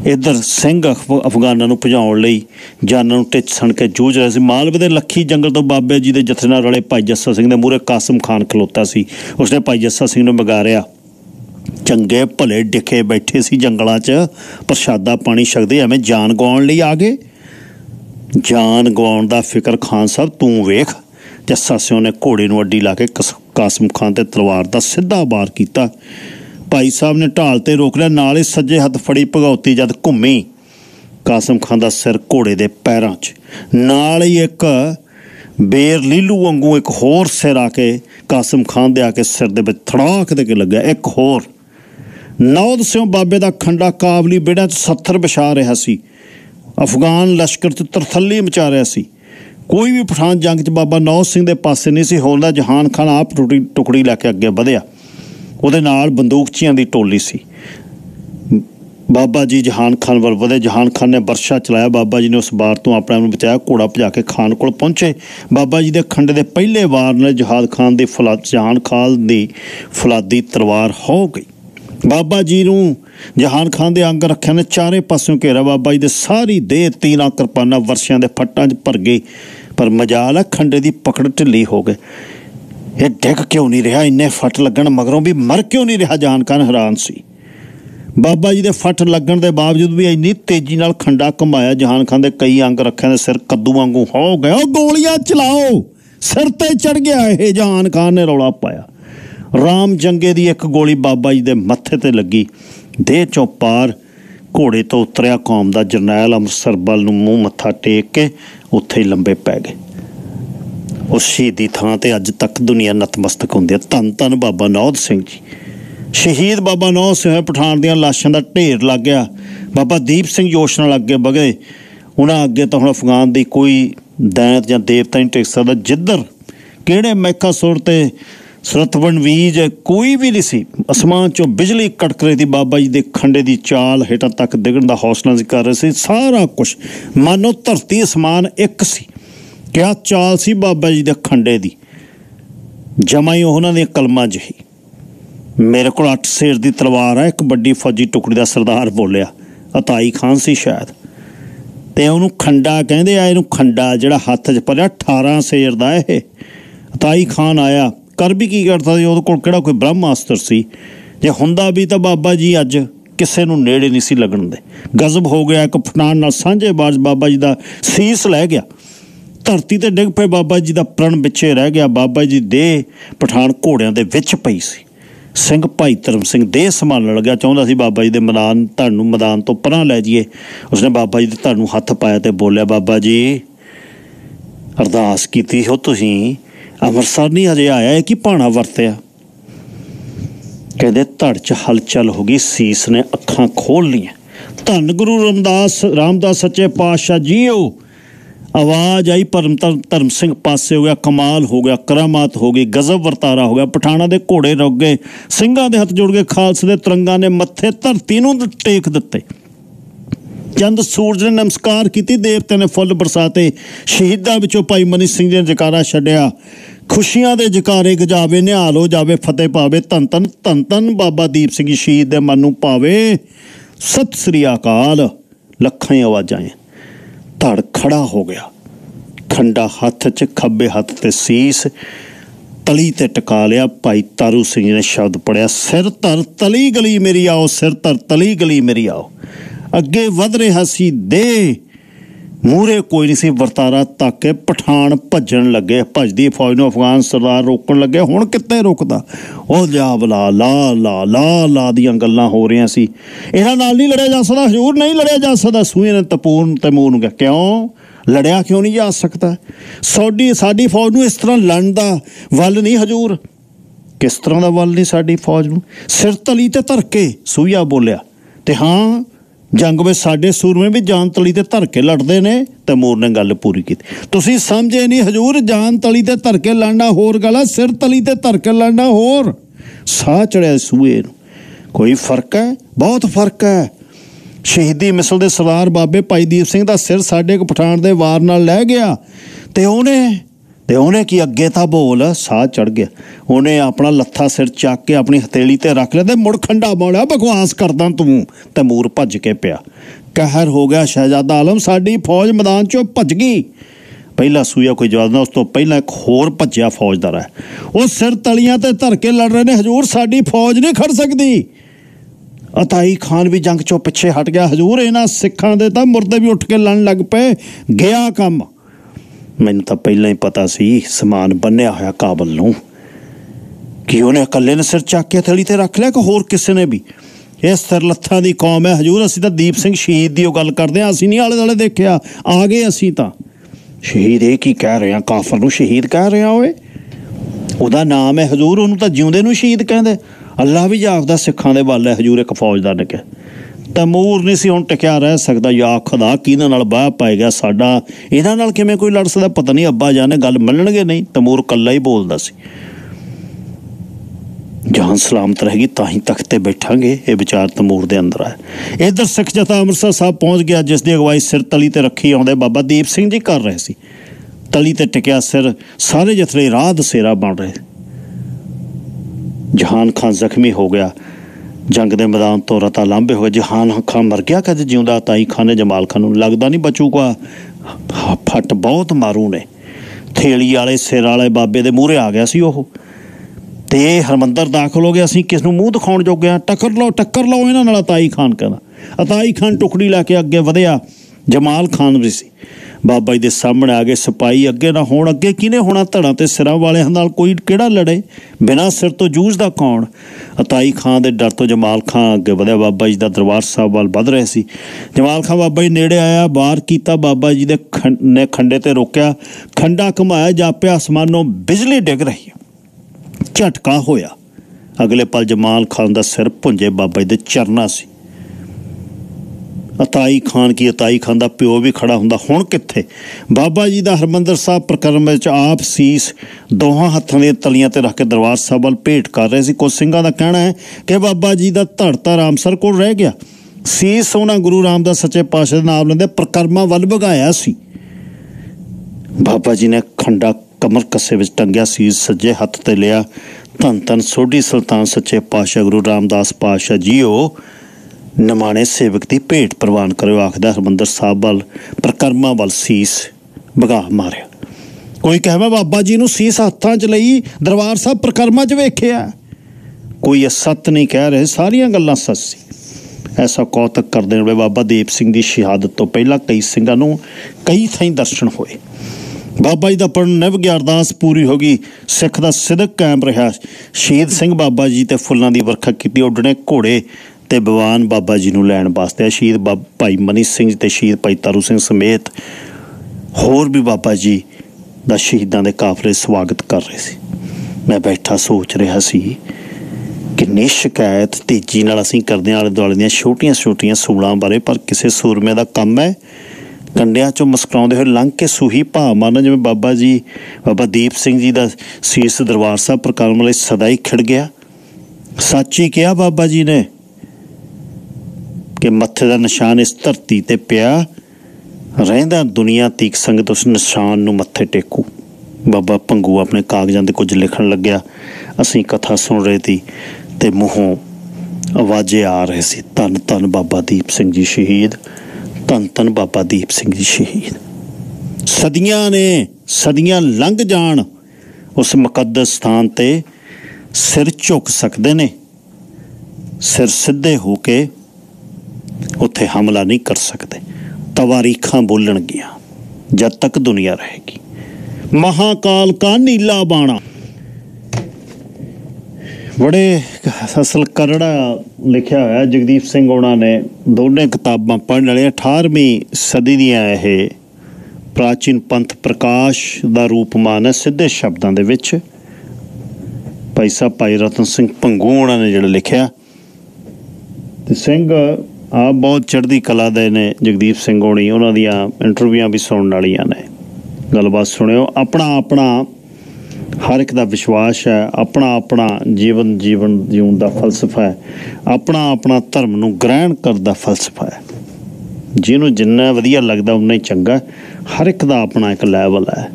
ਇਧਰ ਸਿੰਘ ਅਫ- ਅਫਗਾਨਾਂ ਨੂੰ ਭਜਾਉਣ ਲਈ ਜਾਨਾਂ ਨੂੰ ਟਿੱਚ ਸਣ ਕੇ ਜੂਝ ਰਿਹਾ ਸੀ। ਮਾਲਵੇ ਦੇ ਲੱਖੀ ਜੰਗਲ ਤੋਂ ਬਾਬੇ ਜੀ ਦੇ ਜਥੇ ਨਾਲ ਰਲੇ ਭਾਈ ਜੱਸਾ ਸਿੰਘ ਦੇ ਮੂਹਰੇ ਕਾਸਮ ਖਾਨ ਖਲੋਤਾ ਸੀ। ਉਸਨੇ ਭਾਈ ਜੱਸਾ ਸਿੰਘ ਨੂੰ ਵਿਗਾਰਿਆ ਚੰਗੇ ਭਲੇ ਡਿੱਕੇ ਬੈਠੇ ਸੀ ਜੰਗਲਾਂ 'ਚ। ਪ੍ਰਸ਼ਾਦਾ ਪਾਣੀ ਛਕਦੇ ਐਵੇਂ ਜਾਨ ਗਵਾਉਣ ਲਈ ਆ ਗਏ। ਜਾਨ ਗਵਾਉਣ ਦਾ ਫਿਕਰ ਖਾਨ ਸਾਹਿਬ, ਤੂੰ ਵੇਖ। ਜੱਸਾ ਸਿੰਘ ਨੇ ਘੋੜੇ ਨੂੰ ਅੱਡੀ ਲਾ ਕੇ ਕਸ- ਕਾਸਮ ਖਾਨ ਤੇ ਤਲਵਾਰ ਦਾ ਸਿੱਧਾ ਵਾਰ ਕੀਤਾ। ਭਾਈ ਸਾਹਿਬ ਨੇ ਢਾਲ ਤੇ ਰੋਕ ਲਿਆ, ਨਾਲ ਹੀ ਸੱਜੇ ਹੱਥ ਫੜੀ ਭਗੌਤੀ ਜਦ ਘੁੰਮੀ। ਕਾਸਮ ਖਾਨ ਦਾ ਸਿਰ ਘੋੜੇ ਦੇ ਪੈਰਾਂ 'ਚ। ਨਾਲ ਹੀ ਇੱਕ ਬੇਰ ਲੀਲੂ ਵਾਂਗੂ ਇੱਕ ਹੋਰ ਸਿਰ ਆ ਕੇ ਕਾਸਮ ਖਾਨ ਦੇ ਆ ਕੇ ਸਿਰ ਦੇ ਵਿੱਚ ਥੜਾਕ ਦੇ ਕੇ ਲੱਗਿਆ, ਇੱਕ ਹੋਰ। ਨੌਦ ਸਿਓ ਬਾਬੇ ਦਾ ਖੰਡਾ ਕਾਬਲੀ ਬੇੜਾਂ 'ਚ 70 ਵਿਛਾ ਰਿਹਾ ਸੀ। ਅਫਗਾਨ ਲਸ਼ਕਰ 'ਚ ਤਰਥੱਲੀ ਮਚਾ ਰਿਹਾ ਸੀ। ਕੋਈ ਵੀ ਪਠਾਨ ਜੰਗ 'ਚ ਬਾਬਾ ਨੌਦ ਸਿੰਘ ਦੇ ਪਾਸੇ ਨਹੀਂ ਸੀ ਹੋਂਦਾ ਜਹਾਨ ਖਾਨ ਆਪ ਟੁਕੜੀ ਟੁਕੜੀ ਲੈ ਕੇ ਅੱਗੇ ਵਧਿਆ। ਉਹਦੇ ਨਾਲ ਬੰਦੂਕਚੀਆਂ ਦੀ ਟੋਲੀ ਸੀ। ਬਾਬਾ ਜੀ ਜਹਾਨ ਖਾਨ ਵੱਲ ਵਧੇ। ਜਹਾਨ ਖਾਨ ਨੇ ਵਰਸ਼ਾ ਚਲਾਇਆ। ਬਾਬਾ ਜੀ ਨੇ ਉਸ ਵਾਰ ਤੋਂ ਆਪਣੇ ਆਪ ਨੂੰ ਬਚਾਇਆ। ਘੋੜਾ ਭਜਾ ਕੇ ਖਾਨ ਕੋਲ ਪਹੁੰਚੇ। ਬਾਬਾ ਜੀ ਦੇ ਖੰਡੇ ਦੇ ਪਹਿਲੇ ਵਾਰ ਨਾਲ ਜਹਾਦ ਖਾਨ ਦੀ ਫਲਾ, ਜਹਾਨ ਖਾਨ ਦੀ ਫਲਾਦੀ ਤਲਵਾਰ ਹੋ ਗਈ। ਬਾਬਾ ਜੀ ਨੂੰ ਜਹਾਨ ਖਾਨ ਦੇ ਅੰਗ ਰੱਖਿਆ ਨੇ। ਚਾਰੇ ਪਾਸਿਓਂ ਘੇਰਾ ਬਾਬਾ ਜੀ ਦੇ ਸਾਰੀ ਦੇਹ ਤੀਰਾਂ ਕਿਰਪਾਨਾਂ ਵਰਸ਼ਿਆਂ ਦੇ ਫੱਟਾਂ 'ਚ ਭਰ ਗਈ। ਪਰ ਮਜਾਲ ਆ, ਖੰਡੇ ਦੀ ਪਕੜ ਢਿੱਲੀ ਹੋ ਗਈ। ਇਹ ਡਿੱਗ ਕਿਉਂ ਨਹੀਂ ਰਿਹਾ? ਇੰਨੇ ਫੱਟ ਲੱਗਣ ਮਗਰੋਂ ਵੀ ਮਰ ਕਿਉਂ ਨਹੀਂ ਰਿਹਾ? ਜਾਨ ਖਾਨ ਹੈਰਾਨ ਸੀ। ਬਾਬਾ ਜੀ ਦੇ ਫੱਟ ਲੱਗਣ ਦੇ ਬਾਵਜੂਦ ਵੀ ਇੰਨੀ ਤੇਜ਼ੀ ਨਾਲ ਖੰਡਾ ਕਮਾਇਆ ਜਹਾਨ ਖਾਨ ਦੇ ਕਈ ਅੰਗ ਰੱਖਿਆ ਦੇ ਸਿਰ ਕੱਦੂ ਵਾਂਗੂ ਹੋ ਗਏ ਗੋਲੀਆਂ ਚਲਾਓ! ਸਿਰ ਤੇ ਚੜ ਗਿਆ ਇਹ ਜਹਾਨ ਖਾਨ ਨੇ ਰੌਲਾ ਪਾਇਆ। ਰਾਮ ਜੰਗੇ ਦੀ ਇੱਕ ਗੋਲੀ ਬਾਬਾ ਜੀ ਦੇ ਮੱਥੇ ਤੇ ਲੱਗੀ। ਦੇਹ ਚੋਂ ਪਾਰ ਘੋੜੇ ਤੋਂ ਉਤਰਿਆ ਕੌਮ ਦਾ ਜਰਨੈਲ ਅੰਮ੍ਰਿਤਸਰ ਵੱਲ ਨੂੰ ਮੂੰਹ ਮੱਥਾ ਟੇਕ ਕੇ ਉੱਥੇ ਹੀ ਲੰਬੇ ਪੈ ਗਏ। ਉਸ ਸ਼ਹੀਦੀ ਥਾਂ ਤੇ ਅੱਜ ਤੱਕ ਦੁਨੀਆ ਨਤਮਸਤਕ ਹੁੰਦੀ ਹੈ। ਧੰਨ ਧੰਨ ਬਾਬਾ ਨੌਦ ਸਿੰਘ ਜੀ। ਸ਼ਹੀਦ ਬਾਬਾ ਨੌਦ ਸਿੰਘ ਪਠਾਨ ਦੀਆਂ ਲਾਸ਼ਾਂ ਦਾ ਢੇਰ ਲੱਗ ਗਿਆ। ਬਾਬਾ ਦੀਪ ਸਿੰਘ ਜੋਸ਼ ਨਾਲ ਅੱਗੇ ਵਗੇ ਉਹਨਾਂ ਅੱਗੇ ਤਾਂ ਹੁਣ ਅਫਗਾਨ ਦੀ ਕੋਈ ਦੈਂਤ ਜਾਂ ਦੇਵਤਾ ਨਹੀਂ ਟਿਕ ਸਕਦਾ। ਜਿੱਧਰ ਕਿਹੜੇ ਮਹਿਕਾ ਸੁਰ ਤੇ ਸਰਤਵਣ ਵੀਜ ਕੋਈ ਵੀ ਨਹੀਂ ਸੀ। ਅਸਮਾਨ ਚੋਂ ਬਿਜਲੀ ਕੜਕ ਰਹੀ ਸੀ। ਬਾਬਾ ਜੀ ਦੇ ਖੰਡੇ ਦੀ ਚਾਲ ਹੇਠਾਂ ਤੱਕ ਡਿੱਗਣ ਦਾ ਹੌਸਲਾ ਸੀ ਕਰ ਰਹੇ ਸੀ। ਸਾਰਾ ਕੁਝ ਮਾਨੋ ਧਰਤੀ ਅਸਮਾਨ ਇੱਕ ਸੀ। ਕਿਆ ਚਾਲ ਸੀ ਬਾਬਾ ਜੀ ਦੇ ਖੰਡੇ ਦੀ? ਜਮਾ ਹੀ ਉਹਨਾਂ ਦੀਆਂ ਕਲਮਾਂ ਜਿਹੀ। ਮੇਰੇ ਕੋਲ 8 ਸੇਰ ਦੀ ਤਲਵਾਰ ਹੈ ਇੱਕ ਵੱਡੀ ਫੌਜੀ ਟੁਕੜੀ ਦਾ ਸਰਦਾਰ ਬੋਲਿਆ। ਅਤਾਈ ਖਾਨ ਸੀ ਸ਼ਾਇਦ। ਤੇ ਉਹਨੂੰ ਖੰਡਾ ਕਹਿੰਦੇ ਆ, ਇਹਨੂੰ ਖੰਡਾ ਜਿਹੜਾ ਹੱਥ 'ਚ ਪਰਿਆ 18 ਸੇਰ ਦਾ ਇਹ। ਅਤਾਈ ਖਾਨ ਆਇਆ। ਕਰ ਵੀ ਕੀ ਕਰਦਾ ਸੀ? ਉਹਦੇ ਕੋਲ ਕਿਹੜਾ ਕੋਈ ਬ੍ਰਹਮਾਸਤਰ ਸੀ? ਜੇ ਹੁੰਦਾ ਵੀ ਤਾਂ ਬਾਬਾ ਜੀ ਅੱਜ ਕਿਸੇ ਨੂੰ ਨੇੜੇ ਨਹੀਂ ਸੀ ਲੱਗਣ ਦੇ। ਗਜ਼ਬ ਹੋ ਗਿਆ, ਇੱਕ ਫਟਾਨ ਨਾਲ ਸਾਂਝੇ ਬਾਜ ਬਾਬਾ ਜੀ ਦਾ ਸੀਸ ਲੈ ਗਿਆ। ਧਰਤੀ ਤੇ ਡਿੱਗ ਪਏ ਬਾਬਾ ਜੀ ਦਾ ਪ੍ਰਣ ਪਿੱਛੇ ਰਹਿ ਗਿਆ। ਬਾਬਾ ਜੀ ਦੇ ਪਠਾਨ ਘੋੜਿਆਂ ਦੇ ਵਿੱਚ ਪਈ ਸੀ। ਸਿੰਘ ਭਾਈ ਧਰਮ ਸਿੰਘ ਦੇਹ ਸੰਭਾਲਣ ਲੱਗਿਆ ਚਾਹੁੰਦਾ ਸੀ ਬਾਬਾ ਜੀ ਦੇ ਮੈਦਾਨ ਧੜ ਨੂੰ ਮੈਦਾਨ ਤੋਂ ਪਰਾਂ ਲੈ ਜਾਈਏ। ਉਸਨੇ ਬਾਬਾ ਜੀ ਦੇ ਧੜ ਨੂੰ ਹੱਥ ਪਾਇਆ ਤੇ ਬੋਲਿਆ, ਬਾਬਾ ਜੀ, ਅਰਦਾਸ ਕੀਤੀ ਹੋ ਤੁਸੀਂ। ਅੰਮ੍ਰਿਤਸਰ ਨਹੀਂ ਹਜੇ ਆਇਆ ਕਿ ਕੀ ਭਾਣਾ ਵਰਤਿਆ? ਕਹਿੰਦੇ, ਧੜ 'ਚ ਹਲਚਲ ਹੋ ਗਈ, ਸੀਸ ਨੇ ਅੱਖਾਂ ਖੋਲ ਲੀਆਂ ਧੰਨ ਗੁਰੂ ਰਾਮਦਾਸ ਰਾਮਦਾਸ ਸੱਚੇ ਪਾਤਸ਼ਾਹ ਜੀਓ। ਆਵਾਜ਼ ਆਈ, ਪਰਮ ਧਰ- ਧਰਮ ਸਿੰਘ ਪਾਸੇ ਹੋ ਗਿਆ, ਕਮਾਲ ਹੋ ਗਿਆ, ਕਰਾਮਾਤ ਹੋ ਗਈ, ਗਜ਼ਬ ਵਰਤਾਰਾ ਹੋ ਗਿਆ, ਪਠਾਣਾ ਦੇ ਘੋੜੇ ਰੁਕ ਗਏ, ਸਿੰਘਾਂ ਦੇ ਹੱਥ ਜੋੜ ਕੇ ਖਾਲਸੇ ਦੇ ਤਿਰੰਗਾਂ ਨੇ ਮੱਥੇ ਧਰਤੀ ਨੂੰ ਟੇਕ ਦਿੱਤੇ। ਚੰਦ ਸੂਰਜ ਨੇ ਨਮਸਕਾਰ ਕੀਤੀ, ਦੇਵਤਿਆਂ ਨੇ ਫੁੱਲ ਬਰਸਾਤੇ, ਸ਼ਹੀਦਾਂ ਵਿੱਚੋਂ ਭਾਈ ਮਨੀ ਸਿੰਘ ਜੀ ਨੇ ਜਕਾਰਾ ਛੱਡਿਆ। ਖੁਸ਼ੀਆਂ ਦੇ ਜਕਾਰੇ ਗਜਾਵੇ, ਨਿਹਾਲ ਹੋ ਜਾਵੇ, ਫਤਿਹ ਪਾਵੇ, ਧੰਨ ਧੰਨ ਧੰਨ ਧੰਨ ਬਾਬਾ ਦੀਪ ਸਿੰਘ ਸ਼ਹੀਦ ਦੇ ਮਨ ਨੂੰ ਪਾਵੇ। ਸਤਿ ਸ੍ਰੀ ਅਕਾਲ। ਲੱਖਾਂ ਹੀ ਆਵਾਜ਼ਾਂ ਆਈਆਂ। ਧੜ ਖੜਾ ਹੋ ਗਿਆ। ਖੰਡਾ ਹੱਥ 'ਚ ਖੱਬੇ ਹੱਥ ਤੇ ਸੀਸ ਤਲੀ ਤੇ ਟਿਕਾ ਲਿਆ। ਭਾਈ ਤਾਰੂ ਸਿੰਘ ਜੀ ਨੇ ਸ਼ਬਦ ਪੜਿਆ, ਸਿਰ ਧਰ ਤਲੀ ਗਲੀ ਮੇਰੀ ਆਓ, ਸਿਰ ਧਰ ਤਲੀ ਗਲੀ ਮੇਰੀ ਆਓ। ਅੱਗੇ ਵਧ ਰਿਹਾ ਸੀ ਦੇ ਮੂਹਰੇ ਕੋਈ ਨਹੀਂ ਸੀ, ਵਰਤਾਰਾ ਤੱਕ ਕੇ ਪਠਾਨ ਭੱਜਣ ਲੱਗੇ। ਭੱਜਦੀ ਫੌਜ ਨੂੰ ਅਫਗਾਨ ਸਰਦਾਰ ਰੋਕਣ ਲੱਗੇ। ਹੁਣ ਕਿੱਥੇ ਰੁਕਦਾ? ਉਹ ਜਾ ਬਲਾ, ਲਾ ਲਾ ਲਾ ਲਾ ਦੀਆਂ ਗੱਲਾਂ ਹੋ ਰਹੀਆਂ ਸੀ। ਇਹਨਾਂ ਨਾਲ ਨਹੀਂ ਲੜਿਆ ਜਾ ਸਕਦਾ, ਹਜ਼ੂਰ ਨਹੀਂ ਲੜਿਆ ਜਾ ਸਕਦਾ। ਸੂਏ ਨੇ ਤਪੂਰ ਤੇ ਮੂੰਹ ਨੂੰ ਕਿਹਾ, ਕਿਉਂ? ਲੜਿਆ ਕਿਉਂ ਨਹੀਂ ਜਾ ਸਕਦਾ? ਸਾਡੀ ਸਾਡੀ ਫੌਜ ਨੂੰ ਇਸ ਤਰ੍ਹਾਂ ਲੜਨ ਦਾ ਵੱਲ ਨਹੀਂ, ਹਜ਼ੂਰ। ਕਿਸ ਤਰ੍ਹਾਂ ਦਾ ਵੱਲ ਨਹੀਂ ਸਾਡੀ ਫੌਜ ਨੂੰ? ਸਿਰ ਤਲੀ ਤੇ ਧਰ ਕੇ ਸੂਈਆ ਬੋਲਿਆ। ਤੇ ਹਾਂ ਜੰਗ ਵਿੱਚ ਸਾਡੇ ਸੂਰਮੇ ਵੀ ਜਾਨ ਤਲੀ ਤੇ ਧਰ ਕੇ ਲੜਦੇ ਨੇ ਤੈਮੂਰ ਨੇ ਗੱਲ ਪੂਰੀ ਕੀਤੀ। ਤੁਸੀਂ ਸਮਝੇ ਨਹੀਂ, ਹਜੂਰ, ਜਾਨ ਤਲੀ ਤੇ ਧਰ ਕੇ ਲੜਨਾ ਹੋਰ ਗੱਲ ਆ ਸਿਰ ਤਲੀ ਤੇ ਧਰ ਕੇ ਲੜਨਾ ਹੋਰ। ਸਾਹ ਚੜਿਆ ਸੂਏ ਨੂੰ। ਕੋਈ ਫ਼ਰਕ ਹੈ? ਬਹੁਤ ਫ਼ਰਕ ਹੈ। ਸ਼ਹੀਦੀ ਮਿਸਲ ਦੇ ਸਰਦਾਰ ਬਾਬੇ ਭਾਈ ਦੀਪ ਸਿੰਘ ਦਾ ਸਿਰ ਸਾਡੇ ਕੋ ਪਠਾਨ ਦੇ ਵਾਰ ਨਾਲ ਲੈ ਗਿਆ ਤੇ ਉਹਨੇ ਤੇ ਉਹਨੇ ਕੀ ਅੱਗੇ ਤਾਂ ਬੋਲ, ਸਾਹ ਚੜ ਗਿਆ। ਉਹਨੇ ਆਪਣਾ ਲੱਥਾ ਸਿਰ ਚੱਕ ਕੇ ਆਪਣੀ ਹਥੇਲੀ ਤੇ ਰੱਖ ਲਿਆ ਤੇ ਮੁੜ ਖੰਡਾ ਬੋਲਿਆ ਬਕਵਾਸ ਕਰਦਾ ਤੂੰ। ਤੈਮੂਰ ਭੱਜ ਕੇ ਪਿਆ। ਕਹਿਰ ਹੋ ਗਿਆ, ਸ਼ਹਿਜ਼ਾਦਾ ਆਲਮ, ਸਾਡੀ ਫੌਜ ਮੈਦਾਨ ਚੋਂ ਭੱਜ ਗਈ। ਪਹਿਲਾ ਸੂਇਆ ਕੋਈ ਜਵਾਬ ਨਾ ਉਸ ਤੋਂ ਪਹਿਲਾਂ ਇੱਕ ਹੋਰ ਭੱਜਿਆ ਫੌਜਦਾਰ ਹੈ। ਉਹ ਸਿਰ ਤਲੀਆਂ ਤੇ ਧਰ ਕੇ ਲੜ ਰਹੇ ਨੇ, ਹਜੂਰ, ਸਾਡੀ ਫੌਜ ਨਹੀਂ ਖੜ ਸਕਦੀ। ਅਤਾਈ ਖਾਨ ਵੀ ਜੰਗ ਚੋਂ ਪਿੱਛੇ ਹਟ ਗਿਆ। ਹਜੂਰ, ਇਹਨਾਂ ਸਿੱਖਾਂ ਦੇ ਤਾਂ ਮੁਰਦੇ ਵੀ ਉੱਠ ਕੇ ਲੜਨ ਲੱਗ ਪਏ। ਗਿਆ ਕੰਮ। ਮੈਨੂੰ ਤਾਂ ਪਹਿਲਾਂ ਹੀ ਪਤਾ ਸੀ, ਸਮਾਨ ਬੰਨਿਆ ਹੋਇਆ ਕਾਬਲ ਨੂੰ। ਕਿ ਉਹਨੇ ਇਕੱਲੇ ਨੇ ਸਿਰ ਚੱਕ ਕੇ ਥੜੀ ਤੇ ਰੱਖ ਲਿਆ ਕਿ ਹੋਰ ਕਿਸੇ ਨੇ ਵੀ? ਇਹ ਸਰਲੱਥਾਂ ਦੀ ਕੌਮ ਹੈ। ਹਜੂਰ, ਅਸੀਂ ਤਾਂ ਦੀਪ ਸਿੰਘ ਸ਼ਹੀਦ ਦੀ ਉਹ ਗੱਲ ਕਰਦੇ ਆ ਅਸੀਂ ਨਹੀਂ ਆਲੇ ਦੁਆਲੇ ਦੇਖਿਆ। ਆ ਗਏ ਅਸੀਂ ਤਾਂ। ਸ਼ਹੀਦ ਇਹ ਕੀ ਕਹਿ ਰਹੇ ਆ? ਕਾਫਰ ਨੂੰ ਸ਼ਹੀਦ ਕਹਿ ਰਹੇ ਆ ਓਏ? ਉਹਦਾ ਨਾਮ ਹੈ ਹਜੂਰ, ਉਹਨੂੰ ਤਾਂ ਜਿਉਂਦੇ ਨੂੰ ਸ਼ਹੀਦ ਕਹਿੰਦੇ। ਅੱਲਾ ਵੀ ਜਾਗਦਾ ਸਿੱਖਾਂ ਦੇ ਵੱਲ ਹੈ। ਹਜੂਰ ਇੱਕ ਫੌਜਦਾਰ ਨੇ ਕਿਹਾ। ਤਮੂਰ ਨਹੀਂ ਸੀ ਹੁਣ ਟਿਕਿਆ ਰਹਿ ਸਕਦਾ। ਯਾ ਖੁਦਾ ਕਿਹਨਾਂ ਨਾਲ ਬਾਹ ਪਾਏਗਾ ਸਾਡਾ? ਇਹਨਾਂ ਨਾਲ ਕਿਵੇਂ ਕੋਈ ਲੜ ਸਕਦਾ? ਪਤਾ ਨਹੀਂ, ਅੱਬਾ ਜਾਨੇ ਗੱਲ ਮੰਨਣਗੇ ਨਹੀਂ। ਤਮੂਰ ਕੱਲਾ ਹੀ ਬੋਲਦਾ ਸੀ। ਜਾਨ ਸਲਾਮਤ ਰਹੇਗੀ, ਤਾਂ ਹੀ ਤਖਤ ਤੇ ਬੈਠਾਂਗੇ। ਇਹ ਵਿਚਾਰ ਤਮੂਰ ਦੇ ਅੰਦਰ ਹੈ ਇਧਰ ਸਿੱਖ ਜਥਾ ਅੰਮ੍ਰਿਤਸਰ ਸਾਹਿਬ ਪਹੁੰਚ ਗਿਆ, ਜਿਸ ਦੀ ਅਗਵਾਈ ਸਿਰ ਤਲੀ ਤੇ ਰੱਖੀ ਆਉਂਦੇ ਬਾਬਾ ਦੀਪ ਸਿੰਘ ਜੀ ਕਰ ਰਹੇ ਸੀ। ਤਲੀ ਤੇ ਟਿਕਿਆ ਸਿਰ, ਸਾਰੇ ਜਥਰੇ ਰਾਹ ਦਸੇਰਾ ਬਣ ਰਹੇ। ਜਹਾਨ ਖਾਨ ਜ਼ਖਮੀ ਹੋ ਗਿਆ। ਜੰਗ ਦੇ ਮੈਦਾਨ ਤੋਂ ਰਤਾ ਲਾਂਬੇ ਹੋਏ ਜਹਾਨ ਖਾਨ ਮਰ ਗਿਆ ਕਦੇ ਜਿਉਂਦਾ ਤਾਈ ਖਾਨ ਨੇ ਜਮਾਲ ਖਾਨ ਨੂੰ ਲੱਗਦਾ ਨਹੀਂ ਬਚੂਗਾ। ਫੱਟ ਬਹੁਤ ਮਾਰੂ ਨੇ। ਥੇਲੀ ਵਾਲੇ, ਸਿਰ ਵਾਲੇ ਬਾਬੇ ਦੇ ਮੂਹਰੇ ਆ ਗਿਆ ਸੀ ਉਹ। ਤੇ ਇਹ ਹਰਮੰਦਰ ਦਾਖਲ ਹੋ ਗਿਆ ਅਸੀਂ ਕਿਸ ਨੂੰ ਮੂੰਹ ਦਿਖਾਉਣ ਜੋਗੇ ਆ। ਟੱਕਰ ਲਓ ਟੱਕਰ ਲਓ ਇਹਨਾਂ ਨਾਲ, ਅਤਾਈ ਖਾਨ ਕਹਿੰਦਾ। ਅਤਾਈ ਖਾਨ ਟੁਕੜੀ ਲੈ ਕੇ ਅੱਗੇ ਵਧਿਆ। ਜਮਾਲ ਖਾਨ ਵੀ ਸੀ। ਬਾਬਾ ਜੀ ਦੇ ਸਾਹਮਣੇ ਆ ਗਏ ਸਿਪਾਈ ਅੱਗੇ ਨਾ ਹੋਣ, ਅੱਗੇ ਕਿਨੇ ਹੋਣਾ ਧੜਾਂ ਤੇ ਸਿਰਾਂ ਵਾਲਿਆਂ ਨਾਲ ਕੋਈ ਕਿਹੜਾ ਲੜੇ? ਬਿਨਾਂ ਸਿਰ ਤੋਂ ਜੂਝਦਾ ਕੌਣ? ਅਤਾਈ ਖਾਨ ਦੇ ਡਰ ਤੋਂ ਜਮਾਲ ਖਾਨ ਅੱਗੇ ਵਧਿਆ। ਬਾਬਾ ਜੀ ਦਾ ਦਰਬਾਰ ਸਾਹਿਬ ਵੱਲ ਵੱਧ ਰਹੇ ਸੀ। ਜਮਾਲ ਖਾਨ ਬਾਬਾ ਜੀ ਨੇੜੇ ਆਇਆ ਬਾਹਰ ਕੀਤਾ, ਬਾਬਾ ਜੀ ਦੇ ਨੇ ਖੰਡੇ ਤੇ ਰੋਕਿਆ। ਖੰਡਾ ਘਮਾਇਆ, ਜਾਪਿਆ, ਅਸਮਾਨੋਂ ਬਿਜਲੀ ਡਿੱਗ ਰਹੀ ਝਟਕਾ ਹੋਇਆ। ਅਗਲੇ ਪਲ ਜਮਾਲ ਖਾਨ ਦਾ ਸਿਰ ਪੁੰਜੇ ਬਾਬਾ ਜੀ ਦੇ ਚਰਨਾ ਸੀ। ਅਤਾਈ ਖਾਨ ਕੀ ਅਤਾਈ ਖਾਨ ਦਾ ਪਿਓ ਵੀ ਖੜਾ ਹੁੰਦਾ, ਹੁਣ ਕਿੱਥੇ? ਬਾਬਾ ਜੀ ਦਾ ਹਰਮੰਦਰ ਸਾਹਿਬ ਪ੍ਰਕਰਮ ਵਿੱਚ ਆਪ ਸੀਸ ਦੋਹਾਂ ਹੱਥਾਂ ਦੀਆਂ ਤਲੀਆਂ ਤੇ ਰੱਖ ਕੇ ਦਰਬਾਰ ਸਾਹਿਬ ਵੱਲ ਭੇਟ ਕਰ ਰਹੇ ਸੀ। ਕੁਝ ਸਿੰਘਾਂ ਦਾ ਕਹਿਣਾ ਹੈ ਕਿ ਬਾਬਾ ਜੀ ਦਾ ਧੜਤਾ ਰਾਮਸਰ ਕੋਲ ਰਹਿ ਗਿਆ। ਸੀਸ ਉਹਨਾਂ ਗੁਰੂ ਰਾਮਦਾਸ ਸੱਚੇ ਪਾਤਸ਼ਾਹ ਦੇ ਨਾਮ ਲੈਂਦੇ ਪ੍ਰਕਰਮਾਂ ਵੱਲ ਭਗਾਇਆ ਸੀ। ਬਾਬਾ ਜੀ ਨੇ ਖੰਡਾ ਕਮਰ ਕੱਸੇ ਵਿੱਚ ਟੰਗਿਆ, ਸੀਸ ਸੱਜੇ ਹੱਥ ਤੇ ਲਿਆ। ਧੰਨ ਧੰਨ ਸੋਢੀ ਸੁਲਤਾਨ ਸੱਚੇ ਪਾਤਸ਼ਾਹ ਗੁਰੂ ਰਾਮਦਾਸ ਪਾਤਸ਼ਾਹ ਜੀਓ। ਨਮਾਣੇ ਸੇਵਕ ਦੀ ਭੇਟ ਪ੍ਰਵਾਨ ਕਰਿਓ, ਆਖਦਾ ਹਰਮੰਦਰ ਸਾਹਿਬ ਵੱਲ ਪ੍ਰਕਰਮਾ ਵੱਲ ਸੀਸ ਭਗਾ ਮਾਰਿਆ। ਕੋਈ ਕਹਵੇ, ਬਾਬਾ ਜੀ ਨੂੰ ਸੀਸ ਹੱਥਾਂ 'ਚ ਲਈ, ਦਰਬਾਰ ਸਾਹਿਬ ਪ੍ਰਕਰਮਾ 'ਚ ਵੇਖਿਆ। ਕੋਈ ਸੱਤ ਨਹੀਂ ਕਹਿ ਰਹੇ, ਸਾਰੀਆਂ ਗੱਲਾਂ ਸੱਚ ਸੀ। ਐਸਾ ਕੌਤਕ ਕਰਦੇ ਨੇ ਬਾਬਾ ਦੀਪ ਸਿੰਘ ਦੀ ਸ਼ਹਾਦਤ ਤੋਂ ਪਹਿਲਾਂ ਕਈ ਸਿੰਘਾਂ ਨੂੰ ਕਈ ਥਾਈਂ ਦਰਸ਼ਨ ਹੋਏ। ਬਾਬਾ ਜੀ ਦਾ ਪੜਨ ਨਿਵ ਅਰਦਾਸ ਪੂਰੀ ਹੋ ਗਈ, ਸਿੱਖ ਦਾ ਸਿਦਕ ਕਾਇਮ ਰਿਹਾ। ਸ਼ਹੀਦ ਸਿੰਘ ਬਾਬਾ ਜੀ ਤੇ ਫੁੱਲਾਂ ਦੀ ਵਰਖਾ ਕੀਤੀ, ਉੱਡਣੇ ਘੋੜੇ ਤੇ ਬਵਾਨ ਬਾਬਾ ਜੀ ਨੂੰ ਲੈਣ ਵਾਸਤੇ ਸ਼ਹੀਦ ਭਾਈ ਮਨੀ ਸਿੰਘ ਤੇ ਸ਼ਹੀਦ ਭਾਈ ਤਾਰੂ ਸਿੰਘ ਸਮੇਤ ਹੋਰ ਵੀ ਬਾਬਾ ਜੀ ਦਾ ਸ਼ਹੀਦਾਂ ਦੇ ਕਾਫਲੇ ਸਵਾਗਤ ਕਰ ਰਹੇ ਸੀ। ਮੈਂ ਬੈਠਾ ਸੋਚ ਰਿਹਾ ਸੀ ਕਿੰਨੀ ਸ਼ਿਕਾਇਤ ਤੇਜ਼ੀ ਨਾਲ ਅਸੀਂ ਕਰਦੇ ਆਲੇ ਦੁਆਲੇ ਦੀਆਂ ਛੋਟੀਆਂ-ਛੋਟੀਆਂ ਸੂਲਾਂ ਬਾਰੇ, ਪਰ ਕਿਸੇ ਸੂਰਮੇ ਦਾ ਕੰਮ ਹੈ? ਕੰਡਿਆਂ ਚੋਂ ਮੁਸਕਰਾਉਂਦੇ ਹੋਏ ਲੰਘ ਕੇ ਸੂਹੀ ਭਾ ਮਾਰਨ, ਜਿਵੇਂ ਬਾਬਾ ਜੀ, ਬਾਬਾ ਦੀਪ ਸਿੰਘ ਜੀ ਦਾ ਸੀਸ ਦਰਬਾਰ ਸਾਹਿਬ ਪ੍ਰਕਾਰਮ ਲਈ ਸਦਾ ਹੀ ਖਿੜ ਗਿਆ। ਸੱਚੀ ਕਿਹਾ ਬਾਬਾ ਜੀ ਨੇ। ਕਿ ਮੱਥੇ ਦਾ ਨਿਸ਼ਾਨ ਇਸ ਧਰਤੀ ਤੇ ਪਿਆ, ਰਹਿੰਦਾ ਦੁਨੀਆ ਤੀਕ ਸੰਗਤ ਉਸ ਨਿਸ਼ਾਨ ਨੂੰ ਮੱਥੇ ਟੇਕੂ। ਬਾਬਾ ਪੰਗੂ ਆਪਣੇ ਕਾਗਜ਼ਾਂ ਤੇ ਕੁਝ ਲਿਖਣ ਲੱਗਿਆ। ਅਸੀਂ ਕਥਾ ਸੁਣ ਰਹੇ ਸੀ ਤੇ ਮੂੰਹੋਂ ਆਵਾਜ਼ੇ ਆ ਰਹੇ ਸੀ, ਧੰਨ ਧੰਨ ਬਾਬਾ ਦੀਪ ਸਿੰਘ ਜੀ ਸ਼ਹੀਦ, ਧੰਨ ਧੰਨ ਬਾਬਾ ਦੀਪ ਸਿੰਘ ਜੀ ਸ਼ਹੀਦ। ਸਦੀਆਂ ਨੇ, ਸਦੀਆਂ ਲੰਘ ਜਾਣ, ਉਸ ਮੁਕੱਦਸ ਸਥਾਨ ਤੇ ਸਿਰ ਝੁਕ ਸਕਦੇ ਨੇ। ਸਿਰ ਸਿੱਧੇ ਹੋ ਕੇ ਉੱਥੇ ਹਮਲਾ ਨਹੀਂ ਕਰ ਸਕਦੇ। ਤਵਾਰੀਖਾਂ ਬੋਲਣਗੀਆਂ ਜਦ ਤੱਕ ਦੁਨੀਆ ਰਹੇਗੀ। ਮਹਾਕਾਲ ਕਾ ਨੀਲਾ ਬਾਣਾ। ਬੜੇ ਅਸਲ ਕਰੜਾ ਲਿਖਿਆ ਹੋਇਆ। ਜਗਦੀਪ ਸਿੰਘ ਉਹਨਾਂ ਨੇ ਦੋਨੇ ਕਿਤਾਬਾਂ ਪੜ੍ਹਨ ਵਾਲੇ 18ਵੀਂ ਸਦੀ ਦੀਆਂ ਇਹ ਪ੍ਰਾਚੀਨ ਪੰਥ ਪ੍ਰਕਾਸ਼ ਦਾ ਰੂਪਮਾਨ ਹੈ ਸਿੱਧੇ ਸ਼ਬਦਾਂ ਦੇ ਵਿੱਚ। ਭਾਈ ਭਾਈ ਸਾਹਿਬ ਭਾਈ ਰਤਨ ਸਿੰਘ ਭੰਗੂ ਉਹਨਾਂ ਨੇ ਜਿਹੜਾ ਲਿਖਿਆ। ਤੇ ਸਿੰਘ ਆ ਬਹੁਤ ਚੜ੍ਹਦੀ ਕਲਾ ਦੇ ਨੇ ਜਗਦੀਪ ਸਿੰਘ ਹੋਣੀ ਉਹਨਾਂ ਦੀਆਂ ਇੰਟਰਵਿਊਆਂ ਵੀ ਸੁਣਨ ਵਾਲੀਆਂ ਨੇ। ਗੱਲਬਾਤ ਸੁਣਿਓ ਆਪਣਾ ਆਪਣਾ ਹਰ ਇੱਕ ਦਾ ਵਿਸ਼ਵਾਸ ਹੈ ਆਪਣਾ ਆਪਣਾ ਜੀਵਨ ਜੀਵਨ ਜਿਉਣ ਦਾ ਫਲਸਫਾ ਹੈ ਆਪਣਾ ਆਪਣਾ ਧਰਮ ਨੂੰ ਗ੍ਰਹਿਣ ਕਰਨ ਦਾ ਫਲਸਫਾ ਹੈ। ਜਿਹਨੂੰ ਜਿੰਨਾ ਵਧੀਆ ਲੱਗਦਾ ਉਨਾ ਹੀ ਚੰਗਾ ਹਰ ਇੱਕ ਦਾ ਆਪਣਾ ਇੱਕ ਲੈਵਲ ਹੈ।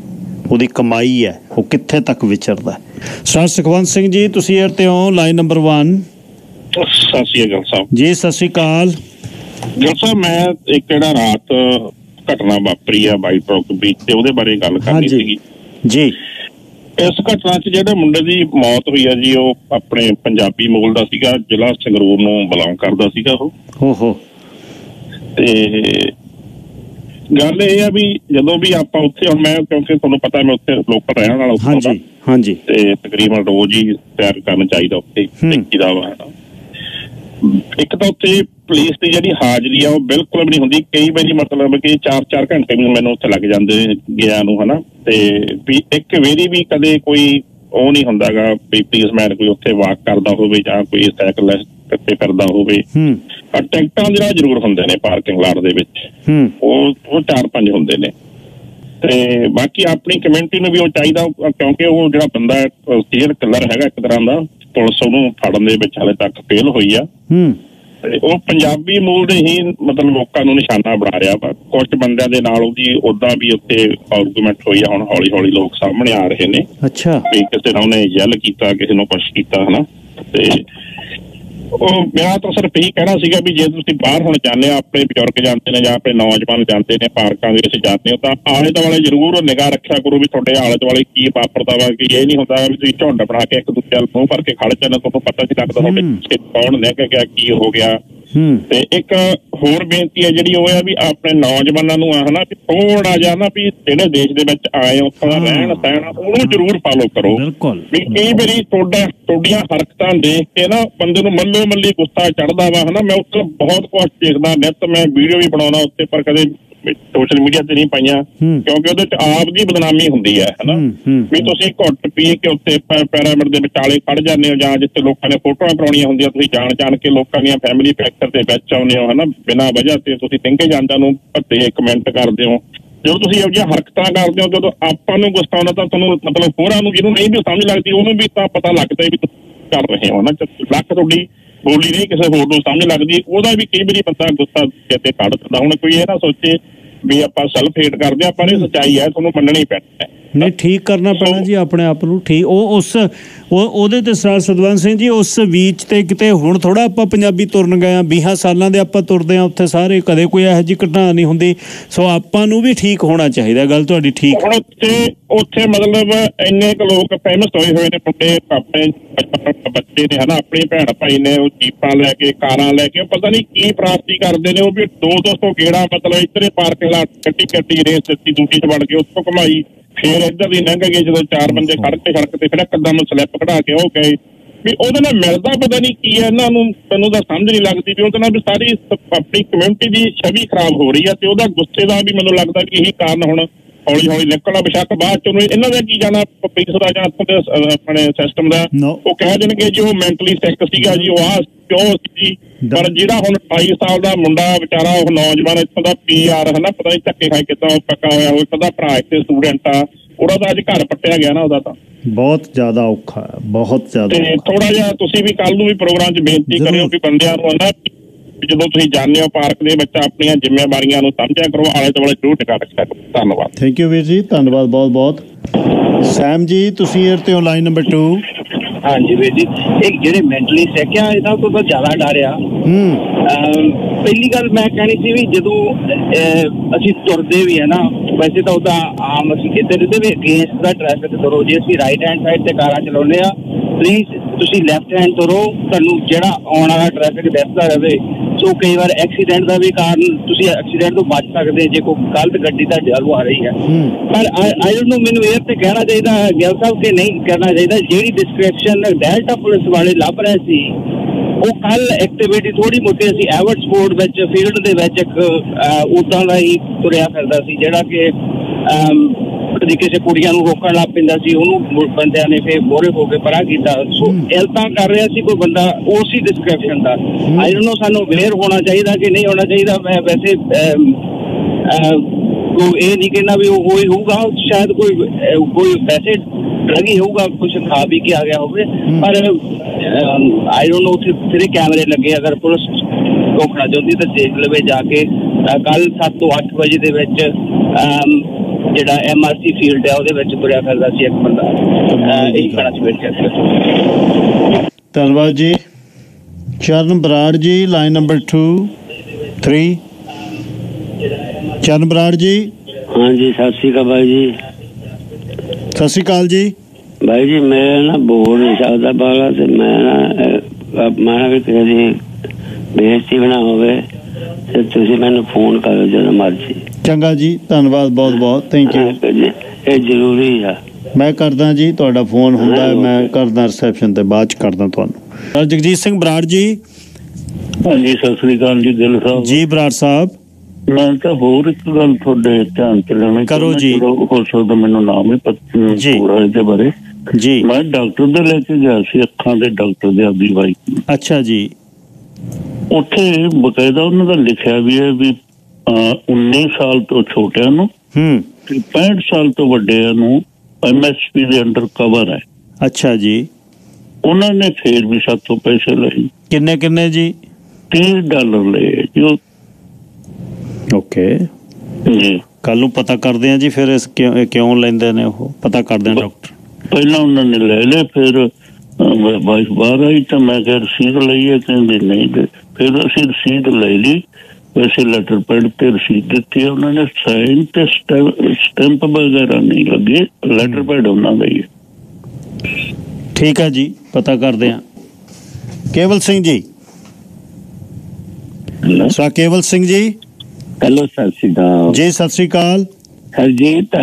ਉਹਦੀ ਕਮਾਈ ਹੈ ਉਹ ਕਿੱਥੇ ਤੱਕ ਵਿਚਰਦਾ ਸਰ ਸੁਖਵੰਤ ਸਿੰਘ ਜੀ ਤੁਸੀਂ 에ਅਰ ਤੇ ਹੋ ਲਾਈਨ ਨੰਬਰ 1 ਸਤਿ ਸ਼੍ਰੀ ਅਕਾਲ ਸਾਹਿਬ। ਜੀ ਸਤਿ ਸ਼੍ਰੀ ਅਕਾਲ। ਸਾਹਿਬ ਮੈਂ ਇੱਕ ਜਿਹੜਾ ਰਾਤ ਘਟਨਾ ਵਾਪਰੀ ਆ ਬਾਈ ਟਰੱਕ ਬੀਚ ਤੇ ਉਹਦੇ ਬਾਰੇ ਗੱਲ ਕਰਨੀ ਸੀਗੀ। ਜੀ। ਇਸ ਘਟਨਾ 'ਚ ਜਿਹੜੇ ਮੁੰਡੇ ਦੀ ਮੌਤ ਹੋਈ ਆ ਜੀ ਉਹ ਆਪਣੇ ਪੰਜਾਬੀ ਮੂਲ ਦਾ ਸੀਗਾ ਜ਼ਿਲ੍ਹਾ ਸੰਗਰੂਰ ਨੂੰ ਬਿਲੋਂਗ ਕਰਦਾ ਸੀਗਾ ਉਹ। ਹੋ ਹੋ। ਤੇ ਗੱਲ ਇਹ ਆ ਵੀ ਜਦੋਂ ਵੀ ਆਪਾਂ ਉੱਥੇ ਹੁਣ ਮੈਂ ਕਿਉਂਕਿ ਤੁਹਾਨੂੰ ਪਤਾ ਮੈਂ ਉੱਥੇ ਲੋਕਲ ਰਹਿਣ ਵਾਲਾ ਉੱਥੋਂ ਹਾਂਜੀ ਹਾਂਜੀ। ਤੇ ਤਕਰੀਬਨ ਰੋਜ਼ ਹੀ ਸੈਰ ਕਰਨ ਚਾਹੀਦਾ ਉੱਥੇ ਦੇਖੀਦਾ ਵਾ। ਇੱਕ ਤਾਂ ਉੱਥੇ ਪੁਲਿਸ ਦੀ ਜਿਹੜੀ ਹਾਜ਼ਰੀ ਆ ਉਹ ਬਿਲਕੁਲ ਵੀ ਨਹੀਂ ਹੁੰਦੀ। ਕਈ ਵਾਰੀ ਮਤਲਬ ਕਿ 4-4 ਘੰਟੇ ਵੀ ਮੈਨੂੰ ਉੱਥੇ ਲੱਗ ਜਾਂਦੇ ਗਿਆ ਨੂੰ ਹਨਾ? ਤੇ ਵੀ ਇੱਕ ਵੇਰੀ ਵੀ ਕਦੇ ਕੋਈ ਉਹ ਨਹੀਂ ਹੁੰਦਾਗਾ ਵੀ ਪੁਲਿਸਮੈਨ ਕੋਈ ਉੱਥੇ ਵਾਕ ਕਰਦਾ ਹੋਵੇ ਜਾਂ ਕੋਈ ਸਾਈਕਲ ਤੇ ਕਰਦਾ ਹੋਵੇ। ਹੂੰ। ਟਿਕਟਾਂ ਜਿਹੜਾ ਜ਼ਰੂਰ ਹੁੰਦੇ ਨੇ ਪਾਰਕਿੰਗ ਲਾਟ ਦੇ ਵਿੱਚ। ਹੂੰ। ਉਹ ਉਹ ਚਾਰ ਪੰਜ ਹੁੰਦੇ ਨੇ। ਤੇ ਬਾਕੀ ਆਪਣੀ ਕਮਿਊਨਿਟੀ ਨੂੰ ਵੀ ਉਹ ਚਾਹੀਦਾ ਕਿਉਂਕਿ ਉਹ ਜਿਹੜਾ ਬੰਦਾ ਸੀਰੀਅਲ ਕਿਲਰ ਹੈਗਾ ਇੱਕ ਤਰ੍ਹਾਂ ਦਾ। ਪੁਲਿਸ ਉਹਨੂੰ ਫੜਨ ਦੇ ਵਿੱਚ ਹਾਲੇ ਤੱਕ ਫੇਲ ਹੋਈ ਆ। ਹੂੰ। ਉਹ ਪੰਜਾਬੀ ਮੂਲ ਦੇ ਹੀ ਮਤਲਬ ਲੋਕਾਂ ਨੂੰ ਨਿਸ਼ਾਨਾ ਬਣਾ ਰਿਹਾ ਵਾ। ਕੁਝ ਬੰਦਿਆਂ ਦੇ ਨਾਲ ਉਹਦੀ ਉਦਾਂ ਵੀ ਉੱਥੇ ਆਰਗੂਮੈਂਟ ਹੋਈ ਆ ਹੁਣ ਹੌਲੀ ਹੌਲੀ ਲੋਕ ਸਾਹਮਣੇ ਆ ਰਹੇ ਨੇ। ਅੱਛਾ। ਵੀ ਕਿਸੇ ਨੇ ਉਹਨੇ ਯੈਲ ਕੀਤਾ ਕਿਸੇ ਨੂੰ ਕੁਛ ਕੀਤਾ ਹਨਾ। ਤੇ ਉਹ ਮੇਰਾ ਤਾਂ ਸਿਰਫ ਇਹੀ ਕਹਿਣਾ ਸੀਗਾ ਵੀ ਜੇ ਤੁਸੀਂ ਬਾਹਰ ਹੁਣ ਜਾਂਦੇ ਆ ਆਪਣੇ ਬਜ਼ੁਰਗ ਜਾਂਦੇ ਨੇ ਜਾਂ ਆਪਣੇ ਨੌਜਵਾਨ ਜਾਂਦੇ ਨੇ ਪਾਰਕਾਂ ਦੇ ਵਿੱਚ ਜਾਂਦੇ ਹੋ ਤਾਂ ਆਲੇ ਦੁਆਲੇ ਜ਼ਰੂਰ ਨਿਗਾਹ ਰੱਖਿਆ ਕਰੋ ਵੀ ਤੁਹਾਡੇ ਆਲੇ ਦੁਆਲੇ ਕੀ ਵਾਪਰਦਾ ਵਾ ਕਿ ਇਹ ਨਹੀਂ ਹੁੰਦਾ ਵੀ ਤੁਸੀਂ ਝੁੰਡ ਬਣਾ ਕੇ ਇੱਕ ਦੂਜੇ ਨਾਲ ਮੂੰਹ ਭਰ ਕੇ ਖੜ ਜਾਂਦੇ ਤੁਹਾਨੂੰ ਪਤਾ ਨਹੀਂ ਲੱਗਦਾ ਤੁਹਾਡੇ ਕੌਣ ਨਿਕਲ ਗਿਆ ਕੀ ਹੋ ਗਿਆ। ਤੇ ਇੱਕ ਹੋਰ ਬੇਨਤੀ ਹੈ ਜਿਹੜੀ ਉਹ ਹੈ ਵੀ ਆਪਣੇ ਨੌਜਵਾਨਾਂ ਨੂੰ ਆ ਹਨਾ ਵੀ ਥੋੜਾ ਜਿਹਾ ਨਾ ਵੀ ਜਿਹੜੇ ਦੇਸ਼ ਦੇ ਵਿੱਚ ਆਏ ਉੱਥੋਂ ਦਾ ਰਹਿਣ ਸਹਿਣ ਉਹਨੂੰ ਜ਼ਰੂਰ ਫਾਲੋ ਕਰੋ। ਬਿਲਕੁਲ। ਵੀ ਕਈ ਵਾਰੀ ਤੁਹਾਡਾ ਤੁਹਾਡੀਆਂ ਹਰਕਤਾਂ ਦੇਖ ਕੇ ਨਾ ਬੰਦੇ ਨੂੰ ਮੱਲੋ ਮੱਲੀ ਗੁੱਸਾ ਚੜਦਾ ਵਾ ਹਨਾ? ਮੈਂ ਉੱਥੇ ਬਹੁਤ ਕੁਝ ਦੇਖਦਾ ਨਿੱਤ ਮੈਂ ਵੀਡੀਓ ਵੀ ਬਣਾਉਣਾ ਉੱਤੇ ਪਰ ਕਦੇ ਸੋਸ਼ਲ ਮੀਡੀਆ ਤੇ ਨਹੀਂ ਪਾਈਆਂ ਕਿਉਂਕਿ ਉਹਦੇ ਚ ਆਪ ਦੀ ਬਦਨਾਮੀ ਹੁੰਦੀ ਹੈ ਹਨਾ? ਵੀ ਤੁਸੀਂ ਘੁੱਟ ਪੀ ਕੇ ਉੱਤੇ ਪੈਰਾਮਿਡ ਦੇ ਵਿਚਾਲੇ ਖੜ ਜਾਂਦੇ ਹੋ ਜਾਂ ਜਿੱਥੇ ਲੋਕਾਂ ਨੇ ਫੋਟੋਆਂ ਕਰਾਉਣੀਆਂ ਹੁੰਦੀਆਂ ਤੁਸੀਂ ਜਾਣ ਜਾਣ ਕੇ ਲੋਕਾਂ ਦੀਆਂ ਫੈਮਿਲੀ ਪਿਕਚਰ ਤੇ ਵਿੱਚ ਆਉਂਦੇ ਹੋ ਹਨਾ? ਬਿਨਾਂ ਵਜ੍ਹਾ ਤੇ ਤੁਸੀਂ ਟਿੰਗੇ ਜਾਂਦਿਆਂ ਨੂੰ ਭੱਤੇ ਕਮੈਂਟ ਕਰਦੇ ਹੋ। ਜਦੋਂ ਤੁਸੀਂ ਇਹੋ ਜਿਹੀਆਂ ਹਰਕਤਾਂ ਕਰਦੇ ਹੋ ਜਦੋਂ ਆਪਾਂ ਨੂੰ ਗੁੱਸਾ ਆਉਂਦਾ ਤਾਂ ਤੁਹਾਨੂੰ ਮਤਲਬ ਹੋਰਾਂ ਨੂੰ ਜਿਹਨੂੰ ਨਹੀਂ ਵੀ ਸਮਝ ਲੱਗਦੀ ਉਹਨੂੰ ਵੀ ਤਾਂ ਪਤਾ ਲੱਗਦਾ ਵੀ ਤੁਸੀਂ ਕਰ ਰਹੇ ਹੋ ਨਾ ਲੱਖ ਤੁਹਾਡੀ ਬੋਲੀ ਨਹੀਂ ਕਿਸੇ ਹੋਰ ਨੂੰ ਸਮਝ ਲੱਗਦੀ ਉਹਦਾ ਵੀ ਕਈ ਵਾਰੀ ਬੰਦਾ ਗੁੱਸਾ ਕਿਤੇ ਕੱਢ ਦਿੰਦਾ। ਹੁਣ ਕੋਈ ਇਹ ਨਾ ਸੋਚੇ ਵੀ ਆਪਾਂ ਸੈਲਫ ਹੇਟ ਕਰਦੇ ਆ ਪਰ ਇਹ ਸੱਚਾਈ ਹੈ ਤੁਹਾਨੂੰ ਮੰਨਣੀ ਪੈਣੀ ਹੈ। ਨਹੀਂ ਠੀਕ ਕਰਨਾ ਪੈਣਾ ਜੀ ਆਪਣੇ ਆਪ ਨੂੰ ਠੀਕ। ਉਹ ਉਸ ਉਹ ਉਹਦੇ ਤੇ ਸਰ ਸਦਵੰਤ ਸਿੰਘ ਜੀ ਉਸ ਵੀਚ ਤੇ ਕਿਤੇ ਹੁਣ ਥੋੜਾ ਆਪਾਂ ਪੰਜਾਬੀ ਤੁਰਨ ਗਏ ਆ 20 ਸਾਲਾਂ ਦੇ ਆਪਾਂ ਤੁਰਦੇ ਆ ਉੱਥੇ ਸਾਰੇ ਕਦੇ ਕੋਈ ਇਹੋ ਜਿਹੀ ਘਟਨਾ ਨਹੀਂ ਹੁੰਦੀ। ਸੋ ਆਪਾਂ ਨੂੰ ਵੀ ਠੀਕ ਹੋਣਾ ਚਾਹੀਦਾ ਗੱਲ ਤੁਹਾਡੀ ਠੀਕ ਹੁਣ ਉੱਥੇ ਉੱਥੇ ਮਤਲਬ ਇੰਨੇ ਕੁ ਲੋਕ ਫੇਮਸ ਹੋਏ ਹੋਏ ਨੇ ਮੁੰਡੇ ਆਪਣੇ ਬੱਚੇ ਨੇ ਹਨਾ ਆਪਣੇ ਭੈਣ ਭਾਈ ਨੇ ਉਹ ਜੀਪਾਂ ਲੈ ਕੇ ਕਾਰਾਂ ਲੈ ਕੇ ਪਤਾ ਨਹੀਂ ਕੀ ਪ੍ਰਾਪਤੀ ਕਰਦੇ ਨੇ ਉਹ ਵੀ 2-200 ਗੇੜਾ ਮਤਲਬ ਇੱਧਰੇ ਪਾਰਕਿੰਗ ਲਾਟ ਕੱਟੀ ਕੱਟੀ ਰੇਸ ਦਿੱਤੀ ਦੂਜੀ ਚ ਵੜ ਕੇ ਉੱਥੋਂ ਕਮਾਈ ਫੇਰ ਇੱਧਰ ਦੀ ਲੰਘ ਗਏ ਜਦੋਂ ਚਾਰ ਬੰਦੇ ਖੜ ਕੇ ਸੜਕ ਤੇ ਫਿਰ ਕਦਮ ਸਲਿੱਪ ਕਢਾ ਕੇ ਉਹ ਗਏ। ਵੀ ਉਹਦੇ ਨਾਲ ਮਿਲਦਾ ਪਤਾ ਨਹੀਂ ਕੀ ਹੈ ਇਹਨਾਂ ਨੂੰ ਮੈਨੂੰ ਤਾਂ ਸਮਝ ਨਹੀਂ ਲੱਗਦੀ ਵੀ ਉਹਦੇ ਨਾਲ ਵੀ ਸਾਰੀ ਆਪਣੀ ਕਮਿਊਨਿਟੀ ਦੀ ਛਵੀ ਖਰਾਬ ਹੋ ਰਹੀ ਹੈ ਤੇ ਉਹਦਾ ਗੁੱਸੇ ਦਾ ਵੀ ਮੈਨੂੰ ਲੱਗਦਾ ਕਿ ਇਹੀ ਕਾਰਨ ਹੁਣ ਹੌਲੀ ਹੌਲੀ ਨਿਕਲਣਾ ਬਿਸ਼ੱਕ ਬਾਅਦ ਚ ਉਹਨੂੰ ਇਹਨਾਂ ਦਾ ਕੀ ਜਾਣਾ ਪੁਲਿਸ ਦਾ ਜਾਂ ਆਪਣੇ ਸਿਸਟਮ ਦਾ। ਉਹ ਕਹਿ ਦੇਣਗੇ ਜੀ ਉਹ ਮੈਂਟਲੀ ਸਿੱਕ ਸੀਗਾ ਜੀ ਉਹ ਆ ਕਿਉਂ ਸੀ ਪਰ ਜਿਹੜਾ ਹੁਣ 28 ਸਾਲ ਦਾ ਮੁੰਡਾ ਵਿਚਾਰਾ ਉਹ ਨੌਜਵਾਨ ਇੱਥੋਂ ਦਾ ਪੀਆਰ ਹਨਾ ਪਤਾ ਨਹੀਂ ਧੱਕੇ ਖਾਏ ਕਿਦਾਂ ਪੱਕਾ ਹੋਇਆ ਉਹ ਉਹਦਾ ਭਰਾ ਇੱਥੇ ਸਟੂਡੈਂਟ ਆ। ਉਹਦਾ ਤਾਂ ਅੱਜ ਘਰ ਪੱਟਿਆ ਗਿਆ ਨਾ ਉਹਦਾ ਤਾਂ। ਬਹੁਤ ਜ਼ਿਆਦਾ ਔਖਾ ਹੈ ਬਹੁਤ ਜ਼ਿਆਦਾ ਤੇ ਥੋੜਾ ਜਿਹਾ ਤੁਸੀਂ ਵੀ ਕੱਲ ਨੂੰ ਵੀ ਪ੍ਰੋਗਰਾਮ 'ਚ ਬੇਨਤੀ ਕਰਿਓ ਕਿ ਬੰਦਿਆਂ ਨੂੰ ਹਨਾ ਜਦੋਂ ਤੁਸੀਂ ਜਾਂਦੇ ਹੋ ਪਾਰਕ ਦੇ ਵਿੱਚ ਆਪਣੀਆਂ ਜ਼ਿੰਮੇਵਾਰੀਆਂ ਨੂੰ ਸਮਝਿਆ ਕਰੋ ਆਲੇ ਦੁਆਲੇ ਜ਼ਰੂਰ ਟਿਕਾ ਰੱਖਿਆ ਕਰੋ। ਧੰਨਵਾਦ। ਥੈਂਕ ਯੂ ਵੀਰ ਜੀ ਧੰਨਵਾਦ ਬਹੁਤ ਬਹੁਤ। ਸੈਮ ਜੀ ਤੁਸੀਂ 에ਅਰ ਤੇ ਹੋ ਲਾਈਨ ਨੰਬਰ 2 ਹਾਂਜੀ ਵੀਰ ਜੀ ਇੱਕ ਜਿਹੜੇ ਮੈਂਟਲੀ ਸਿੱਖ ਆ ਇਹਨਾਂ ਤੋਂ ਤਾਂ ਜ਼ਿਆਦਾ ਡਰਿਆ ਹੂੰ। ਪਹਿਲੀ ਗੱਲ ਮੈਂ ਕਹਿਣੀ ਸੀ ਵੀ ਜਦੋਂ ਅਸੀਂ ਤੁਰਦੇ ਵੀ ਹੈ ਨਾ ਵੈਸੇ ਤਾਂ ਉਹਦਾ ਆਮ ਅਸੀਂ ਕਿਤੇ ਦੇ ਵੀ ਅਗੇਂਸਟ ਦਾ ਟ੍ਰੈਫਿਕ ਤੁਰੋ ਜੇ ਅਸੀਂ ਰਾਈਟ ਹੈਂਡ ਸਾਈਡ ਤੇ ਕਾਰਾਂ ਚਲਾਉਂਦੇ ਆ। ਪਲੀਜ਼ ਤੁਸੀਂ ਲੈਫਟ ਹੈਂਡ ਤੁਰੋ ਤੁਹਾਨੂੰ ਜਿਹੜਾ ਆਉਣ ਵਾਲਾ ਟ੍ਰੈਫਿਕ ਦਿਸਦਾ ਰਹੇ ਸੋ ਕਈ ਵਾਰ ਐਕਸੀਡੈਂਟ ਦਾ ਵੀ ਕਾਰਨ ਤੁਸੀਂ ਐਕਸੀਡੈਂਟ ਤੋਂ ਬਚ ਸਕਦੇ ਜੇ ਕੋਈ ਗਲਤ ਗੱਡੀ ਤੁਹਾਡੇ ਵੱਲੋਂ ਆ ਰਹੀ ਹੈ। ਪਰ ਆਈ ਡੋਨਟ ਨੋ ਮੈਨੂੰ ਇਹ ਤੇ ਕਹਿਣਾ ਚਾਹੀਦਾ ਗਿਲ ਸਾਹਿਬ ਕਿ ਨਹੀਂ ਕਰਨਾ ਚਾਹੀਦਾ ਜਿਹੜੀ ਡਿਸਕ੍ਰਿਪਸ਼ਨ ਡੈਲਟਾ ਪੁਲਿਸ ਵਾਲੇ ਲੱਭ ਰਹੇ ਸੀ ਉਹ ਕੱਲ ਐਕਟੀਵਿਟੀ ਥੋੜੀ ਮੋਟੀ ਅਸੀਂ ਐਵਰਟ ਸਪੋਰਟ ਵਿੱਚ ਫੀਲਡ ਦੇ ਵਿੱਚ ਇੱਕ ਉਦਾਂ ਦਾ ਹੀ ਤੁਰਿਆ ਫਿਰਦਾ ਸੀ ਜਿਹੜਾ ਕਿ ਕਦੀ ਕਿਸੇ ਕੁੜੀਆਂ ਨੂੰ ਰੋਕਣ ਲੱਗ ਪੈਂਦਾ ਸੀ ਉਹਨੂੰ ਬੰਦਿਆਂ ਨੇ ਫੇਰ ਮੋਰੇ ਹੋ ਕੇ ਪਰਾਂ ਕੀਤਾ। ਸੋ ਇਲਤਾਂ ਕਰ ਰਿਹਾ ਸੀ ਕੋਈ ਬੰਦਾ ਉਸੇ description the. I don't know ਸਾਨੂੰ ਅਵੇਅਰ ਹੋਣਾ ਚਾਹੀਦਾ ਕਿ ਨਹੀਂ ਹੋਣਾ ਚਾਹੀਦਾ। ਮੈਂ ਵੈਸੇ ਕੋਈ ਇਹ ਨਹੀਂ ਕਹਿਣਾ ਵੀ ਉਹ ਹੋਈ ਹੋਊਗਾ ਸ਼ਾਇਦ ਕੋਈ ਕੋਈ ਵੈਸੇ ਡਰਗ ਹੋਊਗਾ ਕੁਝ ਖਾ ਵੀ ਕੇ ਆ ਗਿਆ ਹੋਵੇ। ਪਰ ਆਈ ਡੋਨਟ ਨੋ ਉੱਥੇ ਤੇਰੇ ਕੈਮਰੇ ਲੱਗੇ ਅਗਰ ਪੁਲਿਸ ਰੋਕਣਾ ਚਾਹੁੰਦੀ ਤਾਂ ਦੇਖ ਲਵੇ ਜਾ ਕੇ। ਕੱਲ 7 ਤੋਂ 8 ਵਜੇ ਦੇ ਵਿੱਚ ਜਿਹੜਾ ਐਮਆਰਸੀ ਫੀਲਡ ਹੈ ਉਹਦੇ ਵਿੱਚ ਤੁਰਿਆ ਫਿਰਦਾ ਸੀ ਇੱਕ ਬੰਦਾ। ਇਹੀ ਕਹਿਣਾ ਸੀ ਮੇਰੇ ਚੈੱਕ ਧੰਨਵਾਦ ਜੀ। ਚਰਨ ਬਰਾੜ ਜੀ ਲਾਈਨ ਨੰਬਰ 2 3 ਚਰਨ ਬਰਾੜ ਜੀ। ਹਾਂਜੀ ਸਤਿ ਸ਼੍ਰੀ ਅਕਾਲ ਬਾਈ ਜੀ। ਸਤਿ ਸ਼੍ਰੀ ਅਕਾਲ ਜੀ। ਬਾਈ ਜੀ ਮੈਂ ਨਾ ਬੋਲ ਨਹੀਂ ਸਕਦਾ ਬਾਲਾ ਤੇ ਮੈਂ ਨਾ ਅਹ, ਮੈਂ ਨਾ ਵੀ ਕਿਸੇ ਦੀ ਬੇਇੱਜ਼ਤੀ ਨਾ ਹੋਵੇ ਤੇ ਤੁਸੀਂ ਮੈਨੂੰ ਫੋਨ ਕਰੋ ਜਦੋਂ ਮਰਜ਼ੀ। ਚੰਗਾ ਜੀ ਧੰਨਵਾਦ ਬਹੁਤ ਬਹੁਤ ਥੈਂਕ ਯੂ ਇਹ ਜ਼ਰੂਰੀ ਆ। ਮੈਂ ਕਰਦਾ ਜੀ ਤੁਹਾਡਾ ਫੋਨ ਹੁੰਦਾ ਹੈ, ਮੈਂ ਕਰਦਾ ਰਿਸੈਪਸ਼ਨ ਤੇ ਬਾਅਦ ਚ ਕਰਦਾ ਤੁਹਾਨੂੰ। ਜਗਜੀਤ ਸਿੰਘ ਬਰਾੜ ਜੀ। ਹਾਂਜੀ ਸਤਿ ਸ੍ਰੀ ਅਕਾਲ ਜੀ ਦਿਲ ਸਾਹਿਬ। ਜੀ ਬਰਾੜ ਸਾਹਿਬ। ਮੈਂ ਤਾਂ ਹੋਰ ਇੱਕ ਗੱਲ ਤੁਹਾਡੇ ਧਿਆਨ ਚ ਲੈਣਾ ਕਰੋ ਜੀ। ਹੋ ਸਕਦਾ ਮੈਨੂੰ ਨਾਮ ਹੀ ਪਤਾ ਪੂਰਾ ਇਹਦੇ ਬਾਰੇ। ਜੀ। ਮੈਂ ਡਾਕਟਰ ਦੇ ਲੈ ਕੇ ਗਿਆ ਸੀ ਅੱਖਾਂ ਦੇ ਡਾਕਟਰ ਦੇ ਆਪਦੀ ਵਾਈ ਅੱਛਾ ਜੀ। ਉੱਥੇ ਬਕਾਇਦਾ ਉਹਨਾਂ ਦਾ ਲਿਖਿਆ ਵੀ ਹੈ ਵੀ 19 ਸਾਲ ਤੋਂ ਛੋਟਿਆਂ ਨੂੰ ਹੂੰ। ਤੇ 65 ਸਾਲ ਤੋਂ ਵੱਡਿਆਂ ਨੂੰ ਐਮਐਸਪੀ ਦੇ ਅੰਡਰ ਕਵਰ ਹੈ। ਅੱਛਾ ਜੀ। ਉਹਨਾਂ ਨੇ ਫੇਰ ਵੀ ਸਾਥੋਂ ਪੈਸੇ ਲਏ। ਕਿੰਨੇ ਕਿੰਨੇ ਜੀ? 30 ਡਾਲਰ ਲਏ ਜੋ ਓਕੇ। ਜੀ। ਕੱਲ ਨੂੰ ਪਤਾ ਕਰਦੇ ਆ ਜੀ ਫਿਰ ਇਸ ਕਿਉਂ ਲੈਂਦੇ ਨੇ ਉਹ। ਪਤਾ ਕਰਦੇ ਆ ਡਾਕਟਰ। ਪਹਿਲਾਂ ਉਹਨਾਂ ਨੇ ਲੈ ਲਏ ਫਿਰ ਵਾਈਫ ਬਾਹਰ ਆਈ ਤਾਂ ਮੈਂ ਕਿਹਾ ਰਸੀਦ ਲਈ ਹੈ ਕਹਿੰਦੇ ਨਹੀਂ ਫਿਰ ਅਸੀਂ ਰਸੀਦ ਲੈ ਲਈ। ਵੈਸੇ ਲੈਟਰ ਪੈਡ ਤੇ ਰਸੀਦ ਦਿੱਤੀ ਹੈ, ਉਹਨਾਂ ਨੇ ਸਾਈਨ ਤੇ ਸਟੈਂਪ ਵਗੈਰਾ ਨਹੀਂ ਲੱਗੇ ਲੈਟਰ ਪੈਡ ਉਹਨਾਂ ਦਾ ਹੀ ਹੈ ਠੀਕ ਹੈ ਜੀ ਪਤਾ ਕਰਦੇ ਆ। ਕੇਵਲ ਸਿੰਘ ਜੀ। ਸਾ ਕੇਵਲ ਸਿੰਘ ਜੀ। ਹੈਲੋ ਸਤਿ ਸ਼੍ਰੀ ਅਕਾਲ। ਜੀ ਸਤਿ ਸ੍ਰੀ ਅਕਾਲ। ਹਰਜੀਤ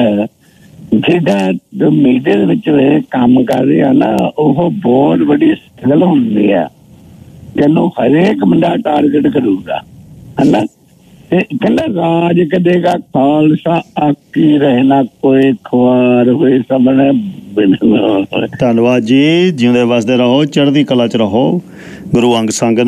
ਜਿਹੜਾ ਮੀਡੀਆ ਦੇ ਵਿੱਚ ਕੰਮ ਕਰ ਰਿਹਾ ਨਾ ਉਹ ਬਹੁਤ ਵੱਡੀ ਸਟਰਗਲ ਹੁੰਦੀ ਆ। ਜਿਹਨੂੰ ਹਰੇਕ ਬੰਦਾ ਟਾਰਗੇਟ ਕਰੂਗਾ। ਹਨਾ? ਤੇ ਕਹਿੰਦਾ ਰਾਜ ਕਦੇਗਾ ਖਾਲਸਾ ਆਕੀ ਰਹਿਣਾ ਕੋਈ ਖਵਾਰ ਹੋਏ ਸਭਨੇ ਬਿਨ ਧੰਨਵਾਦ ਜੀ, ਜਿਉਂਦੇ ਵਸਦੇ ਰਹੋ, ਚੜ੍ਹਦੀ ਕਲਾ ਚ ਰਹੋ। ਗੁਰੂ ਅੰਗ ਸੰਗ ਨੇ